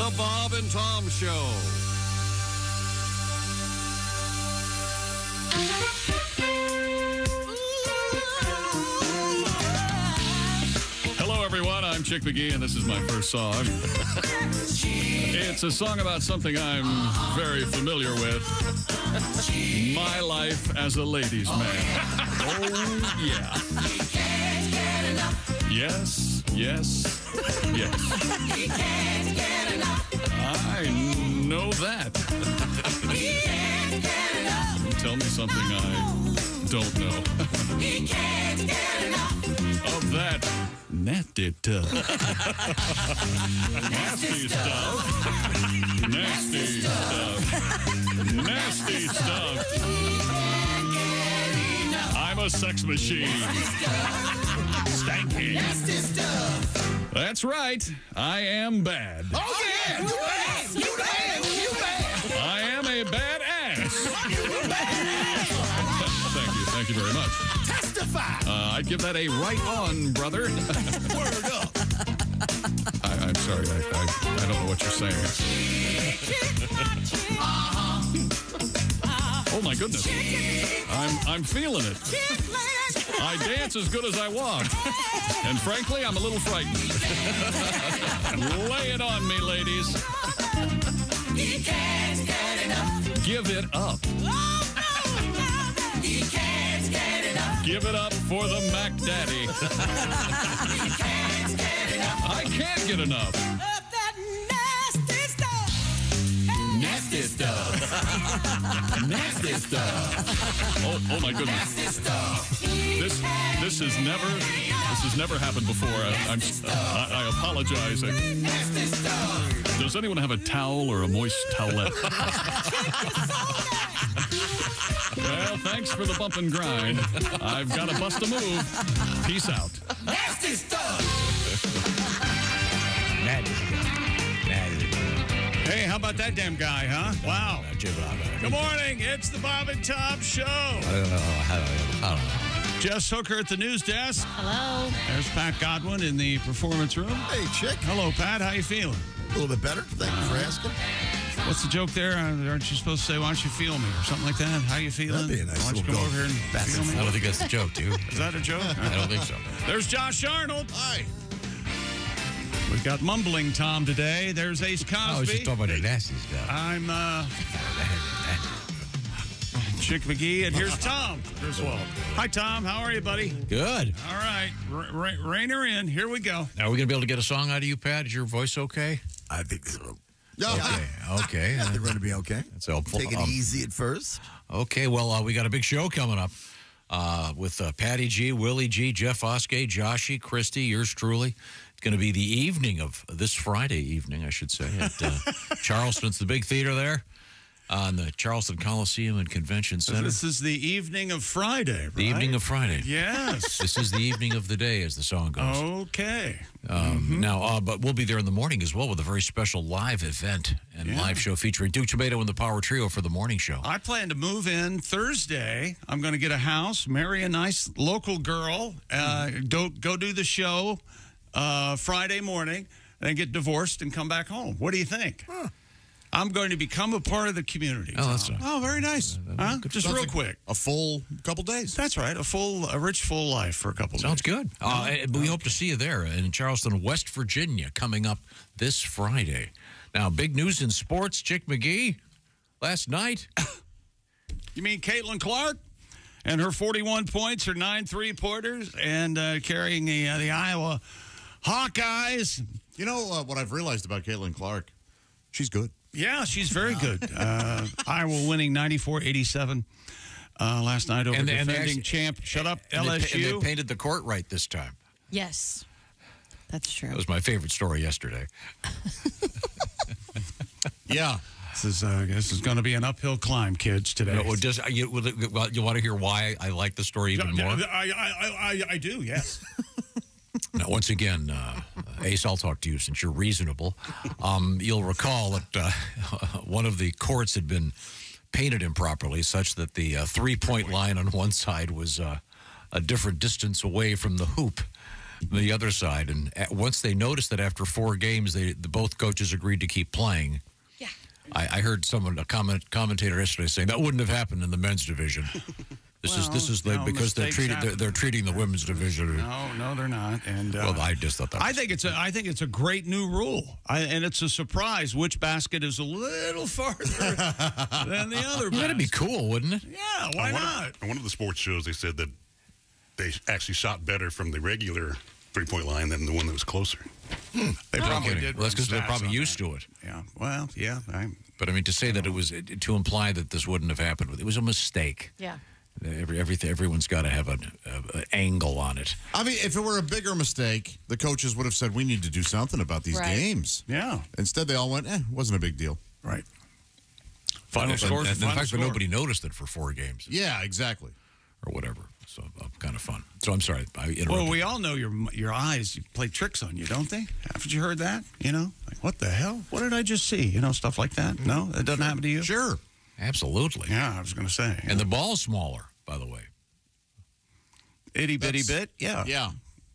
The Bob and Tom Show. Hello, everyone. I'm Chick McGee, and this is my first song. it's a song about something I'm very familiar with my life as a ladies' man. Oh, yeah. Yes, yes, yes. I know that. Tell me something I don't know. of that nasty stuff. nasty stuff. Nasty stuff. Nasty stuff. I'm a sex machine. Stanky. That's right. I am bad. Oh, yeah! You bad! You bad! You bad! I am a bad ass. Thank you. Thank you very much. Testify! Uh, I'd give that a right on, brother. Word up! I, I'm sorry. I, I, I don't know what you're saying. Oh my goodness. I'm I'm feeling it. I dance as good as I walk. And frankly, I'm a little frightened. Lay it on me, ladies. Give it up. Give it up for the Mac Daddy. I can't get enough. Nasty stuff. Nasty stuff. Oh, oh my goodness. This this has never this has never happened before. I, I'm I, I apologize. Does anyone have a towel or a moist towelette? well, thanks for the bump and grind. I've got to bust a move. Peace out. Nasty stuff! Hey, how about that damn guy, huh? Wow. Good morning. It's the Bob and Tom Show. I don't know. Jess Hooker at the news desk. Hello. There's Pat Godwin in the performance room. Hey, chick. Hello, Pat. How you feeling? A little bit better. Thank you for asking. What's the joke there? Uh, Aren't you supposed to say, why don't you feel me? Or something like that? How you feeling? That'd be a nice why don't you little come over here and feel me? I don't think that's the joke, dude. Is that a joke? I don't think so. There's Josh Arnold. Hi. We've got Mumbling Tom today. There's Ace Cosby. I was just talking about the nasty stuff. I'm uh, Chick McGee, and here's Tom as well. Hi, Tom. How are you, buddy? Good. All right, R- R- Rainer in. Here we go. Now, are we going to be able to get a song out of you, Pat? Is your voice okay? I think so. Yeah, Okay. Okay. I think we're going to be okay. That's helpful. Take it Um, easy at first. Okay, well, uh, we got a big show coming up uh, with uh, Patty G, Willie G, Jeff Oskay, Joshy, Kristi, yours truly. Going to be the evening of this Friday evening, I should say, at uh, Charleston. It's the big theater there on the Charleston Coliseum and Convention Center. This is the evening of Friday, right? the evening of Friday. Yes. This is the evening of the day, as the song goes. okay. Um, Now, uh, but we'll be there in the morning as well with a very special live event and Yeah. live show featuring Duke Tomato and the Power Trio for the morning show. I plan to move in Thursday. I'm going to get a house, marry a nice local girl, uh, go, go do the show uh, Friday morning, and get divorced and come back home. What do you think? I'm going to become a part of the community. Oh, that's Tom. nice. Oh, very nice. Huh? Just real quick. A full couple days. That's right. A full, a rich, full life for a couple Sounds days. good. Uh, and we hope to see you there in Charleston, West Virginia, coming up this Friday. Now, big news in sports. Chick McGee last night. You mean Caitlin Clark? And her 41 points, her nine three pointers, and uh, carrying the, uh, the Iowa Hawkeyes. You know uh, what I've realized about Caitlin Clark? She's good. Yeah, she's very good. Uh, Iowa winning 94 87 uh, last night over And they- defending and they actually- champ. Shut up, And they, and they LSU. painted the court right this time. Yes. That's true. That was my favorite story yesterday. Yeah. This is, uh, this is going to be an uphill climb, kids, today. No, well, just, you, you want to hear why I like the story even more? I, I, I, I do, yes. Now, once again, uh, Ace, I'll talk to you since you're reasonable. Um, you'll recall that uh, one of the courts had been painted improperly, such that the uh, three point line on one side was uh, a different distance away from the hoop. the other side. And at, once they noticed that after four games, they the, both coaches agreed to keep playing. Yeah. I, I heard someone, a comment, commentator yesterday, saying that wouldn't have happened in the men's division. This is this is like no, because they're treating they're, they're treating the women's division. No, no, they're not. And uh, Well, I just thought that. I was- think it's a I think it's a great new rule, I, and it's a surprise which basket is a little farther than the other. That'd be cool, wouldn't it? Yeah, why on not? Of, on one of the sports shows, they said that they actually shot better from the regular three point line than the one that was closer. They No probably did. Well, that's because they're probably used that. to it. Yeah. Well, yeah. I, But I mean, to say that it was to imply that this wouldn't have happened, with. it was a mistake. Yeah. Every, everything, everyone's got to have an a, a angle on it. I mean, if it were a bigger mistake, the coaches would have said, we need to do something about these Right. games. yeah. Instead, they all went, eh, wasn't a big deal. Right. Final And- score. and, final in fact, score. but nobody noticed it for four games Yeah, exactly. or whatever. So uh, kind of fun. So I'm sorry, I interrupted. Well, we all know your your eyes play tricks on you, don't they? Haven't you heard that? You know, like what the hell? What did I just see? You know, stuff like that. No, that doesn't happen to you. Sure. Absolutely. Yeah, I was going to say. And the ball's smaller, by the way. itty bitty bit. Yeah, Yeah.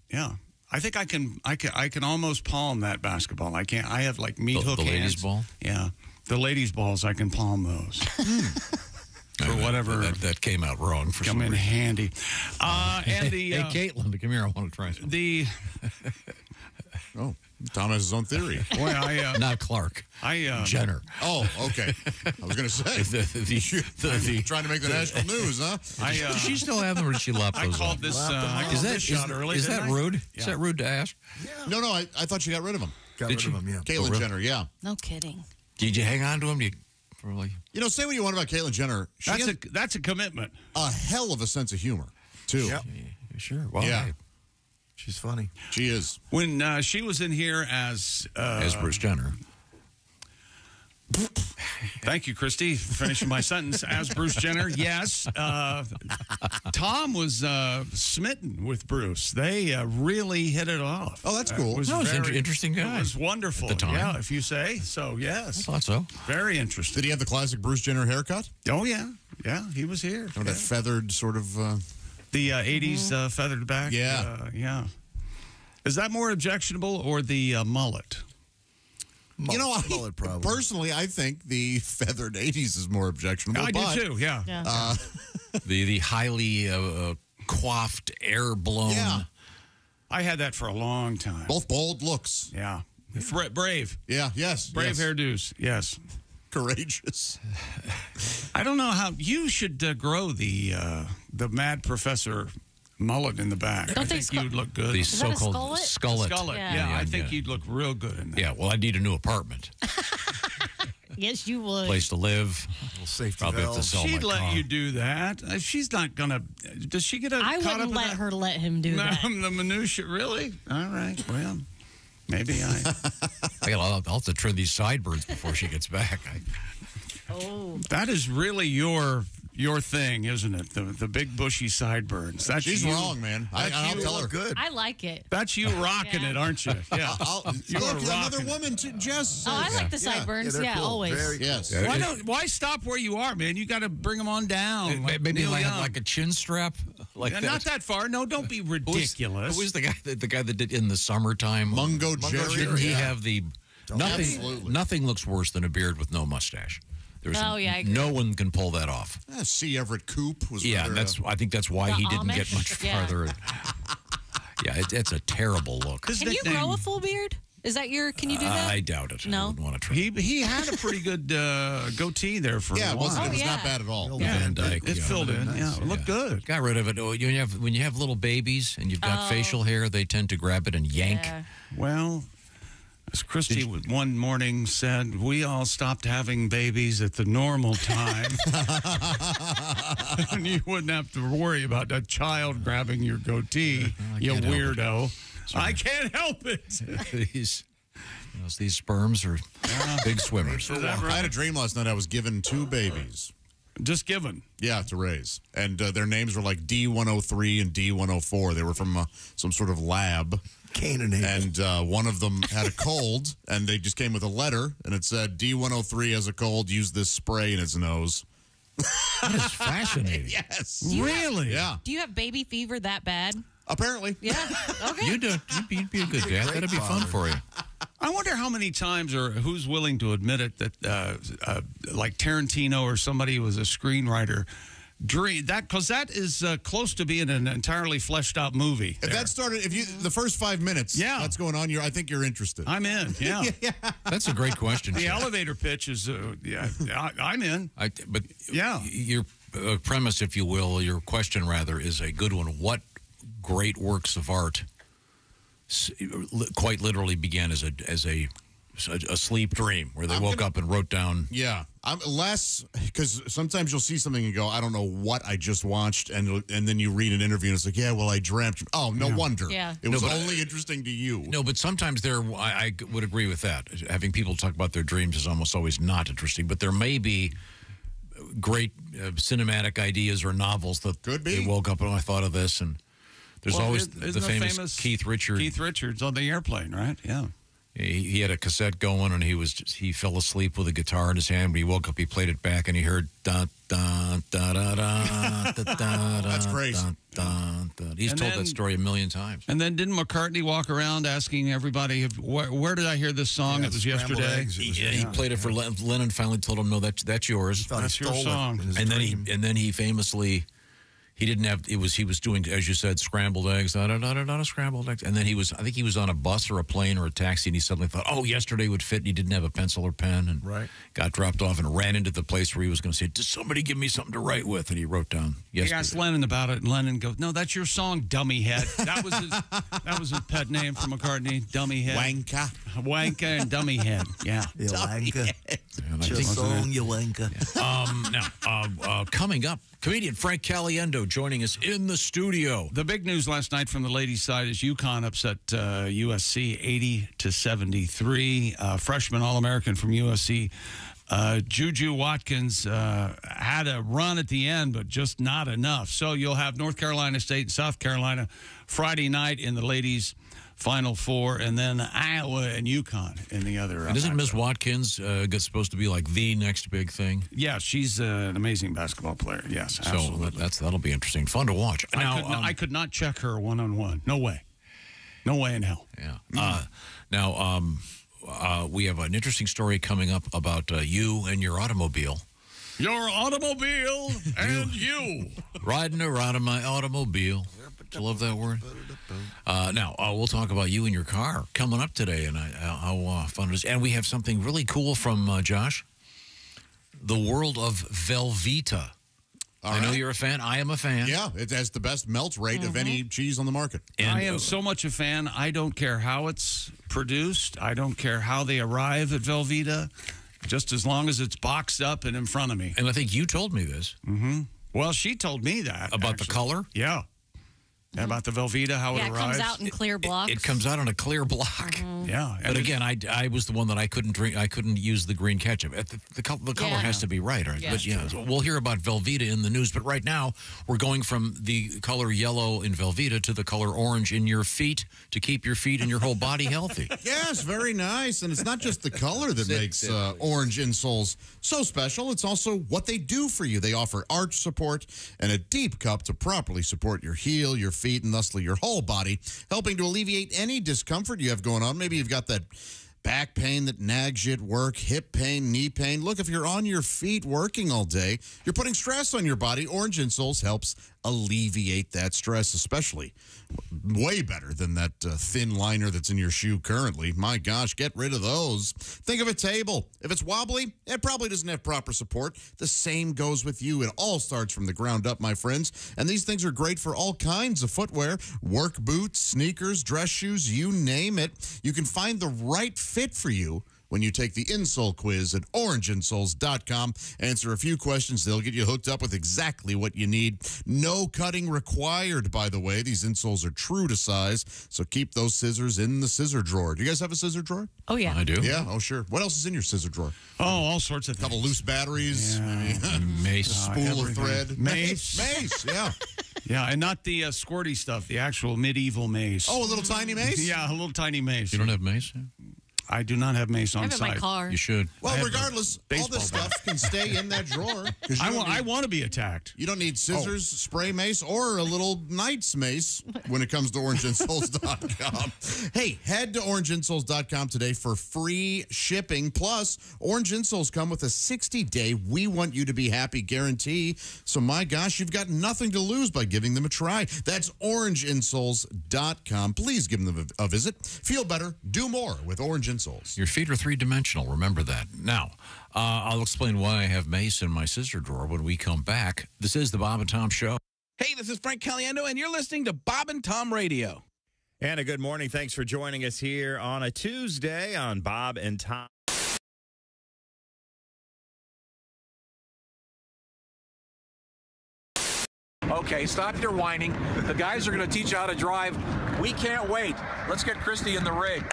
yeah. I think I can. I can. I can almost palm that basketball. I can't. I have like meat The- hook the ladies' hands. ball? Yeah, the ladies' balls. I can palm those for Uh, whatever that, that came out wrong for come in reason. handy. Uh, and the hey, uh, Caitlin, come here. I want to try something. the Oh, Tom has his own theory. boy, I uh, Not Clark. I uh, Jenner. oh, okay. I was going to say. The, the, the, the, trying to make the national news, huh? I uh, she still have them or did she lop I those called off? this. Uh, I called Is that, this is, shot early. is that rude? Yeah. Is that rude to ask? No, no, I, I thought you got rid of him. Got Did rid you? of him, yeah. Caitlyn really? Jenner, yeah. No kidding. Did you hang on to him? You, probably. You know, say what you want about Caitlyn Jenner. She That's a that's a commitment. a hell of a sense of humor, too. Yep. Sure. Well, Yeah. hey, She's funny. She is. When uh, she was in here as uh, as Bruce Jenner. Thank you, Kristi. Finishing my sentence as Bruce Jenner. Yes, uh, Tom was uh, smitten with Bruce. They uh, really hit it off. Oh, that's Uh, cool. it was No, he's an very- interesting guy It was wonderful. at the time. Yeah, if you say so. Yes, I thought so. very interesting. Did he have the classic Bruce Jenner haircut? Oh yeah, yeah. He was here. Or that feathered sort of. Uh, The uh, '80s uh, feathered back. Yeah. uh, yeah. Is that more objectionable or the uh, mullet? you know, I, Mullet, probably. personally, I think the feathered 80s is more objectionable. I but, do too. Yeah. Yeah. The the highly uh, uh, coiffed, air blown. Yeah. I had that for a long time. Both bold looks. Yeah. Bra- brave. Yeah, yes. Brave yes. hairdos. Yes. Courageous. I don't know how you should uh, grow the uh, the Mad Professor mullet in the back. Don't I think scu- you'd look good. The so-called skullet? skullet. Skullet. Yeah, Yeah. I think yeah. you'd look real good in that. Yeah, well, I need a new apartment, yes, you would. place to live. Little safety Probably have to valve. sell She'd let car. you do that. Uh, She's not gonna. Does she get a? I wouldn't in let her let him do No, that. the minutia. Really? All right. Well, maybe I. I got. I'll, I'll have to trim these sideburns before she gets back. I, Oh, that is really your your thing, isn't it? The the big bushy sideburns. That's She's you. wrong, man. I, That's I'll you. tell her. Good. I like it. That's you rocking Yeah. it, aren't you? Yeah. I'll, You look, are another it. woman, too, Jess. Oh, I like the Yeah. Yeah, sideburns. they're Yeah, cool. always. Very Yes. Yeah. Why don't? Why stop where you are, man? You got to bring them on down. like maybe Neil like, like a chin strap, like Yeah, that. not that far. No, don't be ridiculous. Who was the guy? That, the guy that did in the summertime? Mungo Mungo Jerry. Didn't he yeah. have the nothing? Absolutely. Nothing looks worse than a beard with no mustache. There's Oh, yeah, no one can pull that off. Yeah, C. Everett Koop was Yeah, rather, that's. uh, I think that's why he didn't get much farther. yeah, it, it's a terrible look. His Can you nickname- grow a full beard? Is that your? Can you do that? I doubt it. I No? wouldn't want to try. He he had a pretty good uh, goatee there for yeah, a while. wasn't. Oh, it was yeah. not bad at all. yeah, Van it, Dyke, it yeah. filled in. Nice. Yeah, it looked good. Got rid of it. Oh, you have when you have little babies and you've got Oh. facial hair, they tend to grab it and yank. Yeah. Well, as Kristi one morning said, we all stopped having babies at the normal time. and you wouldn't have to worry about a child grabbing your goatee, you can't help it. weirdo. I can't help it. these, you know, these sperms are big swimmers. Is I had a dream last night. I was given two babies. Just given. Yeah, to raise, and uh, their names were like D103 and D104. They were from uh, some sort of lab, Cain and Abel. and uh, one of them had a cold, and they just came with a letter, and it said D103 has a cold. Use this spray in its nose. That is fascinating. Yes. Really? Yeah. Do you have baby fever that bad? Apparently. Yeah. Okay. You'd, uh, you'd, be, you'd be a good dad. That'd be fun for you. I wonder how many times or who's willing to admit it that, uh, uh, like Tarantino or somebody who was a screenwriter, dream that because that is uh, close to being an entirely fleshed out movie. If there. that started, if you the first five minutes, Yeah. that's going on. You're, I think you're interested. I'm in. Yeah. That's a great question. The elevator pitch is, uh, yeah, I, I'm in. I, but Yeah. your uh, premise, if you will, your question rather, is a good one. What great works of art quite literally began as a as a a sleep dream where they I'm woke gonna- up and wrote down Yeah, I'm less because sometimes you'll see something and go, I don't know what I just watched, and and then you read an interview and it's like, yeah, well, I dreamt. Oh, no wonder. Yeah. it was No, but- only interesting to you. No, but sometimes there, I, I would agree with that. Having people talk about their dreams is almost always not interesting, but there may be great uh, cinematic ideas or novels that Could be. they woke up and "Oh, I thought of this, and there's Well, always isn't the the famous, Keith Richard. Keith Richards on the airplane, right? Yeah. He, he had a cassette going, and he was just, he fell asleep with a guitar in his hand. But he woke up, he played it back, and he heard da da da da da da da. That's crazy. Da, da, da. He's And told then- that story a million times. And then didn't McCartney walk around asking everybody, where, where did I hear this song? Yeah, it was scrambled yesterday. eggs, it was- Yeah, he played it for Len- Lennon. Finally, told him, "No, that's that's yours." Thought he That's your stole it song. in his and then he dream. and then he famously he didn't have it was he was doing as you said scrambled eggs da da da da da scrambled eggs and then he was I think he was on a bus or a plane or a taxi and he suddenly thought oh yesterday would fit and he didn't have a pencil or pen and Right. got dropped off and ran into the place where he was going to say does somebody give me something to write with and he wrote down He yesterday asked Lennon about it, and Lennon goes, "No, that's your song, Dummy Head." That was his, that was his pet name for McCartney, Dummy Head, Wanka. Wanka, and Dummy Head. Yeah. You wanker. And Your song, you wanker. um, now uh, uh, coming up comedian Frank Caliendo joining us in the studio The big news last night from the ladies' side is UConn upset uh, USC 80 to 73. Uh, freshman All American from USC. Uh, Juju Watkins uh, had a run at the end, but just not enough. So you'll have North Carolina State and South Carolina Friday night in the ladies' Final Four, and then Iowa and UConn in the other. uh, and isn't Miss. Watkins uh, supposed to be like the next big thing Yeah, she's uh, an amazing basketball player. Yes, so absolutely. that's that'll be interesting fun to watch I, now could not, um, I could not check her one on one. No way. No way in hell. Yeah. Uh, now, um, uh, we have an interesting story coming up about uh, you and your automobile. Your automobile and you. Riding around in my automobile. I love that word. Uh, now, uh, we'll talk about you and your car coming up today and uh, how uh, fun it is. And we have something really cool from uh, Josh the world of Velveeta. I know you're a fan. I am a fan. Yeah, it has the best melt rate of any cheese on the market. And, I am uh, so much a fan. I don't care how it's produced. I don't care how they arrive at Velveeta, just as long as it's boxed up and in front of me. and I think you told me this Well, she told me that about the color. Yeah, about the Velveeta, how Yeah, it it arrives. comes out in clear blocks. It comes out on a clear block. yeah, But and again, I, I was the one that I couldn't drink. I couldn't use the green ketchup. The, the, col- the color Yeah. has to be right. right? Yeah. but yeah, so we'll hear about Velveeta in the news. But right now, we're going from the color yellow in Velveeta to the color orange in your feet to keep your feet and your whole body healthy. Yes, very nice. And it's not just the color that makes uh, orange insoles so special. It's also what they do for you. They offer arch support and a deep cup to properly support your heel, your feet, and thusly your whole body, helping to alleviate any discomfort you have going on. Maybe you've got that back pain that nags you at work, hip pain, knee pain. Look, if you're on your feet working all day, you're putting stress on your body. Orange insoles helps alleviate that stress, especially way better than that uh, thin liner that's in your shoe currently. My gosh, get rid of those. Think of a table. If it's wobbly, it probably doesn't have proper support. The same goes with you. It all starts from the ground up, my friends. And these things are great for all kinds of footwear work boots, sneakers, dress shoes, you name it. You can find the right fit for you when you take the insole quiz at orangeinsoles.com. Answer a few questions, they'll get you hooked up with exactly what you need. No cutting required, by the way. These insoles are true to size, so keep those scissors in the scissor drawer. Do you guys have a scissor drawer? oh yeah. I do. Yeah, oh sure. What else is in your scissor drawer? oh, all sorts of A couple loose batteries, maybe a Mace. spool of everything. thread. Mace. Mace, yeah. Yeah, and not the uh, squirty stuff, the actual medieval mace. Oh, a little tiny mace? yeah, a little tiny mace. You don't have mace? I do not have mace I on have it in my site. car. You should. I Well, have a regardless, all baseball this bat. stuff can stay in that drawer. 'cause you I don't want. I want to be attacked. You don't need scissors, oh. spray mace, or a little knight's mace when it comes to orangeinsoles.com. hey, head to orangeinsoles.com today for free shipping. Plus, Orange Insoles come with a 60 day We Want You to Be Happy guarantee. So, my gosh, you've got nothing to lose by giving them a try. That's orangeinsoles.com. Please give them a, a visit. Feel better, do more with Orange Insoles. Your feet are three dimensional. Remember that. Now, uh, I'll explain why I have mace in my scissor drawer when we come back. This is the Bob and Tom Show. Hey, this is Frank Caliendo, and you're listening to Bob and Tom Radio. And a good morning. Thanks for joining us here on a Tuesday on Bob and Tom. Okay, stop your whining. The guys are going to teach you how to drive. We can't wait. Let's get Kristi in the rig.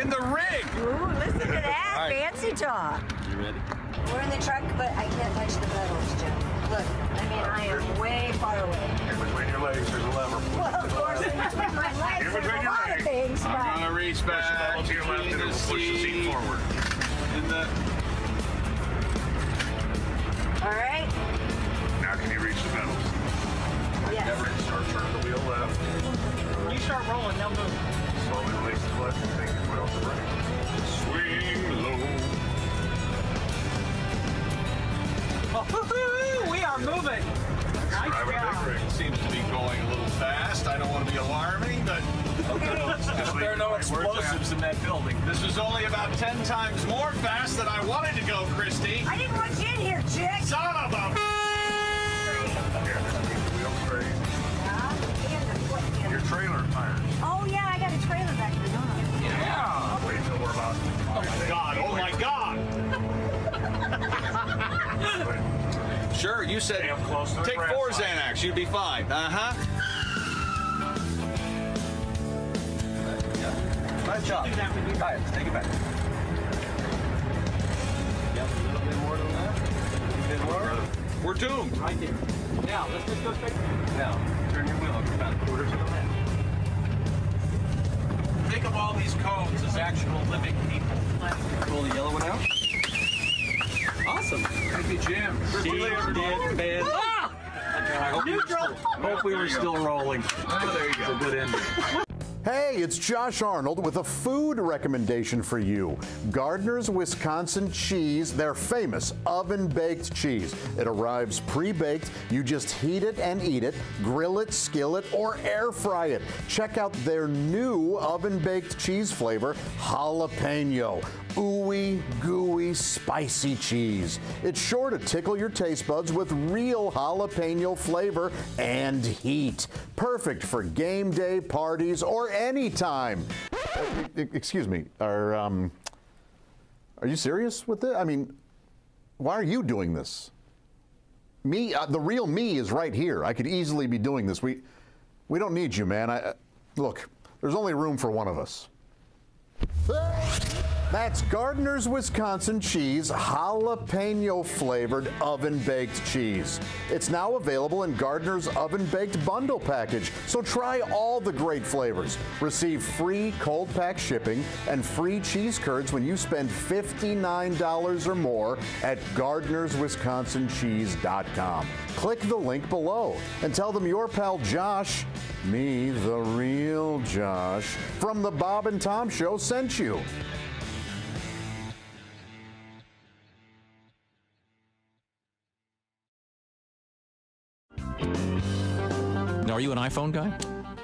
In the rig! Ooh, listen to that fancy talk. You ready? We're in the truck, but I can't touch the pedals, Jim. Look, I mean, I am way far away. In between your legs, there's a lever. Well, of course, in between my legs, In there's between a your lot of legs. things, but reach Push the pedal to your left and it'll push the seat forward. all right. Now can you reach the pedals? Yes. Start turn the wheel left. When you start rolling, they'll move. Slowly release the clutch and take your foot we are moving. Drive a big rig. Seems to be going a little fast. I don't want to be alarming, but there are no explosives in that building. This is only about 10 times more fast than I wanted to go, Kristi. I didn't want you in here, chick. Son of a... Yeah, just keep the wheel straight. Yeah, and the foot in. Your trailer tires. Sure, you said close to take four line. Xanax. You'd be fine. Uh-huh. Nice job. All right, let's take it back. We're doomed. Right there. Now, let's just go straight. Now, turn your wheel about a quarter to the left. Think of all these cones as actual living people. Pull the yellow one out. Awesome. Thank you, Jim. She did, man. Ah! I hope, we were still, hope we were still rolling. Oh, there you go. It's a good ending. Hey, it's Josh Arnold with a food recommendation for you. Gardner's Wisconsin cheese, their famous oven baked cheese. It arrives pre baked. You just heat it and eat it, grill it, skillet, or air fry it. Check out their new oven baked cheese flavor, jalapeno. Ooey, gooey, spicy cheese. It's sure to tickle your taste buds with real jalapeno flavor and heat. Perfect for game day parties or any time. Uh, excuse me, are, um, are you serious with this? I mean, why are you doing this? Me, uh, the real me is right here. I could easily be doing this. We, we don't need you, man. I, uh, look, there's only room for one of us. That's Gardner's Wisconsin cheese, jalapeno flavored oven baked cheese. It's now available in Gardner's oven baked bundle package, so try all the great flavors. Receive free cold pack shipping and free cheese curds when you spend $59 or more at Gardner'sWisconsinCheese.com. Click the link below and tell them your pal Josh, me, the real Josh, from the Bob and Tom Show sent you. Are you an iPhone guy?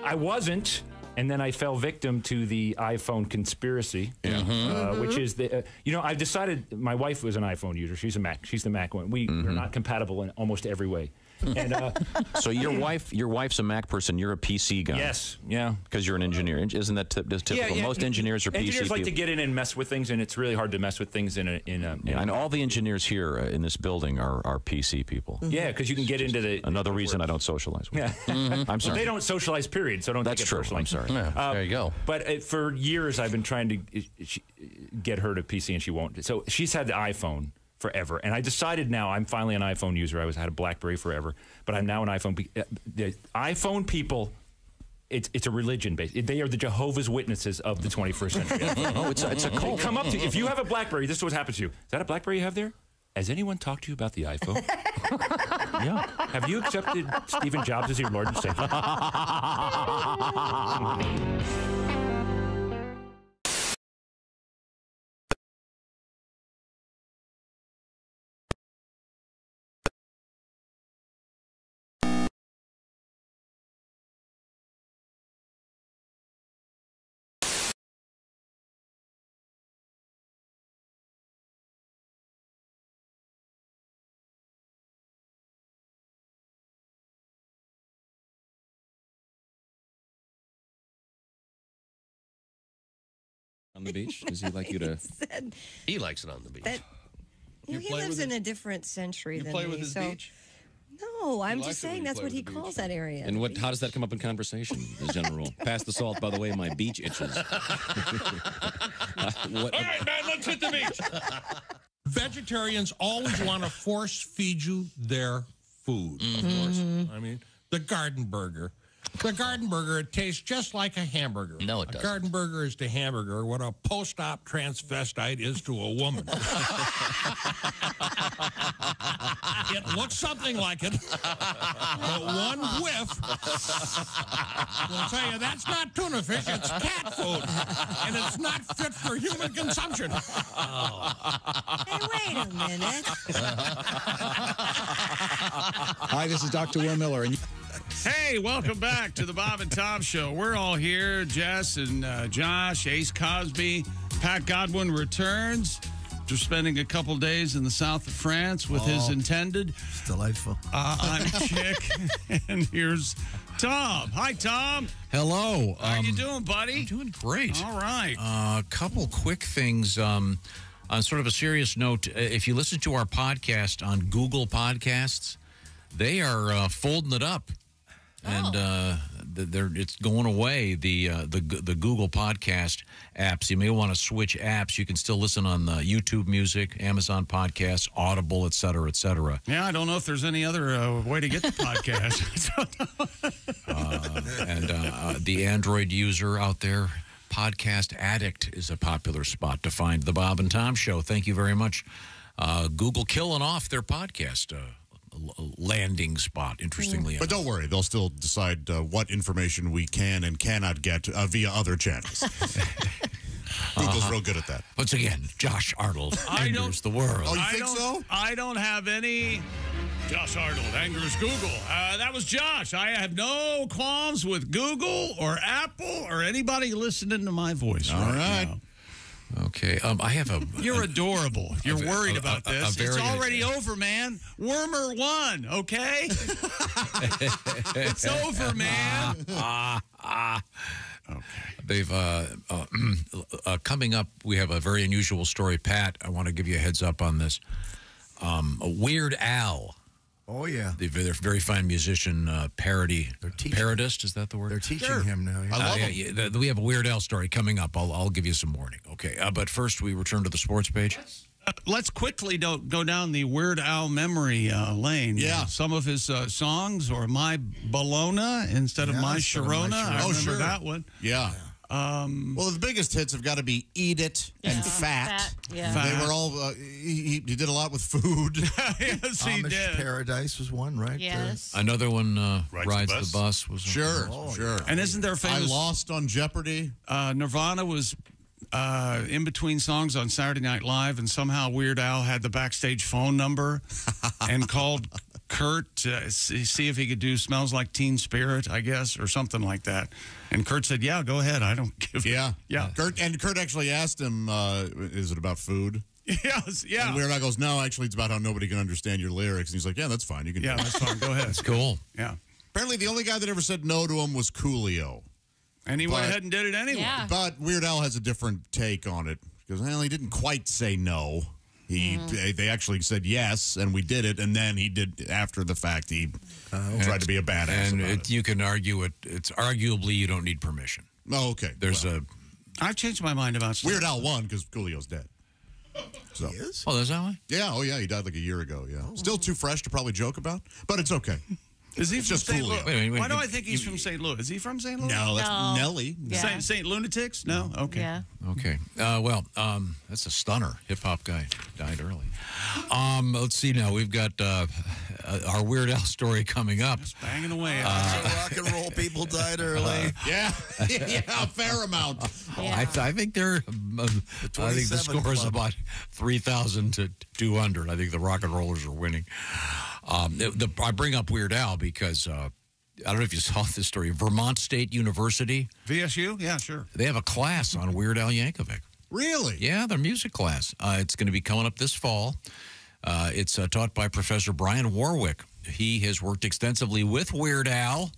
I wasn't, and then I fell victim to the iPhone conspiracy, uh, which is the uh, you know I've decided. My wife was an iPhone user. She's a Mac. She's the Mac one. We are not compatible in almost every way. And uh, So your wife, your wife's a Mac person. You're a PC guy. yes, yeah. Because you're an engineer, isn't that ty- that's typical? Most engineers are engineers PC like to get in and mess with things, and it's really hard to mess with things in a in a. in Yeah, a- and all the engineers here uh, in this building are, are PC people. yeah, because you can get into the. Another reason I don't socialize with. Yeah. you. I'm sorry. They don't socialize, period. So don't That's take it true. personally. I'm sorry. Uh, there you go. But uh, for years, I've been trying to uh, she, get her to PC, and she won't. So she's had the iPhone forever, and I decided now I'm finally an iPhone user. I was had a BlackBerry forever, but I'm now an iPhone. pe- uh, The iPhone people It's, it's a religion based. They are the Jehovah's Witnesses of the 21st century. Oh, it's a- it's a They cult. Come up to you. If you have a BlackBerry, this is what happens to you. Is that a BlackBerry you have there? Has anyone talked to you about the iPhone? yeah. Have you accepted Stephen Jobs as your Lord and Savior? On the beach? Does he like you to? Said He likes it on the beach. that you know, he lives in a different century You than play me. with his so beach? no, I'm likes just saying that's what he the calls that area. And what? How does that come up in conversation? As general rule, pass the salt. By the way, my beach itches. What? All right, man, let's hit the beach. Vegetarians always want to force feed you their food, of course. Mm-hmm. I mean, the garden burger. The garden burger, it tastes just like a hamburger. No, it a doesn't. A garden burger is to hamburger what a post-op transvestite is to a woman. it looks something like it, but one whiff will tell you that's not tuna fish, it's cat food, and it's not fit for human consumption. Hey, wait a minute. Hi, this is Dr. Will Miller, and Hey, welcome back to the Bob and Tom Show. We're all here. Jess and uh, Josh, Ace Cosby, Pat Godwin returns. After spending a couple days in the south of France with his Oh. intended. It's delightful. Uh, I'm Chick, and here's Tom. Hi, Tom. Hello. How you um, doing, buddy? Doing great. All right. A couple quick things. Um, on sort of a serious note, uh, if you listen to our podcast on Google Podcasts, they are uh, folding it up, and uh, they're it's going away. The uh, the the Google Podcast apps. You may want to switch apps. You can still listen on the YouTube Music, Amazon Podcasts, Audible, et cetera, et cetera. Yeah, I don't know if there's any other uh, way to get the podcast. Uh, and uh, uh, the Android user out there, Podcast Addict is a popular spot to find the Bob and Tom Show. Thank you very much. Uh, Google killing off their podcast uh, l- landing spot. Interestingly But don't worry, they'll still decide uh, what information we can and cannot get uh, via other channels. Google's Uh-huh. real good at that. Once again, Josh Arnold I enters the world. Oh, you I think don't, so? I don't have any. Josh Arnold angers Google. Uh, that was Josh. I have no qualms with Google or Apple or anybody listening to my voice. All right. now. Okay, um, I have a. You're adorable. You're a- worried a- about a- a this. it's already over, man. Wormer won, okay? it's over, man. ah, ah. They've uh, uh, uh, coming up. We have a very unusual story, Pat. I want to give you a heads up on this. Um, Weird Al. Oh yeah, the very, very fine musician, uh, parody, parodist. Is that the word? They're teaching him now. yeah. Uh, yeah, yeah, the- we have a Weird Al story coming up. I'll, I'll give you some warning. Okay, uh, but first we return to the sports page. Uh, let's quickly do, go down the Weird Al memory uh, lane. Yeah. some of his uh, songs, or My Bologna instead of Yeah, My instead of My Sharona. I Sharona. Oh, sure. that one. Yeah. Um, well, the biggest hits have got to be "Eat It" and Yeah. "Fat." Fat, yeah. They were all. Uh, he, he did a lot with food. yes, he Amish did. Paradise was one, right? Yes. Another one, uh, Rides rides, the the Bus. bus. was sure, Oh, sure. And isn't there a I famous? I lost on Jeopardy. uh, Nirvana was uh, in between songs on Saturday Night Live, and somehow Weird Al had the backstage phone number and called Kurt to see see if he could do "Smells Like Teen Spirit," I guess, or something like that. And Kurt said, "Yeah, go ahead. I don't give." a-" Yeah, yeah, Kurt and Kurt actually asked him, uh, "Is it about food?" yes, yeah, And Weird Al goes, "No, actually, it's about how nobody can understand your lyrics." And he's like, "Yeah, that's fine. You can." yeah. do it." That's fine. Go ahead. That's cool. Yeah, Apparently, the only guy that ever said no to him was Coolio. and he went ahead and did it anyway. Yeah. But Weird Al has a different take on it because well, he didn't quite say no. He Mm-hmm. they- they actually said yes, and we did it, and then he did after the fact. He tried to be a badass. And about it, it. you can argue it. It's arguably you don't need permission. Oh, okay. There's Well, a. I've changed my mind about stuff. Weird Al one because Coolio's dead. So He is? Oh, there's that one. yeah, oh yeah, he died like a year ago. Yeah, still too fresh to probably joke about, but it's okay. Is he It's from just St. Coolio. Louis? Wait, wait, wait, Why do you- I think he's from St. Louis? Is he from St. Louis? No, that's No. Nelly. Yeah. Saint, Saint Lunatics? No? Okay. Yeah. Okay. Uh, well, um, that's a stunner. Hip hop guy died early. Um, let's see now. We've got uh, uh, our Weird Al story coming up. Banging away. rock and roll people died early. Yeah, yeah, a fair amount. I, I think they're. Uh, I think the 27 score is about three thousand to two hundred. I think the Rock and Rollers are winning. Um, the, the, I bring up Weird Al because uh, I don't know if you saw this story. Vermont State University VSU? Yeah, sure. they have a class on Weird Al Yankovic. Really? Yeah, their music class. Uh, it's going to be coming up this fall. Uh, it's uh, taught by Professor Brian Warwick. He has worked extensively with Weird Al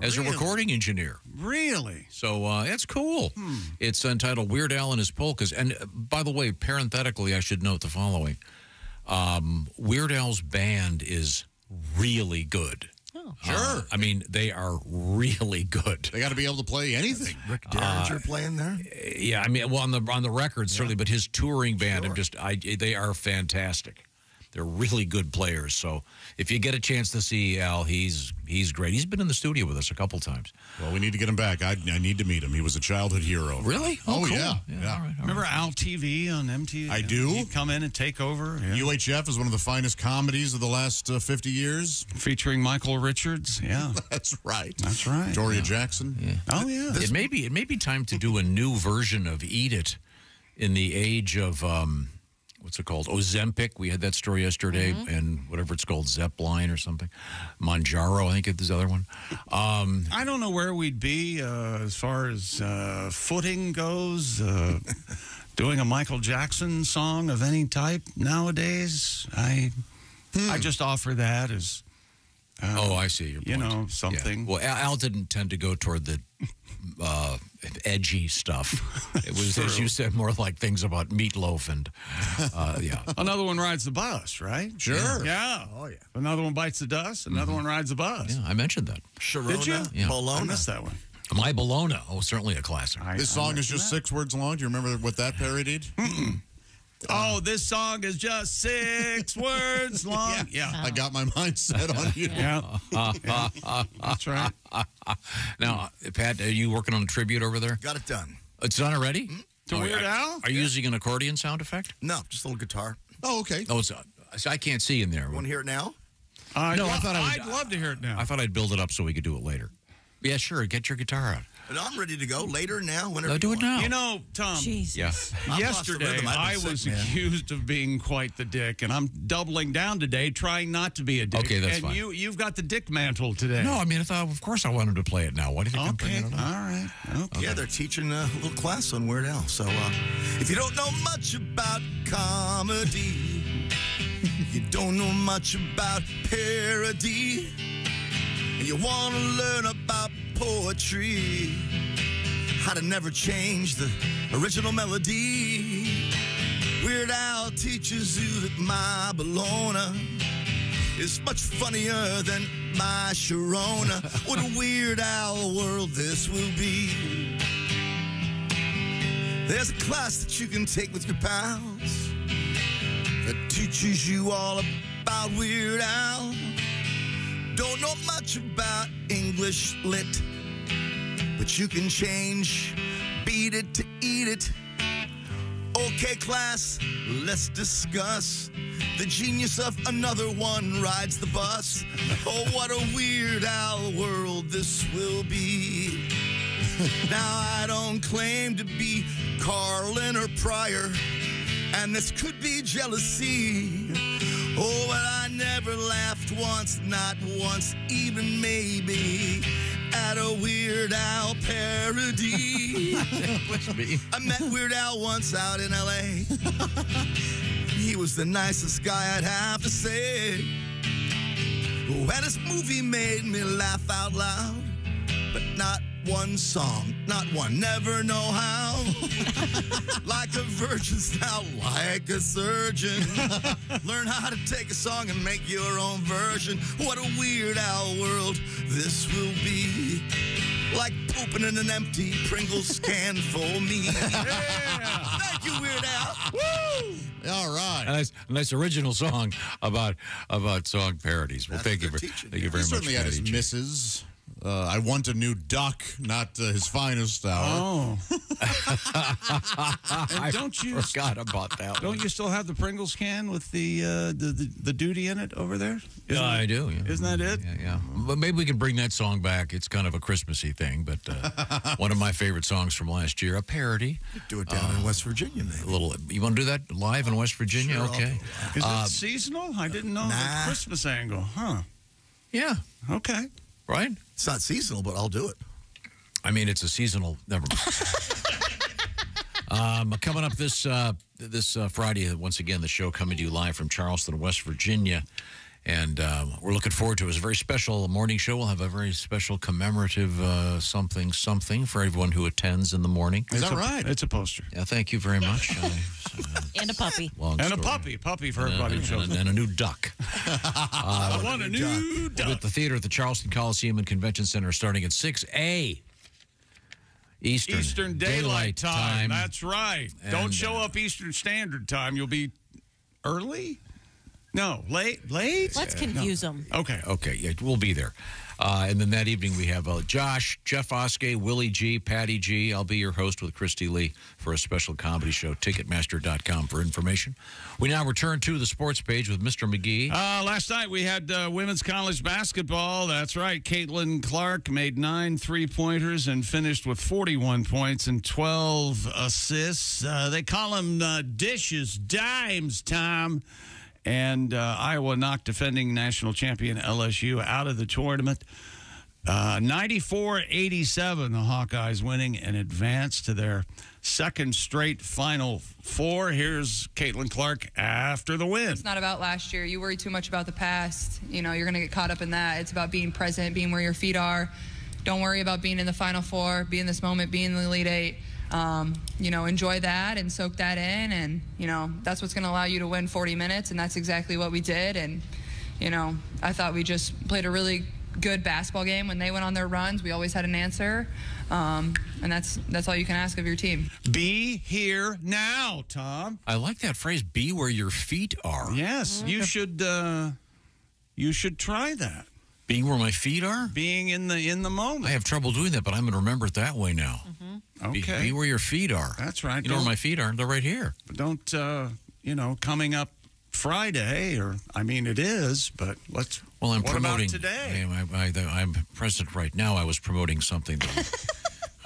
as a Really? recording engineer. Really? So uh, that's cool. It's entitled Weird Al and His Polkas. And uh, by the way, parenthetically, I should note the following um, Weird Al's band is really good. Oh. Uh, sure. I mean, they are really good. They got to be able to play anything. Rick uh, Derringer uh, playing there. Yeah, I mean, well, on the on the record certainly, but his touring band, I'm just, I they are fantastic. They're really good players. So if you get a chance to see Al, he's he's great. He's been in the studio with us a couple times. Well, we need to get him back. I, I need to meet him. He was a childhood hero. Really? Oh, cool. yeah. Yeah. Remember Al TV on MTV? I do. He'd come in and take over. yeah. UHF is one of the finest comedies of the last uh, 50 years. Featuring Michael Richards. Yeah. That's right. That's right. Victoria Jackson. Oh, yeah. it may be it may be time to do a new version of Eat It in the age of um, what's it called Ozempic. We had that story yesterday, and whatever it's called Zepline or something, Mounjaro. I think it's the other one. Um, I don't know where we'd be uh, as far as uh, footing goes. Uh, doing a Michael Jackson song of any type nowadays, I I just offer that as uh, oh, I see your point. you know Yeah. something. Well, Al, Al didn't tend to go toward the uh, edgy stuff. It was, as you said, more like things about meatloaf and uh, yeah. Another one rides the bus, right? Sure. Yeah. Oh, yeah. Another one bites the dust. Another one rides the bus. Yeah, I mentioned that. Sharona, Did you? Yeah. I Bologna. missed that one. My Bologna. Oh, certainly a classic. I- This I song is just that. six words long. Do you remember what that parodied? Oh, this song is just six words long. Yeah. I got my mind set on you. Yeah. Yeah. That's right. Now, Pat, are you working on a tribute over there? Got it done. It's done already. To Oh, Weird are- Al? Are you using an accordion sound effect? No, just a little guitar. Oh, okay. Oh, it's. Uh, so I can't see in there. Want to hear it now? I'd No, I thought I was- I'd love to hear it now. I thought I'd build it up so we could do it later. Yeah, sure. Get your guitar out. And I'm ready to go. Later, now, whenever. No, you do it want. now. You know, Tom. Jesus. Yeah. I've lost the Yesterday. I've I sick, was man. accused of being quite the dick, and I'm doubling down today, trying not to be a dick. Okay, that's and fine. you, you've got the dick mantle today. No, I mean, I thought, of course, I wanted to play it now. Why do you think I'm Okay. bringing it up? right. Okay. Yeah, they're teaching a little class on Weird Al. So uh, if you don't know much about comedy, you don't know much about parody, and you want to learn about poetry, how to never change the original melody. Weird Al teaches you that my Bologna is much funnier than my Sharona. what a Weird Al world this will be. There's a class that you can take with your pals that teaches you all about Weird Al. Don't know much about English lit, but you can change, beat it to eat it. Okay, class, let's discuss the genius of another one rides the bus. Oh, what a weird Al world this will be. now, I don't claim to be Carlin or Pryor, and this could be jealousy. Once, not once, even maybe, at a Weird Al parody. me. I met Weird Al once out in LA. he was the nicest guy, I'd have to say. And his movie made me laugh out loud, but not one song, not one, never know how. like a virgin style, like a surgeon. Learn how to take a song and make your own version. What a weird Al world this will be. Like pooping in an empty Pringles can for me. Thank you, Weird Al. Woo! All right. A nice, a nice original song about about song parodies. Well, thank you, very, thank you very he much. certainly had his misses. Uh, I want a new duck, not uh, his finest hour. Oh. And don't you forgot about that? Don't you still have the Pringles can with the uh, the, the the duty in it over there? Isn't Yeah, it- I do. Yeah. Isn't that it? Yeah, yeah. But maybe we can bring that song back. It's kind of a Christmassy thing, but uh, one of my favorite songs from last year, a parody. Do it down in West Virginia, maybe. A little. You want to do that live in West Virginia? Sure, okay. Is Uh, it seasonal? I didn't know the Christmas angle, huh? Yeah. Okay. Right. It's not seasonal, but I'll do it. I mean, it's a seasonal. Never mind. um, coming up this uh, this uh, Friday, once again, the show coming to you live from Charleston, West Virginia, and uh, we're looking forward to it. It's a very special morning show. We'll have a very special commemorative uh, something something for everyone who attends in the morning. Is It's that a- right? It's a poster. Yeah, thank you very much. Uh, And a puppy. long And a puppy. Puppy for And a- everybody. who shows and, up. and a new duck. I want a new duck. At the theater at the Charleston Coliseum and Convention Center starting at 6 a. Eastern, Eastern Daylight, time. That's right. Don't And, show up Eastern Standard Time. You'll be early. No, late. Late. Let's confuse them. Okay. Okay, yeah, we'll be there. Uh, and then that evening we have uh, Josh, Jeff Oskay, Willie G, Patty G. I'll be your host with Kristi Lee for a special comedy show. Ticketmaster.com for information. We now return to the sports page with Mr. McGee. Uh, last night we had uh, women's college basketball. That's right. Caitlin Clark made nine three pointers and finished with 41 points and 12 assists. Uh, they call them uh, dishes, dimes, Tom. And uh, Iowa knocked defending national champion LSU out of the tournament. Uh, 94 87, the Hawkeyes winning and advance to their second straight Final Four. Here's Caitlin Clark after the win. It's not about last year. You worry too much about the past. You know, you're going to get caught up in that. It's about being present, being where your feet are. Don't worry about being in the Final Four, be in this moment, be in the Elite Eight. Um, you know, enjoy that and soak that in. And, you know, that's what's going to allow you to win 40 minutes. And that's exactly what we did. And, you know, I thought we just played a really good basketball game when they went on their runs. We always had an answer. Um, and that's that's all you can ask of your team. Be here now, Tom. I like that phrase, be where your feet are. Yes, you should uh, you should try that. Being where my feet are? Being in the in the moment. I have trouble doing that, but I'm going to remember it that way now. Be, Okay. be where your feet are. That's right. You know where my feet are? They're right here. But don't uh, you know coming up Friday or I mean it is, but let's. Well, I'm promoting today? I, I, am present right now. I was promoting something. That,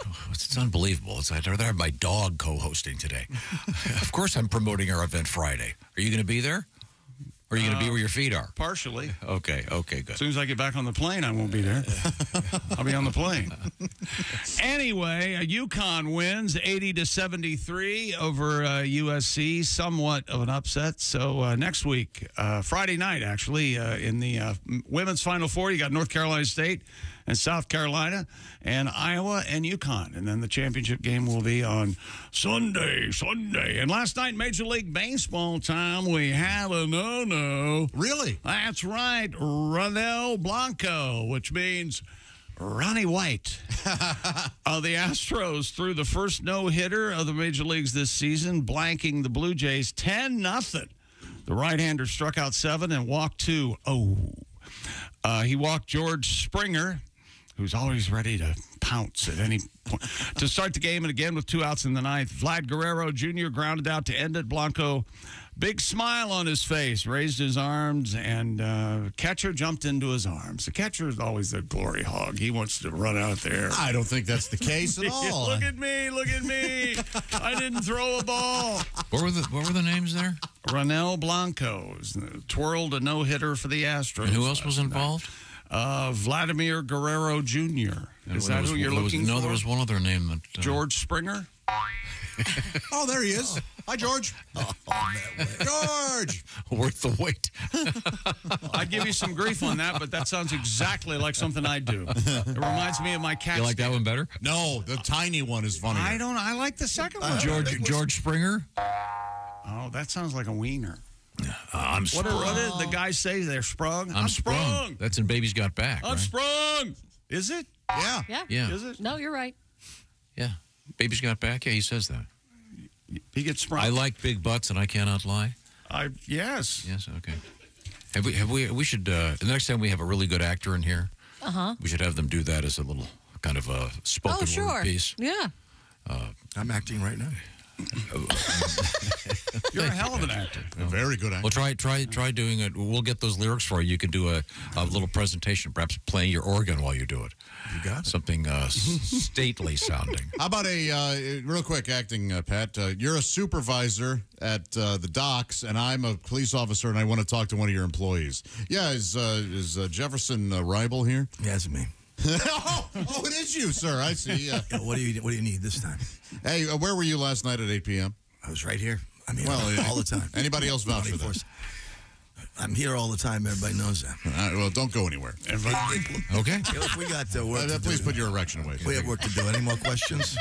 Oh, it's, it's unbelievable. It's, I'd rather have my dog co-hosting today. of course, I'm promoting our event Friday. Are you going to be there? Or are you going to be Uh, where your feet are? Partially. Okay. Okay. Good. As soon as I get back on the plane, I won't be there. I'll be on the plane. anyway, UConn wins 80 to 73 over uh, USC. Somewhat of an upset. So uh, next week, uh, Friday night, actually, uh, in the uh, women's Final Four, you got North Carolina State and South Carolina and Iowa and UConn. And then the championship game will be on Sunday, Sunday. And last night, Major League Baseball time, we had a no-no. Really? That's right. Ronel Blanco, which means Ronnie White. uh, the Astros threw the first no-hitter of the major leagues this season, blanking the Blue Jays 10 nothing. The right-hander struck out seven and walked two. Oh. Uh, he walked George Springer, who's always ready to pounce at any point. to start the game, and again with two outs in the ninth, Vlad Guerrero Jr. grounded out to end it. Blanco, big smile on his face, raised his arms, and uh, catcher jumped into his arms. The catcher is always the glory hog. He wants to run out there. I don't think that's the case at all. look at me! Look at me! I didn't throw a ball. What were the What were the names there? Ronel Blanco twirled a no hitter for the Astros. And who else was involved? Uh, Vladimir Guerrero Jr. Is that was- who you're was- looking no, for? No, there was one other name that. Uh, George Springer. Oh, there he is. Hi, George. George. Worth the wait. I'd give you some grief on that, but that sounds exactly like something I'd do. It reminds me of my cat. You like that one better? No, the tiny one is funny. I don't. I like the second one. George George Springer. Oh, that sounds like a wiener. Uh, I'm What, sprung. are, what did the guys say? They're sprung. I'm sprung. That's in Baby's Got Back. I'm right? sprung. Is it? Yeah. Yeah. Yeah. Is it? No, you're right. Yeah. Baby's Got Back. Yeah, he says that. he gets sprung. I like big butts, and I cannot lie. I yes. Yes. Okay. Have we? Have we? We should. Uh, the next time we have a really good actor in here, Uh huh. we should have them do that as a little kind of a spoken Oh, sure. word piece. Yeah. Uh, I'm acting right now. You're a hell of an actor. A very good actor. Well, try try try doing it. We'll get those lyrics for you. You can do a, a little presentation, perhaps playing your organ while you do it. You got it. Something uh, stately sounding. How about a uh, real quick acting, uh, Pat? Uh, you're a supervisor at uh, the docks, and I'm a police officer, and I want to talk to one of your employees. Yeah, is uh, is uh, Jefferson uh, Ribel here? Yeah, it's me. Oh, oh, it is you, sir. I see. Uh, Yeah, what do you What do you need this time? hey, uh, where were you last night at 8 p.m.? I was right here. I mean, Well, yeah. all the time. Anybody else vouch for that? I'm here all the time. Everybody knows that. All right, well, don't go anywhere. Okay. Hey, look, we got uh, work Uh, to please do. put your erection away. We have work to do. Any more questions?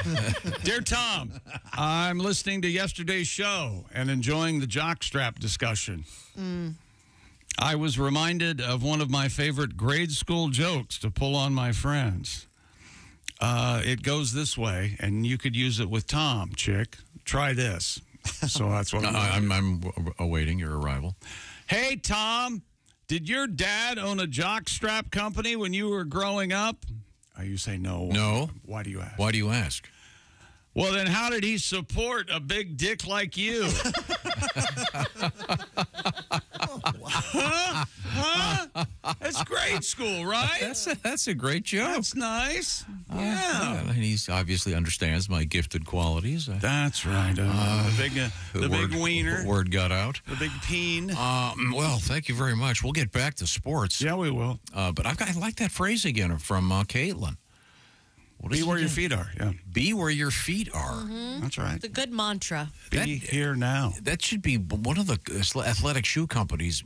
Dear Tom, I'm listening to yesterday's show and enjoying the jockstrap discussion. I was reminded of one of my favorite grade school jokes to pull on my friends. Uh, it goes this way, and you could use it with Tom, chick. Try this. So that's what I'm, I'm, I'm awaiting your arrival. Hey, Tom, did your dad own a jockstrap company when you were growing up? Oh, you say no. No. Why do you ask? Why do you ask? Well, then how did he support a big dick like you? huh? Huh? That's grade school, right? That's a, that's a great joke. That's nice. Uh, Yeah. and he obviously understands my gifted qualities. Uh, That's right. Uh, the big, uh, the, word, big wiener, Word got out. the big peen. Um, well, thank you very much. We'll get back to sports. Yeah, we will. Uh, but I've got, I like that phrase again from uh, Caitlin. What Be is it where your feet are. Yeah, Be where your feet are. Mm-hmm. that's right. It's a good mantra. Be here now. That should be one of the athletic shoe companies.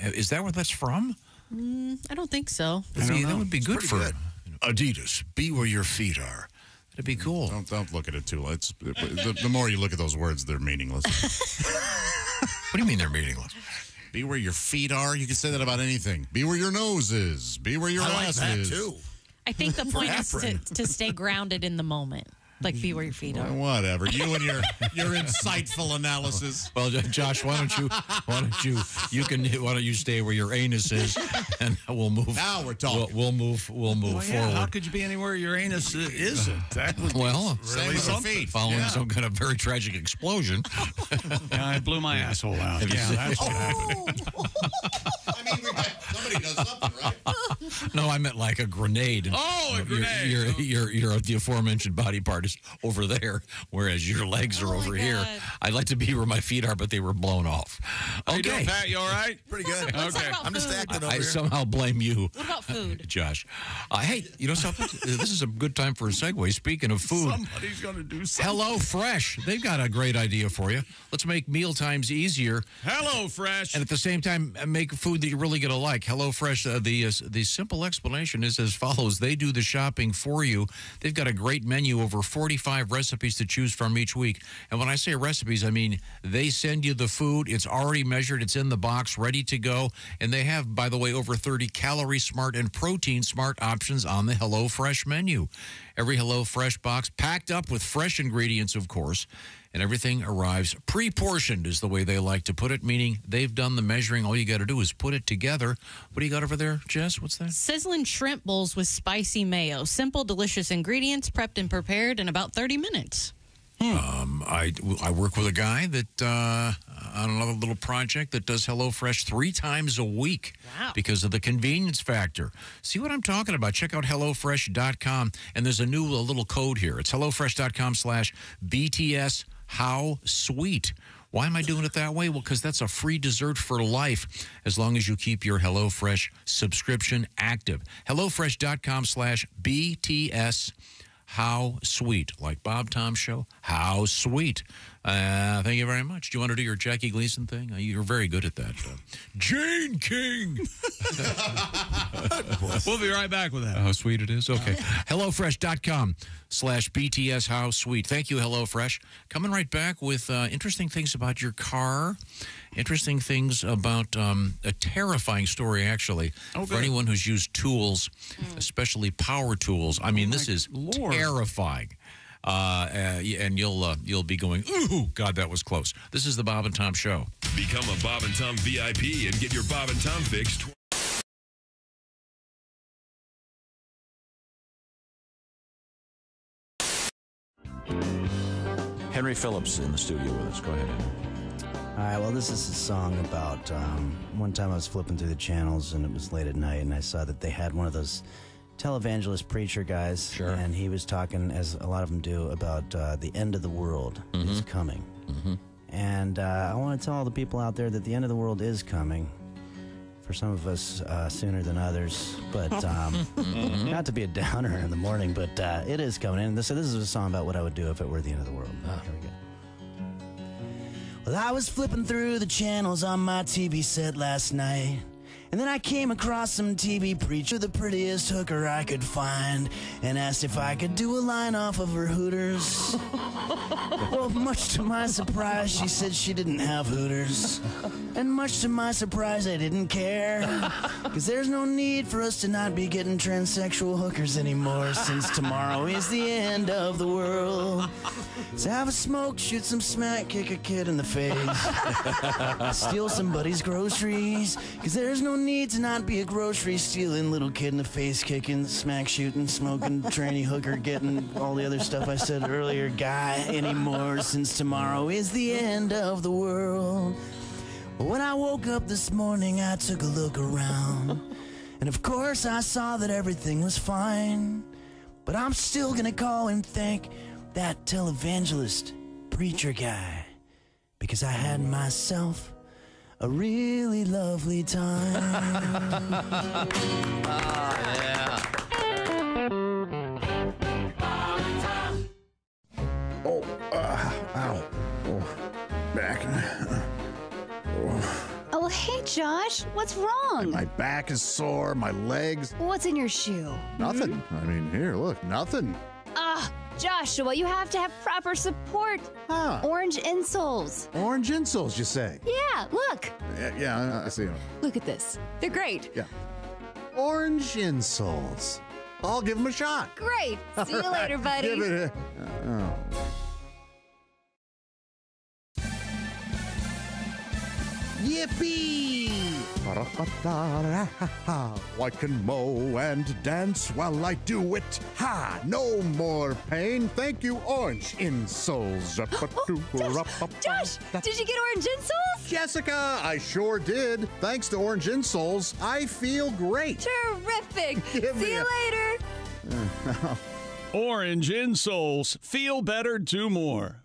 Is that where that's from? Mm, I don't think so. That'd be- that would be good for good. Adidas. Be where your feet are. That'd be cool. Don't don't look at it too. It's the, the more you look at those words, they're meaningless. What do you mean they're meaningless? Be where your feet are. You can say that about anything. Be where your nose is. Be where your I like ass that is. too. I think the point is to, to stay grounded in the moment. Like be where your feet are. Whatever. You and your your insightful analysis. Well, Josh, why don't you? Why don't you? You can. Why don't you stay where your anus is, and we'll move. Now we're talking. We'll, we'll move. We'll move Well, yeah, how forward. could you be anywhere your anus isn't? That would be Well, Same with feet. following Yeah. some kind of very tragic explosion. Yeah, I blew my asshole out. Yeah, that's what happened. Oh. I mean, we got, somebody does something, right? no, I meant like a grenade. And Oh, a your- grenade. Your, your, your, your, the aforementioned body part is over there, whereas your legs are Oh, over here. I'd like to be where my feet are, but they were blown off. How you Okay. doing, Pat? You all right? Pretty good. Let's Okay. I'm just acting over I here. somehow blame you. What about food? Josh. Uh, hey, you know something? this is a good time for a segue. Speaking of food, Somebody's going to do something. Hello Fresh. They've got a great idea for you. Let's make meal times easier Hello, Fresh. and at the same time uh, make food that you're really going to like. Hello Fresh. Uh, the uh, the simple explanation is as follows: They do the shopping for you. They've got a great menu, over 45 recipes to choose from each week. And when I say recipes, I mean they send you the food. It's already measured. It's in the box, ready to go. And they have, by the way, over 30 calorie smart and protein smart options on the Hello Fresh menu. Every Hello Fresh box packed up with fresh ingredients, of course. And everything arrives pre portioned, is the way they like to put it, meaning they've done the measuring. All you got to do is put it together. What do you got over there, Jess? What's that? Sizzling shrimp bowls with spicy mayo. Simple, delicious ingredients, prepped and prepared in about 30 minutes. Um, I, I work with a guy that uh, on another little project that does HelloFresh three times a week Wow. because of the convenience factor. See what I'm talking about? Check out HelloFresh.com, and there's a new uh, little code here. It's HelloFresh.com slash BTS How Sweet. Why am I doing it that way? Well, because that's a free dessert for life as long as you keep your HelloFresh subscription active. HelloFresh.com slash BTS how sweet. Like Bob Tom show. How sweet. Uh, thank you very much. Do you want to do your Jackie Gleason thing? Uh, You're very good at that. Uh, Jane King. we'll be right back with that. How sweet it is. Okay. HelloFresh.com slash BTS How Sweet. Thank you, HelloFresh. Coming right back with uh, interesting things about your car, interesting things about um, a terrifying story, actually, Oh, for anyone who's used tools, especially power tools. I mean, this is Lord. terrifying. Uh, uh, and you'll uh, you'll be going, ooh, God, that was close. This is the Bob and Tom Show. Become a Bob and Tom VIP and get your Bob and Tom fix. Tw- Henry Phillips in the studio with us. Go ahead. Henry. All right, well, this is a song about um, one time I was flipping through the channels and it was late at night and I saw that they had one of those televangelist preacher guys. Sure. And he was talking, as a lot of them do, about uh, the end of the world is coming. Mm-hmm. And uh, I want to tell all the people out there that the end of the world is coming. For some of us, uh, sooner than others. But um, Mhm. not to be a downer in the morning, but uh, it is coming. And this, this is a song about what I would do if it were the end of the world. Here we go. Well, I was flipping through the channels on my TV set last night. And then I came across some TV preacher, the prettiest hooker I could find, and asked if I could do a line off of her hooters. well, much to my surprise, she said she didn't have hooters. And much to my surprise, I didn't care. Because there's no need for us to not be getting transsexual hookers anymore, since tomorrow is the end of the world. So have a smoke, shoot some smack, kick a kid in the face. Steal somebody's groceries. Cause there's no need to not be a grocery stealing little kid in the face, kicking, smack shooting, smoking, tranny hooker, getting all the other stuff I said earlier, guy anymore, since tomorrow is the end of the world. When I woke up this morning, I took a look around. And of course, I saw that everything was fine. But I'm still gonna call and thank that televangelist preacher guy. Because I had myself a really lovely time. Oh, uh, ow. Oh, back. Oh, Oh, hey, Josh. What's wrong? my back is sore, my legs. What's in your shoe? Nothing. I mean, here, look, nothing. Ah, Joshua, you have to have proper support. Orange insoles. Orange insoles, you say? Yeah, look. Yeah, yeah I- I see them. Look at this. They're great. Yeah. Orange insoles. I'll give them a shot. Great. See you later, buddy. Give it a. Oh. Yippee! I can mow and dance while I do it. Ha! No more pain. Thank you, orange insoles. Oh, oh, Josh, Josh, did you get orange insoles? Jessica, I sure did. Thanks to orange insoles, I feel great. Terrific. Give See you a- later. Orange insoles. Feel better, do more.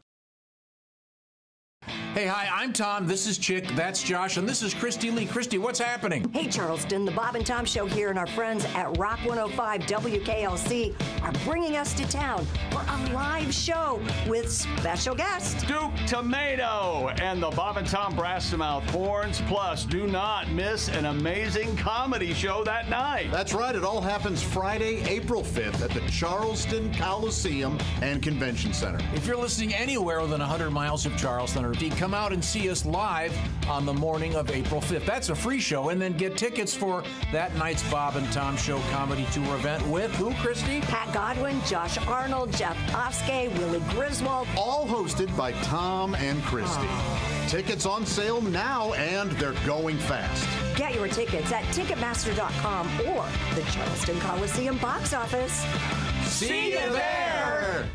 Hey, hi, I'm Tom. This is Chick. That's Josh. And this is Kristi Lee. Kristi, what's happening? Hey, Charleston, the Bob and Tom Show here, and our friends at Rock 105 WKLC are bringing us to town for a live show with special guests. Duke Tomato and the Bob and Tom Brassmouth Horns. Plus, do not miss an amazing comedy show that night. That's right. It all happens Friday, April 5th at the Charleston Coliseum and Convention Center. If you're listening anywhere within 100 miles of Charleston or D, come out and see us live on the morning of April 5th. That's a free show. And then get tickets for that night's Bob and Tom Show comedy tour event with who, Kristi? Pat Godwin, Josh Arnold, Jeff Oskay, Willie Griswold. All hosted by Tom and Kristi. Tickets on sale now, and they're going fast. Get your tickets at Ticketmaster.com or the Charleston Coliseum box office. See you there!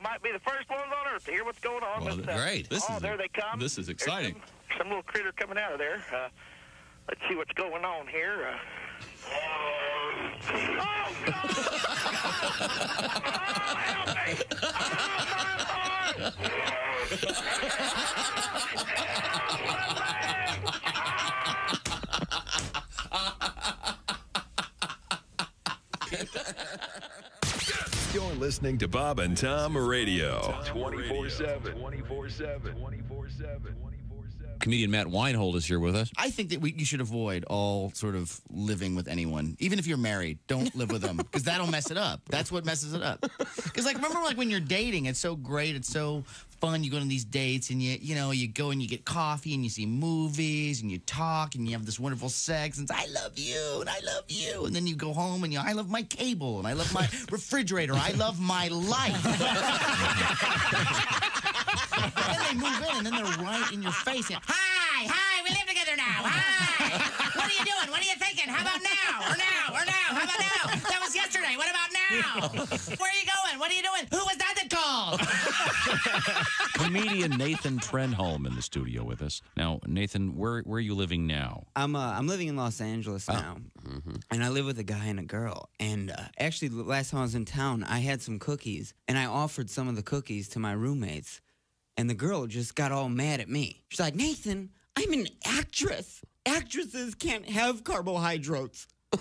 Might be the first ones on Earth to hear what's going on. Well, but, uh, great. This oh, is there a- they come. this is exciting. Some, some little critter coming out of there. Uh, let's see what's going on here. Uh, You're listening to Bob and Tom Radio. 24 7. 24 7. Comedian Matt Weinhold is here with us. I think that we, you should avoid all sort of living with anyone, even if you're married. Don't live with them because that'll mess it up. That's what messes it up. Because like remember like when you're dating, it's so great, it's so fun. You go on these dates and you you know you go and you get coffee and you see movies and you talk and you have this wonderful sex and I love you and I love you and then you go home and you I love my cable and I love my refrigerator. I love my life. then they move in and then they're right in your face. And, hi, hi, we live together now. Hi. What are you doing? What are you thinking? How about now? Or now? Or now? How about now? That was yesterday. What about now? Where are you going? What are you doing? Who was that that called? Comedian Nathan Trenholm in the studio with us. Now, Nathan, where where are you living now? I'm uh, I'm living in Los Angeles now, and I live with a guy and a girl. And uh, actually, the last time I was in town, I had some cookies, and I offered some of the cookies to my roommates, and the girl just got all mad at me. She's like, "Nathan, I'm an actress. Actresses can't have carbohydrates." I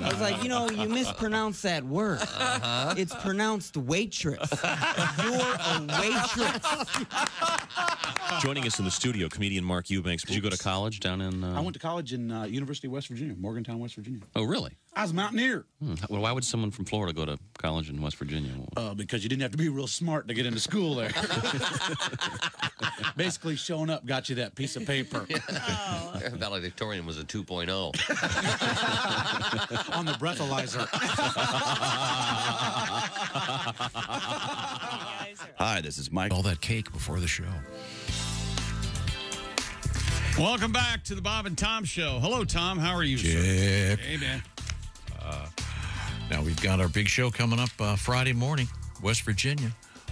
was like, you know, you mispronounced that word. It's pronounced waitress. You're a waitress. Joining us in the studio, comedian Mark Eubanks. Did you go to college down in? Uh... I went to college in uh, University of West Virginia, Morgantown, West Virginia. Oh, really? I was a mountaineer Hmm. Well, why would someone from Florida go to college in West Virginia? uh, because you didn't have to be real smart to get into school there. Basically, showing up got you that piece of paper Valedictorian was a 2.0. on the breathalyzer. Hi, this is Mike. All that cake before the show. Welcome back to the Bob and Tom Show. Hello, Tom. How are you, sir? Hey, man. Uh, now we've got our big show coming up uh, Friday morning, West Virginia.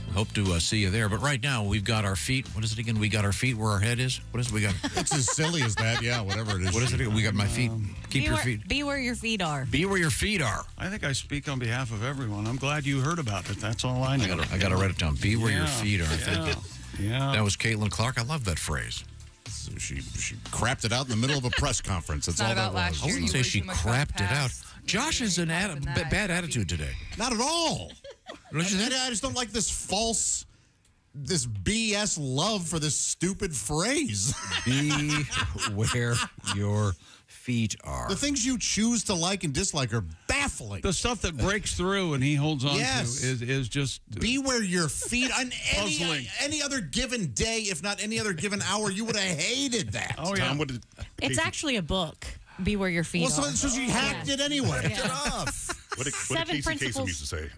We hope to uh, see you there. But right now we've got our feet. What is it again? We got our feet where our head is. What is it? We got? It's as silly as that. Yeah, whatever it is. What is it? again? We got my feet. Keep be your where, feet. Be where your feet are. Be where your feet are. I think I speak on behalf of everyone. I'm glad you heard about it. That's all I know. I gotta, I gotta write it down. Be where your feet are. yeah, yeah. That was Caitlin Clark. I love that phrase. So she she crapped it out in the middle of a press conference. That's not all that was. year. I wouldn't You say she too much about crapped it out. Past. Josh is an atti- b- bad attitude today. Not at all. Don't you think? I, I just don't like this false, this BS love for this stupid phrase. Be where your feet are. the things you choose to like and dislike are baffling. The stuff that breaks through and he holds on Yes. to is, is just Be where your feet on any Puzzling. any other given day, if not any other given hour, you would have hated that. Oh, yeah. Tom, what It's actually a book. Be where your feet well, so, are. so she hacked it anyway. Yeah. Get off. what did, what did Casey Kasem used to say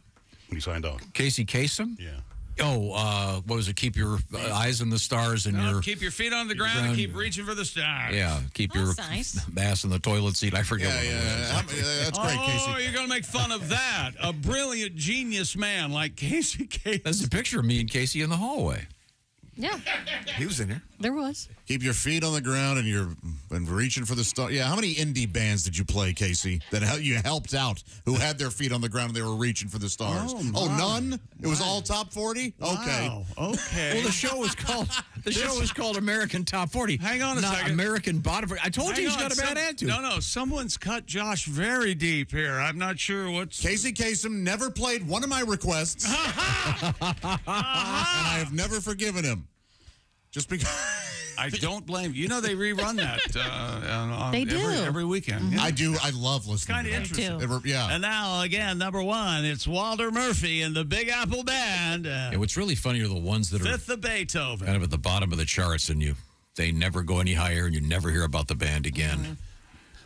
when he signed off? Casey Kasem? Yeah. Oh, uh, what was it? Keep your uh, eyes on the stars and No, your keep your feet on the ground and keep reaching for the stars. yeah, keep your That's nice. ass in the toilet seat. I forget. Yeah, what it yeah, was. yeah. That's great, oh, you're going to make fun of that. A brilliant genius man like Casey Kasem. That's a picture of me and Casey in the hallway. Yeah, He was in there. there was. Keep your feet on the ground and you're and reaching for the star. Yeah, how many indie bands did you play, Casey? That you helped out who had their feet on the ground and they were reaching for the stars. Oh, Oh, my. none. It was all top forty. Okay. Wow. Okay. Well, the show is called the show is called American Top 40. Hang on a not second. American Bottom 40. I told Hang you he's on, got a bad some- attitude. No, no, someone's cut Josh very deep here. I'm not sure what's. Casey Kasem never played one of my requests, and I have never forgiven him. Just because I don't blame you. know they rerun that. Uh, on, on They every, do. every weekend. Yeah. I do, I love listening. Kind of interesting. It yeah. And now again, number one, it's Walter Murphy and the Big Apple Band. Uh, Yeah, what's really funny are the ones that are Fifth of Beethoven. kind of at the bottom of the charts, and you they never go any higher, and you never hear about the band again.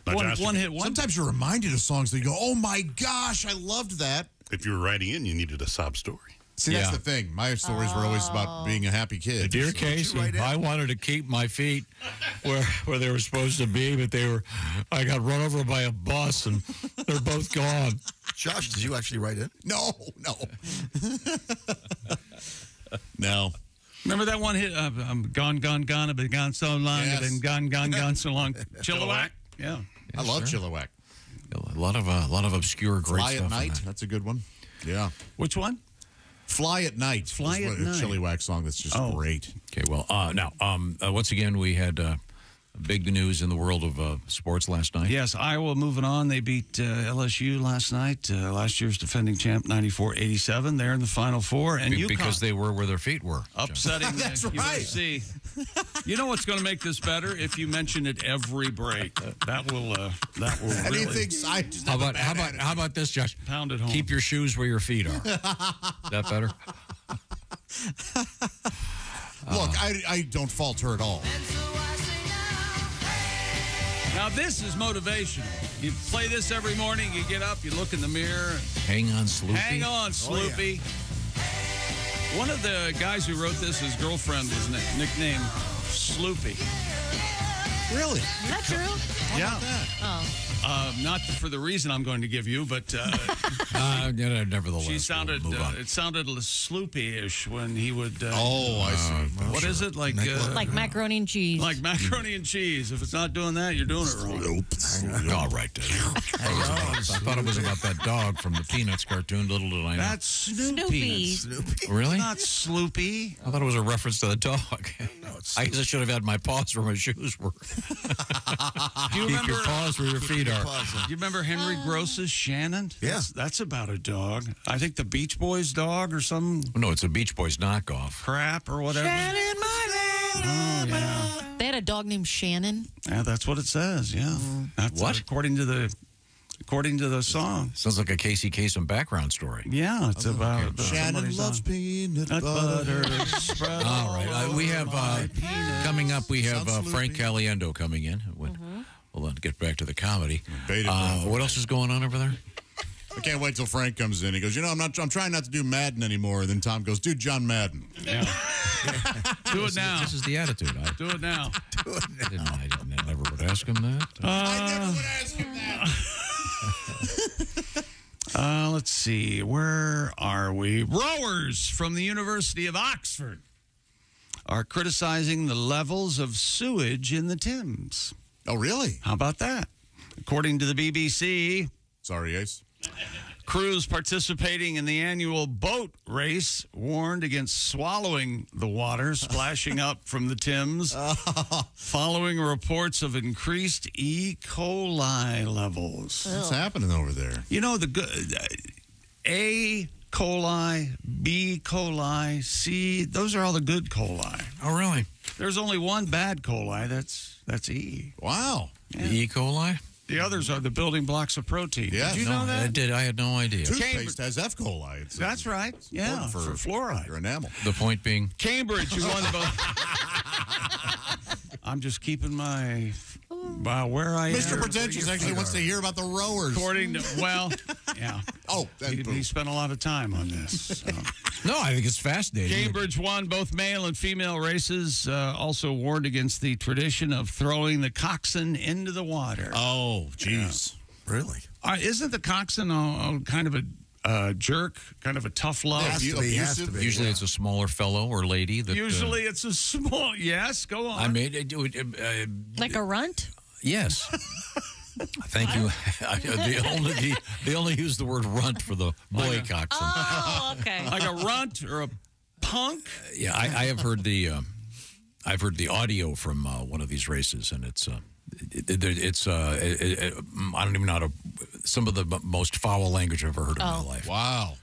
Now, One, one hit one. Sometimes you're reminded of songs that you go, "Oh my gosh, I loved that." If you were writing in, you needed a sob story. See, that's Yeah. the thing. My stories were always about being a happy kid. Dear So- Casey, I wanted to keep my feet where where they were supposed to be, but they were. I got run over by a bus, and they're both gone. Josh, did you actually write it? No, no, no. Remember that one hit? Uh, I'm gone, gone, gone. I've been gone so long. Yes. I've been gone, gone, gone so long. Chilliwack. Yeah. I love sure. Chilliwack. A lot of uh, a lot of obscure great Fly stuff. at night. that. That's a good one. Yeah. Which one? Fly at night. Fly is at what- a Night. Chilliwack song that's just Oh. great. Okay, well, uh, now um, uh, once again we had uh, Big news in the world of uh, sports last night. Yes, Iowa moving on. They beat uh, LSU last night. Uh, last year's defending champ, 94-87. They're in the Final Four. And Be- UConn because they were where their feet were. upsetting That's the right. USC. You know what's going to make this better? If you mention it every break. That will uh, that will really How about how about how about this, Josh? Pound it home. Keep your shoes where your feet are. Is that better? Look, I, I don't fault her at all. Now this is motivational. You play this every morning. You get up, you look in the mirror. Hang on, Sloopy. Hang on, oh, Sloopy. One of the guys who wrote this, his girlfriend was na- nicknamed Sloopy. Really? Is that true? yeah. Oh. Uh, not for the reason I'm going to give you, but uh, Uh, nevertheless, she we'll sounded. move Uh, on. it sounded Sloopy-ish when he would. Uh, Oh, I see. What is it like? Uh, Like macaroni and cheese. like macaroni and cheese. If it's not doing that, you're doing it wrong. All right. Dave. I thought it was about that dog from the Peanuts cartoon. Little did I know. That's Snoopy. Snoopy. really? Not Sloopy. I thought it was a reference to the dog. I guess I should have had my paws where my shoes were. Do you Keep remember? your paws where your feet are. Do you remember Henry Gross's Shannon? Yeah. That's, that's about a dog. I think the Beach Boys dog or some No, it's a Beach Boys knockoff. crap or whatever. Shannon, Oh, yeah. They had a dog named Shannon. Yeah, that's what it says. Yeah. That's What? according to the according to the song. Sounds like a Casey Kasem background story. Yeah, it's about uh, Shannon loves on- peanut butter. butter. All right. Uh, we have uh, coming up. We have uh, Frank loopy. Caliendo coming in. When, We'll uh, get back to the comedy. Uh, what else is going on over there? I can't wait till Frank comes in. He goes, you know, I'm not. I'm trying not to do Madden anymore. And then Tom goes, dude, John Madden. Yeah. Do it now. This is the attitude. I, Do it now. I didn't, I didn't, I never would ask him that. I never would ask him that. Uh, let's see. Where are we? Rowers from the University of Oxford are criticizing the levels of sewage in the Thames. Oh, really? How about that? According to the BBC, Sorry, Ace. crews participating in the annual boat race warned against swallowing the water splashing up from the Thames oh. following reports of increased E. coli levels. What's happening over there? You know the good A. coli, B. coli, C. Those are all the good coli. Oh, really? There's only one bad coli. That's that's E. Wow. The E. coli? The others are the building blocks of protein. Yeah. Did you no, know that? I did. I had no idea. Toothpaste has F. coli. It's, That's right. it's Yeah, important for, fluoride. your enamel. The point being, Cambridge, you won both. I'm just keeping my by where I Mr. am. Pretentious actually wants to hear about the rowers. According to well, yeah. Oh, that, He, he spent a lot of time on this. so. no, I think it's fascinating. Cambridge won both male and female races. Uh, also warned against the tradition of throwing the coxswain into the water. Oh, jeez. Really? Uh, isn't the coxswain a, a kind of a uh, jerk, kind of a tough love? Has to be, has to be. Usually it's a smaller fellow or lady. That, uh, Usually it's a small. Yes, go on. I mean, it, it, uh, Like a runt? yes. Thank you. they, only, they, they only use the word runt for the boy coxswain. Oh, okay. like a runt or a punk. Yeah, I, I have heard the um, I've heard the audio from uh, one of these races, and it's uh, it, it, it's uh, it, it, I don't even know how to some of the most foul language I've ever heard in Oh. my life. Wow.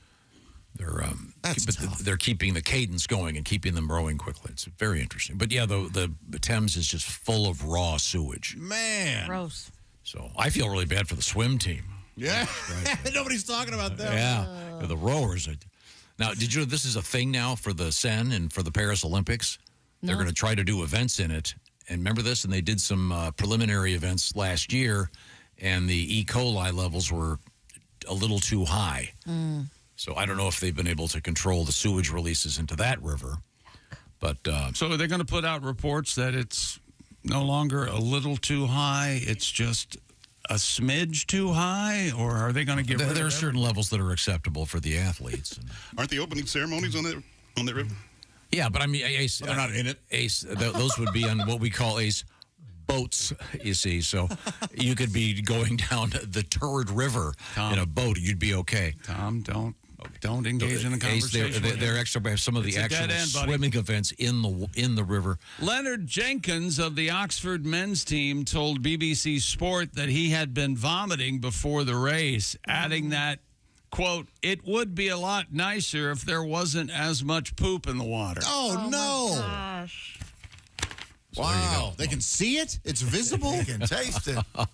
They're um, That's but tough. they're keeping the cadence going and keeping them rowing quickly. It's very interesting. But yeah, the the Thames is just full of raw sewage. Man. Gross. So I feel really bad for the swim team. Yeah. Nobody's talking about that. Yeah, the rowers. Are, Now, did you know this is a thing now for the Seine and for the Paris Olympics? They're going to try to do events in it. And remember this? And they did some uh, preliminary events last year, and the E. coli levels were a little too high. So I don't know if they've been able to control the sewage releases into that river. But uh, So they're going to put out reports that it's no longer a little too high. It's just a smidge too high, or are they going to get there, rid there are of certain levels that are acceptable for the athletes. Aren't the opening ceremonies on that on that river? Yeah, but I mean, Ace. They're not in it. Uh, ace. Th- those would be on what we call Ace boats. You see, so you could be going down the Turd River Tom. in a boat. You'd be okay. Tom, don't Don't engage in a Ace, they're, conversation. they're, with they're him. extra. Some of the It's actual end, buddy. swimming events in the in the river. Leonard Jenkins of the Oxford men's team told BBC Sport that he had been vomiting before the race, adding that, quote, it would be a lot nicer if there wasn't as much poop in the water. Oh, no. gosh Wow. They can see it? It's visible? They can taste it.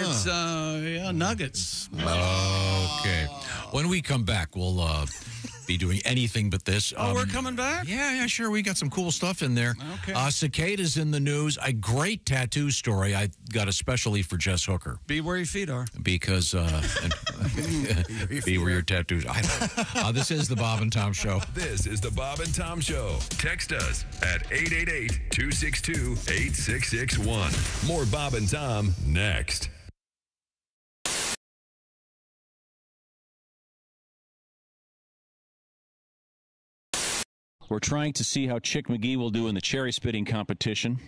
It's uh, yeah, nuggets. Okay. When we come back, we'll uh, be doing anything but this. Oh, we're Um, coming back? Yeah, yeah, sure. We got some cool stuff in there. Okay. Uh, cicadas in the news. A great tattoo story I got especially for Jess Hooker Be where your feet are. because uh, and- be where your tattoos. I don't. Uh, this is the Bob and Tom Show. This is the Bob and Tom Show. Text us at 888 262 8661. More Bob and Tom next. We're trying to see how Chick McGee will do in the cherry spitting competition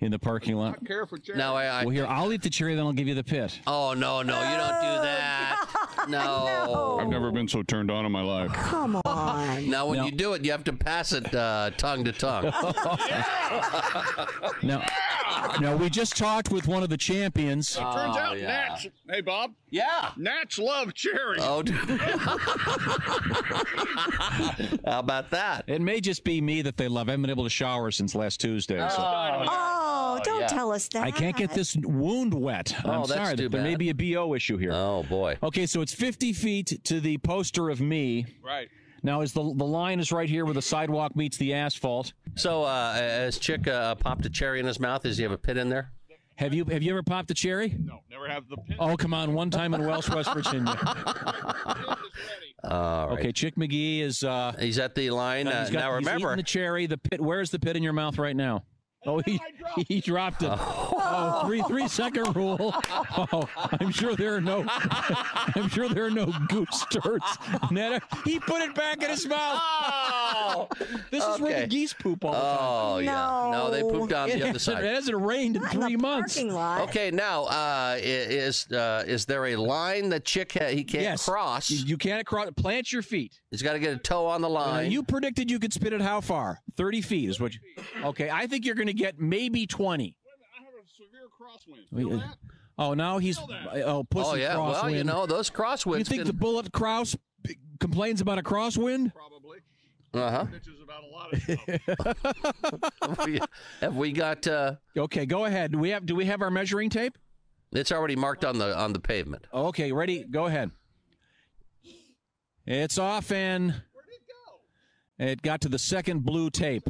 in the parking lot. care for cherry. No, I, I well, here, I'll eat the cherry, then I'll give you the pit. Oh no, no, you don't do that. No. I've never been so turned on in my life. Come on. Now, when you do it, you have to pass it uh, tongue to tongue. Now, now, we just talked with one of the champions. It turns out yeah. Nats. Hey, Bob. Yeah. Nats love cherry. Oh, how about that? It may just be me that they love. I haven't been able to shower since last Tuesday. so- Oh, don't yeah. tell us that. I can't get this wound wet. Oh, I'm that's sorry. too there may be a BO issue here. Oh boy. Okay, so it's 50 feet to the poster of me. Right. Now, is the the line is right here where the sidewalk meets the asphalt. So, uh, has Chick uh, popped a cherry in his mouth? Does he have a pit in there? Have you have you ever popped a cherry? No, never have the pit. Oh, come on, one time in Welch, West Virginia. All right. Okay, Chick McGee is. Uh, He's at the line. Uh, he's got, now he's remember, eating the cherry. The pit. Where's the pit in your mouth right now? Oh, he, he dropped it. Oh, three three second rule. Oh, I'm sure there are no. I'm sure there are no goose turds. Netta, he put it back in his mouth. Oh, this is where the geese poop all the time. Oh yeah. No, they pooped on It the other hasn't- side. It hasn't rained in three months. Okay, now uh, is uh, is there a line that Chick ha- he can't Yes. cross? You, you can't cross. Plant your feet. He's got to get a toe on the Now, line. you predicted you could spit it how far? 30 feet is what you. Okay, I think you're going to get maybe 20. Severe crosswind. Oh, now he's. Oh, pussy oh yeah. Well, you crosswind. know those crosswinds. You think can, the bullet Kraus complains about a crosswind? Probably. Uh huh. About a lot of stuff. have, we, have we got? Uh, Okay, go ahead. Do we have? Do we have our measuring tape? it's already marked on the on the pavement. Okay, ready? Go ahead. It's off and. It got to the second blue tape.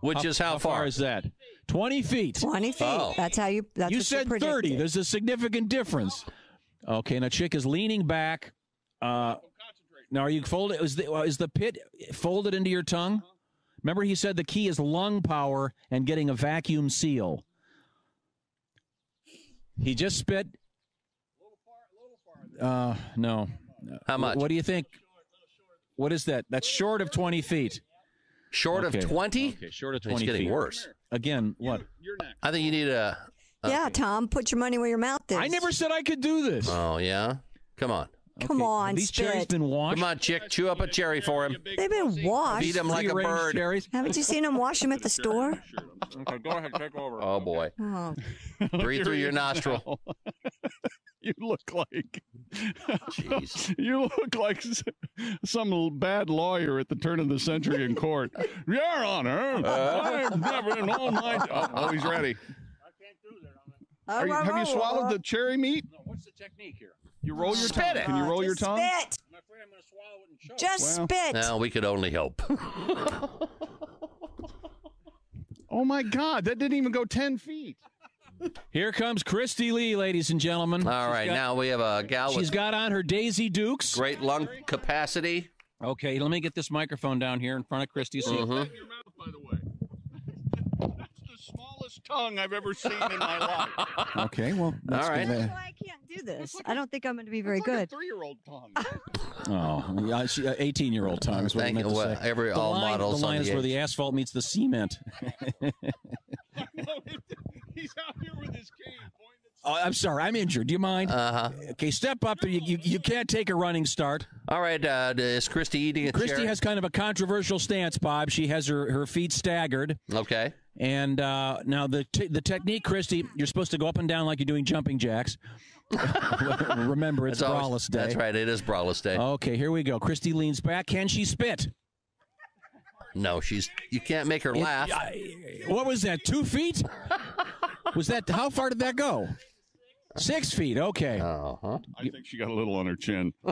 Which is how far far? is that? 20 feet. 20 feet. Oh. That's how you. That's you what said 30. There's a significant difference. Okay, now chick is leaning back. Uh, now, are you folded? Is the, uh, is the pit folded into your tongue? Remember, he said the key is lung power and getting a vacuum seal. He just spit. Uh, no. How much? What do you think? What is that? That's short of 20 feet. Short Okay. of twenty? Okay, short of It's 20 getting feet. worse. Again, what? I think you need a. Uh, yeah, Tom, put your money where your mouth is. I never said I could do this. Oh yeah. Come on. Come on, These spit. cherries been washed. Come on, chick. Chew up a cherry for him. They've been washed. Beat him like a bird. cherries. Haven't you seen them wash them at the store? Okay, go ahead, take over. Oh boy. Oh. Breathe through your nostril. You look like Jeez. you look like some bad lawyer at the turn of the century in court. Your Honor, uh-huh. I've never known my. Oh, oh, he's ready. Uh, Are you, have you swallowed the cherry meat? No, what's the technique here? You roll your Spit tongue. it. Can you roll your Just tongue? Spit. I'm afraid I'm going to swallow it and choke. Just Well. spit. Now we could only hope. Oh my God, that didn't even go ten feet. Here comes Kristi Lee, ladies and gentlemen. All right, She's got- now we have a gal She's got on her Daisy Dukes. great lung capacity. Okay, let me get this microphone down here in front of Kristi. So you- Mhm. Your mouth, by the way. That's the smallest tongue I've ever seen in my life. Okay, well, that's All right. good. That's why I can't do this. I don't think I'm going to be very It's like good. three-year-old tongue. Oh, yeah, she- uh, 18-year-old tongue is what I Thank meant you. to Well, say. every- the all line, models The on line the is where the asphalt meets the cement. He's out here with his cane Oh, I'm sorry. I'm injured. Do you mind? Uh huh. Okay, step up. You, you, you can't take a running start. All right. Uh, is Kristi eating a Kristi cherry? has kind of a controversial stance, Bob. She has her, her feet staggered. Okay. And uh, now the t- the technique, Kristi, you're supposed to go up and down like you're doing jumping jacks. Remember, it's That's always- braless day. That's right. It is braless day. Okay, here we go. Kristi leans back. Can she spit? No, she's. You can't make her It- laugh. I- what was that? Two feet? was that? How far did that go? Six feet. Okay. Uh-huh. I think she got a little on her chin.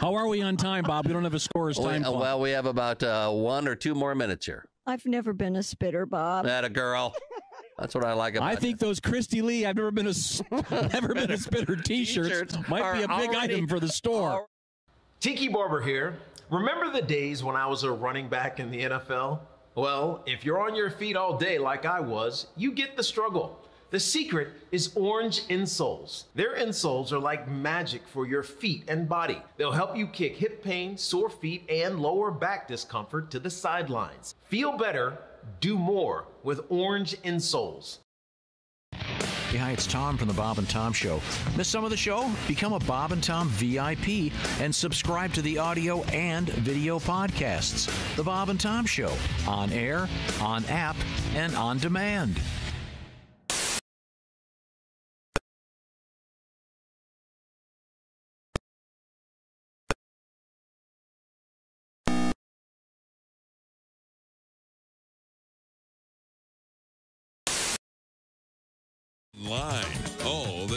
How are we on time, Bob? We don't have a scorer's We- time. uh, clock. well, we have about uh, one or two more minutes here. I've never been a spitter, Bob. That a girl. That's what I like about I think those Kristi Lee, I've never been a, s- never been a spitter T-shirts, T-shirts might be a big already- item for the store. Tiki Barber here. Remember the days when I was a running back in the NFL? Well, if you're on your feet all day like I was, you get the struggle. The secret is orange insoles. Their insoles are like magic for your feet and body. They'll help you kick hip pain, sore feet, and lower back discomfort to the sidelines. Feel better, do more with orange insoles. Hey, hi, it's Tom from the Bob and Tom Show. Miss some of the show? Become a Bob and Tom VIP and subscribe to the audio and video podcasts. The Bob and Tom Show on air, on app, and on demand.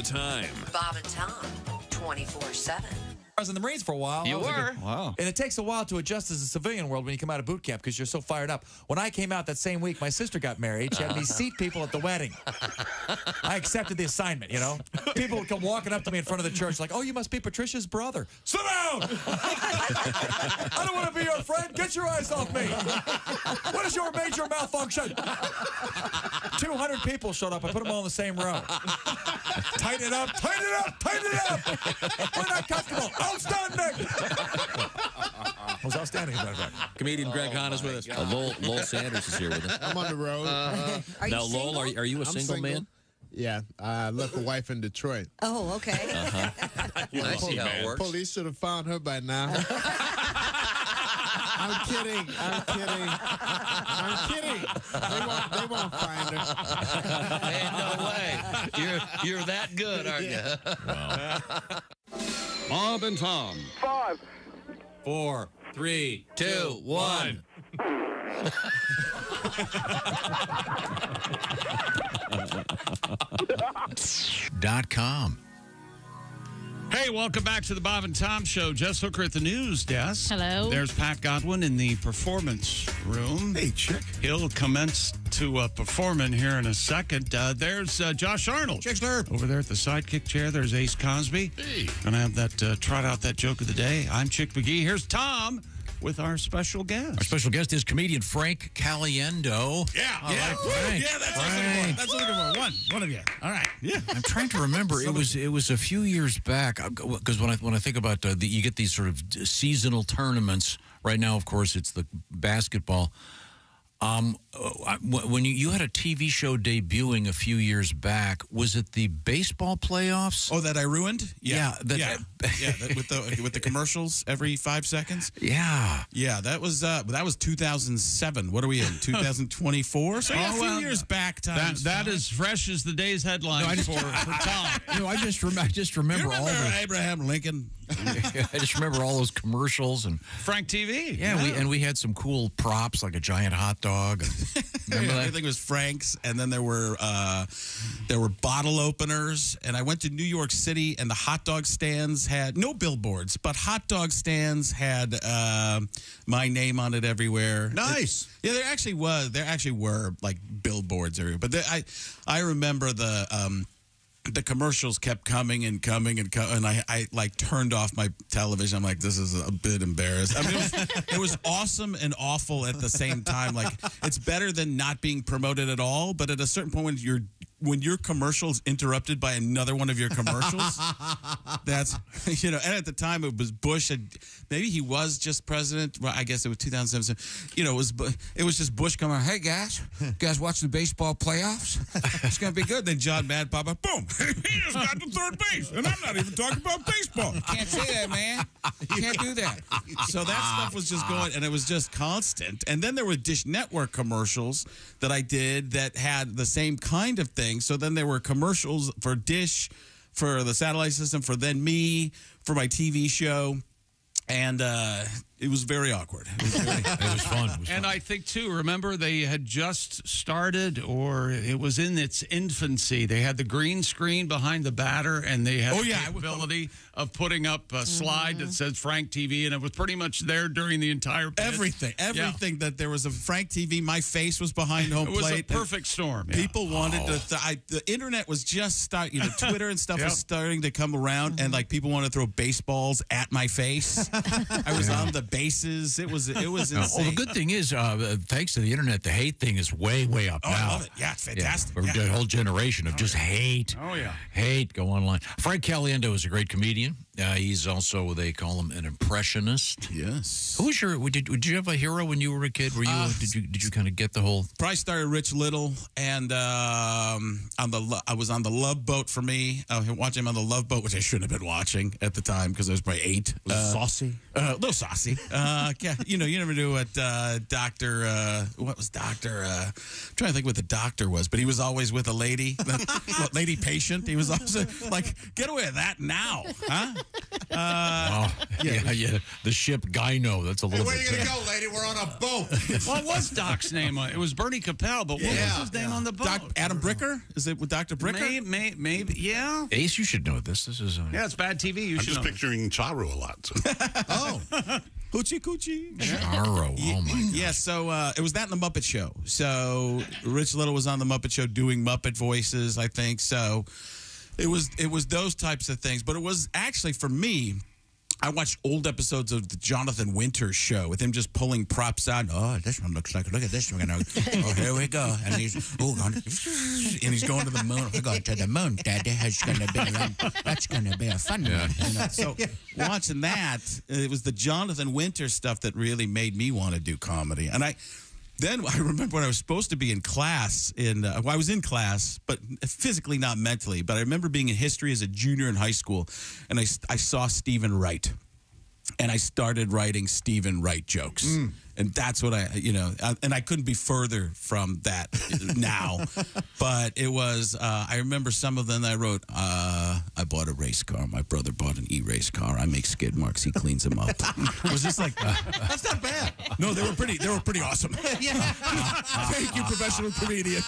The time. Bob and Tom, 24 7. I was in the Marines for a while. You I was a were? good- wow. And it takes a while to adjust as a civilian world when you come out of boot camp because you're so fired up. When I came out that same week, my sister got married. She had me seat people at the wedding. I accepted the assignment, you know? People would come walking up to me in front of the church like, oh, you must be Patricia's brother. Sit down! I don't want to be your friend. Get your eyes off me. What is your major malfunction? 200 people showed up. I put them all in the same row. Tighten it up, tighten it up, tighten it up. We're not comfortable. Outstanding. was outstanding, as a matter of fact. Comedian Greg Hahn is with us. Uh, Lowell, Lowell Sanders is here with us. I'm on the road. Uh-huh. Are you now, Lowell, are, are you a I'm single, man? Yeah, I left a wife in Detroit. Oh, okay. Uh-huh. I see how it works. Police should have found her by now. I'm kidding. I'm kidding. I'm kidding. They won't, they won't find her. Ain't no way. You're you're that good, aren't you? Bob and Tom. Five. Four, three, two, one. Dot com. Hey, welcome back to the Bob and Tom Show. Jess Hooker at the news desk. Hello. There's Pat Godwin in the performance room. Hey, chick. He'll commence to uh, performing here in a second. Uh, there's uh, Josh Arnold. Over there at the sidekick chair. There's Ace Cosby. Hey. Gonna have that uh, trot out that joke of the day. I'm Chick McGee. Here's Tom with our special guest. Our special guest is comedian Frank Caliendo. Yeah, All yeah, right, Frank. yeah, that's Frank. That's looking for one, one of you. All right, yeah. I'm trying to remember. It was it was a few years back because when I when I think about uh, the, you get these sort of seasonal tournaments. Right now, of course, it's the basketball. Um, uh, when you, you had a TV show debuting a few years back, was it the baseball playoffs? Oh, that I ruined? Yeah, that- yeah, yeah. That, with the with the commercials every five seconds. Yeah, yeah. That was uh, that was 2007. What are we in? 2024. So yeah, a Oh, few well, years back. Times That, that is fresh as the day's headlines No, I just- for, for Tom. No, I just rem- I just remember, remember all the Abraham Lincoln. I just remember all those commercials and Frank TV. Yeah, we and we had some cool props like a giant hot dog. And, remember that? Everything was Frank's, and then there were uh, there were bottle openers. And I went to New York City, and the hot dog stands had no billboards, but hot dog stands had uh, my name on it everywhere. Nice. yeah, there actually was. There actually were like billboards everywhere. But there, I I remember the. Um, the commercials kept coming and coming and co- and I, I like turned off my television. I'm like, this is a bit embarrassed. I mean, it was, it was awesome and awful at the same time. Like, it's better than not being promoted at all. But at a certain point, when you're when your commercial is interrupted by another one of your commercials. that's you know, and at the time it was Bush. And maybe he was just president. Well, I guess it was 2007. You know, it was it was just Bush coming. Hey guys, you guys watching the baseball playoffs? It's gonna be good. Then John Mad pop up. Boom. he just got to third base, and I'm not even talking about baseball. Can't say that, man. You can't do that. So that stuff was just going, and it was just constant. And then there were Dish Network commercials that I did that had the same kind of thing. So then there were commercials for Dish, for the satellite system, for then me, for my TV show. And uh, it was very awkward. It was, very, it was fun. And I think too, remember they had just started, or it was in its infancy. They had the green screen behind the batter, and they had Oh, the yeah. capability of putting up a slide that mm-hmm. says Frank TV, and it was pretty much there during the entire pitch. Everything, Yeah. everything that there was a Frank TV. My face was behind home plate. It was a plate. perfect storm. yeah. People wanted to. Oh. Th- I, the internet was just start. You know, Twitter and stuff Yep. was starting to come around, and mm-hmm. like people wanted to throw baseballs at my face. I was on the bases. It was. It was insane. Well, the good thing is, uh, thanks to the internet, the hate thing is way, way up Oh, I now. love it. Yeah, it's fantastic. Yeah, Yeah. A whole generation of just hate. Oh, yeah. Hate. Go online. Frank Caliendo is a great comedian. Uh, he's also, they call him an impressionist. Yes. Who's your, did, did you have a hero when you were a kid? Were you, Uh, did you, did you kind of get the whole, Probably started Rich Little, and um, on the I was on the Love Boat for me. I was watching him on the Love Boat, which I shouldn't have been watching at the time because I was probably eight. Was it Uh, saucy? Uh, a little saucy. Uh, yeah, you know, you never knew what uh, Doctor. Uh, what was Doctor? Uh, I'm trying to think what the doctor was, but he was always with a lady, what, lady patient. He was also like, get away with that now, huh? Uh, oh, yeah, yeah, the ship Gyno. That's a little bit. go, lady? We're on a boat. What was Doc's name? It was Bernie Kopell, but what was his name on the boat? Doc, Adam Bricker? Is it with Doctor Bricker? May, may, maybe, yeah. Ace, you should know this. This is. Uh, Yeah, it's bad TV. You I'm should just know. picturing Charo a lot. So. Oh, hoochie coochie. Charo. Oh, my God. Yeah, so uh, it was that in the Muppet Show. So Rich Little was on the Muppet Show doing Muppet voices, I think. So it was it was those types of things. But it was actually for me. I watched old episodes of the Jonathan Winters show with him just pulling props out. Oh, this one looks like. Look at this one. Oh, oh here we go. And he's oh, going, and he's going to the moon. We're going to the moon, Daddy. It's going to be a, that's going to be a fun one. You uh, know, so watching that, it was the Jonathan Winters stuff that really made me want to do comedy. And I then I remember when I was supposed to be in class in uh, well, I was in class, but physically not mentally. But I remember being in history as a junior in high school, and I I saw Stephen Wright, and I started writing Stephen Wright jokes. And that's what I, you know, and I couldn't be further from that now. but it was, uh, I remember some of them I wrote, uh, I bought a race car. My brother bought an e race car. I make skid marks. He cleans them up. was this like, That's not bad. no, they were pretty. They were pretty awesome. yeah. Thank you, professional comedian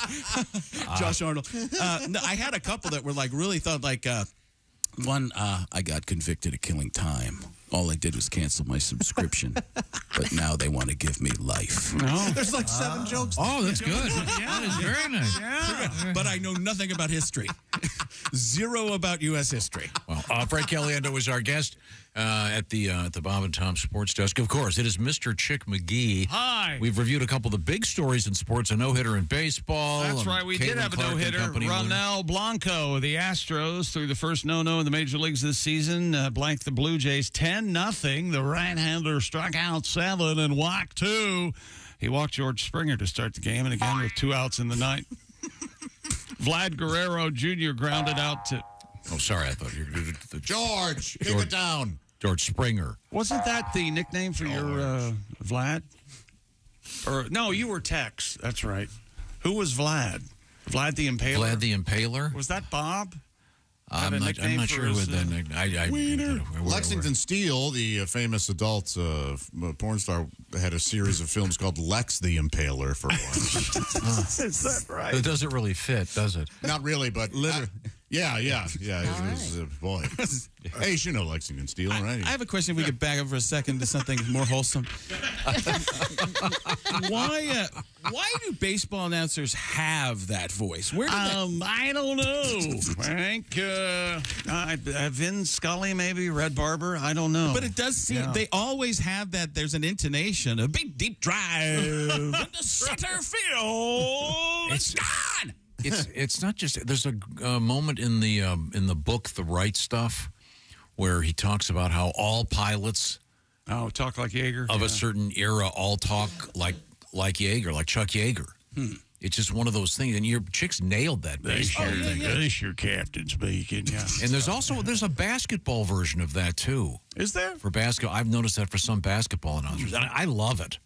Josh Arnold. Uh, no, I had a couple that were like really thought like uh, one. Uh, I got convicted of killing time. All I did was cancel my subscription, but now they want to give me life. There's like seven jokes. Oh, that's good. yeah, that's very nice. But I know nothing about history. Zero about U.S. history. Well, uh, Frank Caliendo was our guest uh, at the uh, at the Bob and Tom Sports Desk. Of course, it is Mr. Chick McGee. Hi. We've reviewed a couple of the big stories in sports: a no hitter in baseball. That's right. We did have a no hitter. Ronel Blanco, the Astros, through the first no no in the major leagues this season, uh, blanked the Blue Jays 10 nothing. The right hander struck out seven and walked two. He walked George Springer to start the game, and again with two outs in the ninth. Vlad Guerrero Jr. grounded out to. Oh, sorry, I thought you were the George, kick George- it down. George Springer. Wasn't that the nickname for your uh, Vlad? Or no, you were Tex. That's right. Who was Vlad? Vlad the Impaler. Vlad the Impaler. Was that Bob? I'm not, I'm not sure his, what that nickname. I, I, where- where- Lexington Steele, the uh, famous adult uh, uh, porn star, had a series of films called Lex the Impaler for a while. Is that right? It doesn't really fit, does it? Not really, but literally. Yeah, yeah, yeah. It was, uh, boy. hey, you know Lexington Steele, right? I have a question. If we could back up for a second to something more wholesome. why? Uh, why do baseball announcers have that voice? Where did that? Um, I don't know. Frank, uh, uh, uh, Vin Scully, maybe Red Barber. I don't know. But it does seem Yeah. they always have that. There's an intonation, a big deep drive into center field. It's gone. It's it's not just there's a, uh moment in the um, in the book the right stuff where he talks about how all pilots oh talk like Yeager of yeah. a certain era all talk like like Yeager like Chuck Yeager. Hmm. It's just one of those things, and your chicks nailed that. baseball thing. That's your captain speaking. Yeah. And there's also there's a basketball version of that too. Is there for basketball? I've noticed that for some basketball announcers, and I love it.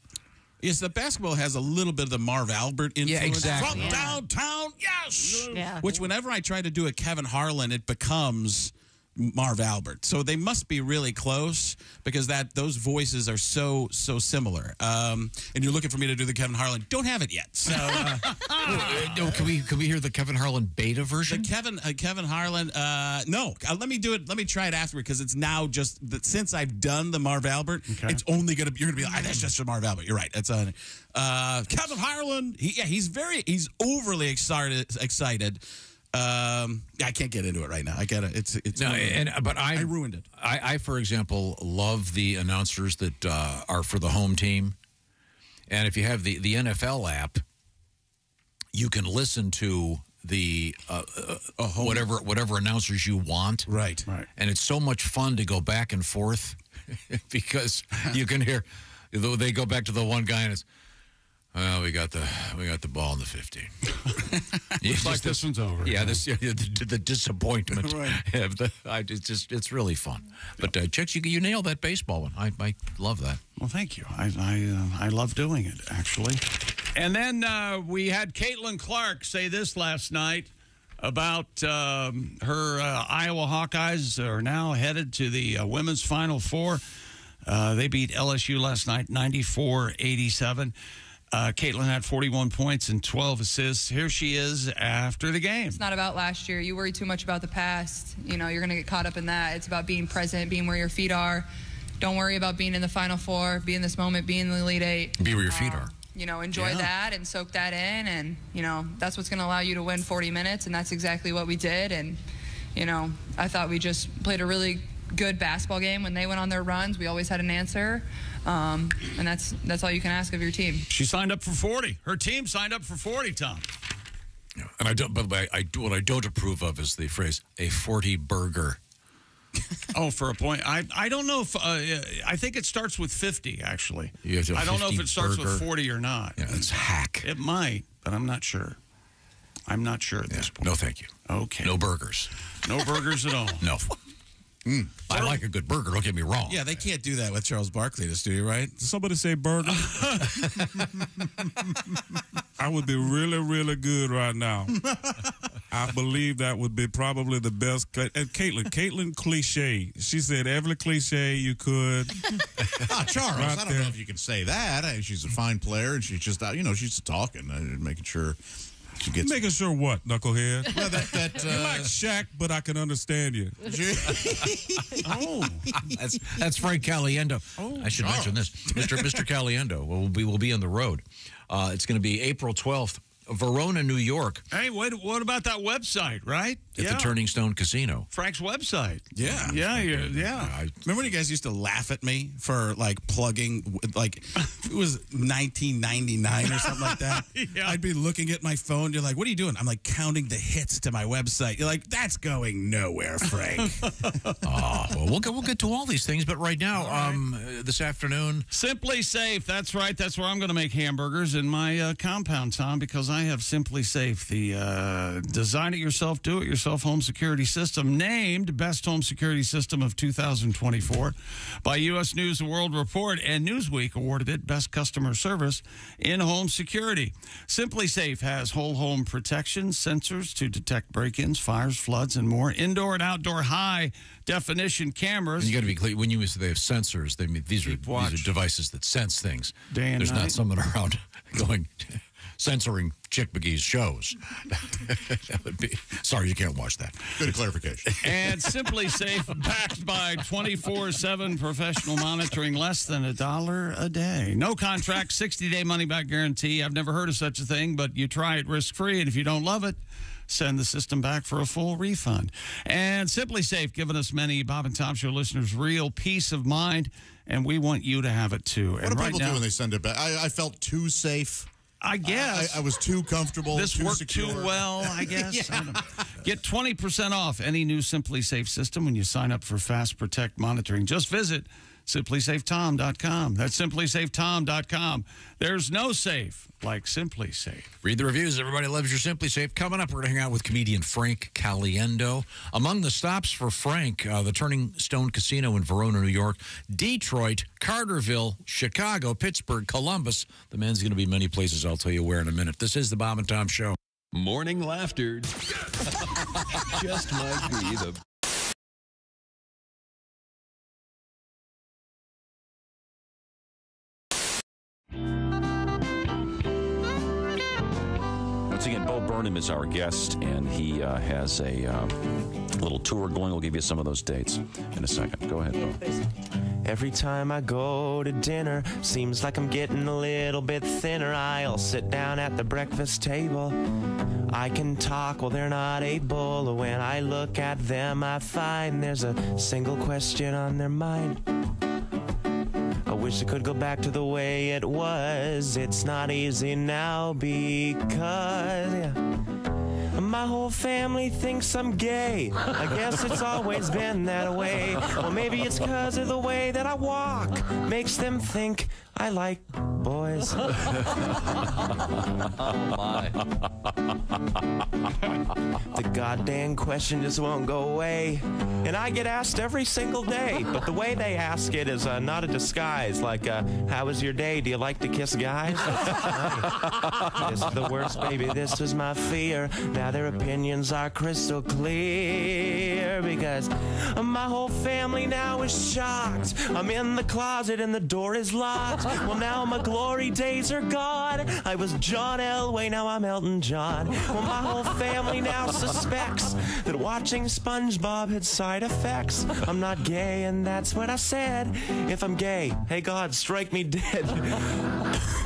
Yes, the basketball has a little bit of the Marv Albert influence. Yeah, exactly. From Yeah. downtown, yes. Yeah. Which, whenever I try to do a Kevin Harlan, it becomes Marv Albert. So they must be really close because that those voices are so so similar. Um, and you're looking for me to do the Kevin Harlan. Don't have it yet. So. Uh, No, can we can we hear the Kevin Harlan beta version? The Kevin uh, Kevin Harlan. Uh, no, uh, let me do it. Let me try it afterward because it's now just that since I've done the Marv Albert, it's only gonna you're gonna be like "Ah, that's just a Marv Albert. You're right. That's uh, uh, Kevin Harlan. He, yeah, he's very he's overly excited. Excited. Um, I can't get into it right now. I gotta. It's it's. No, one of those- and but I, I ruined it. I, I, for example, love the announcers that uh, are for the home team, and if you have the the NFL app, you can listen to the uh, uh, whatever whatever announcers you want. Right, right. And it's so much fun to go back and forth because you can hear though they go back to the one guy and it's. Well, we got the we got the ball in the fifteen. Looks like this one's over. Yeah, this yeah, the, the disappointment. Right. Yeah, the- I, it's just it's really fun. But uh, chicks, you you nailed that baseball one. I I love that. Well, thank you. I I, uh, I love doing it actually. And then uh, we had Caitlin Clark say this last night about um, her uh, Iowa Hawkeyes are now headed to the uh, women's Final Four. Uh, they beat LSU last night, 94 87. Uh, Caitlin had 41 points and 12 assists. Here she is after the game. It's not about last year. You worry too much about the past. You know, you're going to get caught up in that. It's about being present, being where your feet are. Don't worry about being in the Final Four, be in this moment, be in the Elite Eight. Be where your feet are. You know, enjoy Yeah. that and soak that in. And, you know, that's what's going to allow you to win 40 minutes. And that's exactly what we did. And, you know, I thought we just played a really good basketball game when they went on their runs. We always had an answer. Um, and that's that's all you can ask of your team. She signed up for 40. Her team signed up for 40, Tom. And I don't. By the way, I do what I don't approve of is the phrase "a forty burger." Oh, for a point. I I don't know if uh, I think it starts with 50 actually. You have to I don't know if it starts with 40 or not. Yeah, it's hack. It might, but I'm not sure. I'm not sure at this point. No, thank you. Okay. No burgers. No burgers at all. No. I like a good burger. Don't get me wrong. Yeah, they can't do that with Charles Barkley in the studio, right? Did somebody say burger? I would be really, really good right now. I believe that would be probably the best. And Caitlin, Caitlin cliche. She said every cliche you could. Ah, Charles, Right I don't there. know if you can say that. I- She's a fine player, and she's just, uh, you know, she's just talking, uh, making sure she gets. Making sure what, knucklehead? Well, that, that, You're like uh, Shaq, but I can understand you. oh, that's that's Frank Caliendo. I should mention this, Mr. Mr. Caliendo will be will be on the road. Uh, it's going to be April twelfth, Verona, New York, Hey, what what about that website, right? at the Turning Stone Casino. Frank's website. Yeah. Yeah, yeah, yeah. Remember when you guys used to laugh at me for like plugging, like it was 1999 or something like that? Yeah. I'd be looking at my phone. You're like, what are you doing? I'm like counting the hits to my website. You're like, that's going nowhere, Frank. Oh, well, we'll get we'll get to all these things, but right now, um, uh, this afternoon, SimpliSafe. That's right. That's where I'm going to make hamburgers in my uh, compound, Tom, because I have SimpliSafe, the uh, design it yourself, do it yourself home security system, named Best Home Security System of 2024 by U.S. News and World Report, and Newsweek awarded it Best Customer Service in Home Security. SimpliSafe has whole home protection, sensors to detect break ins, fires, floods, and more, indoor and outdoor high definition cameras. and you got to be clear when you say they have sensors. They mean these are watch. these are devices that sense things. There's night. not someone around going censoring Chick McGee's shows. that would be sorry, you can't watch that. Good clarification. and SimpliSafe, backed by 24 7 professional monitoring, less than a dollar a day. No contract, 60 day money back guarantee. I've never heard of such a thing, but you try it risk free, and if you don't love it, send the system back for a full refund. And SimpliSafe, giving us many Bob and Tom Show listeners real peace of mind, and we want you to have it too. What and do right people now, do when they send it back? I, I felt too safe. I guess. I, I was too comfortable. This too worked secure. too well, I guess. Yeah. I. Get 20% off any new SimpliSafe system when you sign up for Fast Protect monitoring. Just visit simplysafetom.com. That's simplysafetom.com. There's no safe like SimpliSafe. Read the reviews. Everybody loves your SimpliSafe. Coming up, we're going to hang out with comedian Frank Caliendo. Among the stops for Frank, uh, the Turning Stone Casino in Verona, New York, Detroit, Carterville, Chicago, Pittsburgh, Columbus. The man's going to be many places. I'll tell you where in a minute. This is the Bob and Tom Show. Morning laughter just might be the Once again, Bo Burnham is our guest, and he uh, has a um, little tour going. We'll give you some of those dates in a second. Go ahead, Bo. Every time I go to dinner, seems like I'm getting a little bit thinner. I'll sit down at the breakfast table. I can talk while they're not able. When I look at them, I find there's a single question on their mind. Wish I could go back to the way it was. It's not easy now because yeah, my whole family thinks I'm gay. I guess it's always been that way. Or maybe it's because of the way that I walk makes them think I like boys. oh, my. The goddamn question just won't go away. And I get asked every single day. But the way they ask it is uh, not a disguise. Like, uh, how was your day? Do you like to kiss guys? this is the worst, baby. This was my fear. Now their opinions are crystal clear. Because my whole family now is shocked. I'm in the closet and the door is locked. Well, now my glory days are gone. I was John Elway, now I'm Elton John. Well, my whole family now suspects that watching SpongeBob had side effects. I'm not gay, and that's what I said. If I'm gay, hey God, strike me dead.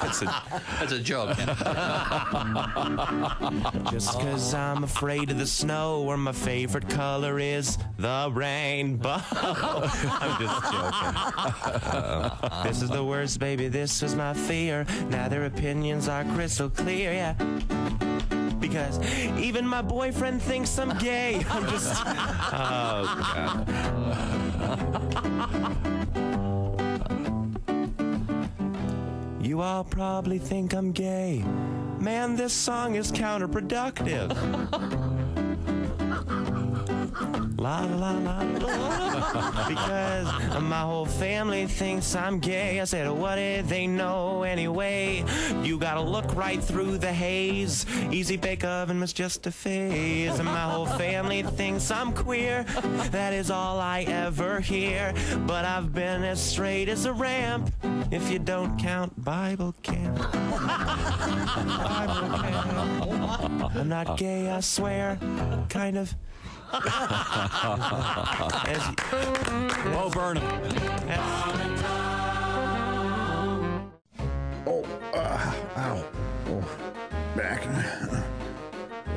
That's a, that's a joke. Just cause I'm afraid of the snow, or my favorite color is the rainbow. I'm just joking. this is the worst, baby. This was my fear. Now their opinions are crystal clear, yeah. Because even my boyfriend thinks I'm gay. I'm just. Oh, God. You all probably think I'm gay. Man, this song is counterproductive. La la la la. because my whole family thinks I'm gay. I said, what did they know anyway? You gotta look right through the haze. Easy bake oven was just a phase. And my whole family thinks I'm queer. That is all I ever hear. But I've been as straight as a ramp. If you don't count Bible camp. Bible camp. I'm not gay, I swear. Kind of. As- Bo Burnham. Oh, uh, ow. Oh, back.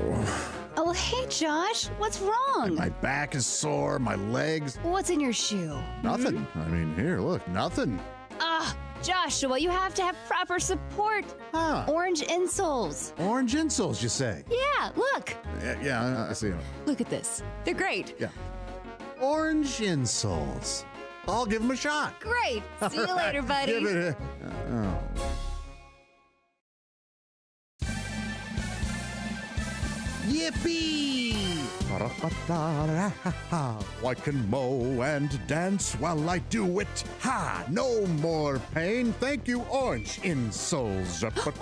Oh, Oh, hey, Josh. What's wrong? my back is sore, my legs. What's in your shoe? Nothing. I mean, here, look, nothing. Ah, Joshua, you have to have proper support. Orange insoles. Orange insoles, you say? Yeah, look. Yeah, yeah I- I see them. Look at this. They're great. Yeah. Orange insoles. I'll give them a shot. Great. See you later, buddy. Give it a- oh. Yippee! I can mow and dance while I do it. Ha! No more pain. Thank you, orange insoles.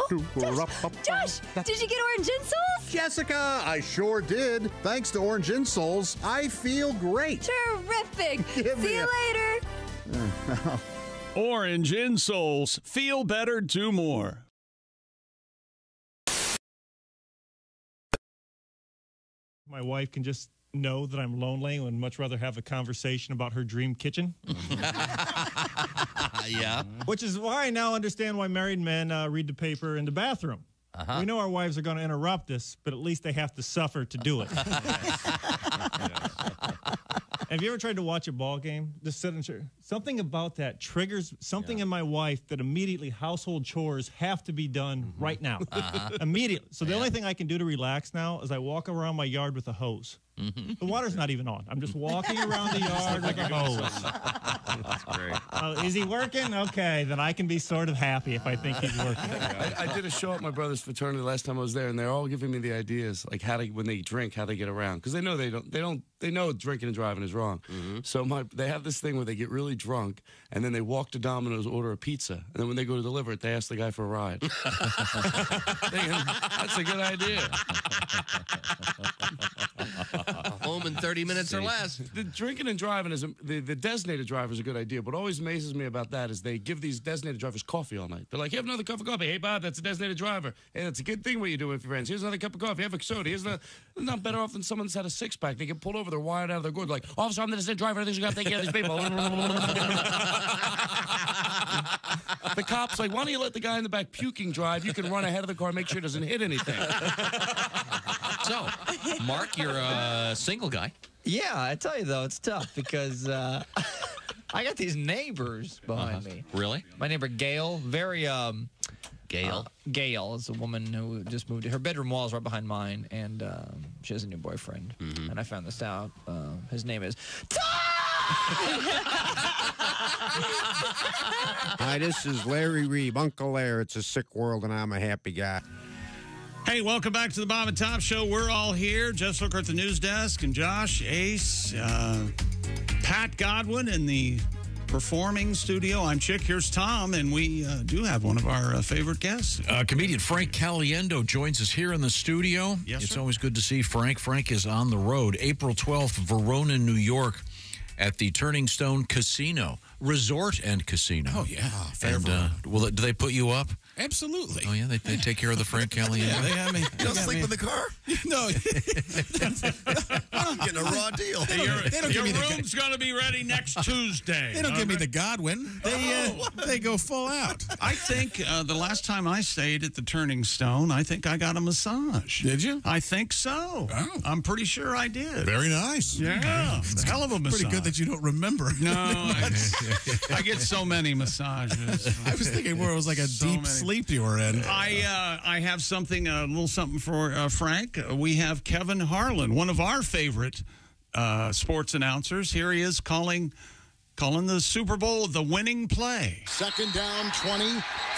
Oh, oh, Josh, did you get orange insoles? Jessica, I sure did. Thanks to orange insoles, I feel great. Terrific. Give See you a- later. Orange insoles. Feel better, do more. My wife can just know that I'm lonely and would much rather have a conversation about her dream kitchen. yeah. Which is why I now understand why married men uh, read the paper in the bathroom. Uh-huh. We know our wives are going to interrupt us, but at least they have to suffer to do it. Have you ever tried to watch a ball game? Just sit and chair. Something about that triggers something in my wife that immediately household chores have to be done right now. Uh-huh. Immediately. So the only thing I can do to relax now is I walk around my yard with a hose. Mm-hmm. The water's not even on. I'm just walking around the yard with a hose. That's great. Oh, is he working? Okay, then I can be sort of happy if I think he's working. I, I did a show at my brother's fraternity last time I was there, and they're all giving me the ideas, like how to when they drink, how they get around, because they know they don't, they don't, they know drinking and driving is wrong. Mm-hmm. So my, they have this thing where they get really drunk, and then they walk to Domino's, order a pizza, and then when they go to deliver it, they ask the guy for a ride. Thinking, That's a good idea. Home in 30 minutes or less. The drinking and driving is a, the the designated driver is a good idea. But what always amazes me about that is they give these designated drivers coffee all night. They're like, "Have another cup of coffee." Hey, Bob, that's a designated driver. Hey, that's a good thing what you do with your friends. Here's another cup of coffee. Have a soda. Here's the. They're not better off than someone that's had a six pack. They get pulled over. They're wired out of their gourd. Like, officer, I'm the designated driver. I think you got to take care of these people. the cops like, why don't you let the guy in the back puking drive? You can run ahead of the car, make sure it doesn't hit anything. So, Mark, you're a single guy. Yeah, I tell you though, it's tough because uh, I got these neighbors behind me. Really? My neighbor Gail, very um, Gail. uh, Gail is a woman who just moved. Her bedroom wall is right behind mine, and um, she has a new boyfriend. And I found this out. Uh, his name is Hi, this is Larry Reeb, Uncle Larry. It's a sick world, and I'm a happy guy. Hey, welcome back to the Bob and Tom Show. We're all here. Jess Hooker at the news desk, and Josh, Ace, uh, Pat Godwin in the performing studio. I'm Chick. Here's Tom, and we uh, do have one of our uh, favorite guests. Uh, comedian Frank Caliendo joins us here in the studio. Yes, it's sir. always good to see Frank. Frank is on the road. April 12th, Verona, New York, at the Turning Stone Casino, Resort and Casino. Oh, yeah. And uh, will it, do they put you up? Absolutely. Oh, yeah, they, they take care of the Frank Kelly. Yeah, they have me. You don't sleep me- in the car? No. I'm getting a raw deal. Your, They don't your give me the- room's going to be ready next Tuesday. They don't give me the Godwin. They uh, they go full out. I think uh, the last time I stayed at the Turning Stone, I think I got a massage. Did you? I think so. I'm pretty sure I did. Very nice. Yeah, it's hell of a massage. Pretty good that you don't remember. No, I, I get so many massages. I was thinking more it was like a So deep many. Sleep you were in. I uh, I have something a little something for uh, Frank. Uh, we have Kevin Harlan, one of our favorite uh, sports announcers. Here he is calling calling the Super Bowl the winning play. Second down, 20,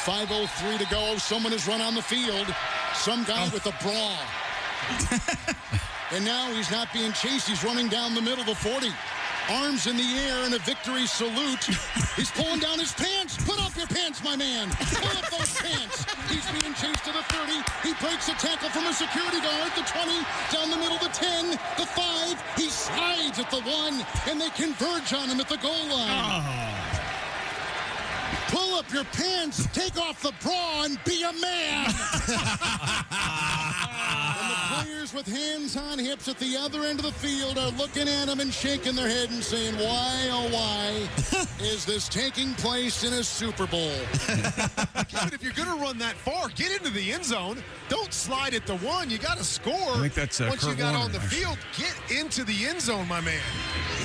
5.03 to go. Someone has run on the field. Some guy with a bra. and now he's not being chased. He's running down the middle of the 40. Arms in the air in a victory salute. He's pulling down his pants. Put up your pants, my man. Pull up those pants. He's being chased to the 30. He breaks a tackle from a security guard. The 20, down the middle, the 10, the 5. He slides at the 1, and they converge on him at the goal line. Oh. Pull up your pants, take off the bra, and be a man. and the players with hands on hips at the other end of the field are looking at him and shaking their head and saying, Why, oh, why is this taking place in a Super Bowl? Kevin, if you're going to run that far, get into the end zone. Don't slide at the one. You got to score. I think that's, uh, Once you got Warner, on the actually. field, get into the end zone, my man.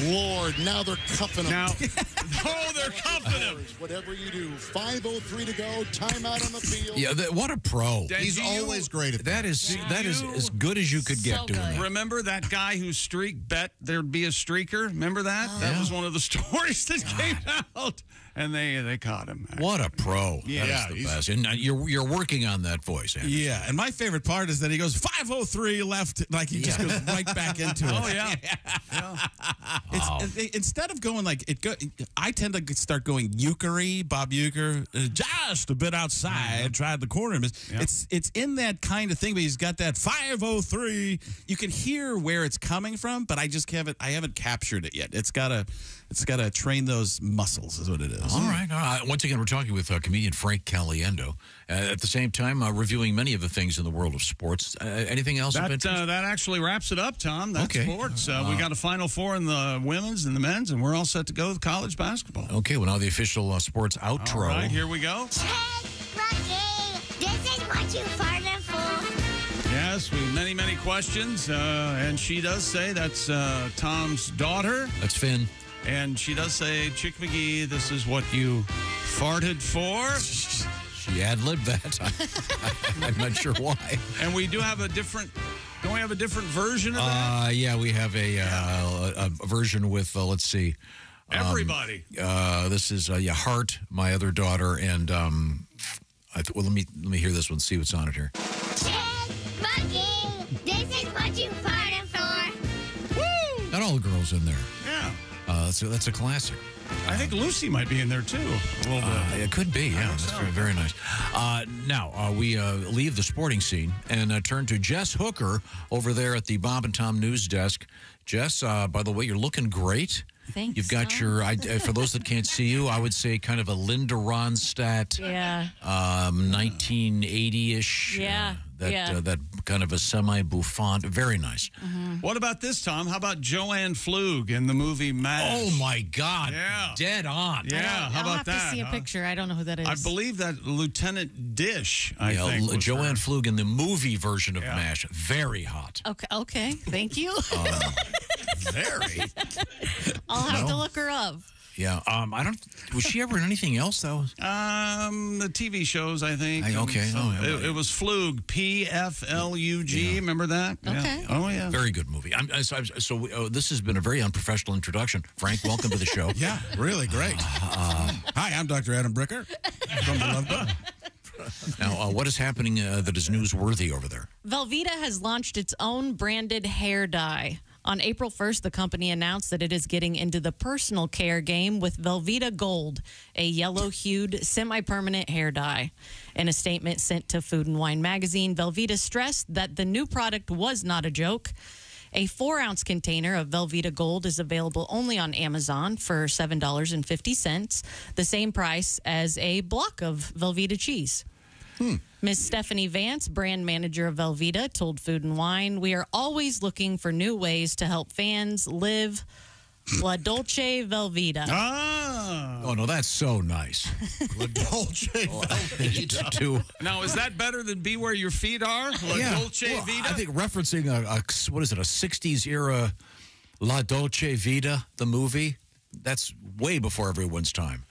Lord, now they're cuffing him. Now, oh, they're cuffing him. Whatever you do, 5.03 to go, timeout on the field. Yeah, that, what a pro. Did He's you- always great at that. That is Did that is as good as you could get So doing good. that. Remember that guy who streak bet there'd be a streaker? Remember that? That was one of the stories that came out, and they they caught him. What a pro. Yeah, that is the best. And uh, you're you're working on that voice, Andrew. Yeah, and my favorite part is that he goes 503 left, like he just goes right back into it. Oh yeah, It's, Wow. it- instead of going like it go, I tend to start going Uecker, Bob Uecker, uh, just a bit outside, tried the corner miss. It's it's in that kind of thing, but he's got that 503. You can hear where it's coming from, but I just haven't I haven't captured it yet. It's gotta it's gotta train those muscles, is what it is. All right. all right. Once again, we're talking with uh, comedian Frank Caliendo. Uh, at the same time, uh, reviewing many of the things in the world of sports. Uh, anything else that uh, that actually wraps it up, Tom. That's Okay. sports. Uh, we got a Final Four in the women's and the men's, and we're all set to go with college basketball. okay, well, now the official uh, sports outro. All right, here we go. This is what you farted for. Yes, Yes, we many many questions, uh, and she does say that's uh, Tom's daughter. That's Finn. And she does say, Chick McGee, this is what you farted for. She ad libbed that. I, am not sure why. And we do have a different. Don't we have a different version of that? Uh, yeah, we have a, uh, a, a version with, uh, let's see. um, Everybody. uh, this is, uh, yeah, Hart, my other daughter, and, um, I th- well, let me let me hear this one, see what's on it here. Bucky, this is what you farted for. Not all the girls in there. Uh, that's, a, that's a classic. I think Lucy might be in there too. Bit. Uh, it could be, yeah. That's very, very nice. Uh, now, uh, we uh, leave the sporting scene and uh, turn to Jess Hooker over there at the Bob and Tom news desk. Jess, uh, by the way, you're looking great. Thanks, You've got Tom. your, I, uh, for those that can't see you, I would say kind of a Linda Ronstadt, Yeah. um, 1980 ish. Yeah, that, yeah. uh, that kind of a semi bouffant. Very nice. What about this, Tom? How about Jo Ann Pflug in the movie Mash? Oh, my God. Yeah. Dead on. Yeah, how I'll about have that? to see a huh? picture. I don't know who that is. I believe that Lieutenant Dish, I Yeah, think. Was Jo Ann her. Pflug in the movie version of MASH. Very hot. Okay. Okay. Thank you. Very. I'll have to No. look her up. Yeah. Um, I don't. Was she ever in anything else though? Um, the TV shows, I think. I- okay. So Oh, yeah, it, it was Pflug, P F L U G. Remember that? Yeah. Okay. Oh yeah. Very good movie. I'm, I- so, I- so we- oh, this has been a very unprofessional introduction. Frank, welcome to the show. Yeah, really great. Hi, I'm Dr. Adam Bricker from the Love Book. Now, uh, what is happening uh, that is newsworthy over there? Velveeta has launched its own branded hair dye. On April 1st, the company announced that it is getting into the personal care game with Velveeta Gold, a yellow hued, semi permanent hair dye. In a statement sent to Food and Wine magazine, Velveeta stressed that the new product was not a joke. A four ounce container of Velveeta Gold is available only on Amazon for $7.50, the same price as a block of Velveeta cheese. Hmm. Miss Stephanie Vance, brand manager of Velveeta, told Food and Wine, We are always looking for new ways to help fans live La Dolce Velveeta. Ah. Oh no, that's so nice. La Dolce Velveeta. to Now, is that better than Be Where Your Feet Are? La Dolce Well, Vita? I think referencing a, a what is it, a '60s era La Dolce Vita, the movie. That's way before everyone's time.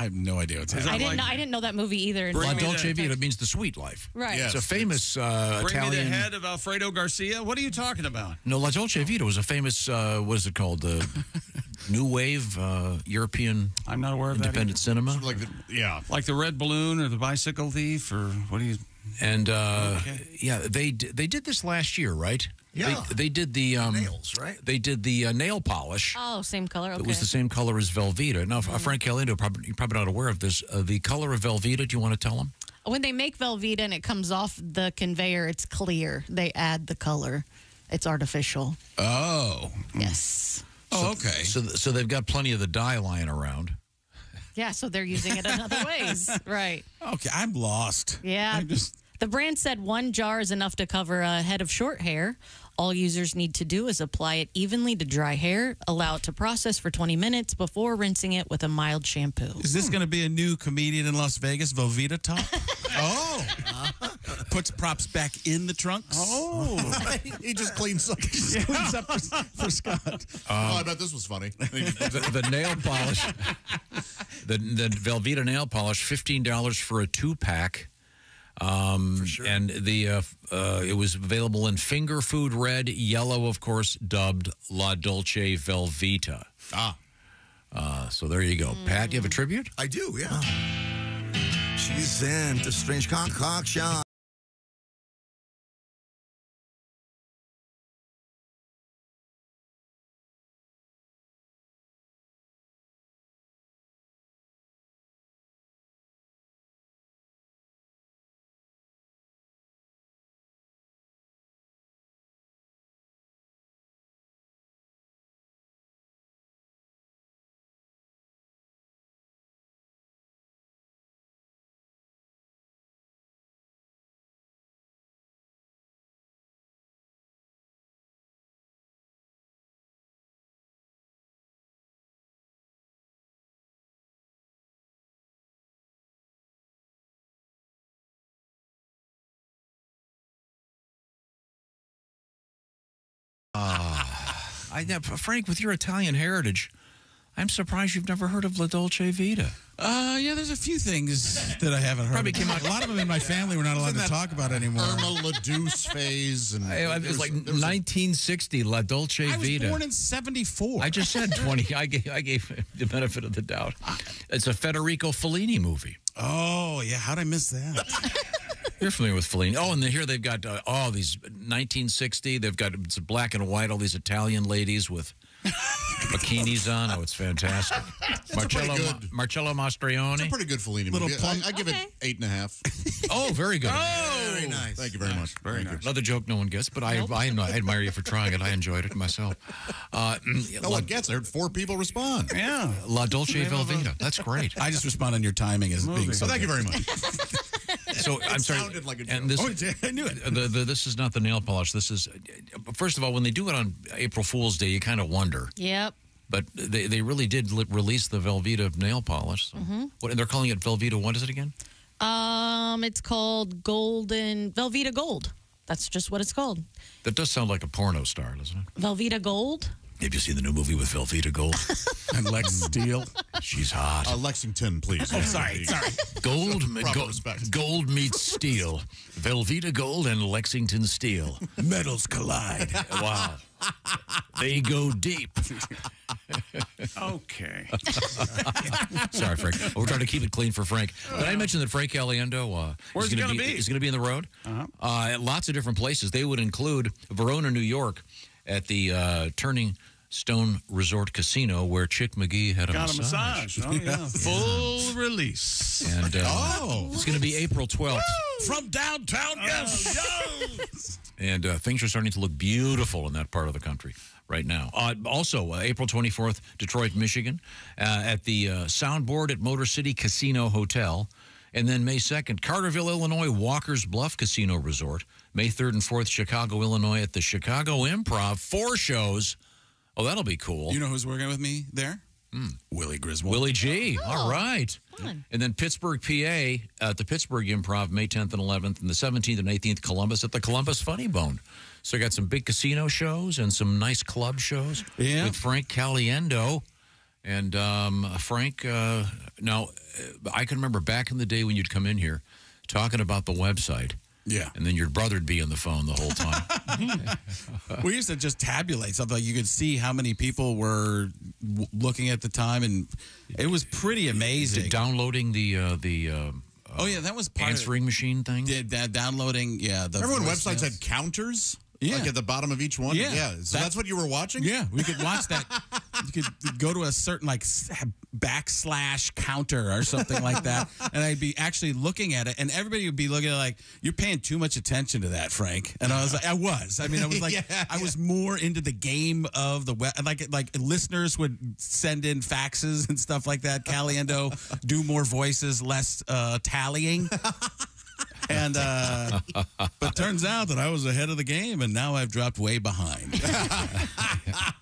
I have no idea what's I didn't know, I didn't know that movie either. La me Dolce the- Vita means the sweet life. Right. It's a famous uh, Bring me Italian. the head of Alfredo Garcia. What are you talking about? No, La Dolce Vita was a famous. Uh, what is it called? The new wave uh, European. I'm not aware of that independent cinema. Like the, Yeah, like the Red Balloon or the Bicycle Thief or what do you? And uh, yeah, they they did this last year, right? Yeah. They, they did the um, Nails, right? They did the uh, nail polish. Oh, same color. Okay. It was the same color as Velveeta. Now, uh, Frank Caliendo, probably, you're probably not aware of this. Uh, the color of Velveeta, do you want to tell them? when they make Velveeta and it comes off the conveyor, it's clear. They add the color. It's artificial. Oh. Yes. Oh, okay. So, so they've got plenty of the dye lying around. Yeah, so they're using it in other ways. Right. Okay, I'm lost. Yeah. I'm just The brand said one jar is enough to cover a head of short hair. All users need to do is apply it evenly to dry hair, allow it to process for 20 minutes before rinsing it with a mild shampoo. Is this going to be a new comedian in Las Vegas, Velveeta Top? oh. Puts props back in the trunks. Oh. he just cleans up. cleans up for, for Scott. oh, I bet this was funny. the, the nail polish, the, the Velveeta nail polish, fifteen dollars for a two pack. Um, And the uh, uh, it was available in finger food red, yellow, of course, dubbed La Dolce Velveeta. Ah. Uh, so there you go. Pat, you have a tribute? I do, yeah. She's into strange concoction. I, uh, Frank, with your Italian heritage, I'm surprised you've never heard of La Dolce Vita. Uh, yeah, there's a few things that I haven't heard. Probably came out- a lot of them in my family we're not allowed to Isn't that talk about anymore. Irma la Douce phase, and I- it was like 1960, La Dolce I was Vita. born in '74. I just said 20. I gave, I gave the benefit of the doubt. It's a Federico Fellini movie. Oh yeah, how'd I miss that? You're familiar with Fellini. Oh, and here they've got uh, all these 1960. They've got it's black and white. All these Italian ladies with bikinis on. Oh, it's fantastic. Marcello, pretty Ma- good- Marcello Mastroianni. It's a pretty good Fellini Little movie. plump- I, I give it eight and a half. Oh, very good. very nice. Thank you very much. Very nice. Another joke no one gets, but I, I, I admire you for trying it. I enjoyed it myself. Uh, No one gets. I heard four people respond. Yeah. La Dolce Velveeta. That's great. I just respond on your timing as being so. Well, thank you very much. So I'm sorry. sounded like a and this, Oh, yeah, I knew it. The, the, this is not the nail polish. This is, first of all, when they do it on April Fool's Day, you kind of wonder. Yep. But they, they really did li- release the Velveeta nail polish. So. Mhm. What, and they're calling it Velveeta. What is it again? Um, it's called Golden Velveeta Gold. That's just what it's called. That does sound like a porno star, doesn't it? Velveeta Gold. Have you seen the new movie with Velveeta Gold? and Lex Steele. She's hot. Uh, Lexington, please. Oh, sorry, sorry. Gold, Proper go- gold meets steel. Velveeta Gold and Lexington Steel. Metals collide. Wow. They go deep. Okay. Sorry, Frank. We're trying to keep it clean for Frank. Did I mention that Frank Caliendo uh, Where's is gonna gonna be? Is going to be in the road. Uh-huh. Uh, at lots of different places. They would include Verona, New York, at the uh, Turning Stone Resort Casino, where Chick McGee had a Got a massage. massage. Oh, yeah. Full release. And uh, Oh. it's going to be April 12th. From downtown, Oh, yes. and uh, things are starting to look beautiful in that part of the country right now. Uh, also, uh, April 24th, Detroit, Michigan, uh, at the uh, Soundboard at Motor City Casino Hotel. And then May 2nd, Carterville, Illinois, Walker's Bluff Casino Resort. May 3rd and 4th, Chicago, Illinois, at the Chicago Improv. Four shows. Oh, that'll be cool. You know who's working with me there? Willie Griswold. Willie G. All right. Fun. And then Pittsburgh, PA, at the Pittsburgh Improv, May 10th and 11th, and the 17th and 18th, Columbus at the Columbus Funny Bone. So I got some big casino shows and some nice club shows Yeah. with Frank Caliendo. And um, Frank, uh, now uh, I can remember back in the day when you'd come in here talking about the website, Yeah. and then your brother'd be on the phone the whole time. we used to just tabulate something. You could see how many people were w- looking at the time, and it was pretty amazing. Downloading the uh, the uh, oh yeah, that was part answering machine thing. Did that downloading? Yeah, the Remember when voicemails. websites had counters? Yeah. Like at the bottom of each one? Yeah. So that's, That's- what you were watching? Yeah, we could watch that. you could go to a certain like backslash counter or something like that, and I'd be actually looking at it, and everybody would be looking at it like you're paying too much attention to that, Frank. And I was like, I was. I mean, I was like, Yeah, I was more into the game of the web. Like, like listeners would send in faxes and stuff like that. Caliendo do more voices, less uh, tallying. And uh, but turns out that I was ahead of the game, and now I've dropped way behind.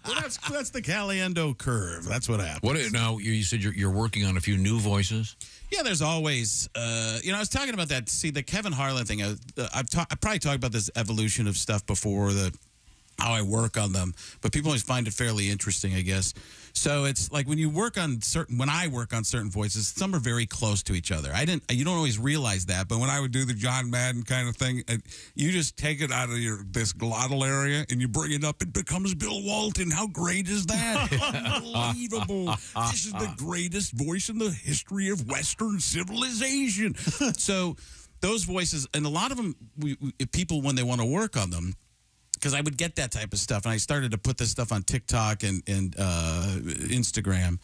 well, that's that's the Caliendo curve. That's what happened. What now? You you said you're, you're working on a few new voices. Yeah, there's always, uh, you know, I was talking about that. See, the Kevin Harlan thing. Uh, I've ta- I probably talked about this evolution of stuff before. The how I work on them, but people always find it fairly interesting, I guess. So it's like when you work on certain, when I work on certain voices, some are very close to each other. I didn't, you don't always realize that, but when I would do the John Madden kind of thing, you just take it out of your this glottal area and you bring it up, it becomes Bill Walton. How great is that? Unbelievable! this is the greatest voice in the history of Western civilization. so those voices, and a lot of them, we, we, people when they want to work on them because I would get that type of stuff, and I started to put this stuff on TikTok and and uh, Instagram.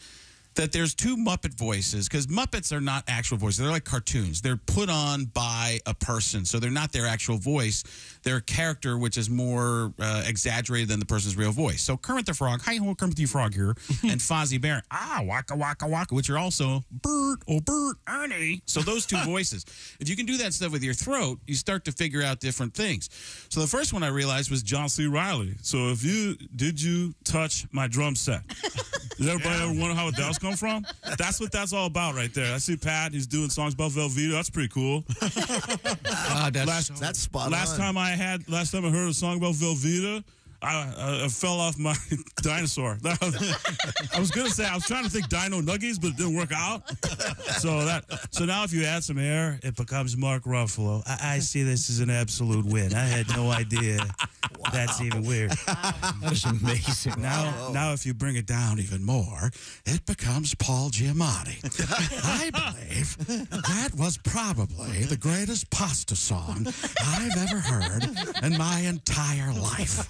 That there's two Muppet voices because Muppets are not actual voices; they're like cartoons. They're put on by a person, so they're not their actual voice. They're character which is more uh, exaggerated than the person's real voice. So Kermit the Frog, hi ho, Kermit the Frog here, and Fozzie Bear, ah waka waka waka, which are also Bert or Bert Ernie. So those two voices. If you can do that stuff with your throat, you start to figure out different things. So the first one I realized was John C. Reilly. So if you did you touch my drum set? Does everybody ever wonder how that was come from? That's what that's all about right there. I see Pat. He's doing songs about Velveeta. That's pretty cool. Ah, that's last, That's spot last on. time I had, last time I heard a song about Velveeta, I, I, I fell off my dinosaur. I was gonna say I was trying to think Dino Nuggies, but it didn't work out. So that so now if you add some air, it becomes Mark Ruffalo. I, I see this as an absolute win. I had no idea that's even weird. That is amazing. Now, now if you bring it down even more, it becomes Paul Giamatti. I believe that was probably the greatest pasta song I've ever heard in my entire life.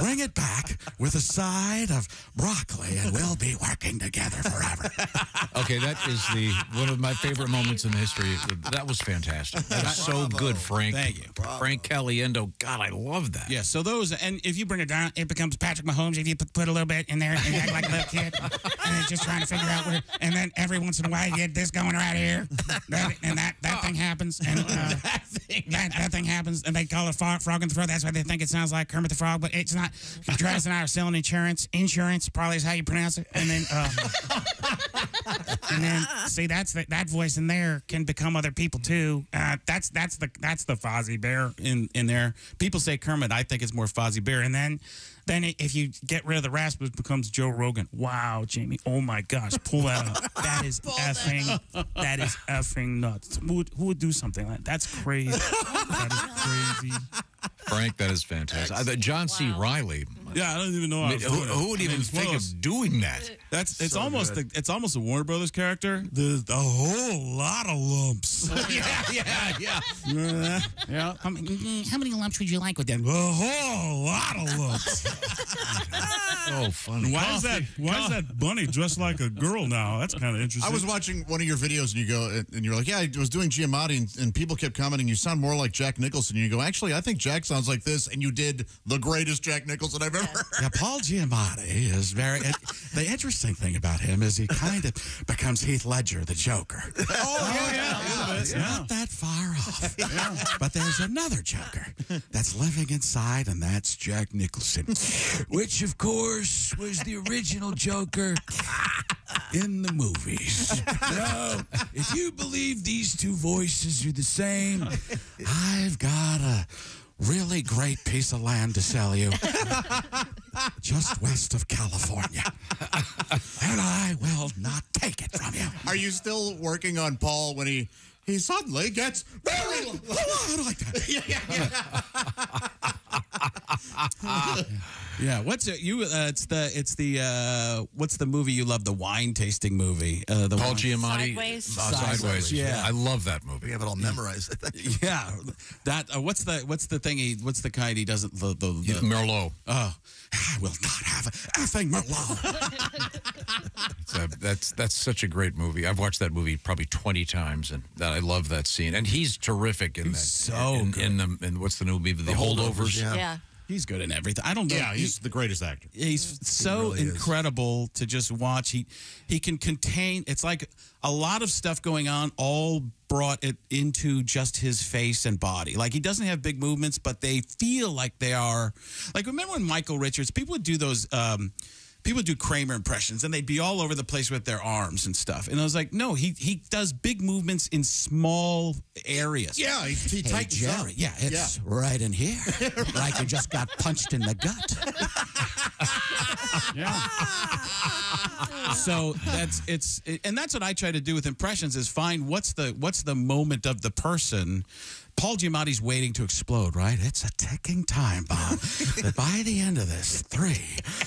Bring it back with a side of broccoli, and we'll be working together forever. Okay, that is the one of my favorite moments in the history. That was fantastic. That is so good, Frank. Thank you. Frank Caliendo. God, I love that. Yeah, so those, and if you bring it down, it becomes Patrick Mahomes. If you put, put a little bit in there and act like a little kid, and then just trying to figure out where, and then every once in a while you get this going right here, that, and that, that thing happens, and uh, that, that thing happens, and they call it frog, frog in the throat. That's why they think it sounds like Kermit the Frog, but it's not. Travis and I are selling insurance. Insurance probably is how you pronounce it, and then. Um, and then see that's the, that voice in there can become other people too. Uh, that's that's the that's the Fozzie Bear in in there. People say Kermit. I think it's more Fozzie Bear. And then then if you get rid of the rasp, it becomes Joe Rogan. Wow, Jamie. Oh my gosh, pull that up. That is effing. That is effing nuts. Who would, who would do something like that? That's crazy. that is crazy. Frank, that is fantastic. Uh, John C. Reilly. Yeah, I don't even know. I I mean, was who, who would I mean, even it's think those- of doing that? That's it's So almost good. the, it's almost a Warner Brothers character. There's a whole lot of lumps. yeah, yeah, yeah. Yeah. yeah. How many, how many lumps would you like with that? A whole lot of lumps. Oh, funny. Why is that? Why is that bunny dressed like a girl now? That's kind of interesting. I was watching one of your videos and you go and you're like, yeah, I was doing Giamatti and, and people kept commenting, you sound more like Jack Nicholson. And You go, actually, I think Jack sounds like this, and you did the greatest Jack Nicholson I've ever Yeah, Paul Giamatti is very. The interesting thing about him is he kind of becomes Heath Ledger, the Joker. Oh, yeah, It's not that far off. But there's another Joker that's living inside, and that's Jack Nicholson, which, of course, was the original Joker in the movies. Now, if you believe these two voices are the same, I've got a really great piece of land to sell you just west of California. and I will not take it from you. Are you still working on Paul when he he suddenly gets very I don't like that. yeah, yeah, yeah. Yeah, what's it? You? Uh, it's the it's the uh, what's the movie you love? The wine tasting movie. Uh, the Paul wine- Giamatti. Sideways. Uh, Sideways. Yeah. I love that movie. We have it all memorized. I. Yeah, that. Uh, what's the what's the thing? He what's the kind he doesn't the the, the Merlot. Oh, I will not have effing Merlot. It's a- that's that's such a great movie. I've watched that movie probably twenty times, and that I love that scene. And he's terrific in that. so in, good. in the in what's the new movie? The, Holdovers. yeah. Yeah. He's good in everything. I don't know. Yeah, he's the greatest actor. he's so really is. incredible to just watch. He he can contain. It's like a lot of stuff going on, all brought it into just his face and body. Like he doesn't have big movements, but they feel like they are. Like remember when Michael Richards? People would do those. Um, People do Kramer impressions, and they'd be all over the place with their arms and stuff. And I was like, no, he he does big movements in small areas. Yeah, he, he Hey, tightens Jerry, up. yeah, it's right in here, like you just got punched in the gut. Yeah. so that's it's and that's what I try to do with impressions is find what's the what's the moment of the person. Paul Giamatti's waiting to explode, right? It's a ticking time bomb. that by the end of this, three,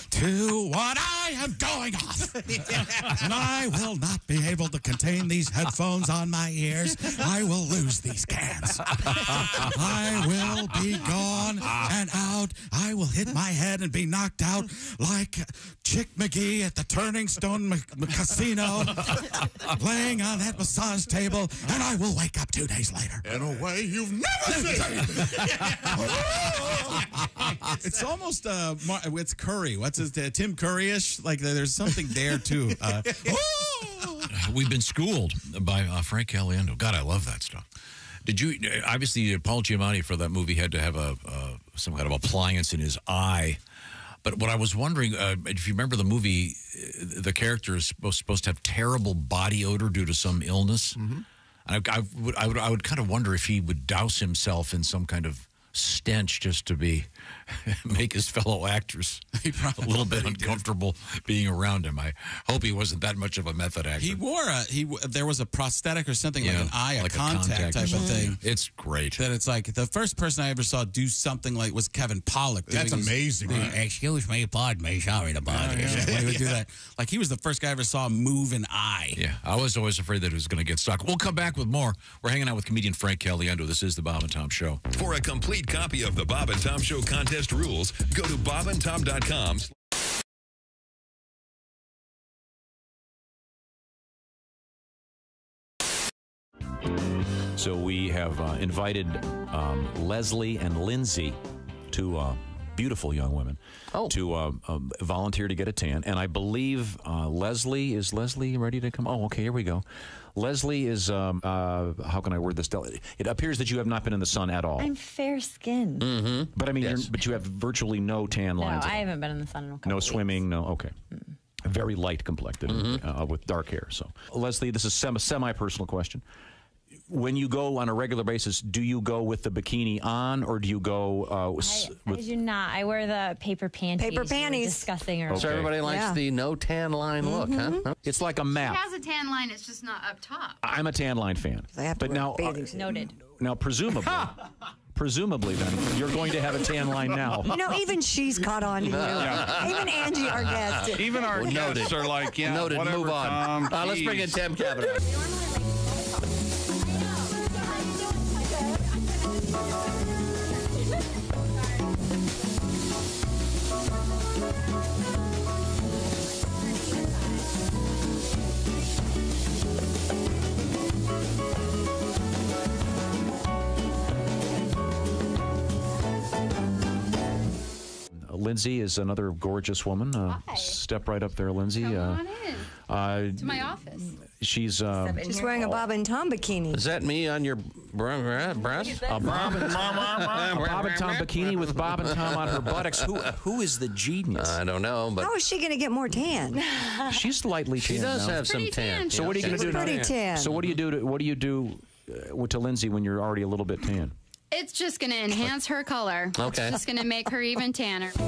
two, one, I am going off. and I will not be able to contain these headphones on my ears. I will lose these cans. I will be gone and out. I will hit my head and be knocked out like Chick McGee at the Turning Stone M- M- Casino, laying on that massage table, and I will wake up two days later. In a way you've never seen. It's almost uh, Mar- it's Curry. What's his uh, Tim Curry-ish? Like there's something there too. Uh, We've been schooled by uh, Frank Caliendo. God, I love that stuff. Did you? Obviously, uh, Paul Giamatti for that movie had to have a uh, some kind of appliance in his eye. But what I was wondering, uh, if you remember the movie, uh, the character is supposed, supposed to have terrible body odor due to some illness. And I, I would, I would, I would kind of wonder if he would douse himself in some kind of stench just to be make his fellow actors a little bit uncomfortable being around him. I hope he wasn't that much of a method actor. He wore a he. There was a prosthetic or something like an eye, like a contact, type of thing. It's great. That it's like the first person I ever saw do something like was Kevin Pollak. That's doing his- amazing, doing, right? Excuse me, pardon me, sorry to bother you. When he would do that, like he was the first guy I ever saw move an eye. Yeah, I was always afraid that it was going to get stuck. We'll come back with more. We're hanging out with comedian Frank Caliendo. This is the Bob and Tom Show. For a complete copy of the Bob and Tom Show contest rules, go to bobandtom.com. So we have uh, invited um, Leslie and Lindsay, two uh, beautiful young women, to uh, um, volunteer to get a tan. And I believe uh, Leslie is Leslie ready to come. Oh, okay, here we go. Leslie is. Um, uh, how can I word this? It appears that you have not been in the sun at all. I'm fair skinned. Mm-hmm. But I mean, you're, but you have virtually no tan lines. No, lines. I haven't been in the sun in a couple No weeks. swimming, no. Okay. Very light complected uh, with dark hair. So, Leslie, this is sem- a semi-personal question. When you go on a regular basis, do you go with the bikini on, or do you go uh, s- I with? do not. I wear the paper panties. Paper you were panties. Discussing earlier. So everybody likes Yeah. the no tan line look, huh? It's like a She map. has a tan line, it's just not up top. I'm a tan line fan, but now, uh, Noted. now presumably, presumably, then you're going to have a tan line now. You know, even she's caught on to you. Yeah. Even Angie, our guest. Even our Well, guests noted. are like, yeah, Noted. whatever, Move on. Tom, Uh, let's bring in. Tim Kavanaugh. Lindsay is another gorgeous woman. Uh, step right up there, Lindsay. Come uh, on in uh, to my office. She's. Uh, She's wearing a Bob and Tom bikini. Is that me on your br- breast? A Bob and Tom, a Bob and Tom bikini with Bob and Tom on her buttocks. Who who is the genius? I don't know, but How is she going to get more tan? she's lightly she tan. does now. have some Pretty tan. tan. So what are you going to She's do? pretty tan. So what do you do? To, what do you do uh, to Lindsay when you're already a little bit tan? It's just going to enhance her color. Okay. It's just going to make her even tanner.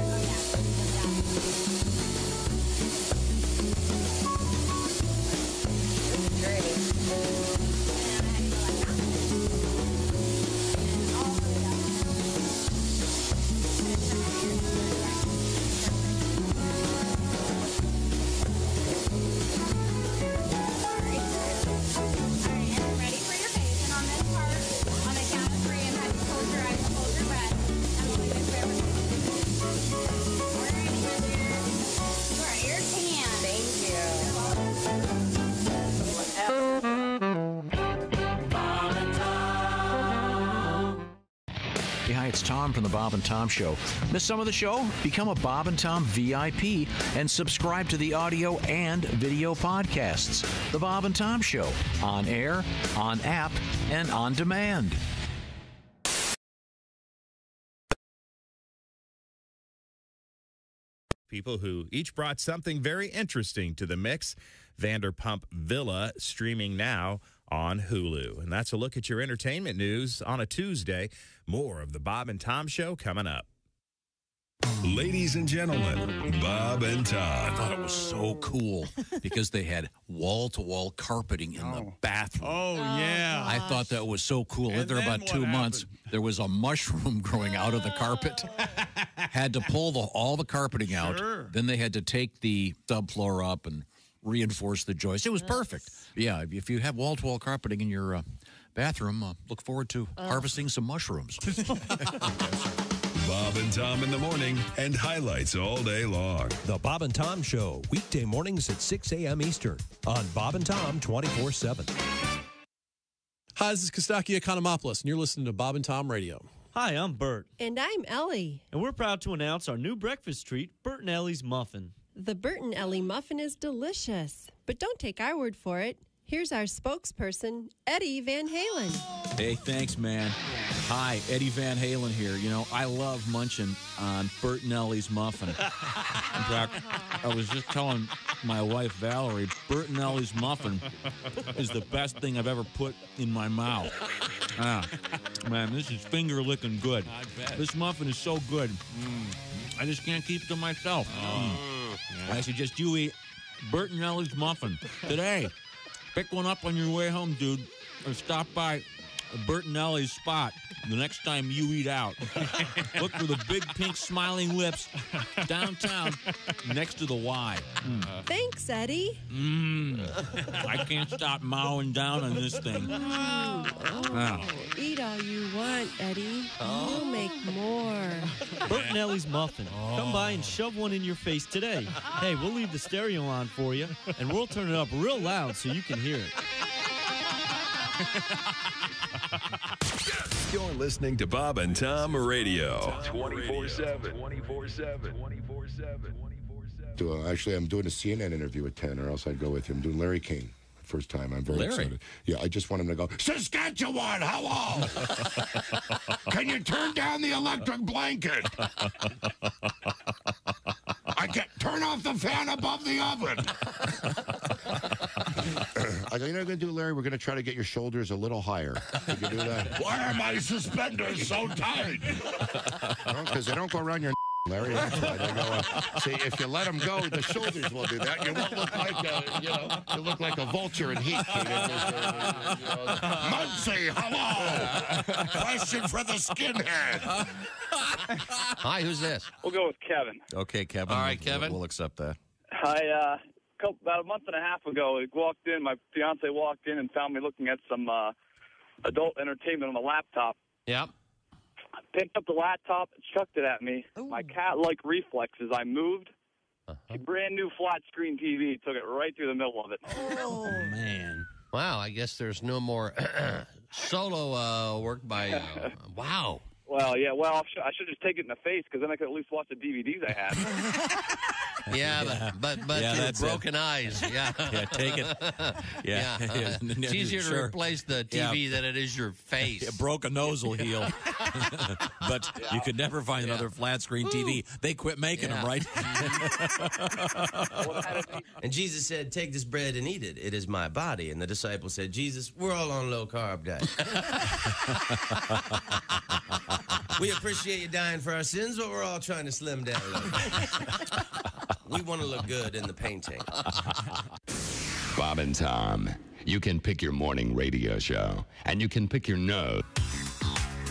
Tom from the Bob and Tom Show. Miss some of the show? Become a Bob and Tom VIP and subscribe to the audio and video podcasts. The Bob and Tom Show on air, on app, and on demand. people who each brought something very interesting to the mix. Vanderpump Villa streaming now on Hulu. And that's a look at your entertainment news on a Tuesday. More of the Bob and Tom Show coming up. Ladies and gentlemen, Bob and Tom. I thought it was so cool because they had wall to wall carpeting in the oh. bathroom. Oh, oh, yeah. I thought that was so cool. Lived there about what two months. There was a mushroom growing out of the carpet. had to pull the, all the carpeting out. Then they had to take the subfloor up and reinforce the joists. It was perfect. Yeah, if you have wall to wall carpeting in your uh, bathroom, uh, look forward to harvesting some mushrooms. Bob and Tom in the morning and highlights all day long. The Bob and Tom Show, weekday mornings at 6 a.m. Eastern on Bob and Tom 24 7. Hi, this is Kostaki Economopoulos, and you're listening to Bob and Tom Radio. Hi, I'm Bert, And I'm Ellie. and we're proud to announce our new breakfast treat, Bert and Ellie's Muffin. The Burton Ellie muffin is delicious. But don't take our word for it. Here's our spokesperson, Eddie Van Halen. Hey, thanks, man. Hi, Eddie Van Halen here. You know, I love munching on Bert Nelly's muffin. In fact, I was just telling my wife Valerie, Bert Nelly's muffin is the best thing I've ever put in my mouth. Ah, man, this is finger licking good. I bet. This muffin is so good. I just can't keep it to myself. Mm. I suggest you eat Bert and Ellie's muffin today. Pick one up on your way home, dude, or stop by Bert and Ellie's spot the next time you eat out. Look for the big pink smiling lips downtown next to the Y. Mm. Thanks, Eddie. Mm. I can't stop mowing down on this thing. Wow. Eat all you want, Eddie. We'll make more. Bert and Ellie's muffin. Come by and shove one in your face today. Hey, we'll leave the stereo on for you, and we'll turn it up real loud so you can hear it. You're listening to Bob and Tom Radio 24 7. 24 7. Do, uh, actually, I'm doing a CNN interview at 10, or else I'd go with him. I'm doing Larry King. First time. I'm very Larry? excited. Yeah, I just want him to go, Saskatchewan, hello! Can you turn down the electric blanket? I can't. turn off the fan above the oven. I go, you know what we're going to do, Larry? We're going to try to get your shoulders a little higher. Could you do that? Why are my suspenders so tight? Because they don't go around your Larry. That's why they go. Uh, see, if you let them go, the shoulders will do that. You won't look like a, you know, you look like a vulture in heat. Muncie, hello. Question for the skinhead. Hi, who's this? We'll go with Kevin. Okay, Kevin. All right, we'll- Kevin. We'll accept that. I uh, couple, about a month and a half ago, I walked in. My fiance walked in and found me looking at some uh, adult entertainment on the laptop. Yep. Picked up the laptop, and chucked it at me. My cat-like reflexes. I moved. Uh-huh. A brand new flat screen TV took it right through the middle of it. Oh, man. Wow, I guess there's no more solo uh, work by. Uh, wow. Well, yeah. Well, I should, I just take it in the face because then I could at least watch the DVDs I had. Yeah, but but, but Yeah, through that's it. broken eyes. Yeah. Yeah, take it. Yeah. Yeah. it's easier to replace the Yeah. TV than it is your face. A broken nose will heal. but you could never find another flat screen TV. They quit making them, right? And Jesus said, Take this bread and eat it. It is my body. And the disciples said, Jesus, we're all on low carb diet. we appreciate you dying for our sins, but we're all trying to slim down a little. We want to look good in the painting. Bob and Tom. You can pick your morning radio show, and you can pick your nose.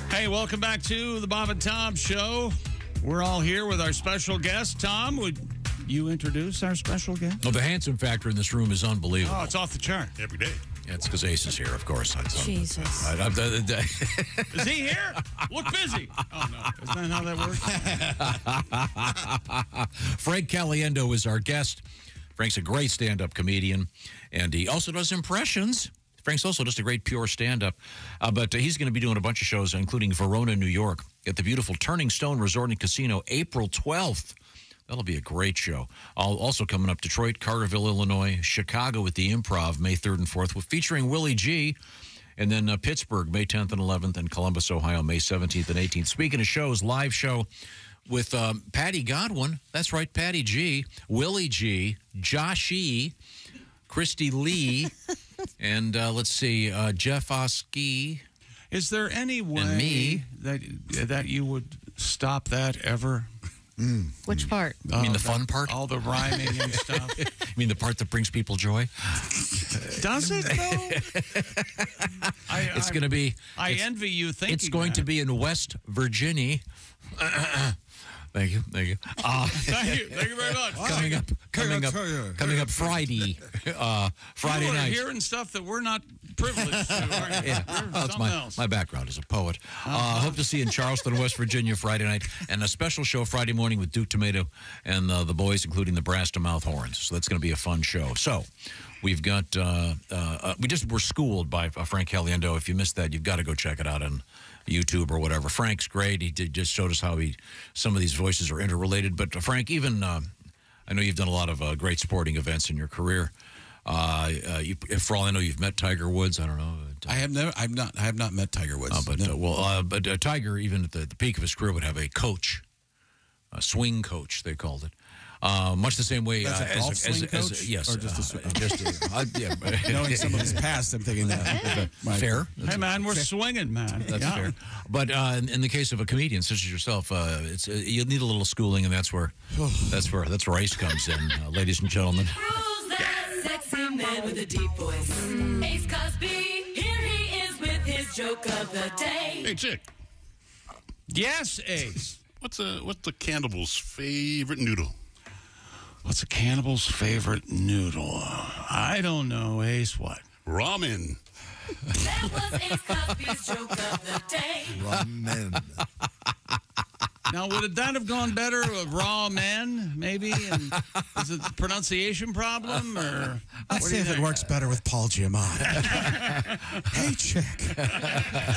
Hey, welcome back to the Bob and Tom Show. We're all here with our special guest. Tom, would you introduce our special guest? No, the handsome factor in this room is unbelievable. Oh, it's off the chart. Every day. Yeah, it's because Ace is here, of course. That's- Jesus. I, I, I, Is he here? Look busy. Oh, no. Isn't that how that works? Frank Caliendo is our guest. Frank's a great stand up comedian, and he also does impressions. Frank's also just a great pure stand up. Uh, but uh, he's going to be doing a bunch of shows, including Verona, New York, at the beautiful Turning Stone Resort and Casino, April 12th. That'll be a great show. Also coming up, Detroit, Carterville, Illinois, Chicago at the Improv, May 3rd and 4th, with featuring Willie G. And then uh, Pittsburgh, May 10th and 11th, and Columbus, Ohio, May 17th and 18th. Speaking of shows, live show with um, Patty Godwin. That's right, Patty G, Willie G, Josh E, Kristi Lee, and uh, let's see, uh, Jeff Oskay. Is there any way me. that that you would stop that ever? Mm. Which mm. part? You mean Oh, the fun part? All the rhyming and stuff. you mean the part that brings people joy? Does it though? I, It's going to be. I envy you thinking. It's going to be in West Virginia. Thank you, thank you. Uh, Thank you, thank you very much. coming up, coming up, coming up Friday, uh, Friday you are night. hearing stuff that we're not privileged to. Yeah, You're oh, it's my, else. my background as a poet. Uh, hope to see you in Charleston, West Virginia, Friday night, and a special show Friday morning with Duke Tomato and uh, the boys, including the Brass to Mouth Horns. So that's going to be a fun show. So we've got uh, uh, uh, we just were schooled by uh, Frank Caliendo. If you missed that, you've got to go check it out on YouTube or whatever. Frank's great. He did, just showed us how he some of these voices are interrelated. But uh, Frank, even uh, I know you've done a lot of uh, great sporting events in your career. Uh, uh, you, for all I know, you've met Tiger Woods. I don't know. I have never, I've not, I have not met Tiger Woods. Uh, but No. uh, well, uh, but uh, Tiger, even at the, the peak of his career, would have a coach, a swing coach, they called it. Uh, much the same way That's uh, a as, golf as- swing as- coach? yes, Or just a uh, just a- uh, yeah, Knowing some of his past, I'm thinking that. fair. Hey, man, we're swinging, man. That's Yeah. fair. But uh, in, in the case of a comedian such as yourself, uh, it's uh, you need a little schooling, and that's where that's where that's where Ace comes in, uh, ladies and gentlemen. Sexy man with a deep voice. Ace Cosby, here he is with his joke of the day. Hey, Chick. Yes, Ace. What's a what's the cannibal's favorite noodle? What's a cannibal's favorite noodle? I don't know, Ace. What? Ramen. That was Ace Cosby's joke of the day. Ramen. Now, would that have gone better with raw men, maybe? And is it a pronunciation problem, or Let's see you if it works better with Paul Giamatti. hey, chick.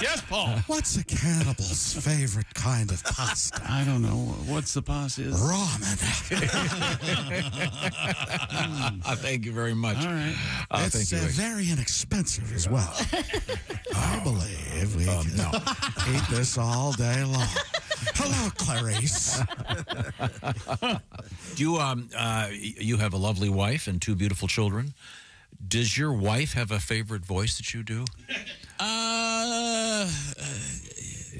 Yes, Paul. What's a cannibal's favorite kind of pasta? I don't know. What's the pasta? is? Ramen. Uh, thank you very much. All right. Uh, it's thank you. uh, very inexpensive as well. I believe we can eat this all day long. Hello, Clarice. you um uh, you have a lovely wife and two beautiful children. Does your wife have a favorite voice that you do? Uh,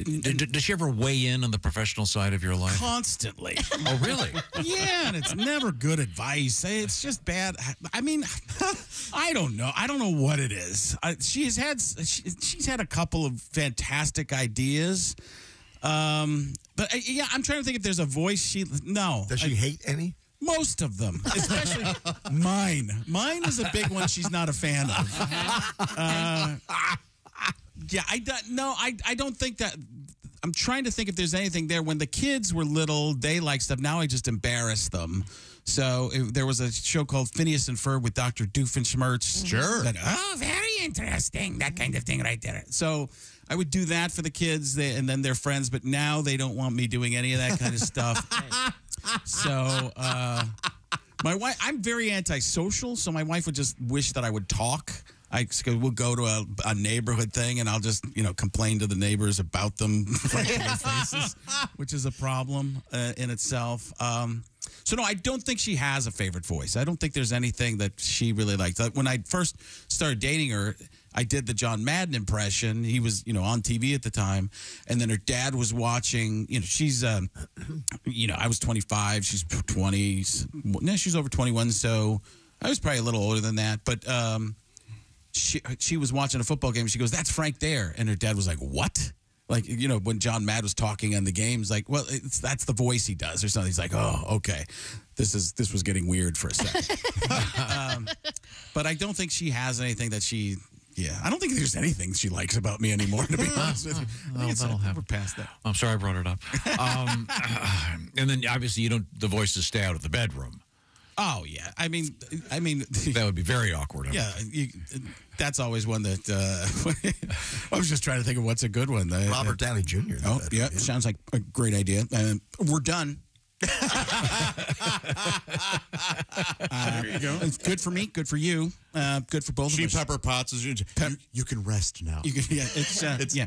D- does she ever weigh in on the professional side of your life? constantly. Oh, really? Yeah, and it's never good advice. It's just bad. I mean, I don't know. I don't know what it is. I, she's had she, she's had a couple of fantastic ideas. Um, but uh, yeah, I'm trying to think if there's a voice she no. Does she I- hate any? Most of them, especially mine. Mine is a big one. She's not a fan of. Uh, yeah, I don't. No, I. I don't think that. I'm trying to think if there's anything there. When the kids were little, they liked stuff. Now I just embarrass them. So if there was a show called Phineas and Ferb with Dr. Doofenshmirtz. Sure. That, oh, very interesting. That kind of thing right there. So I would do that for the kids they, and then their friends. But now they don't want me doing any of that kind of stuff. so uh, my wife, I'm very antisocial. So my wife would just wish that I would talk. I we'll go to a, a neighborhood thing and I'll just you know complain to the neighbors about them right to their faces, which is a problem uh, in itself. Um, so no, I don't think she has a favorite voice. I don't think there's anything that she really likes. Like, When I first started dating her, I did the John Madden impression. He was you know on TV at the time, and then her dad was watching. You know, she's um, you know I was 25, she's 20. Now she's over 21, so I was probably a little older than that, but. Um, she she was watching a football game. She goes, "That's Frank there," and her dad was like, "What?" Like you know when John Mad was talking on the games, like, well, that's the voice he does or something. He's like, "Oh, okay, this is this was getting weird for a second. um, but I don't think she has anything that she. Yeah, I don't think there's anything she likes about me anymore. To be honest with you, I think Well, it's- that'll we're past that. I'm sorry I brought it up. Um, and then obviously you don't. The voices stay out of the bedroom. Oh yeah, I mean, I mean, that would be very awkward. Yeah, you, that's always one that uh, I was just trying to think of what's a good one. Uh, Robert Downey Jr. Oh, yeah, sounds like a great idea. Um, we're done. There you go. It's good for me. Good for you. Uh, good for both She of us. Pepper Potts is. You, you can rest now. You can, yeah, it's, uh, yeah.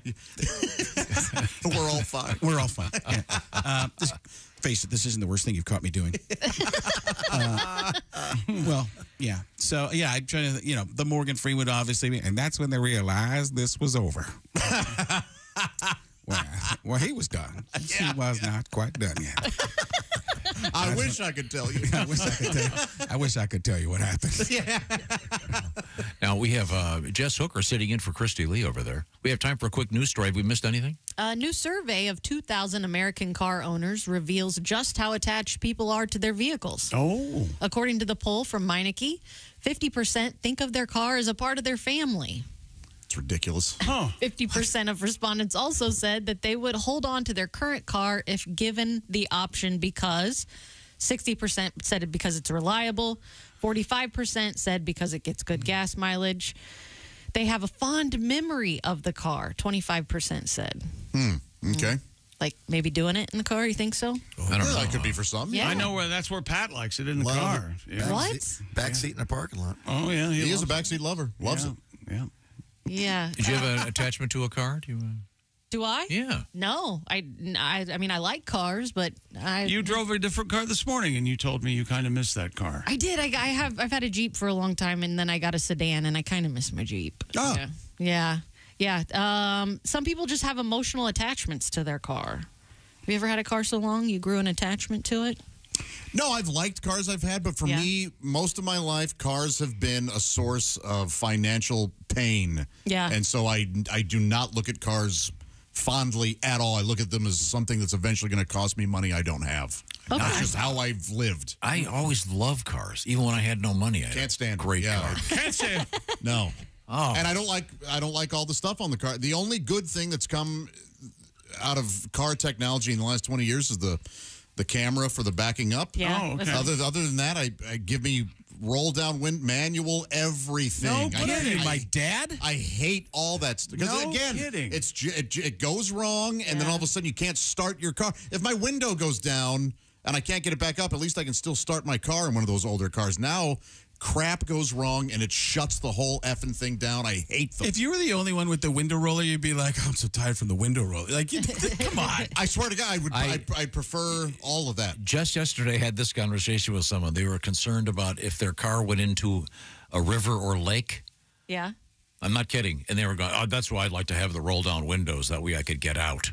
We're all fine. We're all fine. Yeah. Uh, this, face it, this isn't the worst thing you've caught me doing. Uh, well, yeah. So yeah, I'm trying to, you know, the Morgan Freeman obviously, and that's when they realized this was over. well, well, he was done. he was not quite done yet. I wish I could tell you. I wish I could tell you. I wish I could tell you what happened. Yeah. Now we have uh, Jess Hooker sitting in for Kristi Lee over there. We have time for a quick news story. Have we missed anything? A new survey of 2,000 American car owners reveals just how attached people are to their vehicles. Oh. According to the poll from Meineke, 50% think of their car as a part of their family. It's ridiculous. Huh. 50% of respondents also said that they would hold on to their current car if given the option because 60% said it because it's reliable, 45% said because it gets good gas mileage. They have a fond memory of the car, 25% said. Hmm. Okay. Like maybe doing it in the car, you think so? I don't know. That could be for some. Yeah. I know where that's where Pat likes it in the Love car. it. Yeah. What? Backseat in a parking lot. Oh yeah, He, he is a loves backseat lover. Loves Yeah. it. Yeah. Yeah. Did you have an attachment to a car? Do you? Uh... Do I? Yeah. No, I, I, I mean, I like cars, but I. You drove a different car this morning, and you told me you kind of missed that car. I did. I, I have. I've had a Jeep for a long time, and then I got a sedan, and I kind of miss my Jeep. Oh. Yeah. Yeah. Yeah. Um, some people just have emotional attachments to their car. Have you ever had a car so long you grew an attachment to it? No, I've liked cars I've had, but for Yeah. me, most of my life, cars have been a source of financial pain. Yeah. And so I, I do not look at cars fondly at all. I look at them as something that's eventually going to cost me money I don't have. That's just how I've lived. I always loved cars, even when I had no money. I Can't stand great Yeah. car. Can't say. No. Oh. And I don't like I don't like all the stuff on the car. The only good thing that's come out of car technology in the last 20 years is the the camera for the backing up. Yeah, Oh, okay. Other other than that, I, I give me roll down wind manual everything. No I, kidding. I- My dad? I hate all that stuff because No again, kidding. it's ju- it, it goes wrong, and then all of a sudden you can't start your car. If my window goes down and I can't get it back up, at least I can still start my car in one of those older cars. Now, crap goes wrong and it shuts the whole effing thing down. I hate them. If you were the only one with the window roller, you'd be like, "I'm so tired from the window roller." Like, you, come on. I swear to God, I would. I, I- I, prefer all of that. Just yesterday, I had this conversation with someone. They were concerned about if their car went into a river or lake. Yeah. I'm not kidding. And they were going, oh, that's why I'd like to have the roll down windows. That way I could get out.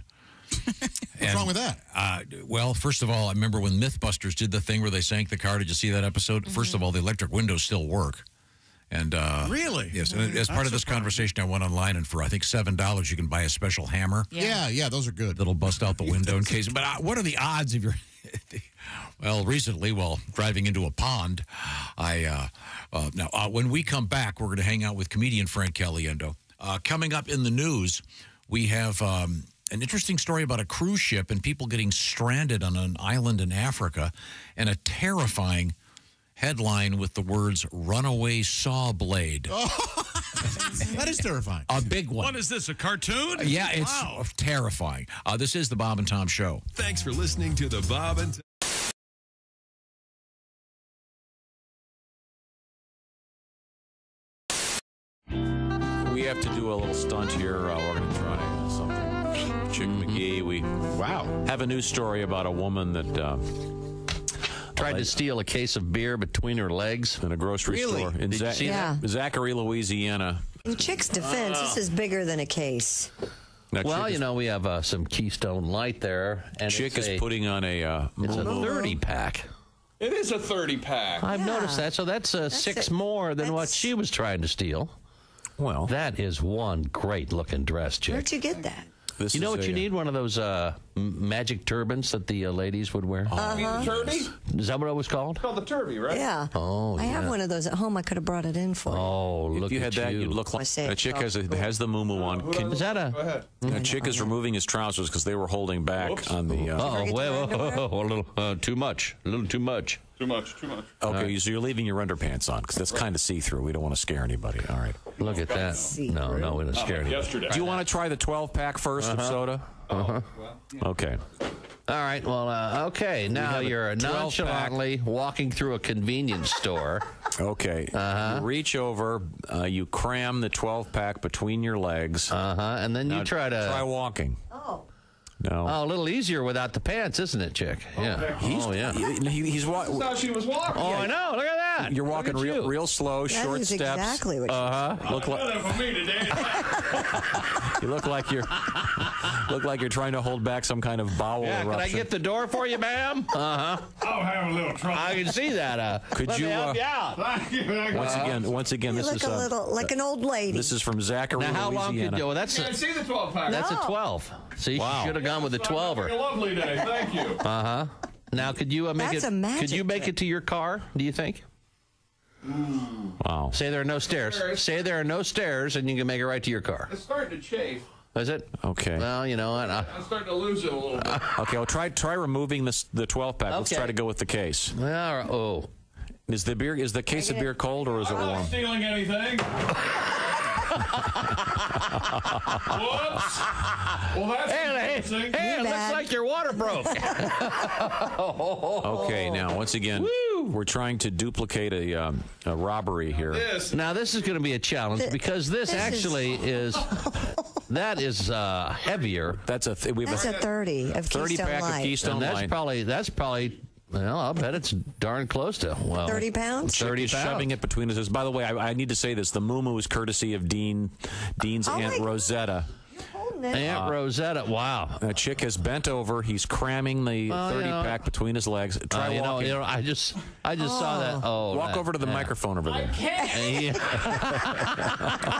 What's wrong with that? Uh, well, first of all, I remember when Mythbusters did the thing where they sank the car. Did you see that episode? First of all, the electric windows still work. And uh, Really? yes, and as part of this conversation, I went online and for I think seven dollars you can buy a special hammer Yeah, yeah, those are good. that'll bust out the window in case. But uh, what are the odds if you're? well, recently, while driving into a pond, I uh, uh, now uh, when we come back, we're going to hang out with comedian Frank Caliendo. Uh, coming up in the news, we have um, an interesting story about a cruise ship and people getting stranded on an island in Africa, and a terrifying headline with the words "runaway saw blade." that is terrifying. A big one. What is this? A cartoon? Yeah, it's Wow. terrifying. Uh, this is the Bob and Tom Show. Thanks for listening to the Bob and We have to do a little stunt here. Uh, we're going to uh, something. Chick McGee. We wow have a new story about a woman that uh, Tried to steal a case of beer between her legs in a grocery Really? store in Did you see? Zachary, Louisiana. In Chick's defense, this is bigger than a case. Now, well, Chick you know, we have uh, some Keystone Light there, and Chick is a, putting on a. Uh, it's a thirty pack. It is a 30 pack. I've noticed that. So that's, uh, six it. more than what she was trying to steal. Well, that is one great looking dress, Chick. Where'd you get that? This you know what you uh, need? One of those uh, magic turbans that the uh, ladies would wear. Uh-huh. Is that what it was called? called the Turvy, right? Yeah. Oh, I have one of those at home. I could have brought it in for you. Oh, look at that. If you had that, you. you'd look like a chick has a, has the moo on. Can, Is that a? a chick is removing his trousers because they were holding back on the. Uh, Oh, Forget wait, your whoa, whoa, whoa, a little uh, too much. A little too much. Too much, too much. okay, so you're leaving your underpants on because that's kind of see through. We don't want to scare anybody. All right. Look at that. No, no, we don't scare anybody. Yesterday. Do you want to try the 12 pack 1st of soda? Uh-huh. Okay. All right. Well, uh, okay. Now have a you're 12 nonchalantly walking through a convenience store. Okay. Uh-huh. You reach over, uh, you cram the 12 pack between your legs. Uh huh. And then you try to. try walking. Oh. No. Oh, a little easier without the pants, isn't it, chick? Yeah. He's, oh, yeah. he- he- he's wa- how she was walking. Oh, I know. Look at that. You're walking real, you. real slow, That short is steps. exactly what uh huh. Look like for me today. you look like you're look like you're trying to hold back some kind of bowel Yeah, can I get the door for you, ma'am? Uh huh. I'll have a little trouble. I can see that. Uh, Could let you, me help uh, you out. Thank you. Thank you. once again, once again, You this look is a uh, little like an old lady. this is from Zachary, Now, how long Louisiana. could you? Well, that's Can't a, see the 12 pack. that's a No. 12. See, Wow. she should have gone with the I'm 12er. a lovely day. Thank you. Uh huh. Now, could you uh, make That's it? a magic could you make trick. it to your car? Do you think? Wow. Say there are no stairs. Say there are no stairs, and you can make it right to your car. It's starting to chafe. Is it? Okay. Well, you know what? Uh, I'm starting to lose it a little bit. Okay. Well, try try removing this the 12 pack. Let's try to go with the case. well, oh. Is the beer is the case of beer cold or is it I'm not warm? stealing anything. Whoops. Well, that's Hey, hey, embarrassing. hey, it looks like your water broke. Okay. Now, once again, Woo! We're trying to duplicate a, um, a robbery here. Now this is going to be a challenge because this, this actually is, that is uh, heavier. That's a th- we have That's a 30 of 30 Keystone pack of Keystone and that's Light. probably that's probably. Well, I'll bet it's darn close to well 30 pounds? 30 is pounds. shoving it between his. By the way, I, I need to say this: the moo is courtesy of Dean, Dean's Oh aunt my- Rosetta. Aunt Rosetta. Wow. A chick has bent over. He's cramming the Well, you 30 know- pack between his legs. Try Uh, you know, walking. you know, I just, I just saw that. Oh, Walk that- over to the yeah. microphone over there. Yeah.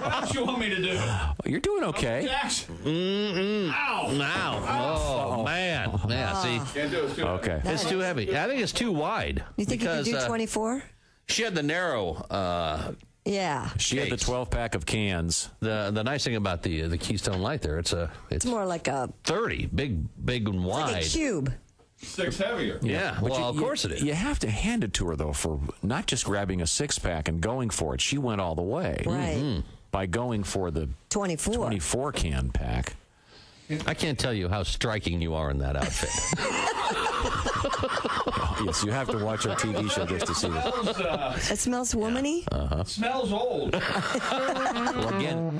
What else you want me to do? You're doing okay. Mm-mm. Ow. Now, oh, man, yeah. See, Can't do it. It's too Okay. it's too heavy. I think it's too wide. You think because, you could do uh, 24? she had the narrow. Uh, yeah. She had the 12 pack of cans. the the nice thing about the the Keystone Light there, it's a it's It's more like a, thirty, big, big and wide. like a cube. Six heavier. Yeah, But well, you- of you- course it is. You have to hand it to her, though, for not just grabbing a six pack and going for it. She went all the way. Right. Mm-hmm. By going for the 24. 24 can pack. I can't tell you how striking you are in that outfit. yes, you have to watch our TV show just to see it. Smells, uh, It smells womany? Uh-huh. smells old. Well, again,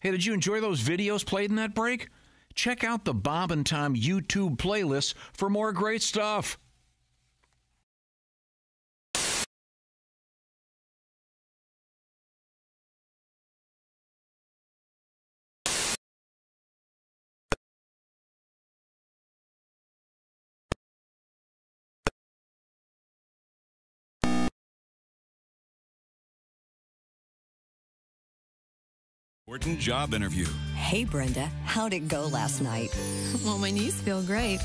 Hey, did you enjoy those videos played in that break? Check out the Bob and Tom YouTube playlist for more great stuff. Important job interview. Hey, Brenda, how'd it go last night? Well, my knees feel great.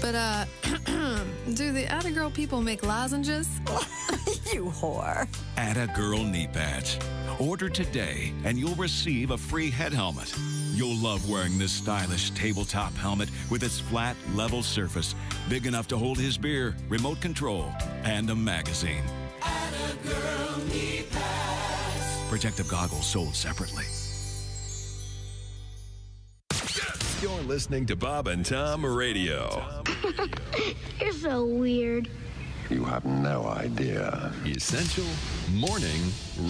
But, uh, do the Atta Girl people make lozenges? you whore. Atta Girl knee pads. Order today and you'll receive a free head helmet. You'll love wearing this stylish tabletop helmet with its flat, level surface, big enough to hold his beer, remote control, and a magazine. Atta Girl knee pads. Protective goggles sold separately. You're listening to Bob and Tom Radio. You're so weird. You have no idea. Essential Morning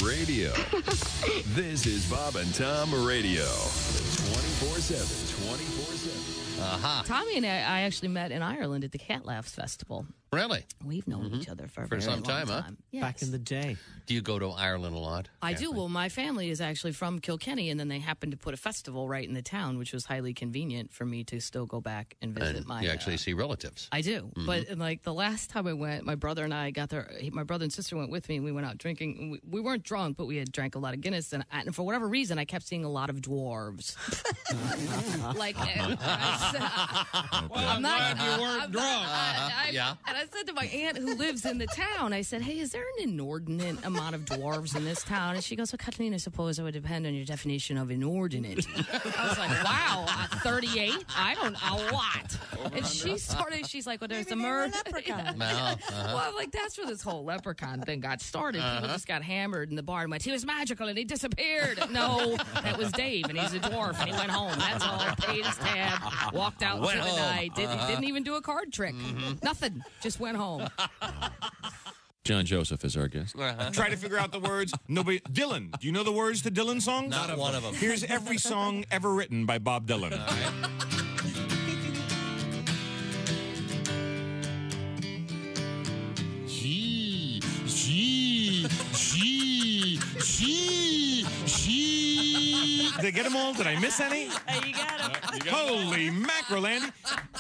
Radio. this is Bob and Tom Radio. 24 7. 24 7. Aha. Tommy and I, I actually met in Ireland at the Cat Laughs Festival. Really? We've known each other for a For very some long time, huh? Yes. Back in the day. Do you go to Ireland a lot? I do. Well, my family is actually from Kilkenny, and then they happened to put a festival right in the town, which was highly convenient for me to still go back and visit And my. you actually uh, see relatives. I do, Mhm. but like the last time I went, my brother and I got there. My brother and sister went with me, and we went out drinking. We, we weren't drunk, but we had drank a lot of Guinness, and, I, and for whatever reason, I kept seeing a lot of dwarves. like, and I said, I'm not. glad you weren't I'm drunk. I- I- Yeah. And I said to my aunt who lives in the town, I said, "Hey, is there an inordinate amount of dwarves in this town?" And she goes, "Well, Kathleen, I suppose it would depend on your definition of inordinate." I was like, "Wow, uh, 38? I don't a lot." And she started. She's like, "Well, there's the murder." leprechaun. No, uh-huh. Well, I'm like that's where this whole leprechaun thing got started. People Uh-huh. just got hammered in the bar and went, "He was magical and he disappeared." No, that was Dave, and he's a dwarf, and he went home. That's all. Paid his tab, walked out Went for the night. Did, Uh-huh. Didn't even do a card trick. Nothing. Just went home. John Joseph is our guest. Uh-huh. Try to figure out the words. Nobody. Dylan. Do you know the words to Dylan songs? Not one of them. Here's every song ever written by Bob Dylan. Did I get them all? Did I miss any? you got it. Holy mackerel, Andy.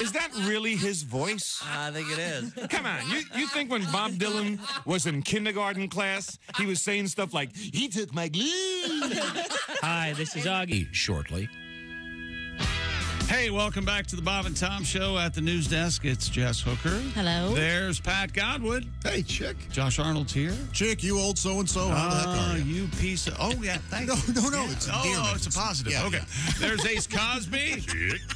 Is that really his voice? I think it is. Come on, you, you think when Bob Dylan was in kindergarten class, he was saying stuff like, he took my glue? Hi, this is Augie. Shortly. Hey, welcome back to the Bob and Tom Show at the news desk. It's Jess Hooker. Hello. There's Pat Godwin. Hey, chick. Josh Arnold's here. Chick, you old so and so. How the heck Ah, are you? you piece of. Oh, yeah, thank No, you. no, no, Yeah. it's oh, oh, it's a positive. Yeah, okay. yeah. There's Ace Cosby.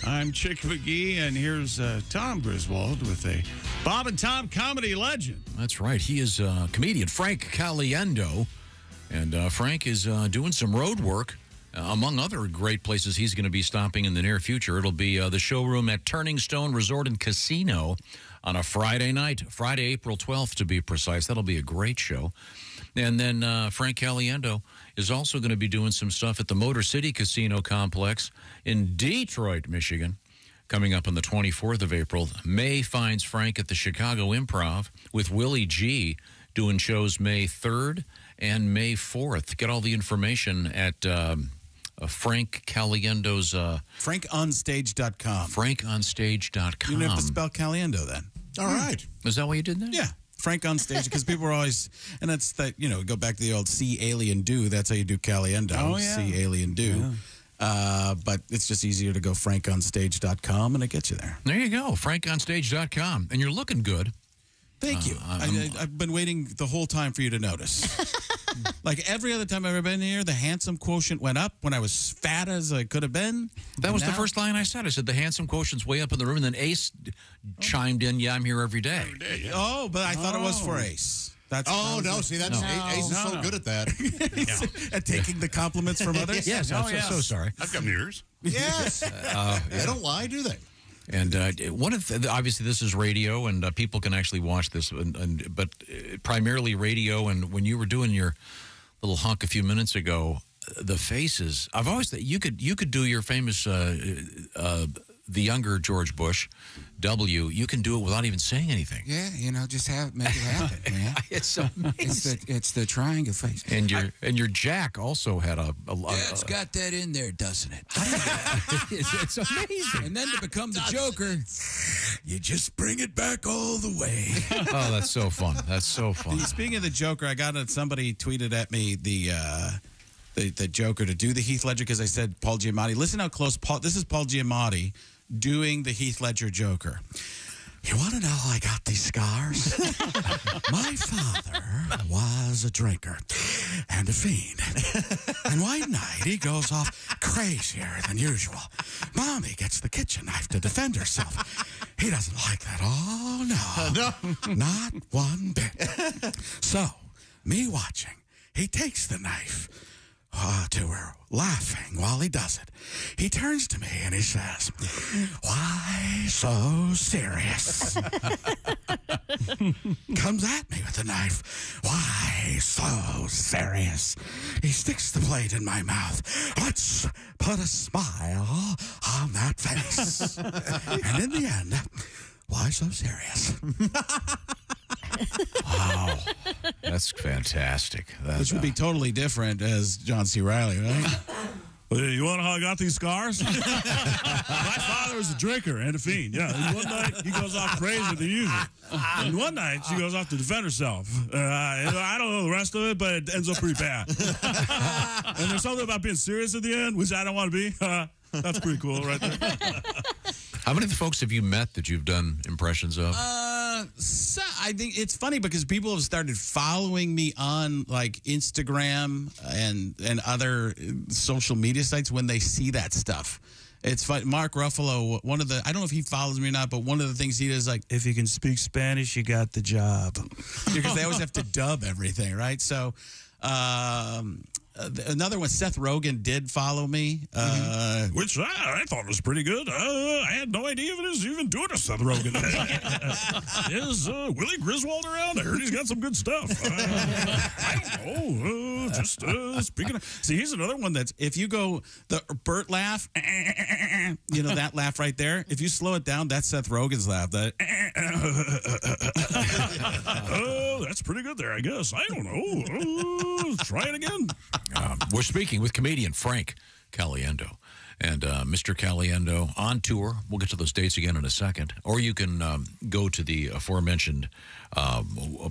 I'm Chick McGee, and here's uh, Tom Griswold with a Bob and Tom comedy legend. That's right. He is uh, comedian Frank Caliendo. And uh, Frank is uh, doing some road work, uh, among other great places he's going to be stopping in the near future. It'll be uh, the showroom at Turning Stone Resort and Casino on a Friday night, Friday, April 12th to be precise. That'll be a great show. And then uh, Frank Caliendo is also going to be doing some stuff at the Motor City Casino Complex in Detroit, Michigan coming up on the 24th of April. May finds Frank at the Chicago Improv with Willie G doing shows May 3rd and May 4th. Get all the information at um, uh, Frank Caliendo's uh, FrankOnStage.com. FrankOnStage.com. You don't have to spell Caliendo then. All right. Is that why you did that? Yeah. Frank on stage because people were always, and that's that, you know, go back to the old see alien do. That's how you do Caliendo. Oh, yeah. See alien do. Uh, but it's just easier to go frankonstage.com and it gets you there. There you go, FrankOnStage.com. And you're looking good. Thank you. Uh, I, I'm- I, I've been waiting the whole time for you to notice. like every other time I've ever been here, the handsome quotient went up when I was fat as I could have been. That And was the first line I said. I said the handsome quotient's way up in the room, and then Ace chimed in, "Yeah, I'm here every day." Oh, but I thought it was for Oh. Ace. That's Oh, no. See, that's No. Ace is No, so no. good at that. at taking the compliments from others. Yes, Oh, I'm so- yes. so sorry. I've got mirrors. yes. Uh, They don't lie, do they? And uh, one of the, obviously this is radio, and uh, people can actually watch this. And, and but uh, primarily radio. And when you were doing your little hunk a few minutes ago, uh, the faces. I've always thought you could you could do your famous uh, uh, the younger George Bush, W. You can do it without even saying anything. Yeah, you know, just have make it happen, man. It's It's amazing. the it's the triangle face. And your and your Jack also had a. a, a Yeah, it's got that in there, doesn't it? it's, it's amazing. And then to become the Joker, you just bring it back all the way. oh, that's so fun. That's so fun. The- Speaking of the Joker, I got it. Somebody tweeted at me the uh, the the Joker to do the Heath Ledger because I said Paul Giamatti. Listen how close Paul. This is Paul Giamatti doing the Heath Ledger Joker. You want to know how I got these scars? My father was a drinker and a fiend. And one night he goes off crazier than usual. Mommy gets the kitchen knife to defend herself. He doesn't like that. Oh, no. no. Not one bit. So, me watching, he takes the knife uh, to her, laughing while he does it. He turns to me and he says, Why so serious? Comes at me with a knife. Why so serious? He sticks the blade in my mouth. Let's put a smile on that face. and in the end, why so serious? Wow, that's fantastic. That's, Which would be totally different as John C. Reilly, right? Well, you want to know how I got these scars? My father was a drinker and a fiend. Yeah. And one night he goes off crazier than usual. And one night she goes off to defend herself. Uh, I don't know the rest of it, but it ends up pretty bad. and there's something about being serious at the end, which I don't want to be. that's pretty cool, right there. How many of the folks have you met that you've done impressions of? Uh, so I think it's funny because people have started following me on like Instagram and and other uh, social media sites when they see that stuff. It's fun. Mark Ruffalo, one of the I don't know if he follows me or not, but one of the things he does is like, if you can speak Spanish, you got the job, because they always have to dub everything, right? So. Um, uh, another one, Seth Rogen did follow me. Uh, Which uh, I thought was pretty good. Uh, I had no idea if it was even doing a Seth Rogen. Is uh, Willie Griswold around? I heard he's got some good stuff. Uh, I don't know. Uh, just uh, speaking of. See, he's another one that's if you go the Burt laugh, you know that laugh right there. If you slow it down, that's Seth Rogen's laugh. That Oh, that's pretty good there, I guess. I don't know. Uh, try it again. Um, we're speaking with comedian Frank Caliendo. and uh, Mr. Caliendo on tour. We'll get to those dates again in a second. Or you can um, go to the aforementioned um,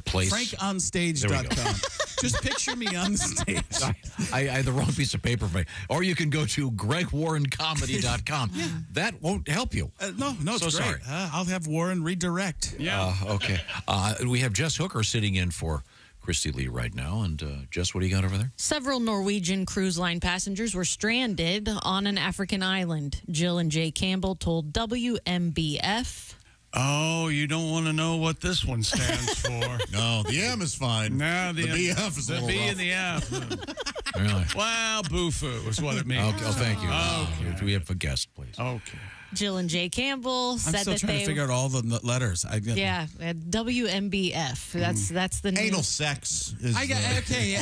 place. There we go. FrankOnStage.com. Just picture me on stage. I, I had the wrong piece of paper for me. Or you can go to gregwarrencomedy.com. That won't help you. Uh, no, no, it's So great. sorry. Uh, I'll have Warren redirect. Uh, okay. Uh, we have Jess Hooker sitting in for Kristi Lee right now. And uh, Jess, what do you got over there? Several Norwegian cruise line passengers were stranded on an African island. Jill and Jay Campbell told WMBF. Oh, you don't want to know what this one stands for. no, the M is fine. No, the, The BF is a the little B rough. and the F. Really? Well, boo-foo is what it means. Okay, oh, thank you. Okay. Do we have a guest, please? Okay. Jill and Jay Campbell I'm said still that trying they to figure out all the letters. I get yeah at WMBF. That's that's the Anal news. sex is. I got uh, okay. I,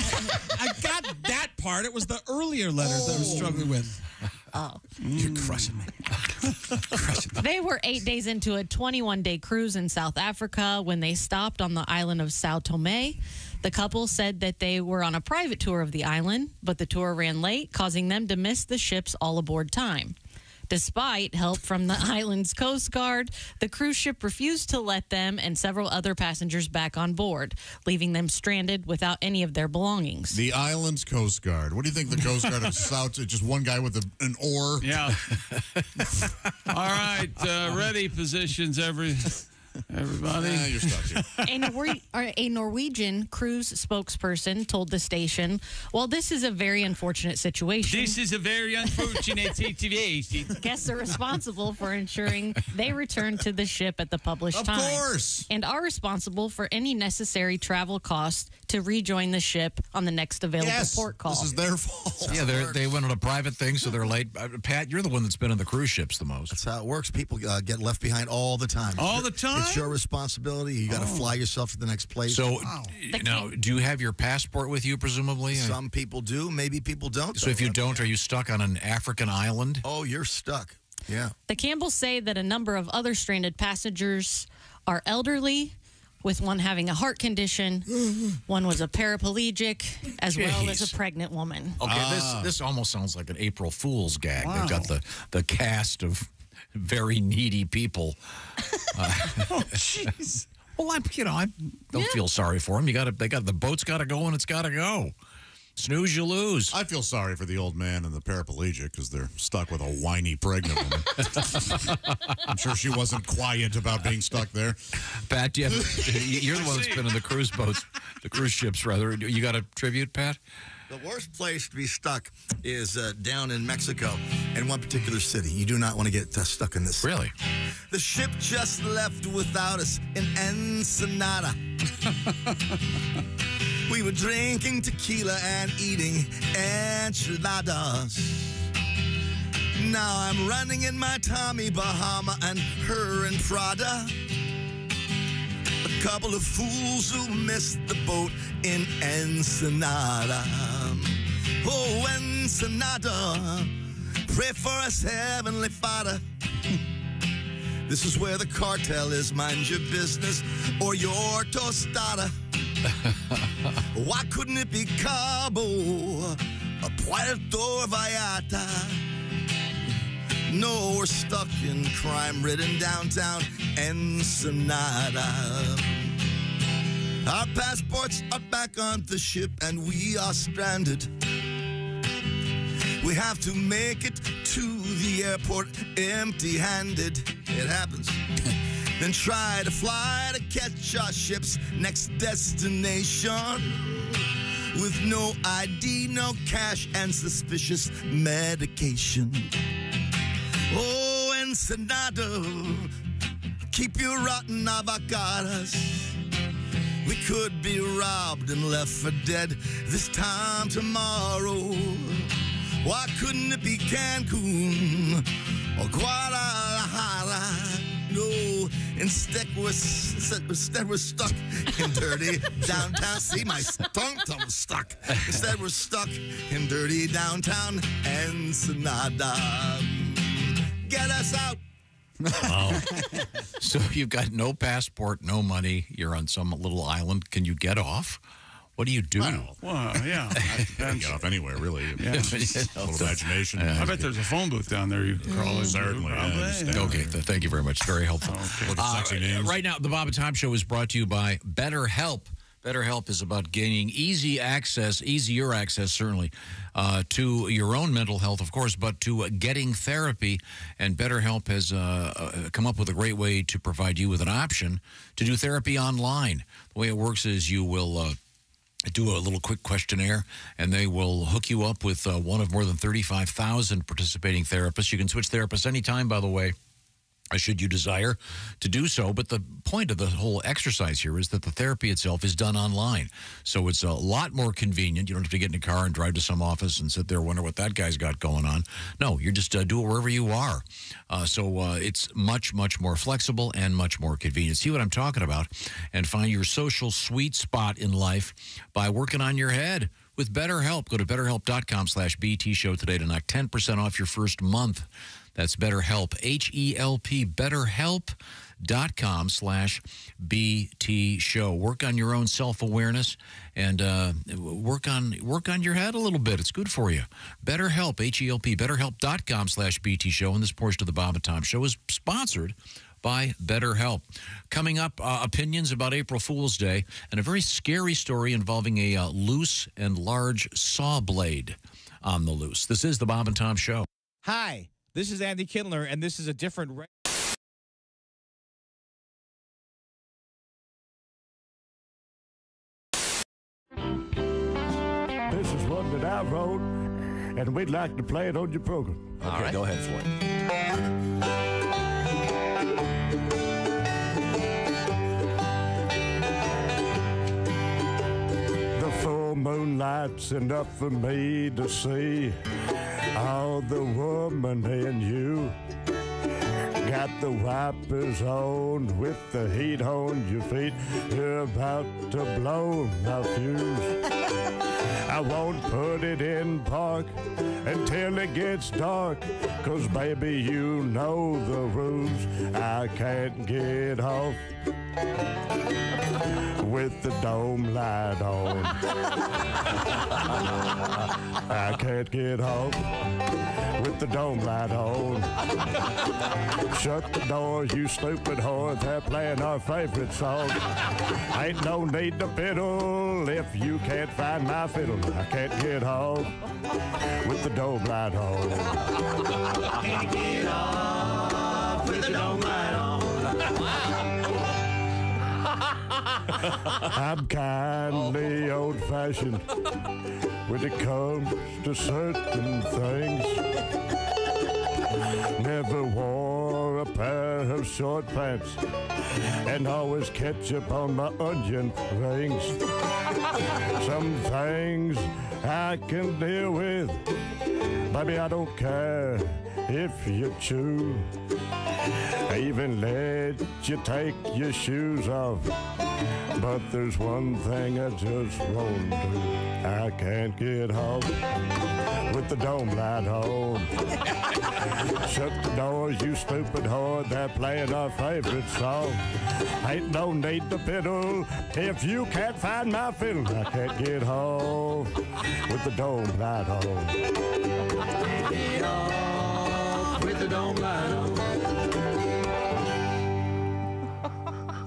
I got that part. It was the earlier letters that I was struggling with. Oh. You're crushing me. crushing me. They were eight days into a 21 day cruise in South Africa when they stopped on the island of Sao Tome. The couple said that they were on a private tour of the island, but the tour ran late, causing them to miss the ship's all aboard time. Despite help from the island's Coast Guard, the cruise ship refused to let them and several other passengers back on board, leaving them stranded without any of their belongings. The island's Coast Guard. What do you think the Coast Guard of South? Just one guy with a, an oar. Yeah. All right, uh, ready positions, every everybody. Yeah, you're stuck here. a, Nor- a Norwegian cruise spokesperson told the station, "Well, this is a very unfortunate situation, This is a very unfortunate situation. guests are responsible for ensuring they return to the ship at the published Of time, of course. and are responsible for any necessary travel costs to rejoin the ship on the next available Yes, port call." this is their fault. Yeah, they they went on a private thing, so they're late. Uh, Pat, you're the one that's been on the cruise ships the most. That's how it works. People uh, get left behind all the time. All the time? It's your responsibility. You got to Oh. fly yourself to the next place. So now, do you have your passport with you, presumably? Some people do. Maybe people don't. So if you don't, are you stuck on an African island? Oh, you're stuck. Yeah. The Campbells say that a number of other stranded passengers are elderly, with one having a heart condition, one was a paraplegic, as well as a pregnant woman. Okay, this ah. this almost sounds like an April Fool's gag. Wow. They've got the the cast of very needy people. Uh, Oh, jeez. well, I'm you know I don't feel sorry for them. You got to they got the boat's got to go and it's got to go. Snooze, you lose. I feel sorry for the old man and the paraplegic because they're stuck with a whiny pregnant woman. I'm sure she wasn't quiet about being stuck there. Pat, do you have, you're the one that's been in the cruise boats, the cruise ships rather. You got a tribute, Pat? The worst place to be stuck is uh, down in Mexico in one particular city. You do not want to get uh, stuck in this. Really? The ship just left without us in Ensenada. we were drinking tequila and eating enchiladas. Now I'm running in my Tommy Bahama and her in Prada. A couple of fools who missed the boat in Ensenada. Oh, Ensenada, pray for us, Heavenly Father. This is where the cartel is. Mind your business or your tostada. Why couldn't it be Cabo or Puerto Vallarta? No, we're stuck in crime-ridden downtown Ensenada. Our passports are back on the ship and we are stranded. We have to make it to the airport empty handed. It happens. then try to fly to catch our ship's next destination. With no ID, no cash, and suspicious medication. Oh, Ensenada, keep your rotten avocados. We could be robbed and left for dead this time tomorrow. Why couldn't it be Cancun or Guadalajara? No, instead we're, instead we're stuck in dirty downtown. See, my tongue tongue stuck. Instead we're stuck in dirty downtown Ensenada. Get us out. Wow. so you've got no passport, no money. You're on some little island. Can you get off? What do you do? Well, yeah. Get off anywhere, really. Yeah. A little imagination. I bet there's a phone booth down there you can crawl into. Certainly, yeah, probably. Okay, th- thank you very much. Very helpful. Look at sexy uh, names. Right now, the Bob and Tom Show is brought to you by BetterHelp. BetterHelp is about gaining easy access, easier access, certainly, uh, to your own mental health, of course, but to getting therapy. And BetterHelp has uh, uh, come up with a great way to provide you with an option to do therapy online. The way it works is you will. Uh, do a little quick questionnaire, and they will hook you up with uh, one of more than 35,000 participating therapists. You can switch therapists anytime, by the way, should you desire to do so. But the point of the whole exercise here is that the therapy itself is done online. So it's a lot more convenient. You don't have to get in a car and drive to some office and sit there wonder what that guy's got going on. No, you just uh, do it wherever you are. Uh, so uh, it's much, much more flexible and much more convenient. See what I'm talking about and find your social sweet spot in life by working on your head with BetterHelp. Go to betterhelp.com slash BT show today to knock 10% off your first month. That's BetterHelp, H-E-L-P, betterhelp.com slash BT show. Work on your own self-awareness and uh, work on work on your head a little bit. It's good for you. BetterHelp, H-E-L-P, betterhelp.com slash BT show. And this portion of the Bob and Tom show is sponsored by BetterHelp. Coming up, uh, opinions about April Fool's Day and a very scary story involving a uh, loose and large saw blade on the loose. This is the Bob and Tom Show. Hi, this is Andy Kindler, and this is a different. Re- This is one that I wrote, and we'd like to play it on your program. Okay, go ahead for it. Full moonlight's enough for me to see all the woman in you. Got the wipers on with the heat on your feet. You're about to blow my fuse. I won't put it in park until it gets dark. Cause baby, you know the rules. I can't get off with the dome light on. I can't get home. with the dome light on. Shut the door, you stupid whore. They're playing our favorite song. Ain't no need to fiddle if you can't find my fiddle. I can't get home with the dome light on. I can't get off with the dome light on. I'm kindly old fashioned when it comes to certain things. Never wore a pair of short pants and always ketchup on my onion rings. Some things I can deal with. Baby, I don't care if you chew. I even let you take your shoes off. But there's one thing I just won't do. I can't get off with the dome light on. Shut the door, you stupid whore. They're playing our favorite song. Ain't no need to fiddle if you can't find my fiddle. I can't get off with the dome light on. Get off with the dome light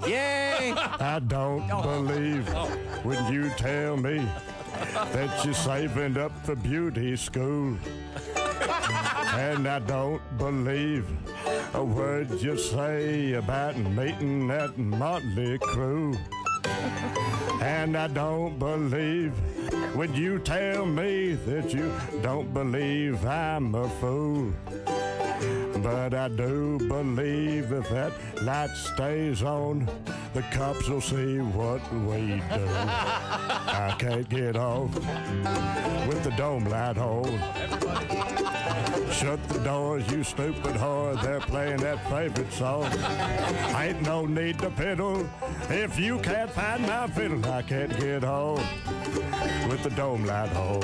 on. Yay! I don't oh. believe oh. when you tell me that you're saving up for beauty school. And I don't believe a word you say about meeting that motley crew. And I don't believe when you tell me that you don't believe I'm a fool. But I do believe if that light stays on, the cops will see what we do. I can't get off with the dome light on. Shut the doors, you stupid whore. They're playing that favorite song. Ain't no need to fiddle if you can't find my fiddle. I can't get off with the dome light on.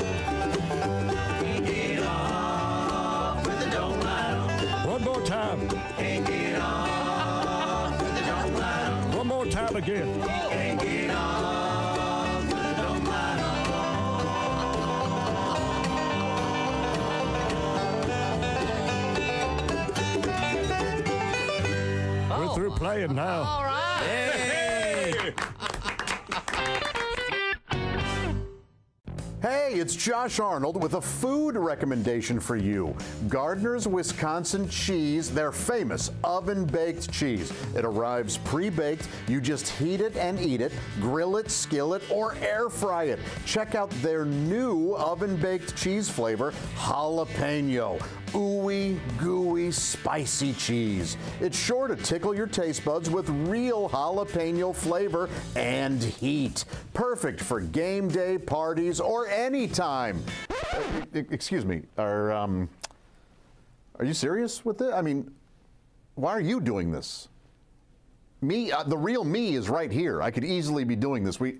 Get off with the dome light on. One more time. Can't get off with the dome light on. One more time again. Playing now. All right. Hey, it's Josh Arnold with a food recommendation for you. Gardner's Wisconsin cheese, their famous oven baked cheese. It arrives pre baked. You just heat it and eat it, grill it, skillet, or air fry it. Check out their new oven baked cheese flavor, jalapeno. Ooey, gooey, spicy cheese. It's sure to tickle your taste buds with real jalapeno flavor and heat. Perfect for game day parties or any time. Uh, excuse me, are, um, are you serious with it? I mean, why are you doing this? Me, uh, the real me is right here. I could easily be doing this. We,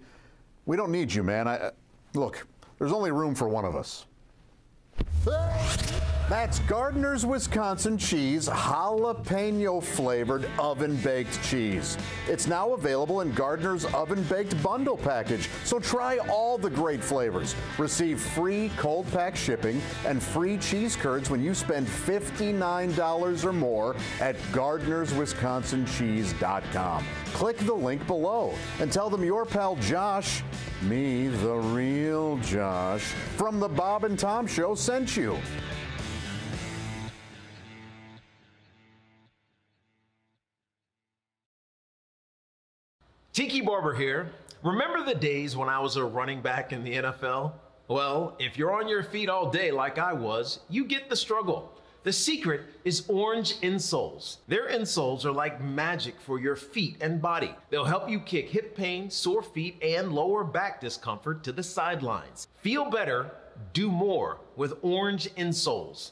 we don't need you, man. I, uh, look, there's only room for one of us. That's Gardner's Wisconsin cheese, jalapeno flavored oven baked cheese. It's now available in Gardner's oven baked bundle package, so try all the great flavors. Receive free cold pack shipping and free cheese curds when you spend $59 or more at gardnerswisconsincheese.com. Click the link below and tell them your pal Josh, me, the real Josh, from the Bob and Tom Show sent you. Tiki Barber here. Remember the days when I was a running back in the NFL? Well, if you're on your feet all day like I was, you get the struggle. The secret is orange insoles. Their insoles are like magic for your feet and body. They'll help you kick hip pain, sore feet, and lower back discomfort to the sidelines. Feel better, do more with orange insoles.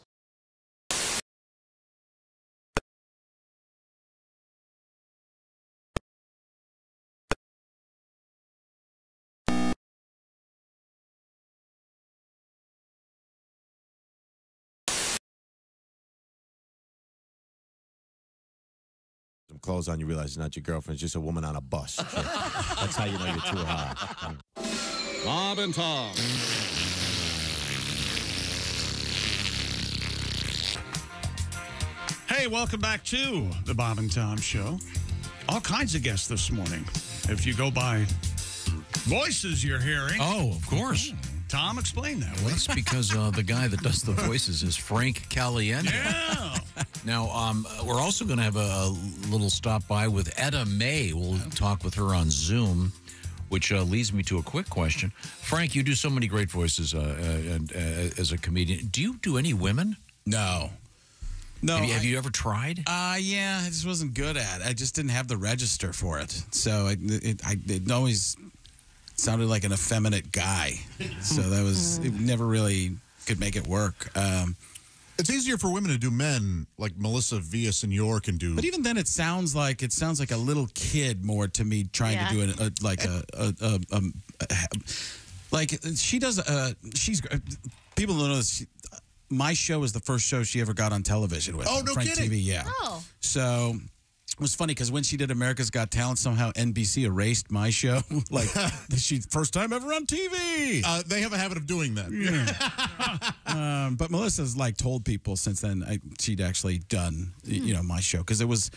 Clothes on, you realize it's not your girlfriend, it's just a woman on a bus. So that's how you know you're too hot. Bob and Tom. Hey, welcome back to the Bob and Tom Show. All kinds of guests this morning. If you go by voices you're hearing. Oh, of course. Mm-hmm. Tom, explain that. Well, that's because uh, the guy that does the voices is Frank Caliendo. Yeah. Now, um, we're also going to have a, a little stop by with Etta May. We'll talk with her on Zoom, which uh, leads me to a quick question. Frank, you do so many great voices uh, uh, and, uh, as a comedian. Do you do any women? No. No. Have you, have I- you ever tried? Uh, yeah, I just wasn't good at. it. I just didn't have the register for it, so it it, I, it always sounded like an effeminate guy. So that was it never really could make it work. Um, It's easier for women to do men, like Melissa Villaseñor can do. but even then, it sounds like it sounds like a little kid more to me trying Yeah. to do an, a like a, a, a, um, a like she does. Uh, she's people don't know this. She, my show is the first show she ever got on television with. Oh, no Frank kidding. TV, yeah. Oh. So it was funny because when she did America's Got Talent, somehow NBC erased my show. like she first time ever on TV. Uh, they have a habit of doing that. um, but Melissa's like told people since then I, she'd actually done y- you know my show because it was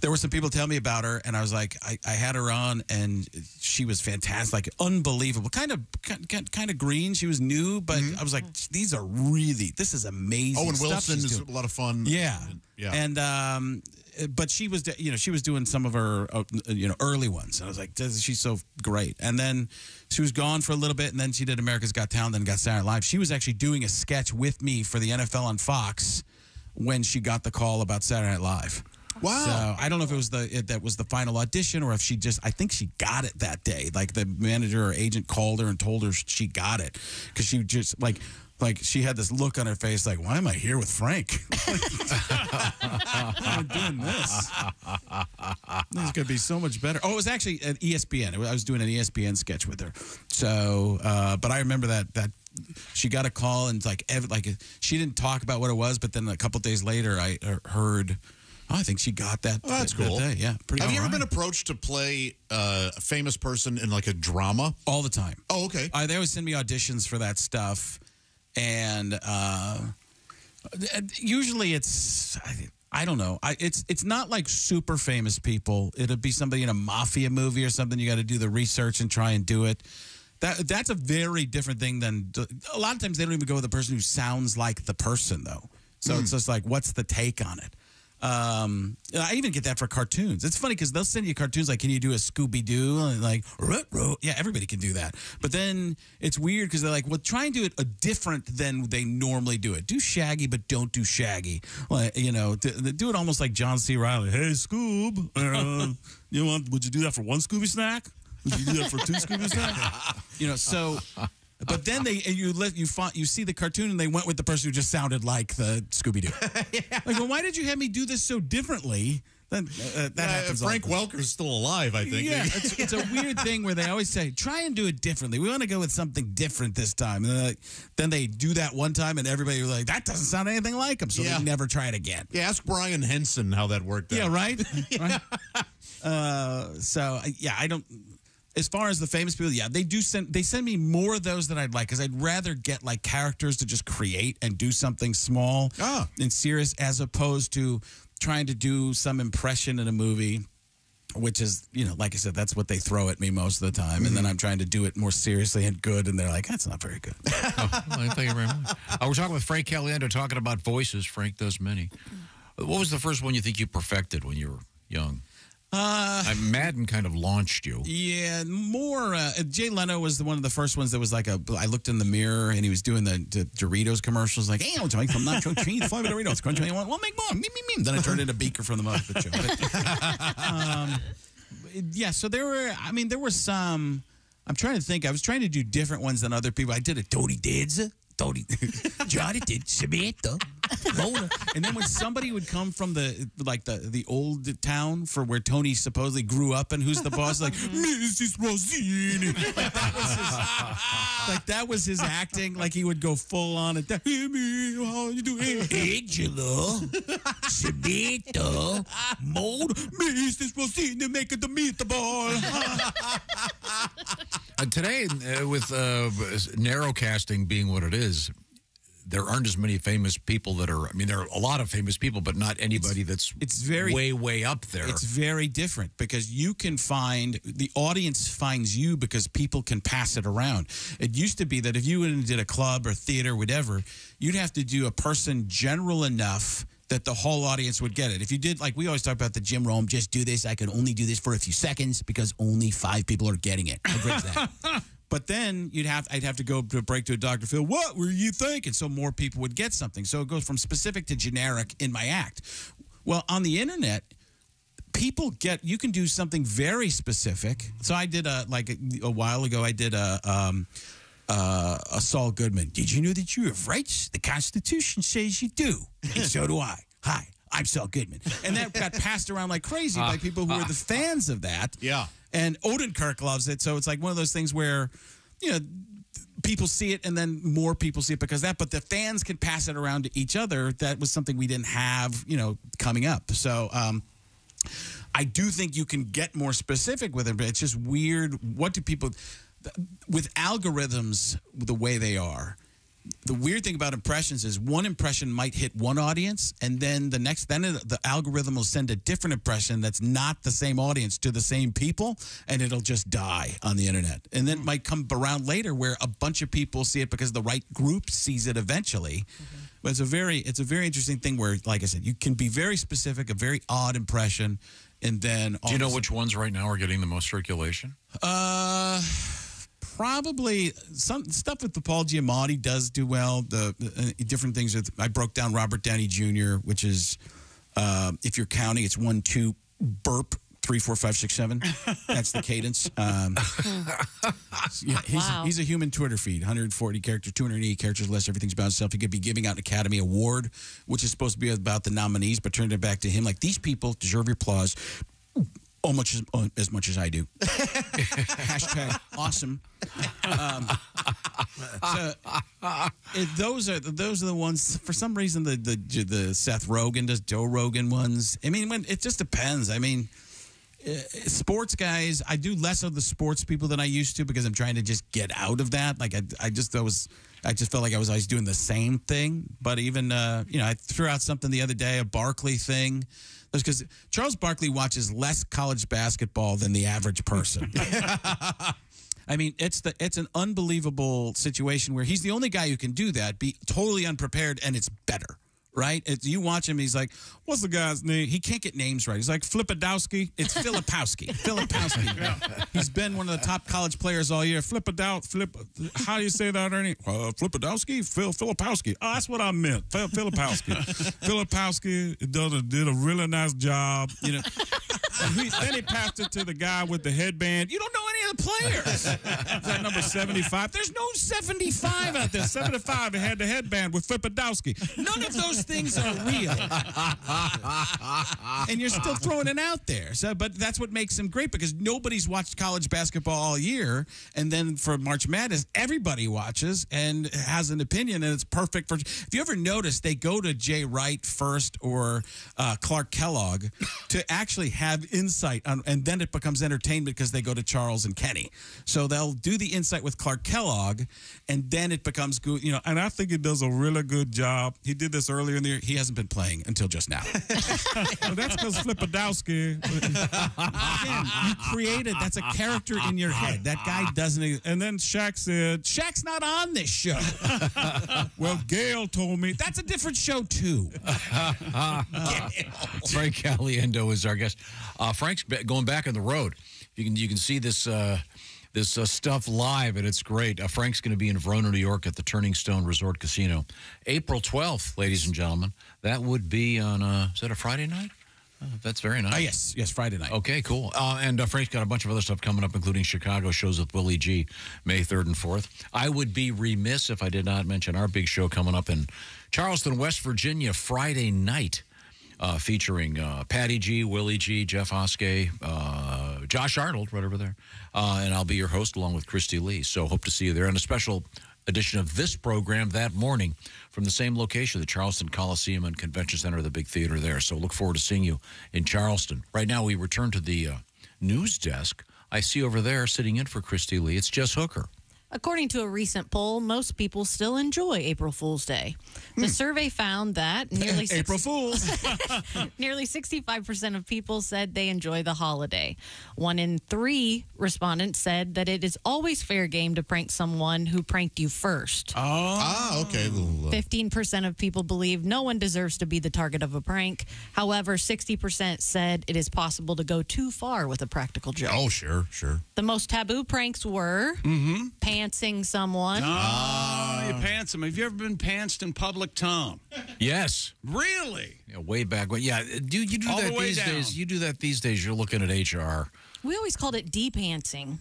there were some people tell me about her and I was like I, I had her on and she was fantastic like unbelievable kind of kind, kind of green she was new but I was like these are really this is amazing Owen stuff Wilson is doing. a lot of fun. Yeah. Yeah. And um but she was you know she was doing some of her uh, you know early ones and I was like she's so great. And then she was gone for a little bit and then she did America's Got Talent then got Saturday Night Live. She was actually doing a sketch with me for the NFL on Fox when she got the call about Saturday Night Live. Wow. So I don't know if it was the it, that was the final audition or if she just I think she got it that day. Like the manager or agent called her and told her she got it because she just like like she had this look on her face like why am I here with Frank? I'm doing this. This is going to be so much better. Oh, it was actually an ESPN. I was doing an ESPN sketch with her. So, uh, but I remember that that she got a call and like ev- like she didn't talk about what it was, but then a couple days later, I uh, heard. Oh, I think she got that. Oh, that's that- that cool. day. Yeah, pretty. Have you ever right. been approached to play uh, a famous person in like a drama? all the time? Oh, okay. Uh, they always send me auditions for that stuff, and uh, usually it's I, don't know. I, it's it's not like super famous people. It'd be somebody in a mafia movie or something. You got to do the research and try and do it. That that's a very different thing than a lot of times they don't even go with the person who sounds like the person though. So it's just like, what's the take on it? Um, I even get that for cartoons. It's funny because they'll send you cartoons like, "Can you do a Scooby Doo?" And like, "Ruh, ruh." yeah, everybody can do that. But then it's weird because they're like, "Well, try and do it a different than they normally do it. Do Shaggy, but don't do Shaggy. Like, you know, do it almost like John C. Reilly. Hey, Scoob, uh, you want? Would you do that for one Scooby snack? Would you do that for two Scooby snacks? You know, so." But then they and you let you find you see the cartoon and they went with the person who just sounded like the Scooby Doo. yeah. Like, well, why did you have me do this so differently? Then uh, that Uh, happens. Frank. Welker's still alive, I think. Yeah, it's, it's a weird thing where they always say, try and do it differently. We want to go with something different this time. And then, like, then they do that one time, and everybody was like, that doesn't sound anything like him. So Yeah. they never try it again. Yeah, ask Brian Henson how that worked out. Yeah, right? right? Uh, so, uh, yeah, I don't. As far as the famous people, yeah, they do send they send me more of those than I'd like because I'd rather get like characters to just create and do something small ah. and serious as opposed to trying to do some impression in a movie which is, you know, like I said, that's what they throw at me most of the time. And then mm-hmm. I'm trying to do it more seriously and good, and they're like, that's not very good. Oh, well, thank you very much. Uh, we're talking with Frank Caliendo, talking about voices. Frank does many. Mm. What was the first one you think you perfected when you were young? Uh, Uh, Madden kind of launched you. Yeah, more. Uh, Jay Leno was the, one of the first ones that was like a. I looked in the mirror and he was doing the, the Doritos commercials, like, "Hey, I'm talking from nacho cheese, five Doritos, crunch. Want? Well, make more. Me, me, me. Then I turned into a Beaker from the Muppet Show. But, um, yeah, so there were. I mean, there were some. I'm trying to think. I was trying to do different ones than other people. I did a Tony Dids. Tony, Johnny did Samantha, Mona, and then when somebody would come from the like the the old town for where Tony supposedly grew up, and who's the boss? Like Mrs. Rosini, like that was his, like that was his acting. Like he would go full on at that. Hey, me, how you doing, Angela, Samantha, Mona, Mrs. Rosini making the meatball. Uh, today, uh, with uh, narrowcasting being what it is, there aren't as many famous people that are. I mean, there are a lot of famous people, but not anybody that's it's very way way up there. It's very different because you can find the audience finds you because people can pass it around. It used to be that if you went and did a club or theater, whatever, you'd have to do a person general enough that the whole audience would get it. If you did, like we always talk about the Jim Rome, just do this. I can only do this for a few seconds because only five people are getting it. How great is that? But then you'd have I'd have to go to break to a Dr. Phil. What were you thinking? So more people would get something. So it goes from specific to generic in my act. Well, on the internet, people get you can do something very specific. So I did a like a, a while ago. I did a. Um, uh, a Saul Goodman. Did you know that you have rights? The Constitution says you do, and so do I. Hi, I'm Saul Goodman, and that got passed around like crazy by people who were the fans of that. Yeah. And Odenkirk loves it, so it's like one of those things where, you know, people see it and then more people see it because that, but the fans can pass it around to each other. That was something we didn't have, you know, coming up. So, um, I do think you can get more specific with it, but it's just weird. What do people, with algorithms the way they are, the weird thing about impressions is one impression might hit one audience, and then the next, then the algorithm will send a different impression that's not the same audience to the same people, and it'll just die on the internet. And then it might come around later where a bunch of people see it because the right group sees it eventually. But it's a very, it's a very interesting thing where, like I said, you can be very specific, a very odd impression, and then Do you know which ones right now are getting the most circulation? uh, probably some stuff with the Paul Giamatti does do well. The, the, uh, different things. With, I broke down Robert Downey Jr., which is uh, if you're counting, it's one, two, burp. Three, four, five, six, seven. That's the cadence. Um, yeah, he's, Wow. he's a human Twitter feed. 140 characters, 280 characters less. Everything's about himself. He could be giving out an Academy Award, which is supposed to be about the nominees, but turned it back to him. Like these people deserve your applause as much as, uh, as much as I do. Hashtag awesome. Um, so it, those are those are the ones. For some reason, the the the Seth Rogen does Joe Rogan ones. I mean, when it just depends. I mean, uh, sports guys, I do less of the sports people than I used to because I'm trying to just get out of that. Like I, I just I was, I just felt like I was always doing the same thing. But even uh, you know, I threw out something the other day, a Barkley thing. Because Charles Barkley watches less college basketball than the average person. I mean, it's the it's an unbelievable situation where he's the only guy who can do that, be totally unprepared, and it's better. Right? It's, you watch him, he's like, what's the guy's name? He can't get names right. He's like, Flippadowski. It's Filipowski. Filipowski. He's been one of the top college players all year. Flippadow, Flip, how do you say that, Ernie? Uh, Flippadowski? Phil, Filipowski. Oh, that's what I meant. Phil, Filipowski. Filipowski did a, did a really nice job. You know, he, then he passed it to the guy with the headband. You don't know any of the players. Is that number 75? There's no 75 out there. 75 had the headband with Flippadowski. None of those things are real. and you're still throwing it out there. So, but that's what makes him great because nobody's watched college basketball all year, and then for March Madness, everybody watches and has an opinion, and it's perfect for. If you ever notice, they go to Jay Wright first or uh, Clark Kellogg to actually have insight, on, and then it becomes entertainment because they go to Charles and Kenny. So they'll do the insight with Clark Kellogg, and then it becomes good. You know, and I think he does a really good job. He did this earlier in the year. He hasn't been playing until just now. well, that's because Flippadowski. You created that's a character in your head. That guy doesn't. And then Shaq said, "Shaq's not on this show." well, Gail told me that's a different show too. Frank Caliendo is our guest. Uh, Frank's going back on the road. You can you can see this uh, this uh, stuff live, and it's great. Uh, Frank's going to be in Verona, New York, at the Turning Stone Resort Casino, April twelfth, ladies and gentlemen. That would be on uh, is that a Friday night? Uh, that's very nice. Ah, yes, yes, Friday night. Okay, cool. Uh, and uh, Frank's got a bunch of other stuff coming up, including Chicago shows with Willie G, May 3rd and 4th. I would be remiss if I did not mention our big show coming up in Charleston, West Virginia, Friday night, uh, featuring uh, Patty G, Willie G, Jeff Oskay, uh, Josh Arnold, right over there. Uh, and I'll be your host along with Kristi Lee. So hope to see you there. And a special edition of this program that morning from the same location, the Charleston Coliseum and Convention Center, the big theater there. So look forward to seeing you in Charleston. Right now, we return to the uh, news desk. I see over there sitting in for Kristi Lee. It's Jess Hooker. According to a recent poll, most people still enjoy April Fool's Day. The survey found that nearly April Fools. nearly 65% of people said they enjoy the holiday. One in three respondents said that it is always fair game to prank someone who pranked you first. Oh. Ah, okay. Uh, 15% of people believe no one deserves to be the target of a prank. However, 60% said it is possible to go too far with a practical joke. Oh, sure, sure. The most taboo pranks were Mm-hmm. Pantsing someone. Oh, you pants them. Have you ever been pantsed in public, Tom? Yes. Really? Yeah, way back when. Yeah, do you do All that the way these down. days? You do that these days. You're looking at HR. We always called it depantsing.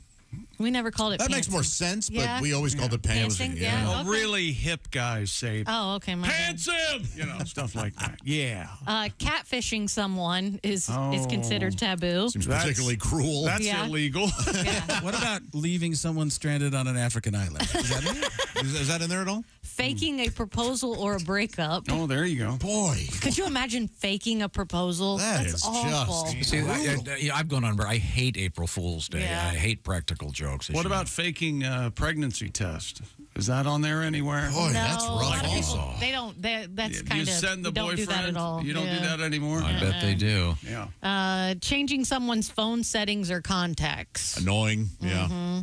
We never called it That makes more sense, but Yeah. we always called it pantsing. Pantsing, yeah. Oh, Okay. really hip guys say Oh, okay. My bad. pants him, you know, stuff like that. Yeah. Uh, catfishing someone is is Oh. considered taboo. Seems particularly cruel. That's Yeah. illegal. what about leaving someone stranded on an African island? Is that in there? Is, is that in there at all? Faking a proposal or a breakup. oh, there you go. Boy. Could you imagine faking a proposal? That That's is awful. just- See, I, I, yeah, I've gone on. I hate April Fool's Day. Yeah. I hate practical jokes. What you about faking a pregnancy test? Is that on there anywhere? Boy, no, that's a rough lot of people, they don't. They, that's You- kind you of. send the you don't boyfriend. do that at all. You don't do that anymore. know. I bet they do. Yeah. Uh, changing someone's phone settings or contacts. Annoying. Yeah. Mm-hmm.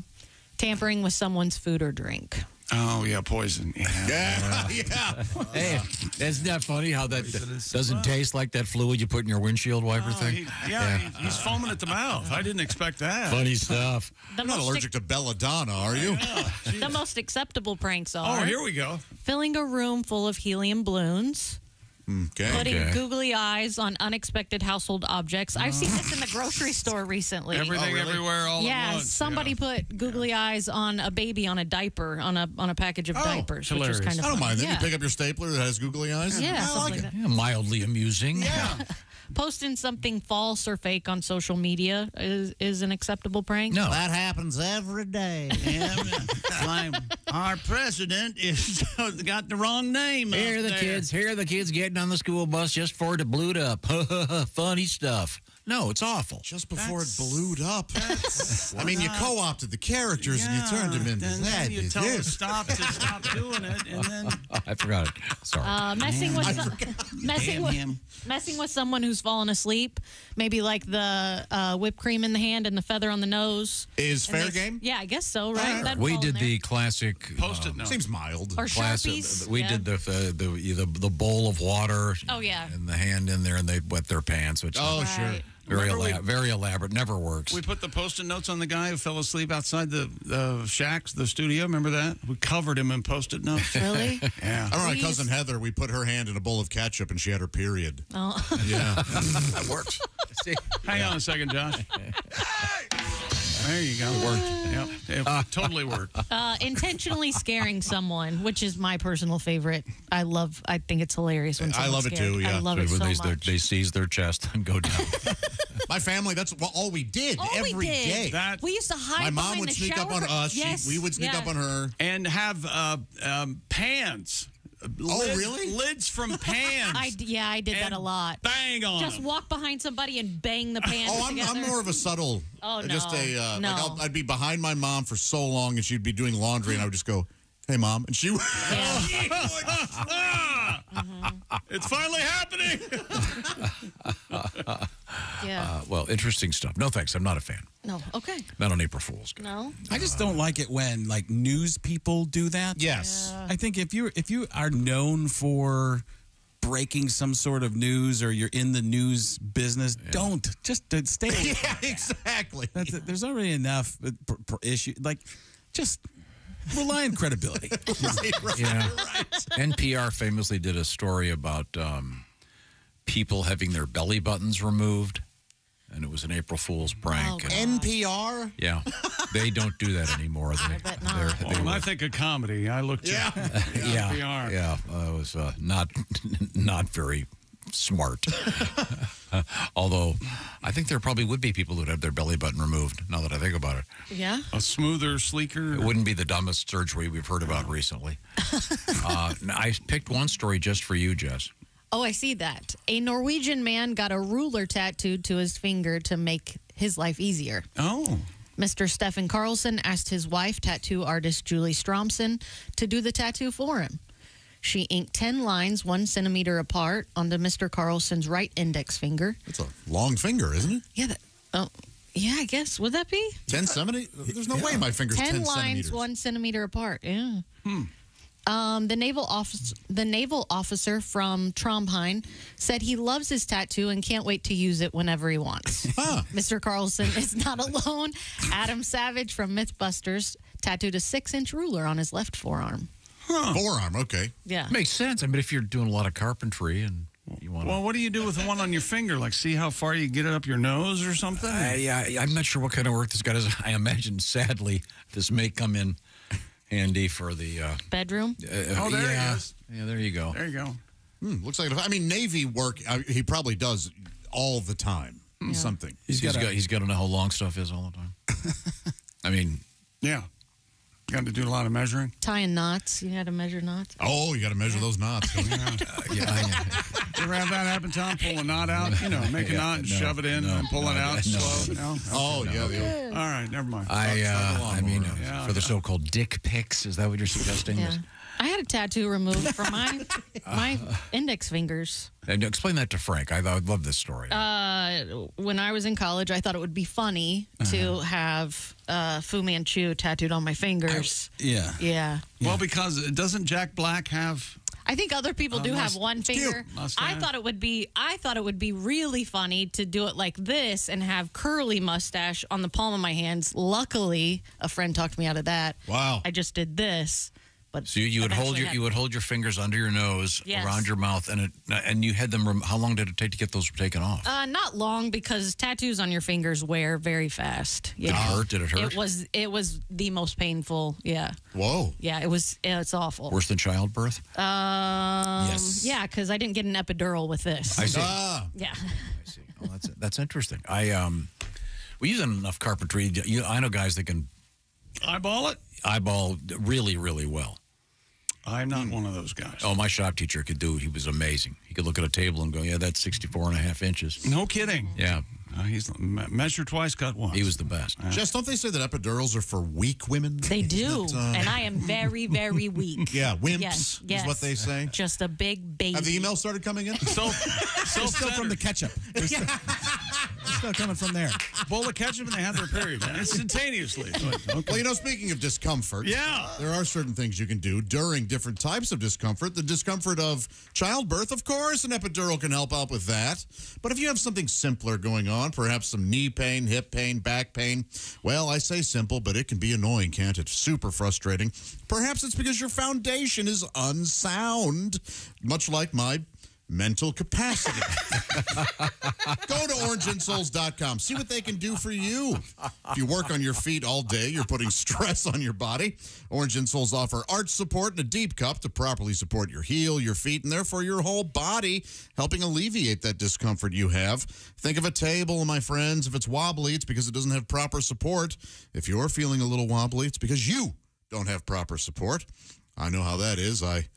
Tampering with someone's food or drink. Oh yeah, poison. Yeah. Yeah. yeah. Hey, isn't that funny how that doesn't taste like that fluid you put in your windshield wiper Oh, thing? he- yeah, he- he's foaming at the mouth. I didn't expect that. Funny stuff. The You're not most, allergic to belladonna, are you? the most acceptable pranks oh, are Oh, here we go. filling a room full of helium balloons, Okay. putting Okay. googly eyes on unexpected household objects. I've seen this in the grocery store recently. Everything, oh, really? everywhere, all yeah, at once. somebody put googly eyes on a baby on a diaper on a on a package of Oh, diapers, which hilarious. is kind of I don't funny. mind that. Yeah. You pick up your stapler that has googly eyes. Yeah, I like like it. that. Yeah, mildly amusing. Yeah. Posting something false or fake on social media is, is an acceptable prank. No. That happens every day. Like, our president is got the wrong name. Here are the there. kids. Here are the kids getting on the school bus just for it to blew it up. Funny stuff. No, it's awful. Just before it blued up. I mean, you co-opted the characters and you turned them into and that. then you is tell us this. stop to stop doing it, and then I forgot it. Sorry. Uh, messing with some- messing Damn with him. messing with someone who's fallen asleep, maybe like the uh, whipped cream in the hand and the feather on the nose. Is And fair they- game? Yeah, I guess so. Right? That'd we did the classic Post-it um, note. Seems mild. Or classic- Sharpies, We yeah. did the, uh, the the the bowl of water. Oh, yeah. and the hand in there, and they wet their pants. Which Oh, is sure. Right. very Remember we- very elaborate. Never works. we put the post-it notes on the guy who fell asleep outside the the shacks, the studio. Remember that? We covered him in post-it notes. Really? Yeah. I remember my cousin Heather. We put her hand in a bowl of ketchup and she had her period. Oh. Yeah. that works. See? Hang on a second, Josh. There you go. It worked. Yep. It totally worked. Uh, intentionally scaring someone, which is my personal favorite. I love. I think it's hilarious when I someone's love it scared. too, yeah. I love So it when so they, much. they seize their chest and go down. My family, that's all we did All every we day. That- we used to hide. My mom would the sneak up on us. she- Yes. we would sneak yeah. up on her. And have uh, um, pans. Oh, really? Lids from pans. I d- yeah, I did that a lot. Bang on Just them. walk behind somebody and bang the pan Oh, I'm. I'm more of a subtle. Oh, Just no. a. Uh, No. Like I'll, I'd be behind my mom for so long, and she'd be doing laundry, and I would just go, "Hey, mom," and she. would Ah! It's finally happening. Yeah. Uh, well, interesting stuff. No thanks. I'm not a fan. no. Okay. Not on April Fools. No. I just don't like it when like news people do that. Yes. I think if you if you are known for breaking some sort of news or you're in the news business, don't just uh, stay. yeah, from that. exactly. That's it. There's already enough uh, pr- pr- issue. Like, just rely on credibility. Yeah. NPR famously did a story about um, people having their belly buttons removed, and it was an April Fool's prank. Oh, and- NPR. yeah, they don't do that anymore. They, bet not. they Well, when were- I think of comedy, I looked Yeah. at yeah, NPR. yeah, uh, it was uh, not not very smart. Although, I think there probably would be people who'd have their belly button removed. Now that I think about it, Yeah. a smoother, sleeker. it wouldn't be the dumbest surgery we've heard about recently. uh, I picked one story just for you, Jess. Oh, I see that. A Norwegian man got a ruler tattooed to his finger to make his life easier. Oh. Mr. Stefan Carlson asked his wife, tattoo artist Julie Stromson, to do the tattoo for him. She inked 10 lines one centimeter apart onto Mr. Carlson's right index finger. That's a long finger, isn't it? Yeah, that, oh, yeah, I guess. Would that be? 10 centimeters? There's no way my finger's 10, 10 lines, centimeters. one centimeter apart. Yeah. Hmm. Um, the naval office, the naval officer from Trondheim said he loves his tattoo and can't wait to use it whenever he wants. Mr. Carlson is not alone. Adam Savage from MythBusters tattooed a six-inch ruler on his left forearm. Forearm, okay. Yeah. Makes sense. I mean, if you're doing a lot of carpentry and you want to. Well, what do you do with the one on your finger? Like, see how far you get it up your nose or something? I, I, I'm not sure what kind of work this guy does. I imagine, sadly, this may come in handy for the. Uh, Bedroom. uh, Oh, there he yeah. is. Yeah, there you go. There you go. Hmm, looks like, I mean, Navy work, uh, he probably does all the time. Something. He's got, he's got to know how long stuff is all the time. I mean, Yeah. Got to do a lot of measuring. Tying knots. You had to measure knots. Oh, you got to measure those knots. uh, yeah, I, You ever have that happen, Tom? Pull a knot out? You know, make a Yeah, knot and no, shove it in no, and pull it out no. slow. No? Oh, yeah. All right, never mind. I, uh, I mean, uh, Yeah, for the so-called dick pics, is that what you're suggesting? Yeah. I had a tattoo removed from my my index fingers. And explain that to Frank. I, I love this story. Uh, when I was in college, I thought it would be funny to have uh, Fu Manchu tattooed on my fingers. yeah. yeah. Well, because doesn't Jack Black have? I think other people Uh, do must- have one it's cute. finger. Must I have. thought it would be I thought it would be really funny to do it like this and have curly mustache on the palm of my hands. Luckily, a friend talked me out of that. Wow. I just did this. But so you, you would hold your had- you would hold your fingers under your nose, Yes. around your mouth, and it and you had them. Rem- how long did it take to get those taken off? Uh, not long because tattoos on your fingers wear very fast. Did it hurt? Did it hurt? It was it was the most painful. Yeah. Whoa. Yeah, it was. It's awful. Worse than childbirth? Um, Yes. Yeah, because I didn't get an epidural with this. I see. Ah. Yeah. Oh, that's that's interesting. I um, we use enough carpentry. You, I know guys that can eyeball it. Eyeball really, really well. I'm not hmm. one of those guys. Oh, my shop teacher could do. He was amazing. He could look at a table and go, "Yeah, that's 64 and a half inches." No kidding. Yeah. Uh, he's me- measure twice, cut once. He was the best. Jess, don't they say that epidurals are for weak women? They do, Isn't uh, and I am very, very weak. Yeah, wimps Yes, is yes. what they say. Just a big baby. Have the emails started coming in? So, so Still from the ketchup. They're still, they're still coming from there. bowl of ketchup and they have their period man, instantaneously. Okay. Well, you know, speaking of discomfort, Yeah. there are certain things you can do during different types of discomfort. The discomfort of childbirth, of course, an epidural can help out with that. But if you have something simpler going on, perhaps some knee pain, hip pain, back pain, well, I say simple, but it can be annoying, can't it? Super frustrating. Perhaps it's because your foundation is unsound, much like my mental capacity. Go to orangeinsoles.com. See what they can do for you. If you work on your feet all day, you're putting stress on your body. Orange Insoles offer arch support and a deep cup to properly support your heel, your feet, and therefore your whole body, helping alleviate that discomfort you have. Think of a table, my friends. If it's wobbly, it's because it doesn't have proper support. If you're feeling a little wobbly, it's because you don't have proper support. I know how that is. I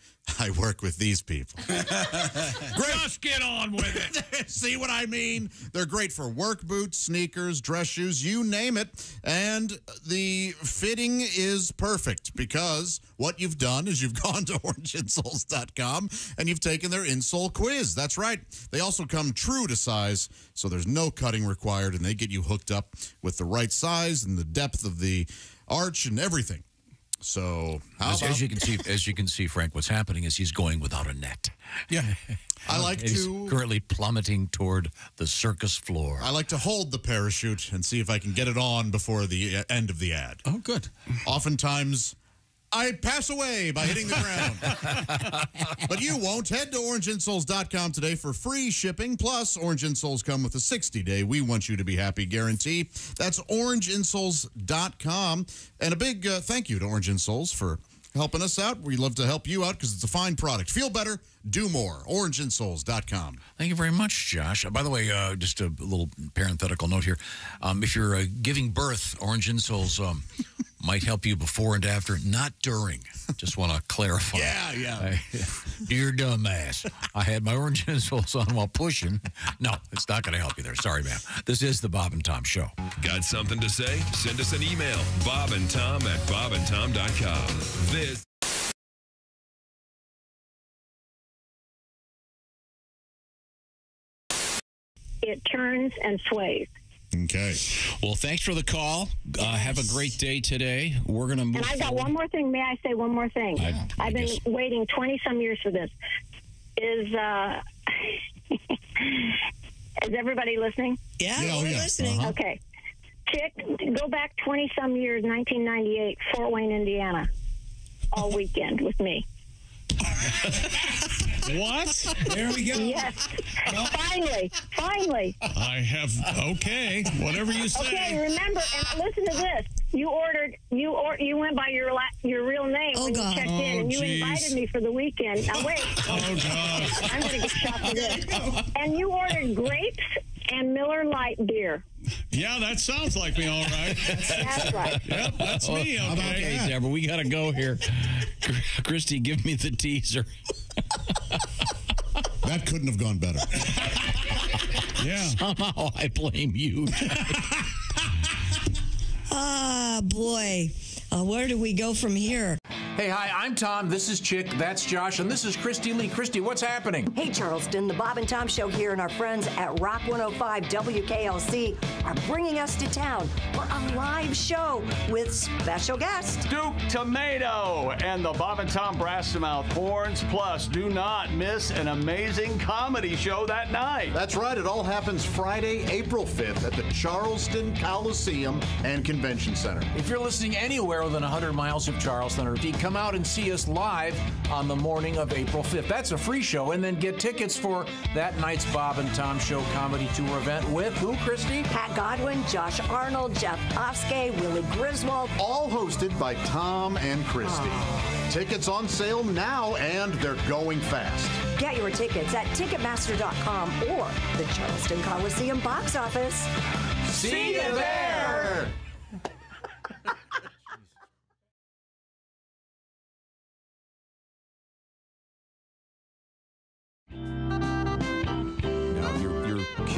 I work with these people. Just get on with it. See what I mean? They're great for work boots, sneakers, dress shoes, you name it. And the fitting is perfect because what you've done is you've gone to orangeinsoles.com and you've taken their insole quiz. That's right. They also come true to size, so there's no cutting required, and they get you hooked up with the right size and the depth of the arch and everything. So, how As, as you can see, as you can see, Frank, what's happening is he's going without a net. Yeah. I like he's to- currently plummeting toward the circus floor. I like to hold the parachute and see if I can get it on before the uh, end of the ad. Oh, good. Oftentimes, I pass away by hitting the ground. but you won't. Head to orangeinsoles.com today for free shipping. Plus, Orange Insoles come with a 60 day We Want You to Be Happy guarantee. That's orangeinsoles.com. And a big uh, thank you to Orange Insoles for helping us out. We love to help you out because it's a fine product. Feel better, do more. Orangeinsoles.com. Thank you very much, Josh. Uh, by the way, uh, just a little parenthetical note here. Um, if you're uh, giving birth, Orange Insoles um, might help you before and after, not during. Just want to clarify. Yeah, yeah. I, dear dumbass, I had my Orange Insoles on while pushing. No, it's not going to help you there. Sorry, ma'am. This is the Bob and Tom Show. Got something to say? Send us an email, Bob and Tom at bobandtom.com. This it turns and sways. Okay. Well, thanks for the call. Uh, have a great day today. We're going to move And I've got one more thing. May I say one more thing? I- I have been guess. waiting 20 some years for this. Is uh, is everybody listening? Yeah, Yeah, oh, we're yeah. listening. Uh-huh. Okay. Chick, go back 20 some years, 1998, Fort Wayne, Indiana, all weekend with me. What? There we go. Yes. finally, finally. I have okay. Whatever you say. Okay, remember and listen to this. You ordered you or you went by your la- your real name oh, when you checked in, and oh, you Oh, geez. invited me for the weekend. Now wait. Oh God. I'm gonna get shot for this. And you ordered grapes and Miller Lite beer. Yeah, that sounds like me, all right. That's right. Yep, that's me. Oh, Okay. okay, Deborah, we got to go here. Kristi, give me the teaser. That couldn't have gone better. Yeah. Somehow I blame you. Ah, boy. Uh, where do we go from here? Hey, hi, I'm Tom. This is Chick. That's Josh. And this is Kristi Lee. Kristi, what's happening? Hey, Charleston, the Bob and Tom Show here, and our friends at Rock 105 WKLC are bringing us to town for a live show with special guest. Duke Tumatoe and the Bob and Tom Brassmouth Horns. Plus, do not miss an amazing comedy show that night. That's right. It all happens Friday, April 5th at the Charleston Coliseum and Convention Center. If you're listening anywhere within 100 miles of Charleston or D, come out and see us live on the morning of April 5th. That's a free show. And then get tickets for that night's Bob and Tom Show comedy tour event with who, Kristi? Pat Godwin, Josh Arnold, Jeff Oskay, Willie Griswold. All hosted by Tom and Kristi. Tickets on sale now, and they're going fast. Get your tickets at Ticketmaster.com or the Charleston Coliseum box office. See you there!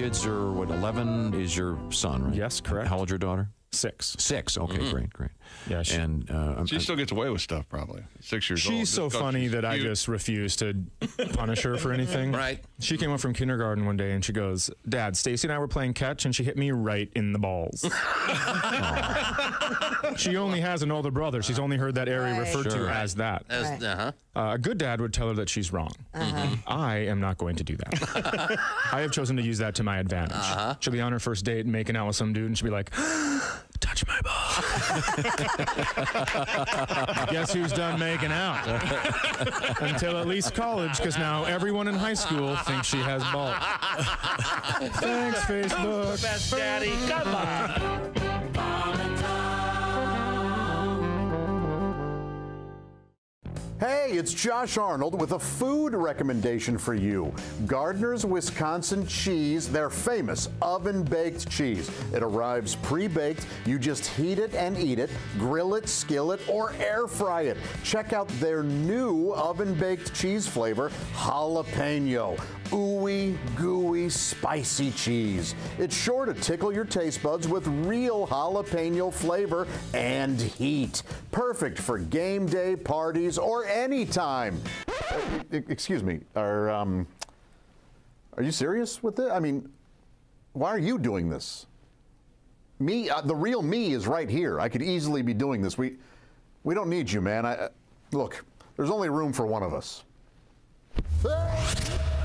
Kids are what? Eleven is your son, right? Yes, correct. How old's your daughter? Six. Six. Okay, Mhm. great, great. Yeah, she- and uh, She still gets away with stuff, probably. Six years old. She's so funny she's that I just refuse to punish her for anything. Right. She came up from kindergarten one day and she goes, Dad, Stacy and I were playing catch and she hit me right in the balls. she only has an older brother. She's only heard that area Right. referred Sure. to as that. As- Right. uh-huh. Uh, a good dad would tell her that she's wrong. Uh-huh. I am not going to do that. I have chosen to use that to my advantage. Uh-huh. She'll be on her first date and making out with some dude and she'll be like, touch my ball. Guess who's done making out? Until at least college, because now everyone in high school thinks she has balls. Thanks, Facebook. Best daddy. Come on. Hey, it's Josh Arnold with a food recommendation for you. Gardner's Wisconsin cheese, their famous oven baked cheese. It arrives pre baked. You just heat it and eat it, grill it, skillet, or air fry it. Check out their new oven baked cheese flavor, jalapeno. Ooey, gooey, spicy cheese. It's sure to tickle your taste buds with real jalapeno flavor and heat. Perfect for game day parties or any time. Excuse me, are um, are you serious with it? I mean, why are you doing this? Me, uh, the real me is right here. I could easily be doing this. We we don't need you, man. I, uh, look, there's only room for one of us.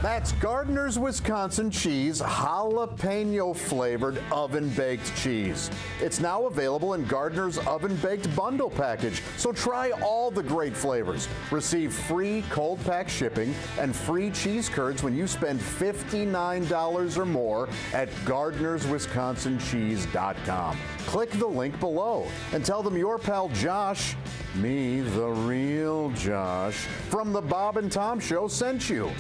That's Gardner's Wisconsin cheese, jalapeno flavored oven baked cheese. It's now available in Gardner's oven baked bundle package, so try all the great flavors. Receive free cold pack shipping and free cheese curds when you spend $59 or more at Gardner'sWisconsinCheese.com. Click the link below and tell them your pal Josh, me, the real Josh, from the Bob and Tom Show sent you.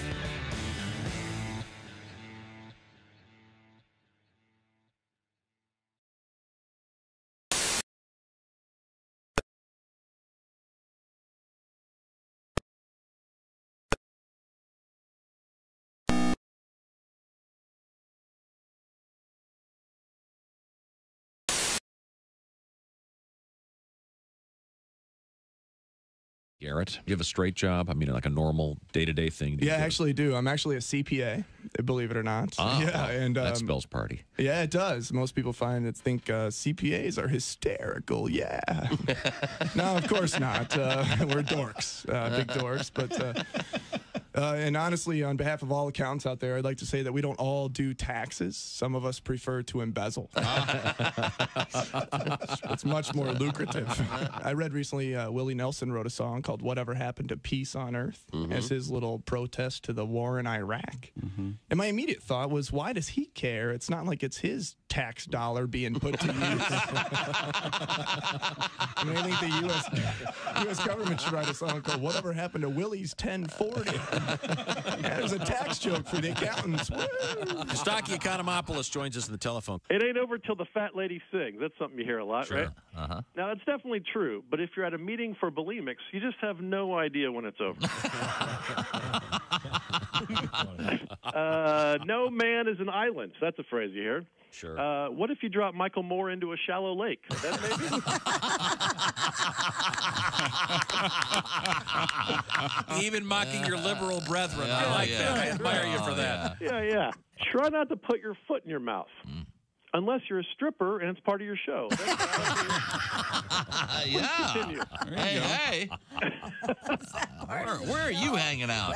Garrett, you have a straight job? I mean, like a normal day to day thing? Yeah, I actually do. I'm actually a CPA, believe it or not. Ah, yeah, and that um, spells party. Yeah, it does. Most people find that think uh, CPAs are hysterical. Yeah. no, of course not. Uh, we're dorks, uh, big dorks. But uh, and honestly, on behalf of all accounts out there, I'd like to say that we don't all do taxes. Some of us prefer to embezzle. it's much more lucrative. I read recently uh, Willie Nelson wrote a song called "Whatever Happened to Peace on Earth" Mhm. as his little protest to the war in Iraq. And my immediate thought was, why does he care? It's not like it's his tax dollar being put to use. I mean, I think the U.S. U.S. government should write a song called "Whatever Happened to Willie's 1040." that was a tax joke for the accountants. Woo! Stocky Economopoulos joins us in the telephone. It ain't over till the fat lady sings. That's something you hear a lot, right? Uh-huh. Now, that's definitely true, but if you're at a meeting for bulimics, you just have no idea when it's over. uh, no man is an island. That's a phrase you hear. Sure. Uh, what if you drop Michael Moore into a shallow lake? Then maybe. Even mocking your liberal brethren. I like yeah. that. I admire you for that. yeah, yeah. Try not to put your foot in your mouth. Unless you're a stripper and it's part of your show. yeah. Continue. Hey, hey. where, where are you hanging out?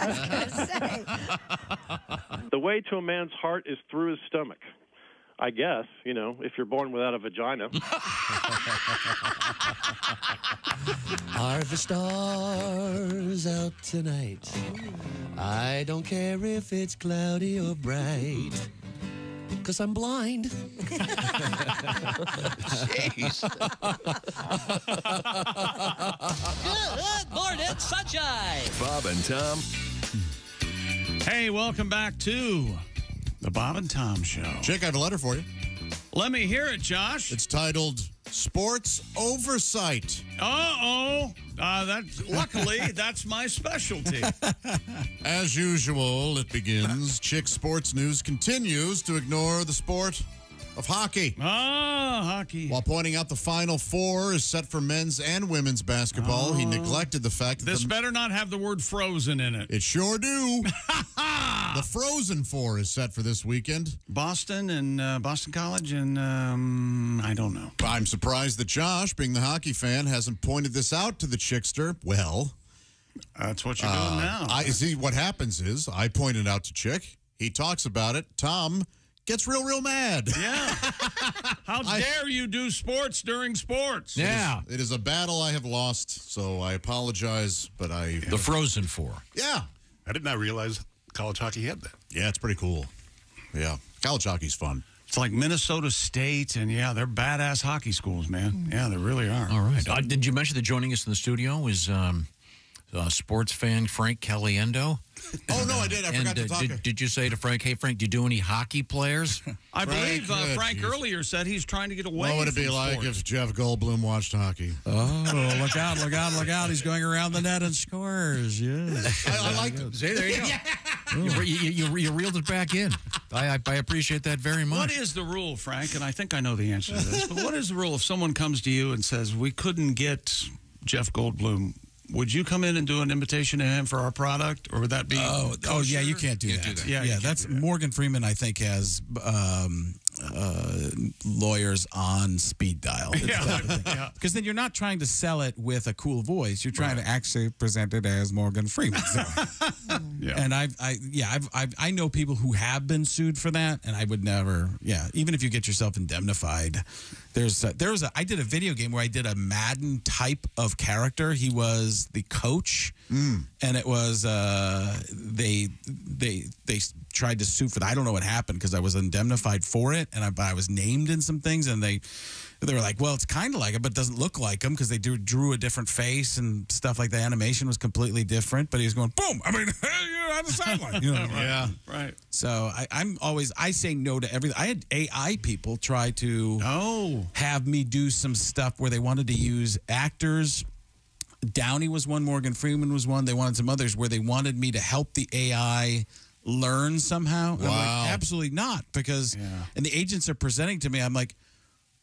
the way to a man's heart is through his stomach. I guess, you know, if you're born without a vagina. Are the stars out tonight? I don't care if it's cloudy or bright. Cause I'm blind. Jeez. Good morning, sunshine. Bob and Tom. Hey, welcome back to the Bob and Tom Show. Jake, I have a letter for you. Let me hear it, Josh. It's titled Sports Oversight. Uh oh. Uh, that's luckily that's my specialty. As usual, it begins. Chick Sports News continues to ignore the sport of hockey. Ah, hockey. While pointing out the Final Four is set for men's and women's basketball, he neglected the fact that This the, better not have the word frozen in it. it sure do. the Frozen Four is set for this weekend. Boston and uh, Boston College and um, I don't know. I'm surprised that Josh, being the hockey fan, hasn't pointed this out to the Chickster. Well, that's what you're uh, doing now. I see. What happens is I point it out to Chick. He talks about it. Tom gets real, real mad. Yeah. How dare you do sports during sports? It is- it is a battle I have lost, so I apologize. But I The Frozen Four. Yeah, I did not realize college hockey had that. yeah, it's pretty cool. Yeah, college hockey's fun. It's like Minnesota State, and yeah, they're badass hockey schools, man. Yeah, they really are. All right. Uh, did you mention that joining us in the studio is um, uh, sports fan Frank Caliendo? Oh no, I did. I and forgot to uh, talk. did, did you say to Frank, "Hey Frank, do you do any hockey players?" I Frank, believe uh, uh, Frank geez. earlier said he's trying to get away. What would it be from like sports. if Jeff Goldblum watched hockey? Oh, look out, look out, look out. He's going around the net and scores. Yes. I, I like it. See, there you go. you, you, you, you reeled it back in. I, I, I appreciate that very much. What is the rule, Frank? And I think I know the answer to this, but what is the rule if someone comes to you and says, We couldn't get Jeff Goldblum? Would you come in and do an invitation to him for our product, or would that be? Oh, oh yeah, you can't do that. do that. Yeah, Yeah, that's Morgan Freeman. I think has um, uh, lawyers on speed dial. It's Yeah, yeah. Because then you're not trying to sell it with a cool voice. You're trying to actually present it as Morgan Freeman. So- Yeah. And I've, I, yeah, I've, I've, I know people who have been sued for that, and I would never, yeah, even if you get yourself indemnified. There's, a, there was a, I did a video game where I did a Madden type of character. He was the coach, and it was, uh, they, they, they tried to sue for that. I don't know what happened because I was indemnified for it, and I, but I was named in some things, and they, they were like, well, it's kind of like it, but doesn't look like him because they drew, drew a different face and stuff like the animation was completely different. But he was going, boom. I mean, you're on the sideline. You know, yeah, right. So I, I'm always I say no to everything. I had AI people try to oh have me do some stuff where they wanted to use actors. Downey was one. Morgan Freeman was one. They wanted some others where they wanted me to help the AI learn somehow. And I'm like, absolutely not, because and the agents are presenting to me. I'm like,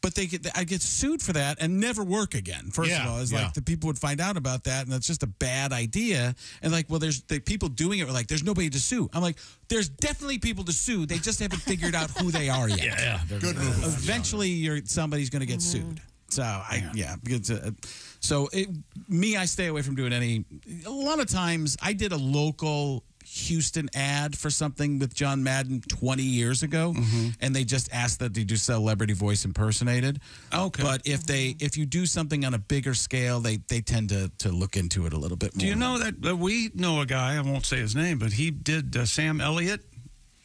but they get I get sued for that and never work again. First Yeah, of all, it's yeah. like the people would find out about that, and that's just a bad idea. And like, well, there's the people doing it were like, there's nobody to sue. I'm like, there's definitely people to sue. They just haven't figured out who they are yet. Yeah, yeah. Good move. Eventually, you're somebody's going to get sued. So I yeah, because, uh, so it, me I stay away from doing any. A lot of times I did a local Houston ad for something with John Madden 20 years ago, and they just asked that they do celebrity voice impersonated. Okay. but if they if you do something on a bigger scale, they they tend to to look into it a little bit more. Do you know that uh, we know a guy? I won't say his name, but he did uh, Sam Elliott.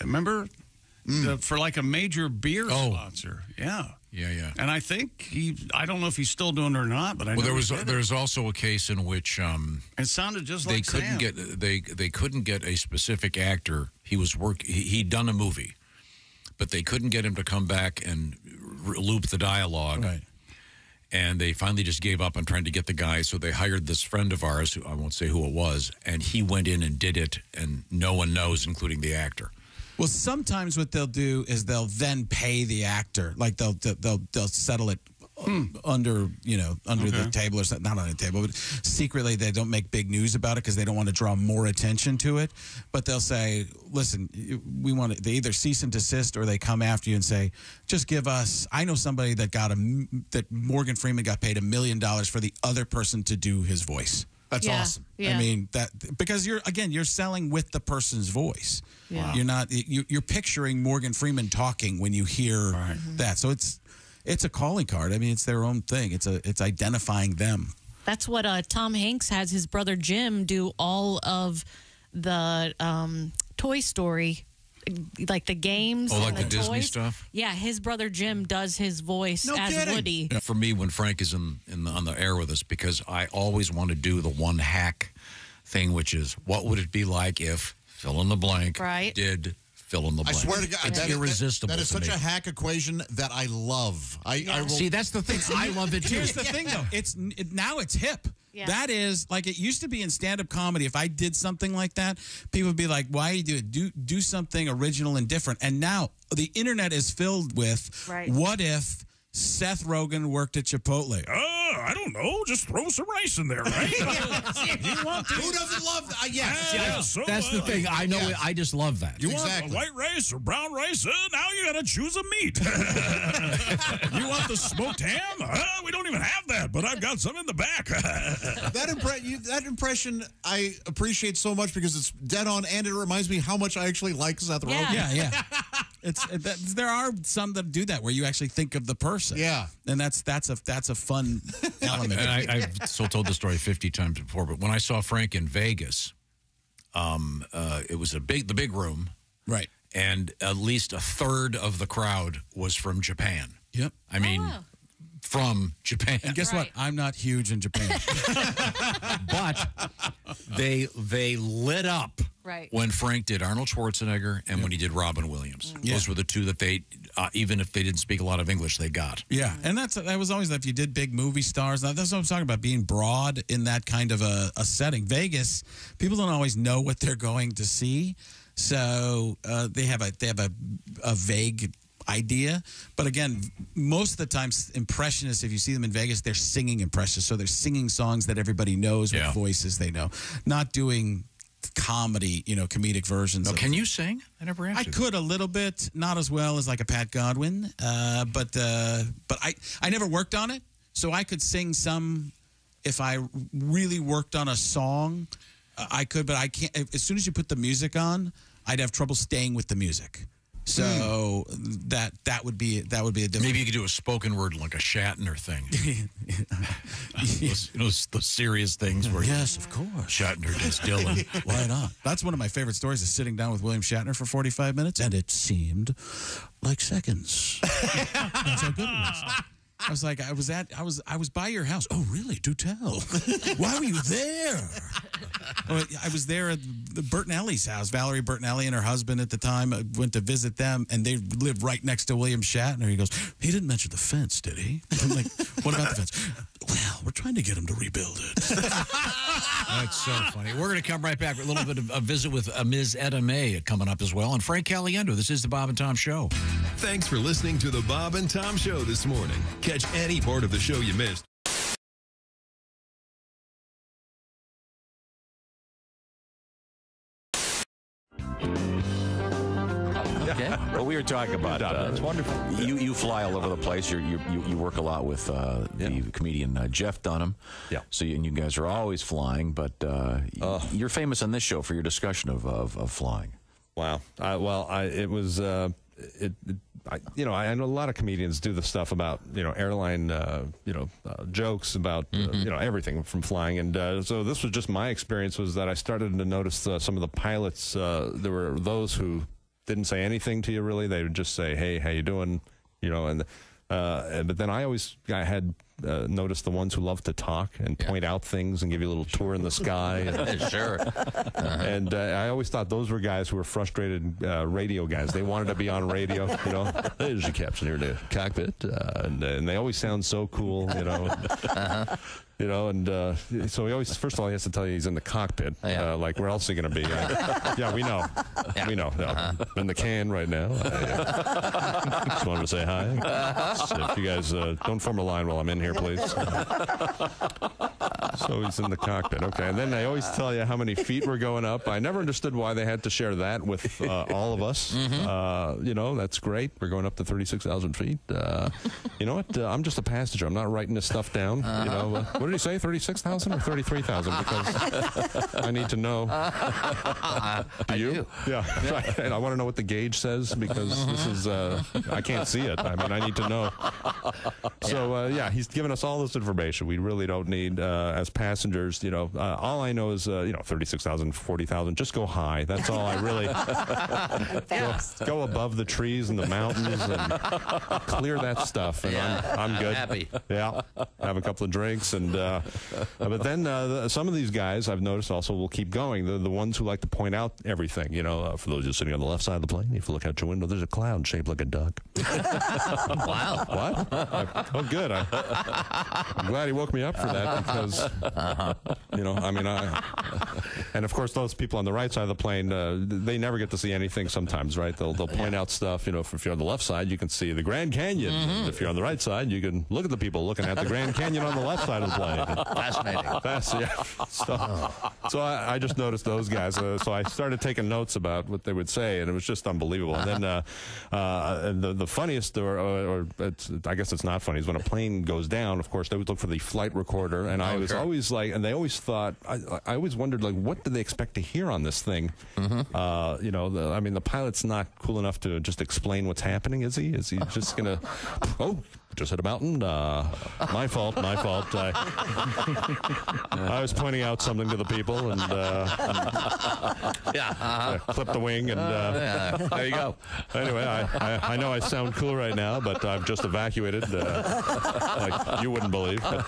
Remember The- for like a major beer Oh. sponsor? Yeah, Yeah, yeah. and I think he. I don't know if he's still doing it or not, but I Well, know there was there's also a case in which um, It sounded just like they couldn't Sam. get they they couldn't get a specific actor. He was work he, he'd done a movie, but they couldn't get him to come back and loop the dialogue. Right. And they finally just gave up on trying to get the guy. So they hired this friend of ours, who I won't say who it was, and he went in and did it, and no one knows, including the actor. Well, sometimes what they'll do is they'll then pay the actor, like they'll they'll they'll settle it uh, hmm. under you know under the table or something, not on the table, but secretly they don't make big news about it because they don't want to draw more attention to it. But they'll say, "Listen, we want to." They either cease and desist or they come after you and say, "Just give us." I know somebody that got a that Morgan Freeman got paid a million dollars for the other person to do his voice. That's Yeah, awesome. yeah. I mean that because you're again you're selling with the person's voice. Yeah. You're not you, you're picturing Morgan Freeman talking when you hear that. So it's it's a calling card. I mean, it's their own thing. It's a it's identifying them. That's what uh, Tom Hanks has his brother Jim do all of the um, Toy Story, like the games. Oh, like and the Disney toys. stuff? Yeah, his brother Jim does his voice as Woody. Yeah, For me, when Frank is in, in the, on the air with us, because I always want to do the one hack thing, which is what would it be like if fill in the blank Right. did fill in the blank. I blank. swear to God, it's that is- irresistible. That is such me. a hack equation that I love. I, I will, See, that's the thing. I love it too. Here's the thing, though. It's it, now it's hip. Yeah. That is like it used to be in stand-up comedy. If I did something like that, people would be like, "Why do you do it? Do do something original and different." And now the internet is filled with, Right. "What if?" Seth Rogen worked at Chipotle. Oh, I don't know. Just throw some rice in there, right? you want to? Who doesn't love that? Uh, yes. Yeah, yes. so, That's the thing. I know. Yes. I just love that. You Exactly. want white rice or brown rice? Uh, now you got to choose a meat. you want the smoked ham? Uh, we don't even have that, but I've got some in the back. that impre- you, that impression I appreciate so much because it's dead on, and it reminds me how much I actually like Seth Yeah. Rogen. Yeah, yeah. It's it, there are some that do that where you actually think of the person. Yeah. and that's that's a that's a fun element. and I, I've still told the story 50 times before, but when I saw Frank in Vegas, um, uh, it was a big, the big room, right? And at least a third of the crowd was from Japan. Yep. I mean, Oh. From Japan. And guess what? I'm not huge in Japan. but they they lit up Right. when Frank did Arnold Schwarzenegger and when he did Robin Williams. Those were the two that they, uh, even if they didn't speak a lot of English, they got. Yeah, and that's that was always that if you did big movie stars. That's what I'm talking about being broad in that kind of a, a setting. Vegas, people don't always know what they're going to see, so uh, they have a they have a, a vague idea. But again, most of the times, impressionists, if you see them in Vegas, they're singing impressionists, so they're singing songs that everybody knows with Yeah. voices they know, not doing comedy, you know, comedic versions. Of can you sing? I never I could a little bit, not as well as like a Pat Godwin, uh, but uh, but I I never worked on it, so I could sing some if I really worked on a song. uh, I could, but I can't. As soon as you put the music on, I'd have trouble staying with the music. So hmm. that that would be that would be a different. Maybe you could do a spoken word like a Shatner thing. those, you know, those, serious things where Yes, of course. Shatner does Dylan. Why not? That's one of my favorite stories is sitting down with William Shatner for 45 minutes, and it seemed like seconds. That's how good it was. I was like, I was at, I was, I was by your house. Oh, really? Do tell. Why were you there? Well, I was there at the Bertinelli's house. Valerie Bertinelli and her husband at the time I went to visit them, and they live right next to William Shatner. He goes, he didn't mention the fence, did he? I'm like, what about the fence? Well, we're trying to get him to rebuild it. That's so funny. We're going to come right back with a little bit of a visit with uh, Ms. Etta May coming up as well. And Frank Caliendo. This is the Bob and Tom Show. Thanks for listening to the Bob and Tom Show this morning. Catch any part of the show you missed. Well, we were talking about. Uh, it's wonderful. You you fly all over the place. You're, you you you work a lot with uh, the comedian uh, Jeff Dunham. Yeah. So you, and you guys are always flying, but uh, you're famous on this show for your discussion of of, of flying. Wow. I, well, I, it was, uh, it, it I, you know, I know a lot of comedians do the stuff about, you know, airline, uh, you know, uh, jokes about, uh, you know, everything from flying. And uh, so this was just my experience was that I started to notice uh, some of the pilots, uh, there were those who didn't say anything to you really. They would just say, hey, how you doing? You know, and, uh, but then I always, I had uh, noticed the ones who love to talk and point out things and give you a little tour in the sky. And, Sure. and uh, I always thought those were guys who were frustrated uh, radio guys. They wanted to be on radio, you know. There's your captain here in the cockpit, uh, and, and they always sound so cool, you know. You know, and uh, so he always, first of all, he has to tell you he's in the cockpit. Uh, like, where else is he going to be? Uh, yeah, we know. We know. Yeah. In the can right now. I, uh, just wanted to say hi. So if you guys uh, don't form a line while I'm in here, please. So he's in the cockpit. Okay. And then they always tell you how many feet we're going up. I never understood why they had to share that with uh, all of us. Uh, you know, that's great. We're going up to 36,000 feet. Uh, you know what? Uh, I'm just a passenger. I'm not writing this stuff down. You know, uh, what did he say? 36,000 or 33,000? Because I need to know. Do you? Yeah. Right. And I want to know what the gauge says because this is, uh, I can't see it. I mean, I need to know. So, uh, yeah, he's given us all this information we really don't need uh, as passengers. You know, uh, all I know is, uh, you know, 36,000, 40,000. Just go high. That's all I really go, go above the trees and the mountains and clear that stuff. And Yeah, I'm, I'm good. happy. Yeah. Have a couple of drinks. and uh, But then uh, the- some of these guys I've noticed also will keep going. The, the ones who like to point out everything. You know, uh, for those just sitting on the left side of the plane, if you look out your window, there's a cloud shaped like a duck. wow. What? oh, good. I, I'm glad he woke me up for that because You know, I mean, I, and of course, those people on the right side of the plane, uh, they never get to see anything. Sometimes, right? They'll they'll point out stuff. You know, if you're on the left side, you can see the Grand Canyon. Mm-hmm. If you're on the right side, you can look at the people looking at the Grand Canyon on the left side of the plane. Fascinating. That's, yeah. So, so I, I just noticed those guys. Uh, so I started taking notes about what they would say, and it was just unbelievable. And then uh, uh, and the the funniest, or, or, or it's, I guess it's not funny, is when a plane goes down. Down, of course, they would look for the flight recorder, and I was always like, and they always thought, I, I always wondered, like, what do they expect to hear on this thing? Uh, you know, the, I mean, the pilot's not cool enough to just explain what's happening, is he? Is he just gonna, oh, just hit a mountain? Uh, my fault, my fault. I, I was pointing out something to the people, and uh, Yeah. I clipped the wing, and uh, Yeah, there you go. Anyway, I, I, I know I sound cool right now, but I've just evacuated, uh, like you wouldn't believe. But,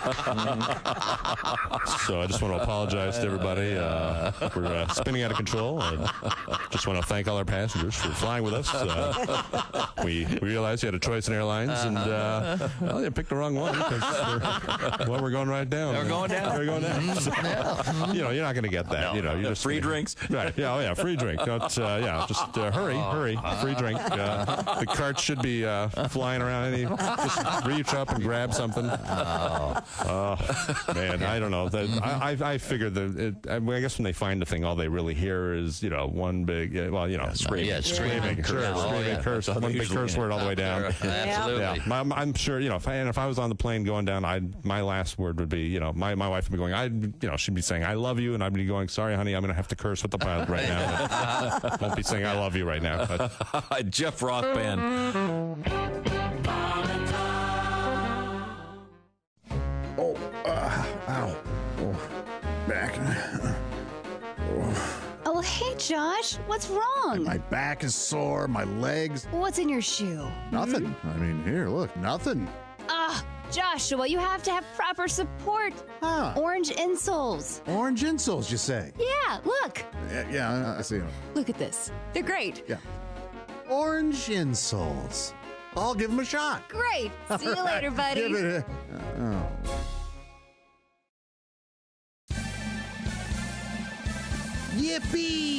so I just want to apologize to everybody uh, for uh, spinning out of control. And just want to thank all our passengers for flying with us. Uh, we, we realized you had a choice in airlines, and uh, well, you picked the wrong one we're, well, we're going right down. We're going down. We're going down. you know, you're not going to get that. you know, you're just Free gonna- drinks. Right. Yeah. Oh, yeah. Free drink. Don't, uh, yeah. Just uh, hurry, hurry. Free drink. Uh, the cart should be uh, flying around. Any, just reach up and grab something. Oh, man. I don't know. The, I, I I figured that. It, I, mean, I guess when they find the thing, all they really hear is you know one big. Uh, well, you know, screaming, yeah, screaming. screaming, curse, Oh, screaming, yeah. curse, one big curse word all the way down. Absolutely. Yeah, I'm sure you know. If I, and if I was on the plane going down, I'd my last word would be you know my, my wife would be going I you know she'd be saying I love you and I'd be going sorry honey I'm going to have to curse with the pilot right now. But won't be saying I love you right now. But Jeff Roth Band. Oh, uh, ow. Oh, back. Oh, hey, Josh. What's wrong? My back is sore, my legs. What's in your shoe? Nothing. I mean, here, look, nothing. Ah, Joshua, you have to have proper support. Huh. Orange insoles. Orange insoles, you say? Yeah, look. Yeah, yeah I see them. Look at this. They're great. Yeah. Orange insoles. I'll give them a shot. Great. See you All right, later, buddy. Give it a. Oh. Yippee!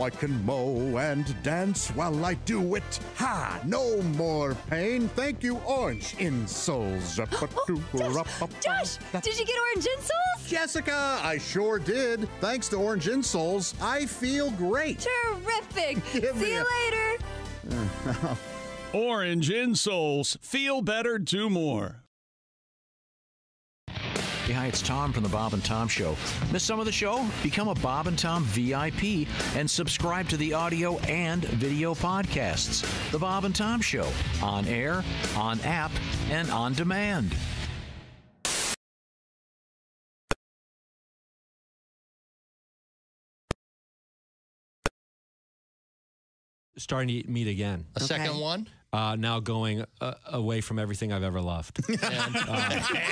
I can mow and dance while I do it. Ha! No more pain. Thank you, orange insoles. oh, oh Josh, did you get orange insoles? Jessica, I sure did. Thanks to orange insoles, I feel great. Terrific. See you a- later. Orange insoles. Feel better, do more. Hey, hi, it's Tom from the Bob and Tom Show. Miss some of the show? Become a Bob and Tom VIP and subscribe to the audio and video podcasts. The Bob and Tom Show on air, on app, and on demand. Starting to meet again. A second one? Uh, now going uh, away from everything I've ever loved.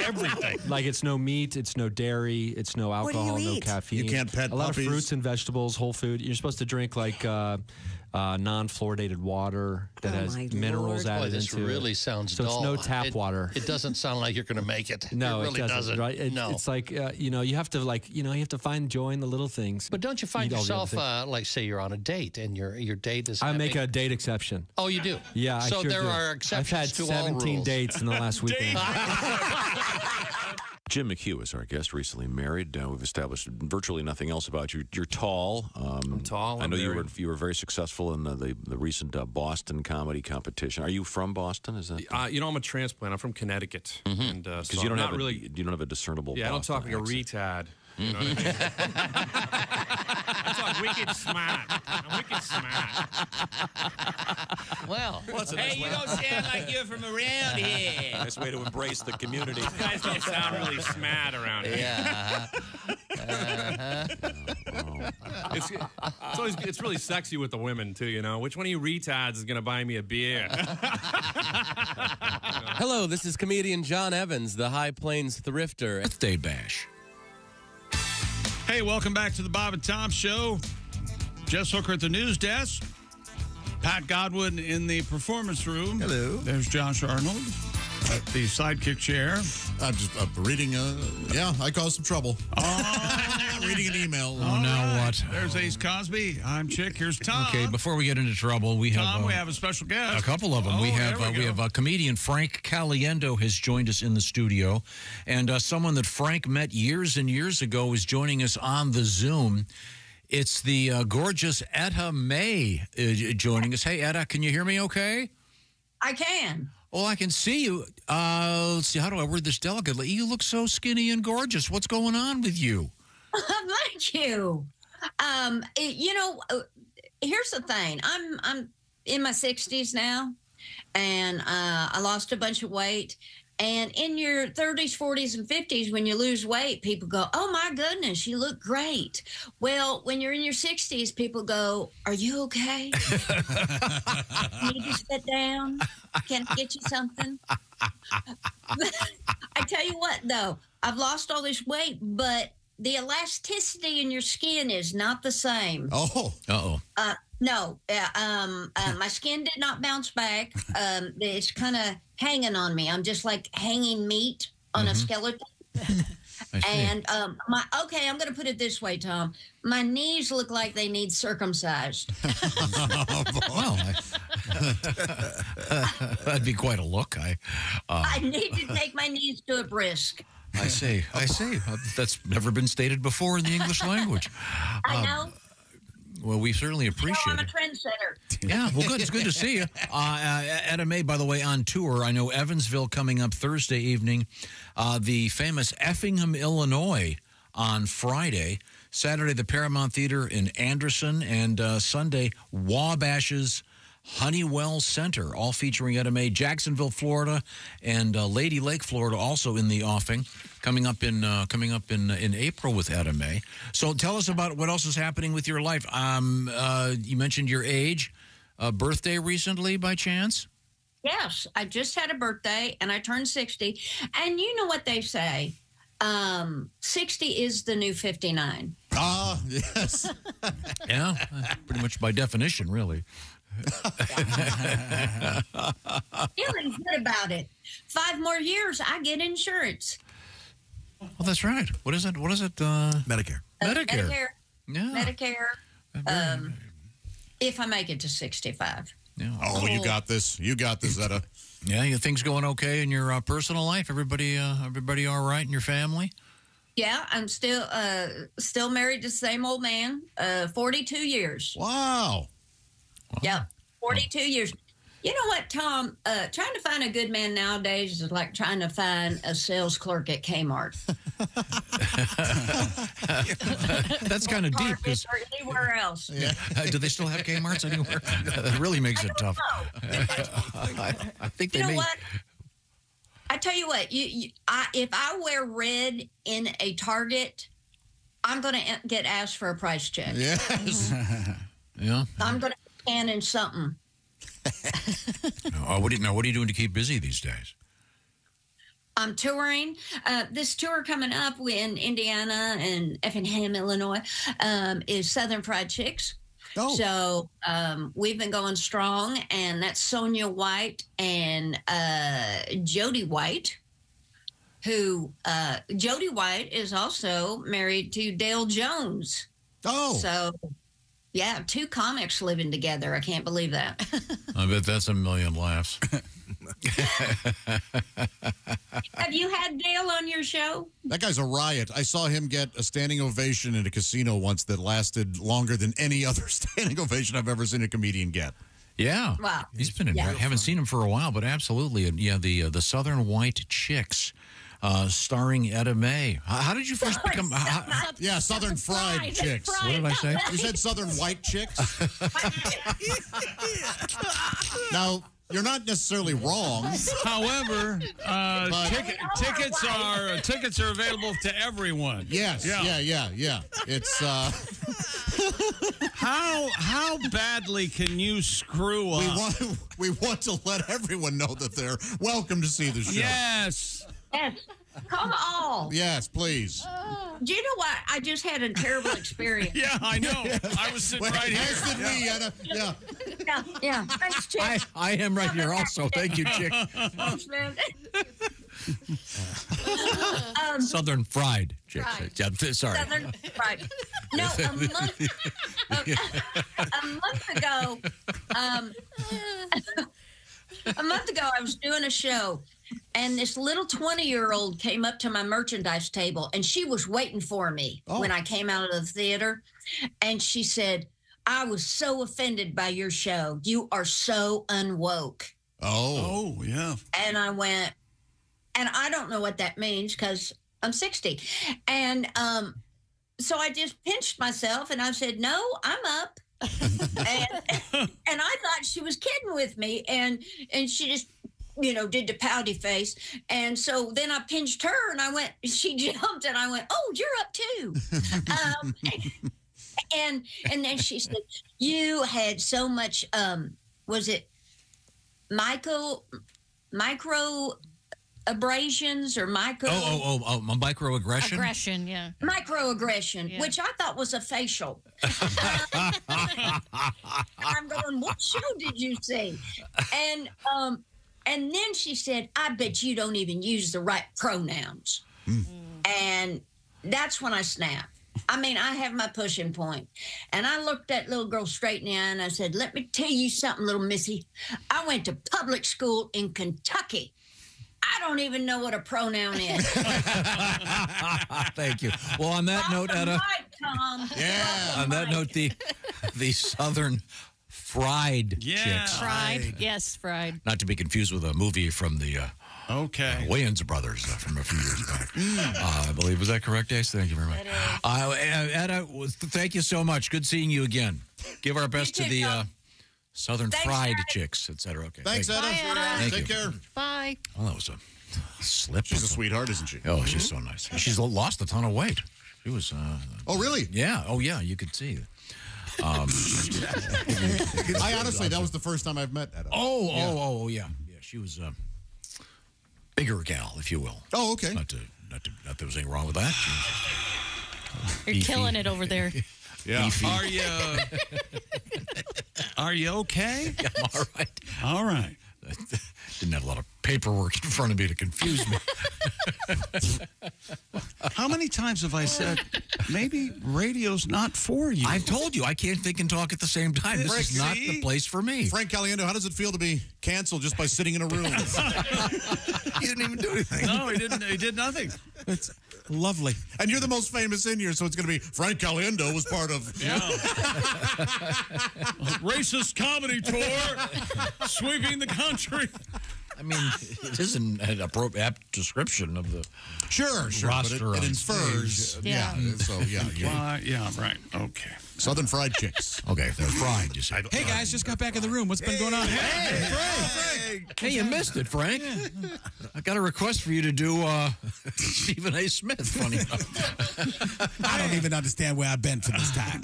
Everything. Like it's no meat, it's no dairy, it's no What do you alcohol, no eat? caffeine. You can't pet a lot puppies? of fruits and vegetables, whole food. You're supposed to drink like uh, non-fluoridated water that Oh, has minerals Lord. added Boy, this into really it. sounds so dull. it's no tap It- water. It doesn't sound like you're going to make it. no, it really doesn't, doesn't. Right? It- no. It's like uh, you know, you have to like you know, you have to find joy in the little things. But don't you find Eat all the other yourself, uh, like, say you're on a date and your your date is. I make a date exception. Oh, you do. Yeah, I So sure there do. are exceptions I've had 17 dates in the last weekend. Jim McHugh is our guest, recently married. Uh, we've established virtually nothing else about you. You're tall. Um, I'm tall, I know you were you were very successful in uh, the the recent uh, Boston comedy competition. Are you from Boston? Is that Uh, you know, I'm a transplant. I'm from Connecticut, and uh, because so you don't I'm have not a, really. you don't have a discernible. Yeah, I don't Boston talk like a accent. retard. You know what I mean? I talk wicked smart. I'm wicked smart. Well, hey, you don't sound like you're from around here. Nice way to embrace the community. You guys don't sound really smart around here. Yeah. Uh-huh. It's, it's always it's really sexy with the women too. You know, which one of you retards is gonna buy me a beer? Hello, this is comedian John Evans, the High Plains Thrifter. Birthday bash. Hey, welcome back to the Bob and Tom Show. Jess Hooker at the news desk. Pat Godwin in the performance room. Hello. There's Josh Arnold. at the sidekick chair. I'm just uh, reading. Uh, yeah, I caused some trouble. reading an email. Oh, now what? There's Ace Cosby. I'm Chick. Here's Tom. Okay, before we get into trouble, we have Tom, uh, we have a special guest. A couple of them. we Oh, have there uh, we we go. have uh, comedian Frank Caliendo has joined us in the studio, and uh, someone that Frank met years and years ago is joining us on the Zoom. It's the uh, gorgeous Etta May uh, joining us. Hey, Etta, can you hear me? Okay. I can. Well, I can see you. Uh, let's see. How do I word this delicately? You look so skinny and gorgeous. What's going on with you? Thank you. Um, it- you know, uh, here's the thing. I'm I'm in my 60s now, and uh, I lost a bunch of weight. And in your 30s, 40s, and 50s, when you lose weight, people go, "Oh my goodness, you look great." Well, when you're in your 60s, people go, "Are you okay? Need to sit down? Can I get you something?" I tell you what, though, I've lost all this weight, but the elasticity in your skin is not the same. Oh. Uh-oh. Uh, no, uh, um, uh, my skin did not bounce back. Um, it's kind of hanging on me. I'm just like hanging meat on a skeleton. And um, my okay, I'm going to put it this way, Tom. My knees look like they need circumcised. oh, well, I, that'd be quite a look. I, uh, I need to take my knees to a brisk. I see. I see. That's never been stated before in the English language. I Um, know. Well, we certainly appreciate I'm a it. trendsetter. Yeah, well, good. It's good to see you. Uh, uh, Etta May, by the way, on tour. I know Evansville coming up Thursday evening. Uh, the famous Effingham, Illinois on Friday. Saturday, the Paramount Theater in Anderson. And uh, Sunday, Wabash's Honeywell Center, all featuring Etta May. Jacksonville, Florida, and uh, Lady Lake, Florida, also in the offing. Coming up in uh, coming up in in April with Etta May. So tell us about what else is happening with your life. Um, uh, you mentioned your age, uh, birthday recently by chance. Yes, I just had a birthday and I turned 60. And you know what they say? Um, 60 is the new 59. Ah, yes. Yeah, pretty much by definition, really. Feeling good about it. Five more years, I get insurance. Well, that's right. What is it? What is it? Uh, Medicare. Medicare. Medicare. Yeah. Medicare. Um, if I make it to 65. Yeah. Oh, you got this. You got this, Etta. Yeah, your things going okay in your uh, personal life? Everybody, uh, everybody, all right in your family? Yeah, I'm still uh, still married to the same old man. Uh, 42 years. Wow. Yeah, 42 years. You know what, Tom? Uh, trying to find a good man nowadays is like trying to find a sales clerk at Kmart. That's kind of deep because or anywhere else. yeah. Uh, do they still have Kmart's anywhere? that really makes it tough. I, I think You they know may. what? I tell you what, you, you I, if I wear red in a Target, I'm going to get asked for a price check. Yes. Yeah. I'm going to scan in something. Uh, what do you, now, what are you doing to keep busy these days? I'm touring. Uh, this tour coming up in Indiana and Effingham, Illinois, um, is Southern Fried Chicks. Oh. So um, we've been going strong, and that's Sonia White and uh, Jody White, who uh, Jody White is also married to Dale Jones. Oh. So, yeah, two comics living together. I can't believe that. I bet that's a million laughs. Have you had Dale on your show? That guy's a riot. I saw him get a standing ovation in a casino once that lasted longer than any other standing ovation I've ever seen a comedian get. Yeah. Wow. He's been in. Yeah. I haven't seen him for a while, but absolutely. And yeah, the uh, the Southern White Chicks, uh, starring Etta May. How, how did you first become? how- how- Yeah, Southern fried, Fried, chicks. fried. what did I say? You said Southern white chicks? now, you're not necessarily wrong. However, uh, ticket, tickets are tickets are available to everyone. Yes, yeah, yeah, yeah. It's uh How how badly can you screw up? we want we want to let everyone know that they're welcome to see the show. yes. Yes. Come on. Yes, please. Do you know what? I just had a terrible experience. Yeah, I know. I was sitting Well, right here. as did we, Anna. Yeah. Yeah, yeah. Thanks, Chick. I, I am right here also. Thank you, Chick. Thanks, man. um, Southern fried chick. Fried. Yeah, th- sorry. Southern, right. No, a month, a, a month ago, um, a month ago, I was doing a show, and this little 20 year old came up to my merchandise table, and she was waiting for me Oh. when I came out of the theater. And she said, I was so offended by your show. You are so unwoke. Oh. Oh, yeah. And I went, and I don't know what that means because I'm 60. And um, so I just pinched myself and I said, No, I'm up. and, and I thought she was kidding with me. And and she just you know, did the pouty face. And so then I pinched her and I went, she jumped and I went, Oh, you're up too. um, and and then she said, You had so much um was it micro micro abrasions or micro Oh, oh, oh, oh, a microaggression? Aggression, yeah. microaggression, Yeah. which I thought was a facial. I'm going, what show did you see? And um, and then she said, I bet you don't even use the right pronouns. And that's when I snapped. I mean, I have my pushing point. And I looked that little girl straight in the eye and I said, Let me tell you something, little missy. I went to public school in Kentucky. I don't even know what a pronoun is. Thank you. Well, on that note, Etta, Right, Tom. on that note, the the Southern fried chicks, Fried. Yes, fried. not to be confused with a movie from the uh, okay Wayans brothers uh, from a few years back. uh, I believe was that correct, Ace? Thank you very much. Uh, Etta, was- thank you so much. Good seeing you again. Give our best to the uh, Southern Thanks, fried Etta. chicks, etc. Okay. Thanks, thank Etta. you. Thank Take you. care. Bye. Well, that was a slip. She's a sweetheart, isn't she? Oh, she's so nice. She's lost a ton of weight. She was. Uh, Oh, really? yeah. Oh, yeah. You could see. Um, I honestly, that was the first time I've met Etta. Oh, Yeah. oh, oh, oh, yeah, yeah. She was a bigger gal, if you will. Oh, okay. Not to, not to, not that there was anything wrong with that. You're Beefy. killing it over there. Yeah. beefy. Are you Are you okay? I'm all right. All right. Didn't have a lot of paperwork in front of me to confuse me. How many times have I said maybe radio's not for you? I've told you I can't think and talk at the same time. This Frank, is not see? the place for me. Frank Caliendo, how does it feel to be canceled just by sitting in a room? he didn't even do anything. no, he didn't. He did nothing. It's lovely. and you're the most famous in here, so it's going to be Frank Caliendo was part of. Yeah. Racist comedy tour sweeping the country. I mean, it isn't an appropriate apt description of the Sure, sure. But it, Roster it on infers. stage. Yeah. So, yeah. you're- Uh, yeah, right. Okay. Southern fried chicks. Okay, they're fried, you said. Hey guys, just got back in the room. What's been going on? Hey, hey, Frank. Frank. hey you missed it, Frank. I got a request for you to do uh, Stephen A. Smith. Funny. enough. I don't even understand where I've been for this time.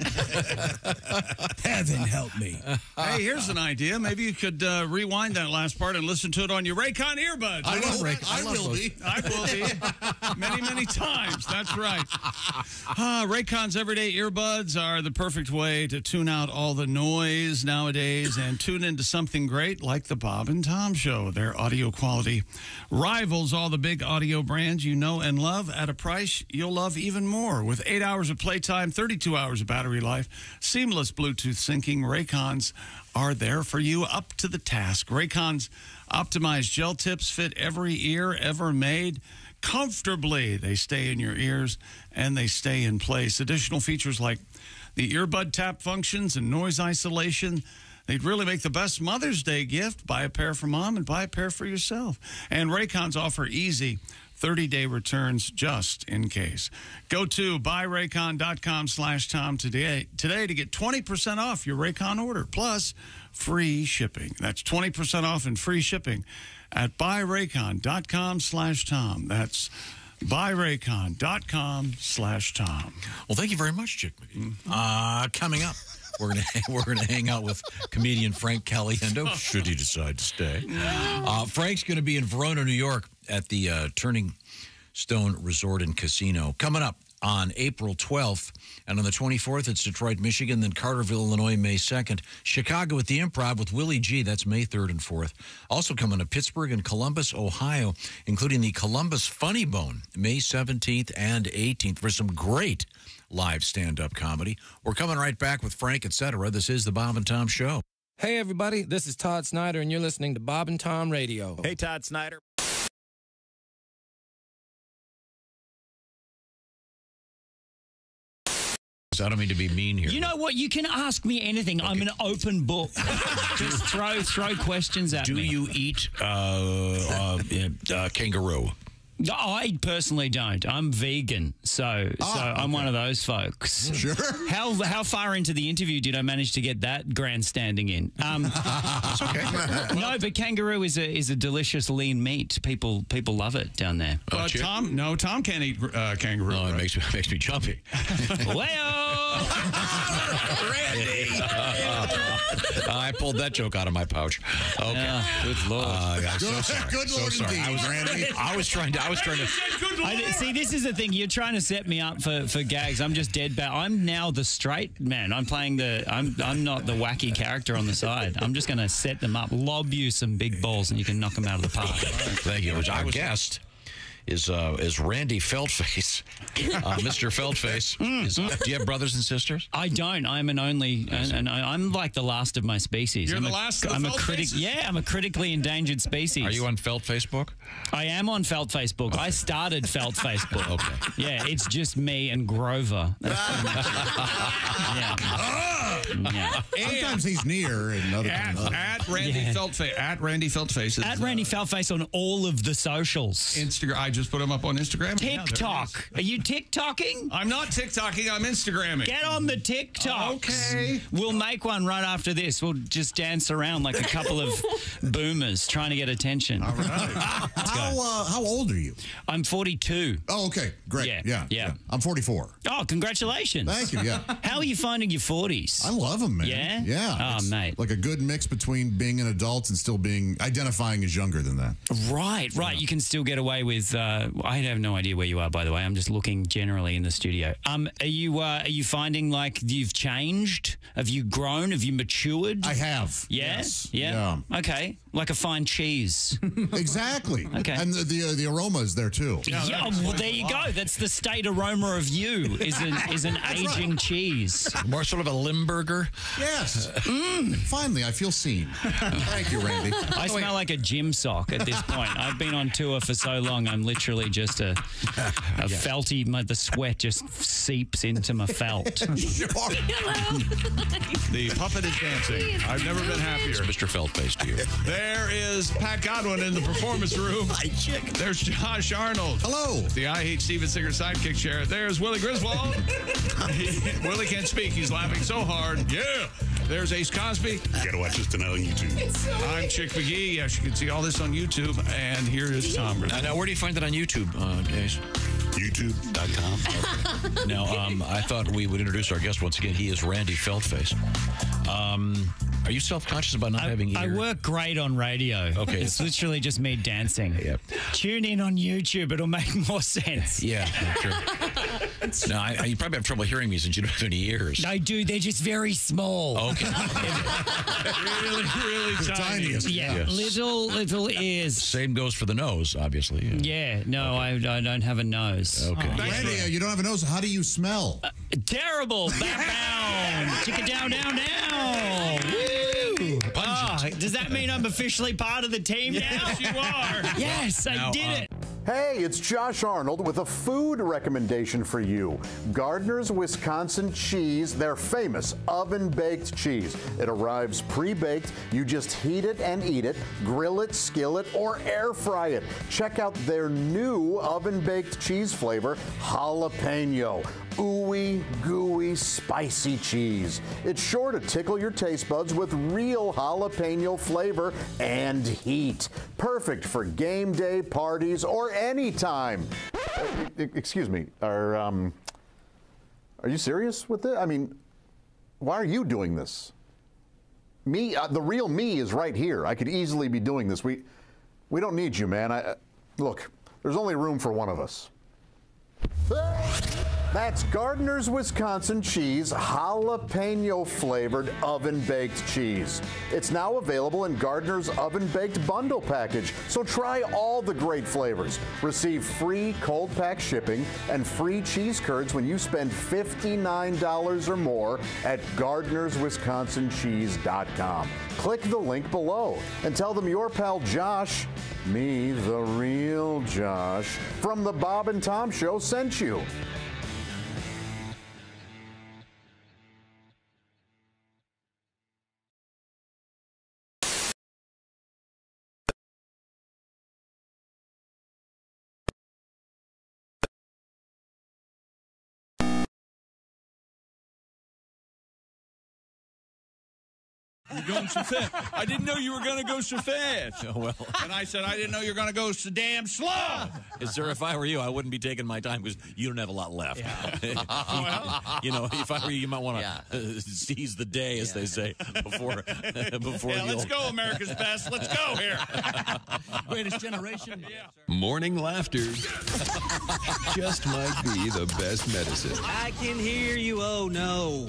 Heaven help me. Hey, here's an idea. Maybe you could uh, rewind that last part and listen to it on your Raycon earbuds. I love will, I I will those. be. I will be many, many times. That's right. Uh, Raycon's everyday earbuds are the perfect way to tune out all the noise nowadays and tune into something great like the Bob and Tom Show. Their audio quality rivals all the big audio brands you know and love at a price you'll love even more. With eight hours of playtime, 32 hours of battery life, seamless Bluetooth syncing, Raycons are there for you up to the task. Raycons optimized gel tips fit every ear ever made comfortably. They stay in your ears and they stay in place. Additional features like the earbud tap functions and noise isolation. They'd really make the best Mother's Day gift. Buy a pair for mom and buy a pair for yourself. And Raycons offer easy 30-day returns just in case. Go to buyraycon.com slash Tom today, today to get 20% off your Raycon order, plus free shipping. That's 20% off and free shipping at buyraycon.com slash Tom. That's buyraycon.com slash Tom. Well, thank you very much, Chick McGee. Uh, coming up, we're gonna we're gonna hang out with comedian Frank Caliendo, should he decide to stay. Uh, Frank's gonna be in Verona, New York, at the uh, Turning Stone Resort and Casino. Coming up on April 12th, and on the 24th, it's Detroit, Michigan, then Carterville, Illinois, May 2nd. Chicago at the Improv with Willie G. That's May 3rd and 4th. Also coming to Pittsburgh and Columbus, Ohio, including the Columbus Funny Bone, May 17th and 18th for some great live stand-up comedy. We're coming right back with Frank, etc. This is the Bob and Tom Show. Hey, everybody, this is Todd Snyder, and you're listening to Bob and Tom Radio. Hey, Todd Snyder. I don't mean to be mean here. You know what? You can ask me anything. I'm an open book. Just throw throw questions at me. Do me. you eat uh, uh, uh, kangaroo? I personally don't. I'm vegan, so so I'm one of those folks. Sure. How how far into the interview did I manage to get that grandstanding in? Um, okay. no, but kangaroo is a is a delicious lean meat. People people love it down there. Uh, Tom, no, Tom can't eat uh, kangaroo. Oh, it makes me makes me jumpy. I pulled that joke out of my pouch. Okay. good lord. Uh, I'm so Good- sorry. good so lord sorry. I was, indeed. I was trying to. I was trying to. I, see, this is the thing. You're trying to set me up for, for gags. I'm just dead bad. I'm now the straight man. I'm playing the. I'm I'm not the wacky character on the side. I'm just going to set them up, lob you some big balls, and you can knock them out of the park. Thank you. Our guest is uh, is Randy Feltface, uh, Mr. Feltface. Is, do you have brothers and sisters? I don't. I'm an only, and, and I, I'm like the last of my species. You're I'm the a, last of I'm a critic. Yeah, I'm a critically endangered species. Are you on Felt Facebook? I am on Felt Facebook. I started Felt Facebook. okay. Yeah, it's just me and Grover. That's pretty yeah. yeah. Sometimes he's near, and other At, times. at Randy Yeah. Feltface. At Randy Feltface. is, At Randy Feltface on all of the socials. Instagram. I just put them up on Instagram. Yeah, TikTok. Are you TikToking? I'm not TikToking. I'm Instagramming. Get on the TikTok. Okay. We'll make one right after this. We'll just dance around like a couple of boomers trying to get attention. All right. How uh, how old are you? I'm 42. Oh, okay, great. Yeah, Yeah, yeah. I'm 44. Oh, congratulations. Thank you, yeah. How are you finding your 40s? I love them, man. Yeah? yeah. Oh, It's mate. Like a good mix between being an adult and still being identifying as younger than that. Right, right. You can still get away with. Uh, I have no idea where you are, by the way. I'm just looking generally in the studio. Um, are you uh, are you finding like you've changed? Have you grown? Have you matured? I have. Yeah. Yes. Yeah. Okay. Like a fine cheese. exactly. Okay. And the the, uh, the aroma is there too. Yeah, well, there you go. That's the state aroma of you is an is an aging cheese. More sort of a Limburger. Yes. Finally, I feel seen. Thank you, Randy. I smell like a gym sock at this point. I've been on tour for so long. I'm literally just a a felty. My, the sweat just seeps into my felt. The puppet is dancing. I've never been happier. Mr. Feltface to you. There is Pat Godwin in the performance room. Hi, chick. There's Josh Arnold. Hello. The I Hate Steven Singer sidekick chair. There's Willie Griswold. Willie can't speak. He's laughing so hard. Yeah. There's Ace Cosby. You gotta watch this tonight on YouTube. I'm Chick McGee. Yes, you can see all this on YouTube. And here is Tom. Uh, now, where do you find it on YouTube, uh, Ace? YouTube.com. Okay. now, um, I thought we would introduce our guest once again. He is Randy Feltface. Um, are you self-conscious about not having I work great on radio. Okay. It's literally just me dancing. Yep. Tune in on YouTube. It'll make more sense. Yeah, sure. no, I, I, you probably have trouble hearing me since you don't have any ears. I do. They're just very small. Okay. really, really tiny. Yeah, little little ears. Same goes for the nose, obviously. Yeah, no, I, I don't have a nose. Okay. Randy, uh, you don't have a nose. How do you smell? Terrible. Back down. Chicken down, down, down. Woo. Does that mean I'm officially part of the team now? Yes, you are. Yes, I Now, did uh, it. Hey, it's Josh Arnold with a food recommendation for you. Gardner's Wisconsin cheese, their famous oven baked cheese. It arrives pre baked. You just heat it and eat it, grill it, skillet, or air fry it. Check out their new oven baked cheese flavor, jalapeno. Ooey, gooey, spicy cheese. It's sure to tickle your taste buds with real jalapeno flavor and heat. Perfect for game day parties or any time. Excuse me, are um, are you serious with it? I mean, why are you doing this? Me, uh, the real me is right here. I could easily be doing this. We we don't need you, man. I, uh, look, There's only room for one of us. That's Gardner's Wisconsin cheese, jalapeno flavored oven baked cheese. It's now available in Gardner's oven baked bundle package, so try all the great flavors. Receive free cold pack shipping and free cheese curds when you spend $59 or more at Gardner'sWisconsinCheese.com. Click the link below and tell them your pal Josh, me, the real Josh, from the Bob and Tom Show sent you. Going so fast. I didn't know you were going to go so fast. Oh, well. And I said, I didn't know you were going to go so damn slow. Sir, if I were you, I wouldn't be taking my time because you don't have a lot left. you know, if I were you, you might want to uh, seize the day, as they say, before before Yeah, the let's old- go, America's best. Let's go here. Greatest generation. Morning laughter just might be the best medicine. I can hear you, oh no.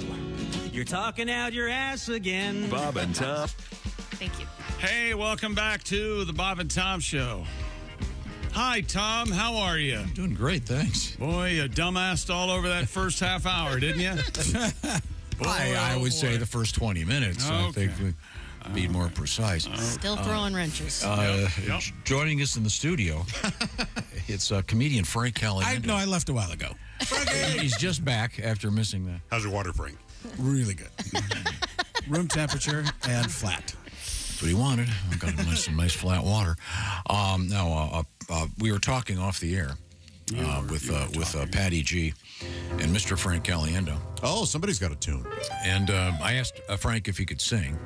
You're talking out your ass again. Bob and Tom. Thank you. Hey, welcome back to the Bob and Tom Show. Hi, Tom. How are you? Doing great, thanks. Boy, you dumbassed all over that first half hour, didn't you? I, I would say the first 20 minutes. I think we be more precise. Still throwing wrenches. Uh, j- Joining us in the studio, it's uh, comedian Frank Kelly. I know I left a while ago. He's just back after missing that. How's your water, Frank? Really good. Room temperature and flat. That's what he wanted. I got him nice, some nice flat water. Um, now, uh, uh, uh, we were talking off the air uh, with uh, with uh, Patty G and Mr. Frank Caliendo. Oh, somebody's got a tune. And uh, I asked uh, Frank if he could sing,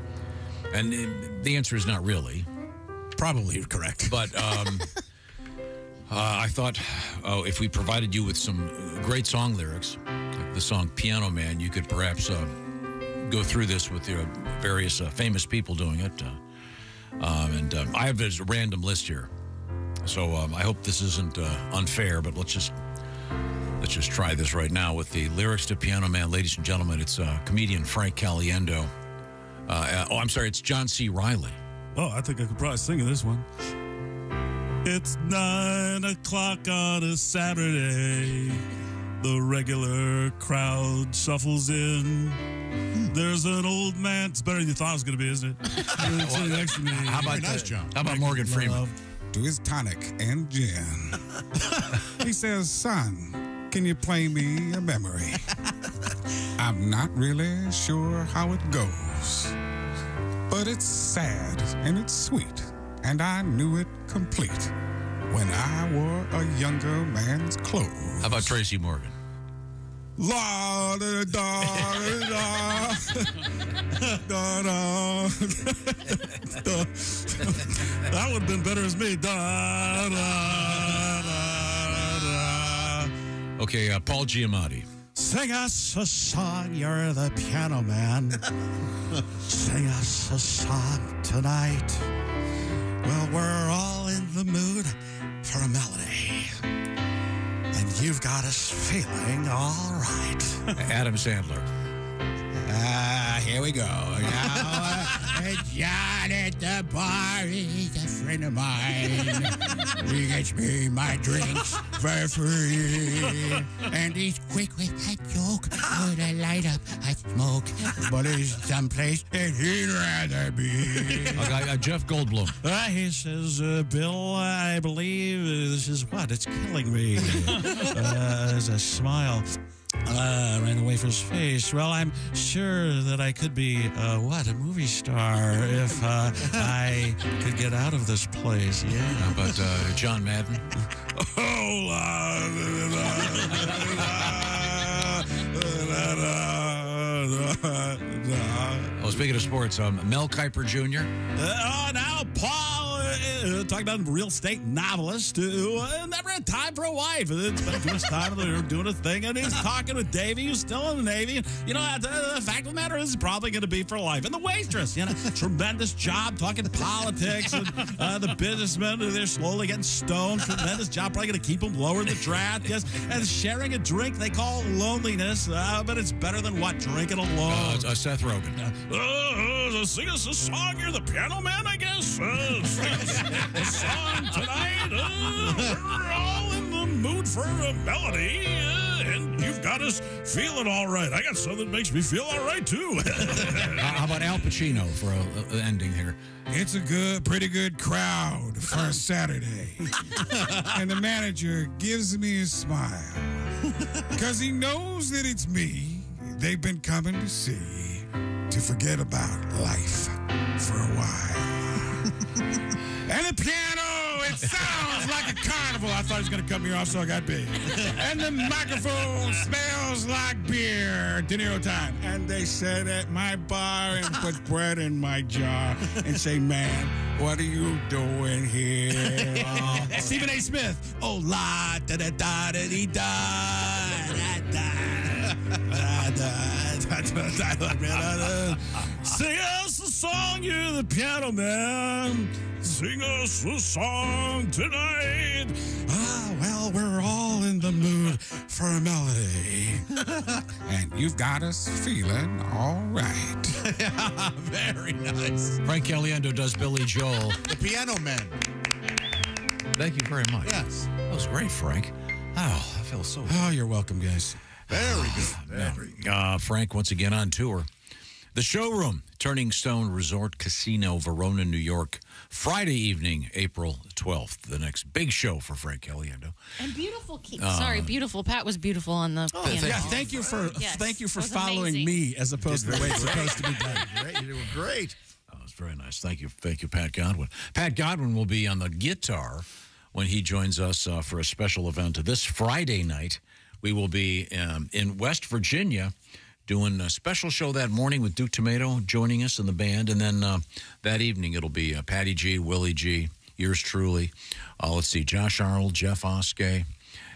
and uh, the answer is not really. Probably correct. But um, uh, I thought oh, if we provided you with some great song lyrics, like the song Piano Man, you could perhaps uh, go through this with your various uh, famous people doing it. Uh, um, and um, I have a random list here. So um, I hope this isn't uh, unfair, but let's just let's just try this right now with the lyrics to Piano Man, ladies and gentlemen. It's uh, comedian Frank Caliendo. Oh, I'm sorry, it's John C. Reilly. Oh, I think I could probably sing this one. It's nine o'clock on a Saturday. The regular crowd shuffles in. There's an old man. It's better than you thought it was going to be, isn't it? Sitting next to me. How about Very the- How about Morgan Freeman? love To his tonic and gin. he says, Son, can you play me a memory? I'm not really sure how it goes, but it's sad and it's sweet, and I knew it complete when I wore a younger man's clothes. How about Tracy Morgan? La da da da da da da. That would have been better as me. Da da da da. Okay, uh, Paul Giamatti. Sing us a song, you're the piano man. Sing us a song tonight. Well, we're all in the mood for a melody. And you've got us feeling all right. Adam Sandler. Ah, here we go. Now, uh, John at the bar is a friend of mine. he gets me my drinks for free. And he's quick with that joke. Would I light up a smoke? But he's someplace that he'd rather be. Okay, uh, Jeff Goldblum. Uh, he says, uh, Bill, I believe this is what? It's killing me. uh, there's a smile. Uh, ran away from his face. Well, I'm sure that I could be, uh, what, a movie star if uh, I could get out of this place. Yeah. How about uh, John Madden? Oh, Oh, speaking of sports, um, Mel Kiper Jr. oh, now Paul uh, talking about real estate novelist who uh, never had time for a wife. Uh, spent too much time uh, doing a thing, and he's talking with Davey, who's still in the Navy. You know, the, the fact of the matter is, it's probably going to be for life. And the waitress, you know, tremendous job talking politics. And uh, the businessmen, uh, they're slowly getting stoned. Tremendous job, probably going to keep them lower in the draft. Yes, and sharing a drink they call loneliness, uh, but it's better than what? Drinking alone. Uh, Seth Rogen. Uh, uh, sing us a song. You're the piano man, I guess. Uh, sing song tonight. Uh, we're all in the mood for a melody, uh, and you've got us feeling all right. I got something that makes me feel all right too. Uh, how about Al Pacino for a, a ending here? It's a good, pretty good crowd for a Saturday. and the manager gives me a smile because he knows that it's me they've been coming to see to forget about life for a while. And the piano, it sounds like a carnival. I thought he was going to cut me off, so I got big. and the microphone smells like beer. De Niro time. And they sit at my bar and put bread in my jar and say, man, what are you doing here? Oh, Stephen A. Smith. Oh, la da da da da dee, da da da da da Sing us a song, you're the piano man. Sing us a song tonight. Ah, well, we're all in the mood for a melody. and you've got us feeling all right. Very nice. Frank Caliendo does Billy Joel. The Piano Man. Thank you very much. Yes. That was great, Frank. Oh, I feel so. Oh, you're welcome, guys. Very good. Very good. Uh, Frank, once again on tour. The showroom, Turning Stone Resort Casino, Verona, New York, Friday evening, April 12th. The next big show for Frank Caliendo. And beautiful. Key. Uh, Sorry, beautiful. Pat was beautiful on the piano. Yeah, thank you for Yes, thank you for following amazing. me as opposed to the way it's supposed to be done. Great. You were great. That was very nice. Thank you. Thank you, Pat Godwin. Pat Godwin will be on the guitar when he joins us uh, for a special event this Friday night. We will be um, in West Virginia doing a special show that morning with Duke Tumatoe joining us in the band. And then uh, that evening, it'll be uh, Patty G, Willie G, yours truly. Uh, let's see, Josh Arnold, Jeff Oskay,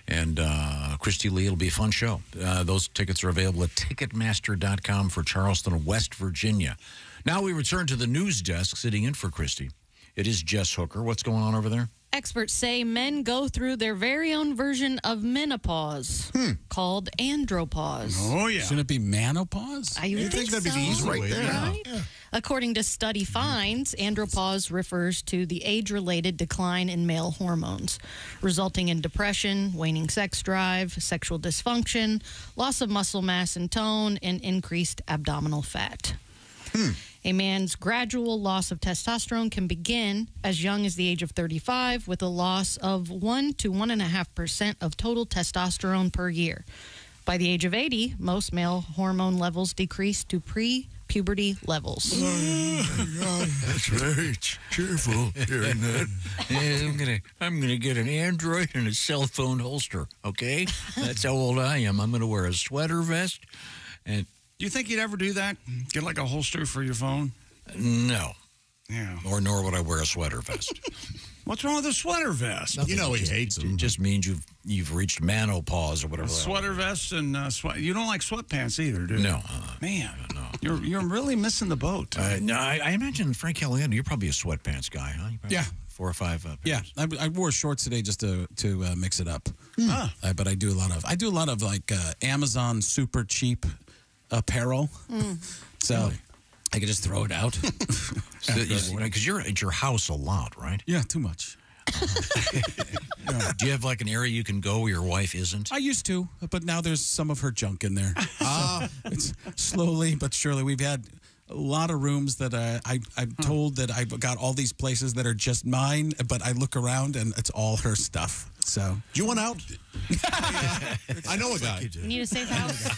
and uh, Kristi Lee. It'll be a fun show. Uh, those tickets are available at Ticketmaster.com for Charleston, West Virginia. Now we return to the news desk sitting in for Kristi. It is Jess Hooker. What's going on over there? Experts say men go through their very own version of menopause called andropause. Oh yeah. Shouldn't it be manopause? I think that would think, so. right there. Right? According to study hmm. finds, andropause refers to the age related decline in male hormones, resulting in depression, waning sex drive, sexual dysfunction, loss of muscle mass and tone, and increased abdominal fat. A man's gradual loss of testosterone can begin as young as the age of 35 with a loss of 1 to 1.5% of total testosterone per year. By the age of 80, most male hormone levels decrease to pre puberty levels. That's very cheerful hearing that. I'm gonna, I'm gonna get an Android and a cell phone holster. Okay, that's how old I am. I'm gonna wear a sweater vest, and Do you think you'd ever do that? Get like a holster for your phone? no, Yeah. or nor would I wear a sweater vest. What's wrong with a sweater vest? You know he hates It them. just means you've you've reached menopause or whatever. A sweater vest and uh, sweat. You don't like sweatpants either, do you? No, uh, Man, you're you're really missing the boat. uh, no. I, I imagine Frank Caliendo. You're probably a sweatpants guy, huh? Probably Yeah. four or five. Uh, Yeah, I, I wore shorts today just to to uh, mix it up. Ah. Uh, but I do a lot of I do a lot of like uh, Amazon super cheap apparel. So I could just throw it out. Because you're at your house a lot, right? yeah, too much. Do you have like an area you can go where your wife isn't? I used to, but now there's some of her junk in there. Ah, it's slowly but surely. We've had a lot of rooms that uh, I I'm told that I've got all these places that are just mine, but I look around and it's all her stuff. So Do you want out? I know a guy. You need a safe house?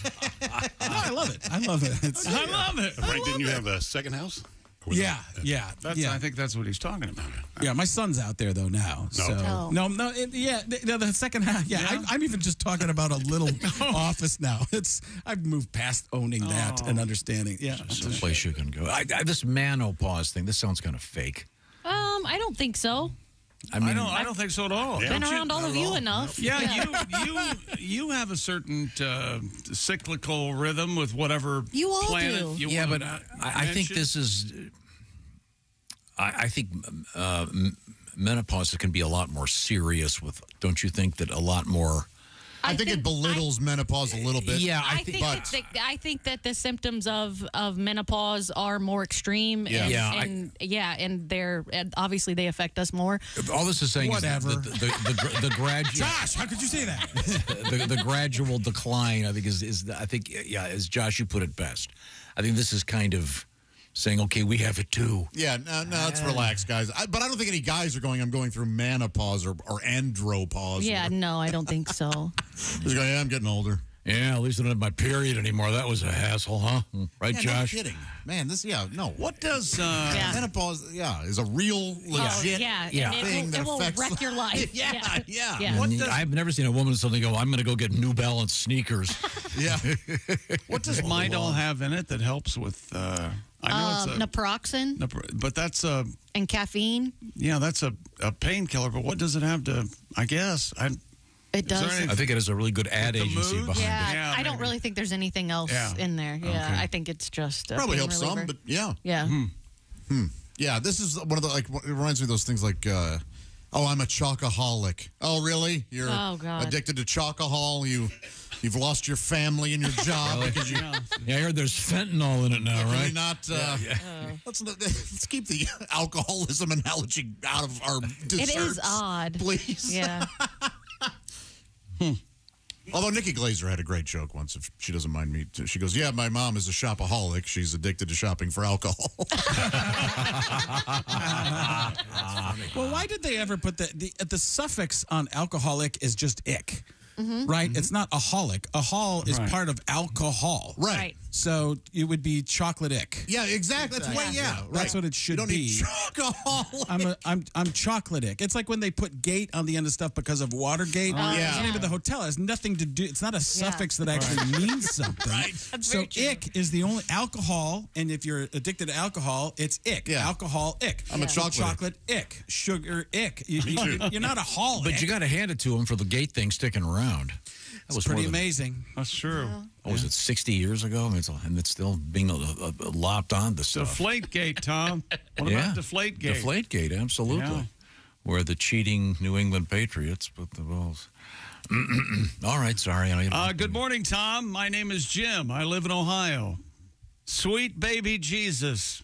no, I love it. I love it. It's, I love it. Frank, didn't you have a second house? Or was yeah, yeah, That's, yeah. I think that's what he's talking about. Yeah, my son's out there though now. So Oh. no, no, it, yeah, the, the- the second half. Yeah, I, I'm even just talking about a little office now. It's I've moved past owning that and understanding. Yeah, It's a place you can go. I, I, this menopause thing. This sounds kind of fake. Um, I don't think so. I mean, I don't. I don't think so at all. Been Don't you? around all of you enough. Yeah, you you you have a certain uh, cyclical rhythm with whatever You all planet do. you yeah, but I, I think this is. I, I think uh, menopause can be a lot more serious. With don't you think that a lot more? I, think, it belittles menopause a little bit. Yeah, I, think but that the, I think that the symptoms of, of menopause are more extreme. Yeah. and, Yeah, I- and yeah, and they're and obviously they affect us more. All this is saying Whatever. is that the the, the, the, the gradual. Josh, how could you say that? the, the gradual decline, I think, is is I think yeah, as Josh you put it best. I think this is kind of saying, okay, we have it too. Yeah, no, no, let's relax, guys. I, but I don't think any guys are going. I'm going through menopause or, or andropause. Yeah, no, I don't think so. He's going. Yeah, I'm getting older. Yeah, at least I don't have my period anymore. That was a hassle, huh? Right, Yeah, Josh? No kidding, man. This, yeah, no. What does uh, Yeah. menopause? Yeah, is a real legit oh, yeah, Yeah. and it, thing will, that it will affects. wreck your life. yeah, yeah. yeah. What does- I've never seen a woman suddenly go, I'm going to go get New Balance sneakers. yeah. what does Midol have in it that helps with? Uh, I know Um, it's a, naproxen napr- but that's a and caffeine. yeah, that's a, a painkiller. But what does it have to? I guess I. It does. any- I think it has a really good ad agency moods? behind Yeah, it. Yeah, I don't really think there's anything else Yeah. in there. Yeah, Okay. I think it's just a Probably pain helps some, but yeah. yeah. Yeah, this is one of the like. It reminds me of those things like, uh, oh, I'm a chocoholic. Oh, really? You're Oh, God. addicted to chocohol. You, you've lost your family and your job because you. Yeah, I heard there's fentanyl in it now, Can we right? not? Uh, Let's let's keep the alcoholism analogy out of our desserts. It is odd. please. Yeah. Although Nikki Glazer had a great joke once, if she doesn't mind me. She goes, "Yeah, my mom is a shopaholic. She's addicted to shopping for alcohol." Well, why did they ever put the the, the suffix on alcoholic is just ick, Mm-hmm. right? It's not a holic. A hol is Right. part of alcohol, right. Right. So it would be chocolate ick. Yeah, exactly. That's what. Yeah, right. That's what it should you don't be. Need chocohol. I'm a, I'm I'm chocolate ick. It's like when they put gate on the end of stuff because of Watergate. Oh, It's yeah. the name of the hotel. It has nothing to do. It's not a suffix that actually means something. right. That's So very true. ick is the only alcohol, and if you're addicted to alcohol, it's ick. Yeah. Alcohol ick. I'm a chocolate chocolate ick. Sugar ick. You, are not a holic. But you got to hand it to him for the gate thing sticking around. That was pretty than- amazing. That's true. What was it, 60 years ago? I mean, it's, and it's still being uh, uh, lopped on the stuff. Deflate gate, Tom. What yeah. about deflate gate? Deflate gate, absolutely. Yeah. Where the cheating New England Patriots put the balls. All right, sorry. I Uh, good morning, Tom. My name is Jim. I live in Ohio. Sweet baby Jesus.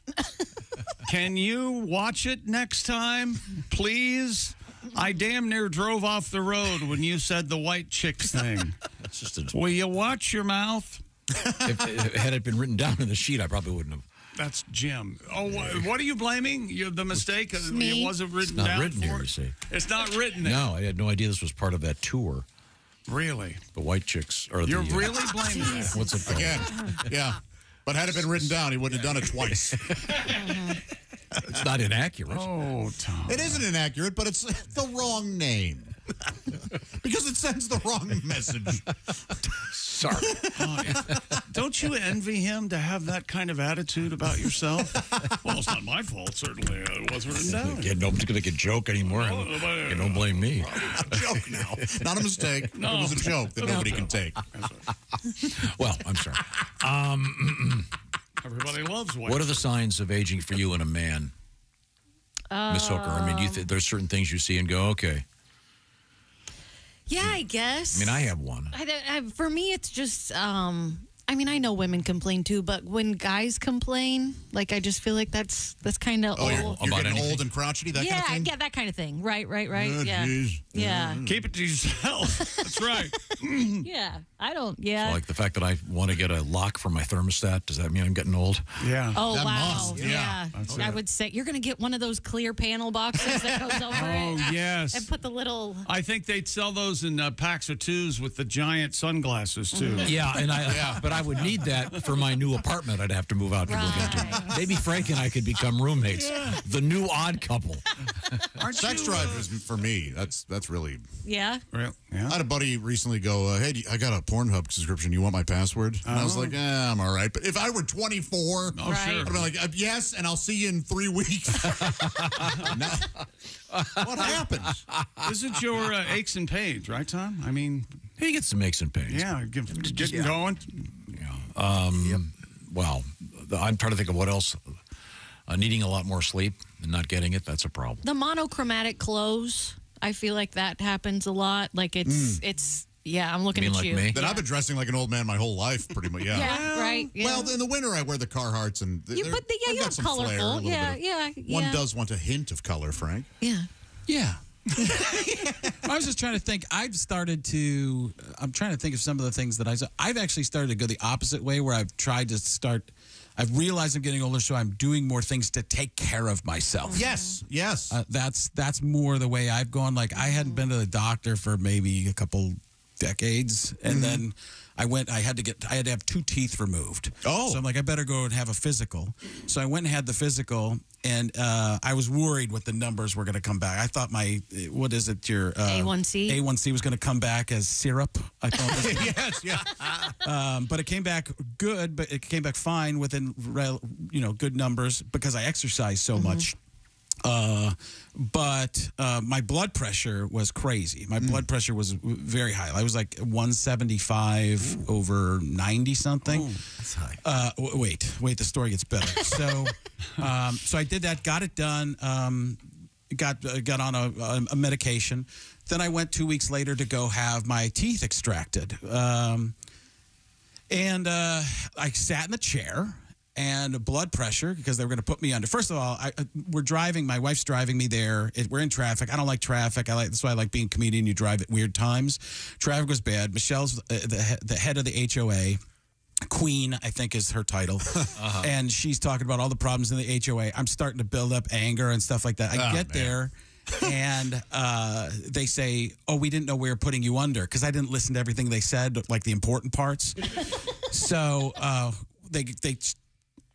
Can you watch it next time, please? I damn near drove off the road when you said the white chicks thing. That's just a, Will you watch your mouth? if, if- had it been written down in the sheet, I probably wouldn't have. That's Jim. Oh, wha- what are you blaming? You the mistake? Uh, me. It wasn't written It's not down written here, it? you see. It's not written there. No, I had no idea this was part of that tour. Really? The White Chicks. Or You're the, uh, really blaming that? What's it called? Again, yeah. But had it been written down, he wouldn't have done it twice. It's not inaccurate. Oh, Tom. It isn't inaccurate, but it's the wrong name. because it sends the wrong message. Sorry. Don't you envy him to have that kind of attitude about yourself? well, it's not my fault. Certainly, uh, it wasn't written down. Yeah, nobody's going to get a joke anymore. but- You don't blame me. a joke now. Not a mistake. It was a joke that nobody can take. Well, I'm sorry. Um, Everybody loves white. what are the signs of aging for you in a man, Miss Hooker? I mean, do you th- there's certain things you see and go, okay. Yeah, I guess. I mean, I have one. I, I, for me, it's just. Um, I mean, I know women complain too, but when guys complain, like I just feel like that's that's kind of Oh, you're, old. you're About getting anything? old and crotchety, that yeah, kind of thing? yeah, that kind of thing. Right, right, right. Oh, yeah, geez. yeah, Keep it to yourself. That's right. yeah. I don't. Yeah. Like the fact that I want to get a lock for my thermostat. Does that mean I'm getting old? Yeah. Oh That wow! must, yeah, yeah. I it. would say you're going to get one of those clear panel boxes that goes over Oh, it. yes. and put the little. I think they'd sell those in uh, packs of twos with the giant sunglasses too. Yeah, and I. Yeah. But I would need that for my new apartment. I'd have to move out to move into. Maybe Frank and I could become roommates. The new odd couple. Aren't Sex you, drive uh, is for me. That's that's really. Yeah. Real- I had a buddy recently go, uh, "Hey, I got a Pornhub subscription. You want my password? And I was Oh. like, eh, I'm all right. But if I were 24, Oh, Right. sure. I'd be like, uh, yes, and I'll see you in three weeks. No. what happened? Isn't your uh, aches and pains, right, Tom? I mean, he gets some aches and pains. Yeah, get- getting Yeah. going. Um, Well, I'm trying to think of what else. Uh, needing a lot more sleep and not getting it, that's a problem. The monochromatic clothes, I feel like that happens a lot. Like it's, Mm. it's, yeah, I'm looking at you. Then Yeah. I've been dressing like an old man my whole life, pretty much. Yeah. Yeah, right, yeah. Well, in the winter, I wear the Carhartts, and You- they're- but the- yeah, you're got some flair, colorful. little Yeah, of- yeah, One yeah. does want a hint of color, Frank. Yeah. Yeah. I was just trying to think. I've started to. I'm trying to think of some of the things that I. I've actually started to go the opposite way, where I've tried to start. I've realized I'm getting older, so I'm doing more things to take care of myself. Yes, yes. Uh, that's that's more the way I've gone. Like I hadn't been to the doctor for maybe a couple decades, and Mhm. then I went. I had to get. I had to have two teeth removed. Oh, so I'm like, I better go and have a physical. So I went and had the physical, and uh, I was worried what the numbers were going to come back. I thought my what is it? Your uh, A1C? A1C was going to come back as syrup. I thought. it was- yes, yeah. um, but it came back good, but it came back fine within rel- you know good numbers because I exercised so much. Uh, but uh, my blood pressure was crazy. My blood pressure was very high. I was like 175 over 90 something. that's high. Uh, wait, wait. The story gets better. So, um, so I did that. Got it done. Um, got uh, got on a, a, a medication. Then I went two weeks later to go have my teeth extracted. Um, and uh, I sat in the chair and blood pressure because they were going to put me under. First of all, I, uh, we're driving. My wife's driving me there. It, we're in traffic. I don't like traffic. I like that's why I like being a comedian. You drive at weird times. Traffic was bad. Michelle's uh, the the head of the HOA. Queen, I think, is her title, and she's talking about all the problems in the HOA. I'm starting to build up anger and stuff like that. I Oh, get man. there, and uh, they say, "Oh, we didn't know we were putting you under," because I didn't listen to everything they said, like the important parts. so uh, they they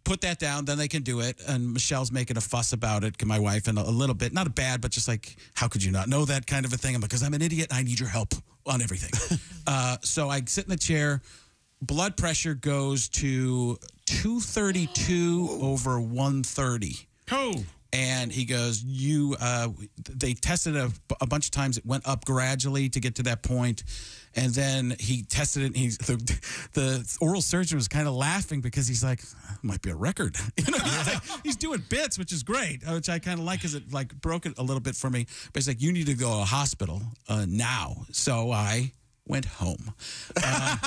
put that down, then they can do it. And Michelle's making a fuss about it, my wife, and a, little bit, not a bad, but just like, how could you not know that kind of a thing? I'm like, because I'm an idiot and I need your help on everything. uh, so I sit in the chair. Blood pressure goes to 232 over 130. Oh. And he goes, "You." Uh, they tested it a, a bunch of times. It went up gradually to get to that point, and then he tested it. And he's the, the oral surgeon was kind of laughing because he's like, "Might be a record." You know, he's, like, he's doing bits, which is great, uh, which I kind of like because it like broke it a little bit for me. But he's like, "You need to go to a hospital uh, now." So I went home. Uh,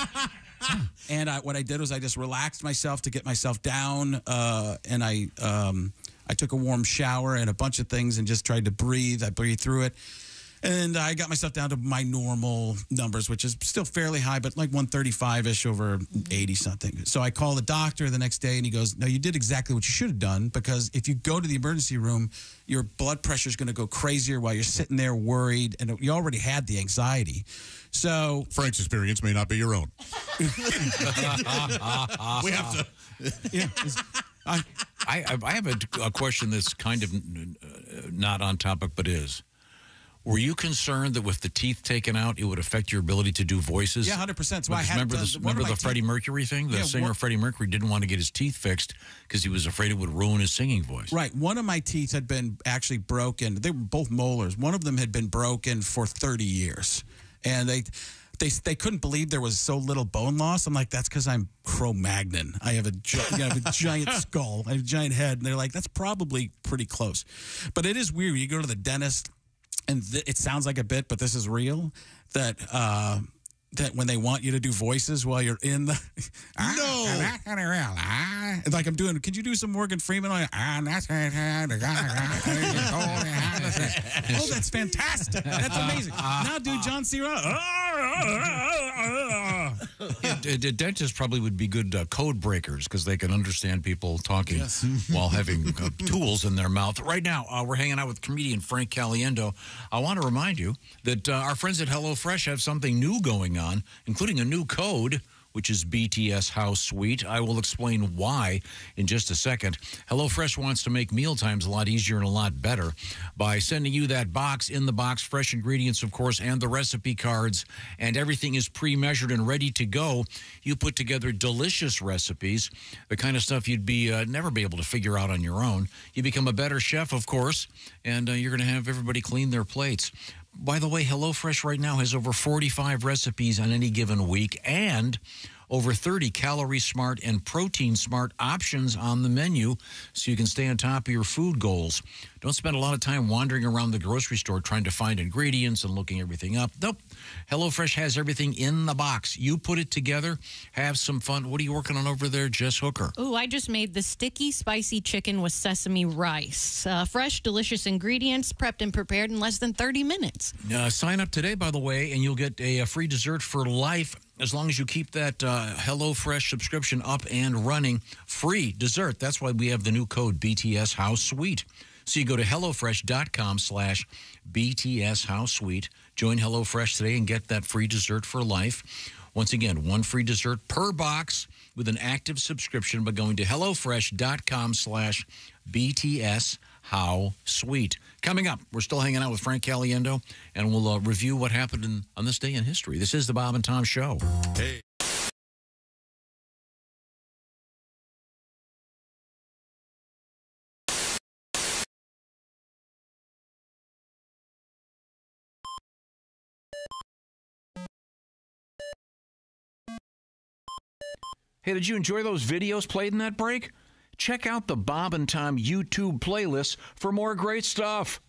and I, what I did was I just relaxed myself to get myself down, uh, and I um, I took a warm shower and a bunch of things, and just tried to breathe. I breathed through it, and I got myself down to my normal numbers, which is still fairly high, but like 135 ish over 80 something. So I call the doctor the next day, and he goes, "No, you did exactly what you should have done because if you go to the emergency room, your blood pressure is going to go crazier while you're sitting there worried, and you already had the anxiety." So Frank's experience may not be your own. we have to. Yeah. I, I, I have a, a question that's kind of uh, not on topic, but is. Were you concerned that with the teeth taken out, it would affect your ability to do voices? Yeah, 100%. So I had remember done- the, one remember the Freddie Mercury thing? The Yeah, singer one- Freddie Mercury didn't want to get his teeth fixed because he was afraid it would ruin his singing voice. Right. One of my teeth had been actually broken. They were both molars. One of them had been broken for 30 years. And they they they couldn't believe there was so little bone loss. I'm like, that's because I'm Cro-Magnon. I have a gi- I have a giant skull. I have a giant head. And they're like, that's probably pretty close. But it is weird. You go to the dentist, and th- it sounds like a bit, but this is real. That uh, that when they want you to do voices while you're in the no, like I'm doing. Could you do some Morgan Freeman? Like, ah, oh, that's fantastic. That's amazing. Now do John C. Reilly. Yeah, d- d- dentists probably would be good uh, code breakers because they can understand people talking while having uh, tools in their mouth. Right now, uh, we're hanging out with comedian Frank Caliendo. I want to remind you that uh, our friends at HelloFresh have something new going on, including a new code. Which is BTS House Suite. I will explain why in just a second. HelloFresh wants to make mealtimes a lot easier and a lot better by sending you that box in the box, fresh ingredients, of course, and the recipe cards, and everything is pre measured and ready to go. You put together delicious recipes, the kind of stuff you'd be uh, never be able to figure out on your own. You become a better chef, of course, and uh, you're going to have everybody clean their plates. By the way, HelloFresh right now has over 45 recipes on any given week and over 30 calorie smart and protein smart options on the menu so you can stay on top of your food goals. Don't spend a lot of time wandering around the grocery store trying to find ingredients and looking everything up. Nope. HelloFresh has everything in the box. You put it together, have some fun. What are you working on over there, Jess Hooker? Ooh, I just made the sticky, spicy chicken with sesame rice. Uh, fresh, delicious ingredients, prepped and prepared in less than 30 minutes. Uh, sign up today, by the way, and you'll get a, a free dessert for life as long as you keep that uh, HelloFresh subscription up and running. Free dessert. That's why we have the new code BTS House Suite. So you go to HelloFresh.com slash BTS House Suite. Join HelloFresh today and get that free dessert for life. Once again, one free dessert per box with an active subscription by going to HelloFresh.com slash BTS How Sweet. Coming up, we're still hanging out with Frank Caliendo, and we'll uh, review what happened in, on this day in history. This is the Bob and Tom Show. Hey. Hey, did you enjoy those videos played in that break? Check out the Bob and Tom YouTube playlist for more great stuff.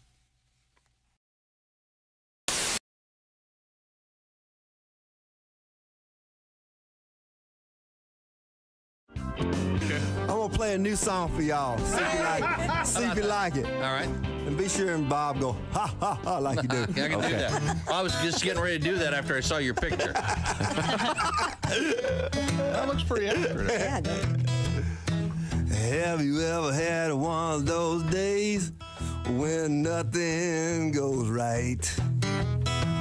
I'm gonna play a new song for y'all. See if you like it. See if you like it. All right. And be sure and Bob go ha ha ha like you do. I can do that. I was just getting ready to do that after I saw your picture. that looks pretty accurate. Have you ever had one of those days when nothing goes right?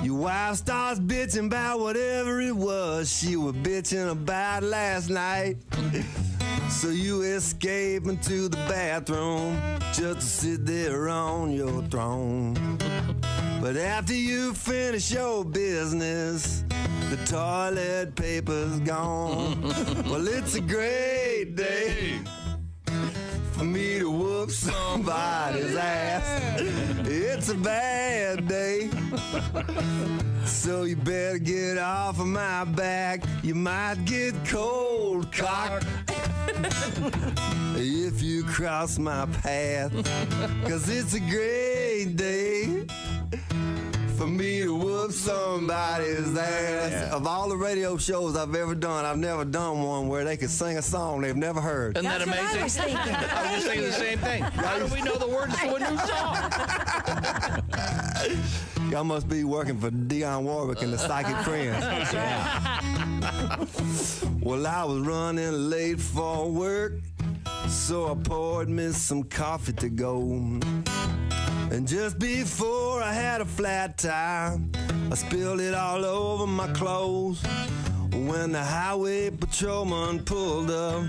Your wife starts bitching about whatever it was she was bitching about last night. So you escape into the bathroom just to sit there on your throne. But after you finish your business, the toilet paper's gone. well, it's a great day me to whoop somebody's ass. It's a bad day. So you better get off of my back. You might get cold cocked if you cross my path. Cause it's a great day for me to whoop somebody's ass. Of all the radio shows I've ever done, I've never done one where they could sing a song they've never heard. Isn't that amazing? I was, just thinking the same thing. How do we know the words to a new song? Y'all must be working for Dionne Warwick and the Psychic Friends. well, I was running late for work, so I poured me some coffee to go. And just before I had a flat tire, I spilled it all over my clothes. When the highway patrolman pulled up,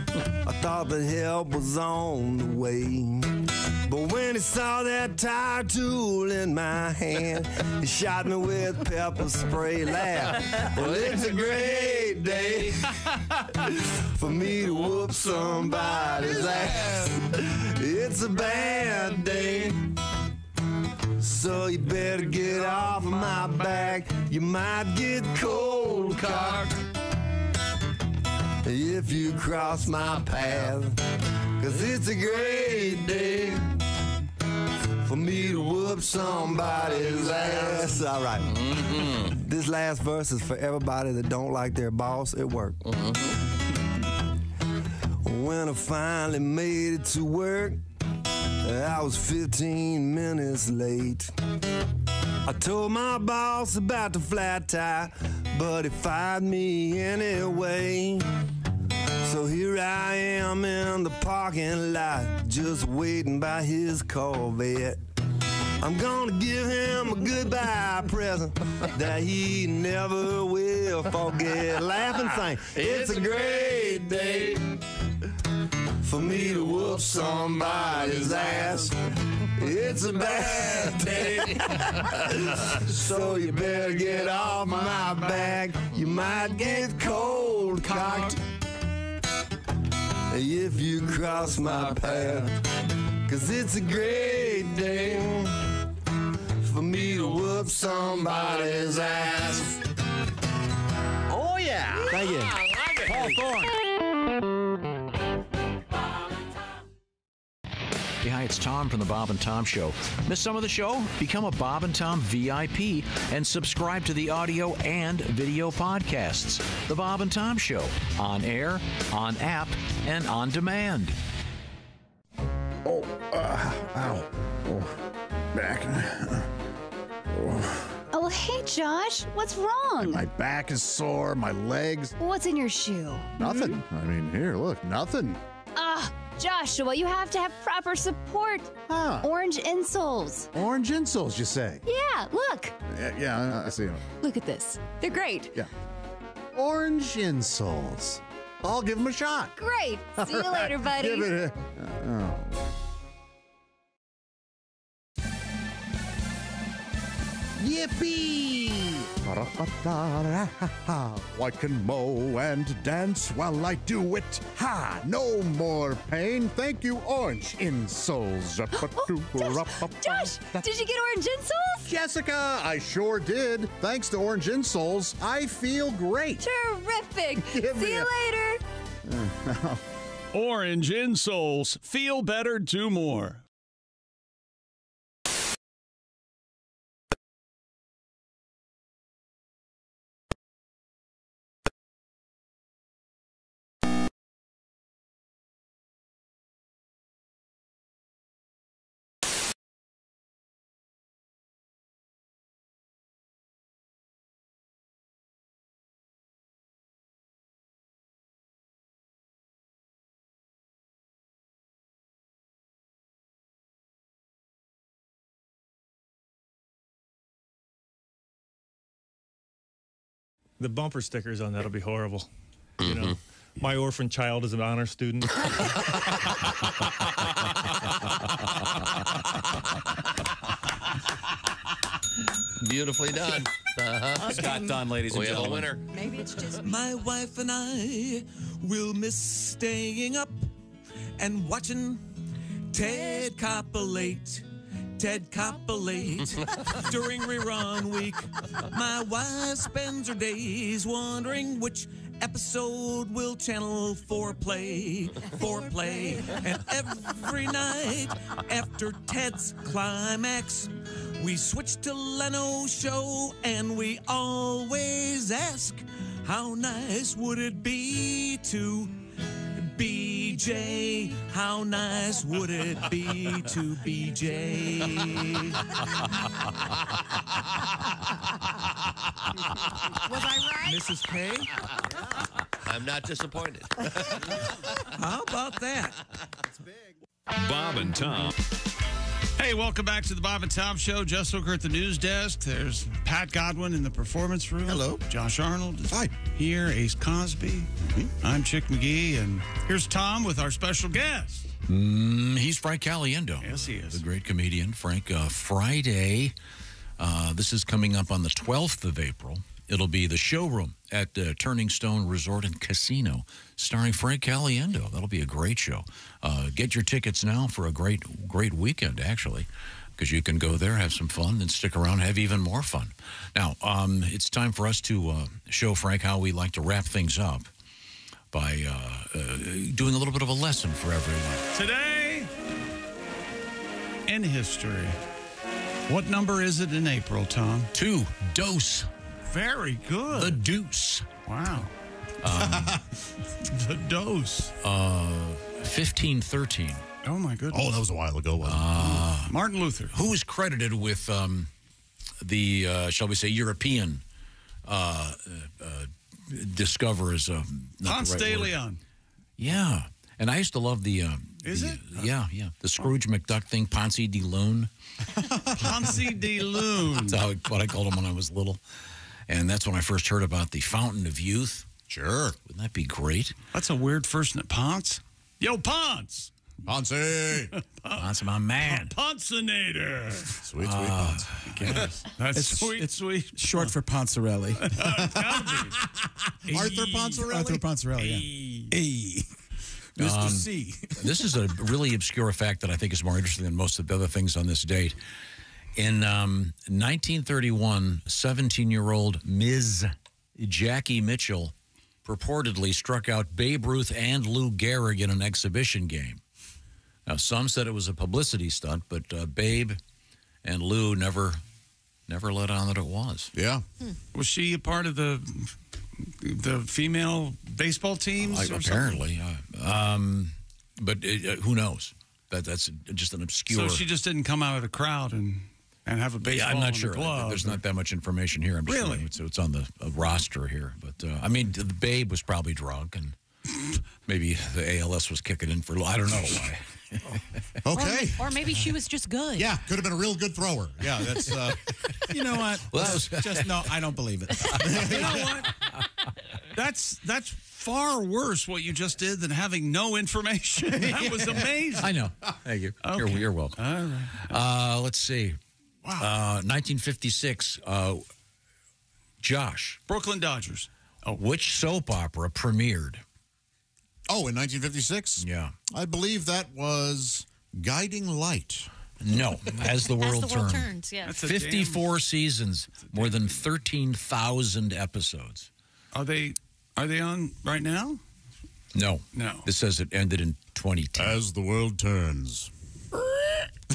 I thought that help was on the way. But when he saw that tire tool in my hand, he shot me with pepper spray. Laugh. Well, it's a great day for me to whoop somebody's ass. It's a bad day. So you better get off my back. You might get cold cocked if you cross my path. Cause it's a great day for me to whoop somebody's ass. All right. Mm-hmm. This last verse is for everybody that don't like their boss at work. Mm-hmm. When I finally made it to work, I was 15 minutes late. I told my boss about the flat tire, but he fired me anyway. So here I am in the parking lot, just waiting by his Corvette. I'm gonna give him a goodbye present that he never will forget. Laugh and sing. It's a great day for me to whoop somebody's ass. It's a bad day. so you better get off my back. You might get cold cocked if you cross my path. Cause it's a great day for me to whoop somebody's ass. Oh, yeah. Thank you. Ah, Paul Thorn. Hey, hi, it's Tom from the Bob and Tom Show. Miss some of the show? Become a Bob and Tom VIP and subscribe to the audio and video podcasts. The Bob and Tom Show on air, on app, and on demand. Oh, uh, ow. Oh, back. Oh, Oh, hey, Josh. What's wrong? my back is sore, my legs. What's in your shoe? Nothing. I mean, here, look, nothing. Ah, Joshua, you have to have proper support. Huh. Orange insoles. Orange insoles, you say? Yeah, look. Yeah, yeah I I see them. Look at this. They're great. Yeah. Orange insoles. I'll give them a shot. Great. See you right, later, buddy. Give it a. Oh. Yippee! I can mow and dance while I do it. Ha! No more pain. Thank you, orange insoles. Oh, oh, Josh, did you get orange insoles? Jessica, I sure did. Thanks to orange insoles, I feel great. Terrific. See you a- later. Orange insoles. Feel better, do more. The bumper stickers on that'll be horrible. You know, my orphan child is an honor student. Beautifully done. Uh-huh. Scott Dunn, ladies and we gentlemen. have a winner. Maybe it's just My wife and I will miss staying up and watching Ted Copulate. Ted Copulate during rerun week. My wife spends her days wondering which episode will channel foreplay, foreplay. And every night after Ted's climax, we switch to Leno's show and we always ask, how nice would it be to BJ? How nice would it be to BJ? Was I right? Mrs. K? I'm not disappointed. How about that? Bob and Tom. Hey, welcome back to the Bob and Tom Show. Jess Hooker at the news desk. There's Pat Godwin in the performance room. Hello. Josh Arnold is Hi. here. Ace Cosby. I'm Chick McGee. And here's Tom with our special guest. Mm, he's Frank Caliendo. Yes, he is. The great comedian. Frank, uh, Friday, uh, this is coming up on the 12th of April. It'll be the showroom at uh, Turning Stone Resort and Casino, starring Frank Caliendo. That'll be a great show. Uh, get your tickets now for a great, great weekend, actually, because you can go there, have some fun, then stick around, have even more fun. Now, um, it's time for us to uh, show Frank how we like to wrap things up by uh, uh, doing a little bit of a lesson for everyone. Today in history. What number is it in April, Tom? Two. Dose. Very good. The deuce. Wow. Um, the dose. Uh, 1513. Oh, my goodness. Oh, that was a while ago. Wasn't Uh, Martin Luther. Who is credited with um, the, uh, shall we say, European uh, uh, discoverers? Um, not the Ponce right de word. Leon. Yeah. And I used to love the. Um, Is the- it? Yeah, yeah. The Scrooge McDuck thing, Ponce de Loon. Ponce de Loon. That's how, what I called him when I was little. And that's when I first heard about the Fountain of Youth. Sure. Wouldn't that be great? That's a weird first name. Ponce? Yo, Ponce! Ponce! Ponce, my man. Poncenator! Sweet, sweet Uh, Ponce. Yes. That's It's- sweet, it's sweet. Short for Poncerelli. Arthur Poncerelli? Arthur Poncerelli. Yeah. Hey. Mr. Um, C. this is a really obscure fact that I think is more interesting than most of the other things on this date. In um, 1931, 17 year old Ms. Jackie Mitchell purportedly struck out Babe Ruth and Lou Gehrig in an exhibition game. Now, some said it was a publicity stunt, but uh, Babe and Lou never never let on that it was. Yeah. Was she a part of the the female baseball teams? I- or apparently. Uh, um, but uh, who knows? That That's just an obscure. So she just didn't come out of the crowd and, and have a baseball Yeah, I'm not sure. the glove. There's not that much information here. I'm just Really? saying it's, it's on the uh, roster here. But uh, I mean, the babe was probably drunk, and maybe the ALS was kicking in for. I don't know why. Okay. Or, or maybe she was just good. Yeah, could have been a real good thrower. Yeah, that's. Uh, You know what? Well, that was- just no. I don't believe it. you know what? That's that's far worse what you just did than having no information. That was amazing. I know. Thank you. You're, you're welcome. All right. Uh, let's see. Wow. Uh, 1956. Uh, Josh. Brooklyn Dodgers. Oh. Which soap opera premiered? oh, in 1956? Yeah. I believe that was Guiding Light. No, as the world, As the world turned. turns, yeah. That's a 54 seasons, more than 13,000 episodes. Are they are they on right now? No. No. This says it ended in 2010. As the world turns.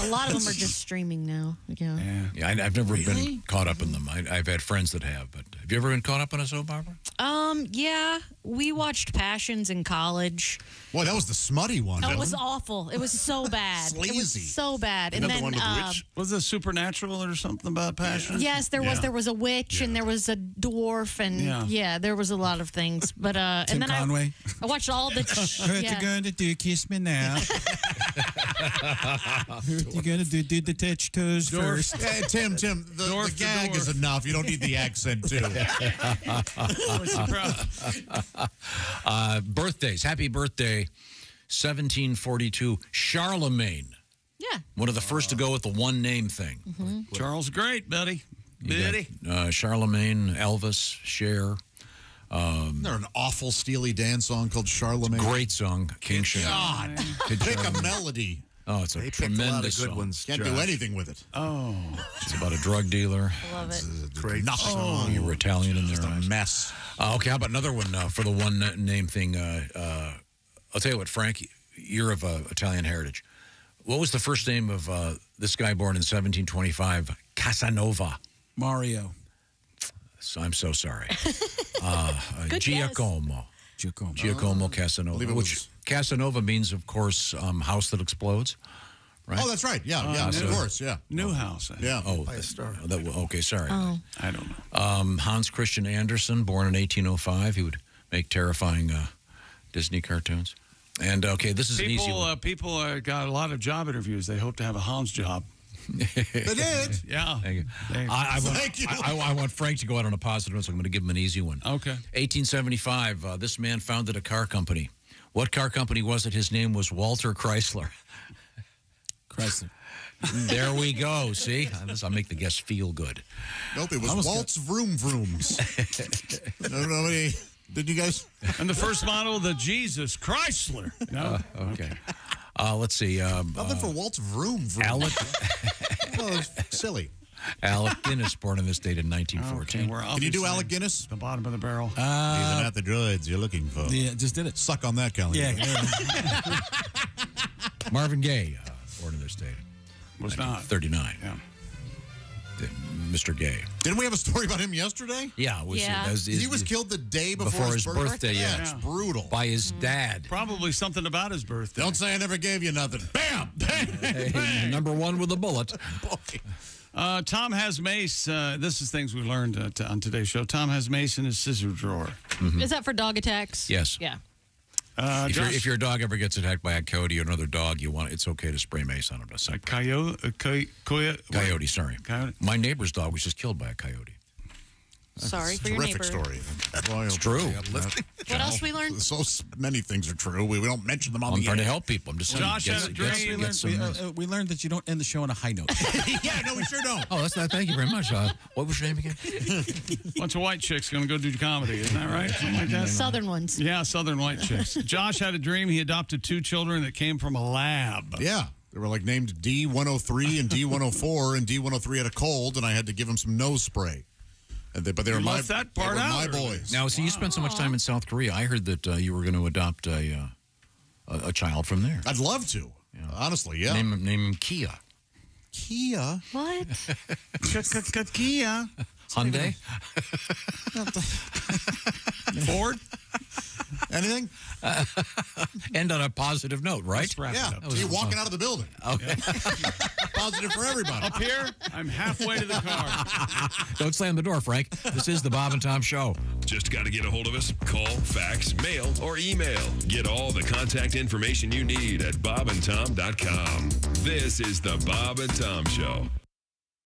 A lot of them are just streaming now. Yeah. Yeah, I, I've never been caught up in them. I, I've had friends that have, but have you ever been caught up in a soap opera? Um. Yeah. We watched Passions in college. Boy, that was the smutty one. Oh, it was awful. It was so bad. It was Sleazy. so bad. And Another then one with the uh, witch? Was it supernatural or something about passion? Yes, there was there was a witch and there was a dwarf and Yeah. yeah, there was a lot of things. But uh Tim and then Conway. I, I watched all the What yeah. you gonna do? Kiss me now. What you gonna do? Do the touch toes first. Hey, Tim, Tim, the, the Dwarf to gag is dwarf. enough. You don't need the accent, too. uh, birthdays. Happy birthday, 1742. Charlemagne, Yeah. one of the first to go with the one name thing. Charles Great, buddy. You got, Biddy. Uh, Charlemagne, Elvis, Cher. Um, Isn't there an awful Steely Dan song called Charlemagne? great song, King God, Charlemagne. Good pick a Charlemagne. melody. Oh, it's a They picked a lot of tremendous good song. ones. Can't do anything with it. Oh. It's about a drug dealer. Love it. Great Nothing. song. You were Italian in there. Just A mess. Uh, okay, how about another one uh, for the one name thing? Uh, uh, I'll tell you what, Frank, you're of uh, Italian heritage. What was the first name of uh, this guy born in 1725? Casanova. Mario. So I'm so sorry. Uh, uh, Good Giacomo. Giacomo. Giacomo Casanova. believe it Which was- Casanova means, of course, um, house that explodes. Right? Oh, that's right. Yeah, yeah, so- of course. Yeah. Newhouse. I- Yeah. Oh, By a star. that, okay, sorry. Oh. I don't know. Um, Hans Christian Andersen, born in 1805. He would make terrifying uh, Disney cartoons. And okay, this is an easy People, uh, people uh, got a lot of job interviews. They hope to have a Hans job. They did. Yeah. Thank you. They- I, I, want, Thank you. I, I- I want Frank to go out on a positive note, so I'm going to give him an easy one. Okay. 1875, uh, this man founded a car company. What car company was it? His name was Walter Chrysler. Chrysler. there we go. See? This- I'll make the guests feel good. Nope, it was Almost Waltz Vroom Vrooms. no, no, any- did you guys? And the first model, the Jesus Chrysler. No. Okay. Uh, let's see. Um, Nothing uh, for Waltz Vroom Vroom. Alec, well, it's silly. Alec Guinness, born in this date in Okay, 1914. we're Can you do obviously Alec Guinness? The bottom of the barrel. These are not the droids you're looking for. Yeah, just did it. Suck on that, Kelly. Yeah. Marvin Gaye, uh, born in this date. was not. 39. Yeah. Mr. Gay. Didn't we have a story about him yesterday? Yeah, it was, Yeah. that was- He was killed the day before, before his birthday, yeah. It's brutal. by his dad. Probably something about his birthday. Don't say I never gave you nothing. Bam! Hey, number one with a bullet. Uh, Tom has mace. Uh, this is things we learned uh, t- on today's show. Tom has mace in his scissor drawer. Mm-hmm. Is that for dog attacks? Yes. Yeah. Uh, If, your Josh- if your dog ever gets attacked by a coyote or another dog, you want it's okay to spray mace on him. To a separate. coyote, a coy- coy- Coyote, sorry. Coyote. My neighbor's dog was just killed by a coyote. Sorry for your terrific neighbor. story. Boy, It's true. Uplifting. What else we learned? So s- many things are true. We, we don't mention them on I'm the trying to air. help people. I'm just saying. Josh get- had a dream. we, learned, we, uh, uh, uh, we learned that you don't end the show on a high note. yeah, no, we sure don't. Oh, that's not. Thank you very much. Uh, what was your name again? Bunch of white chicks going to go do comedy. Isn't that right? Something like that? Southern ones. Yeah, Southern white chicks. Josh had a dream. He adopted two children that came from a lab. Yeah. They were like named D103 and D104, and D103 had a cold, and I had to give him some nose spray. And they, but they You were my, left that they part were out my boys. Now, see, you spent so much time in South Korea. I heard that uh, you were going to adopt a, uh, a a child from there. I'd love to. Honestly, yeah. Name him, name him Kia. Kia. What? Kia. Hyundai. Ford. Anything? End on a positive note, right? Yeah. That was You're walking out of the building. Okay. Positive for everybody. Up here, I'm halfway to the car. Don't slam the door, Frank. This is the Bob and Tom Show. Just got to get a hold of us. Call, fax, mail, or email. Get all the contact information you need at bobandtom.com. This is the Bob and Tom Show.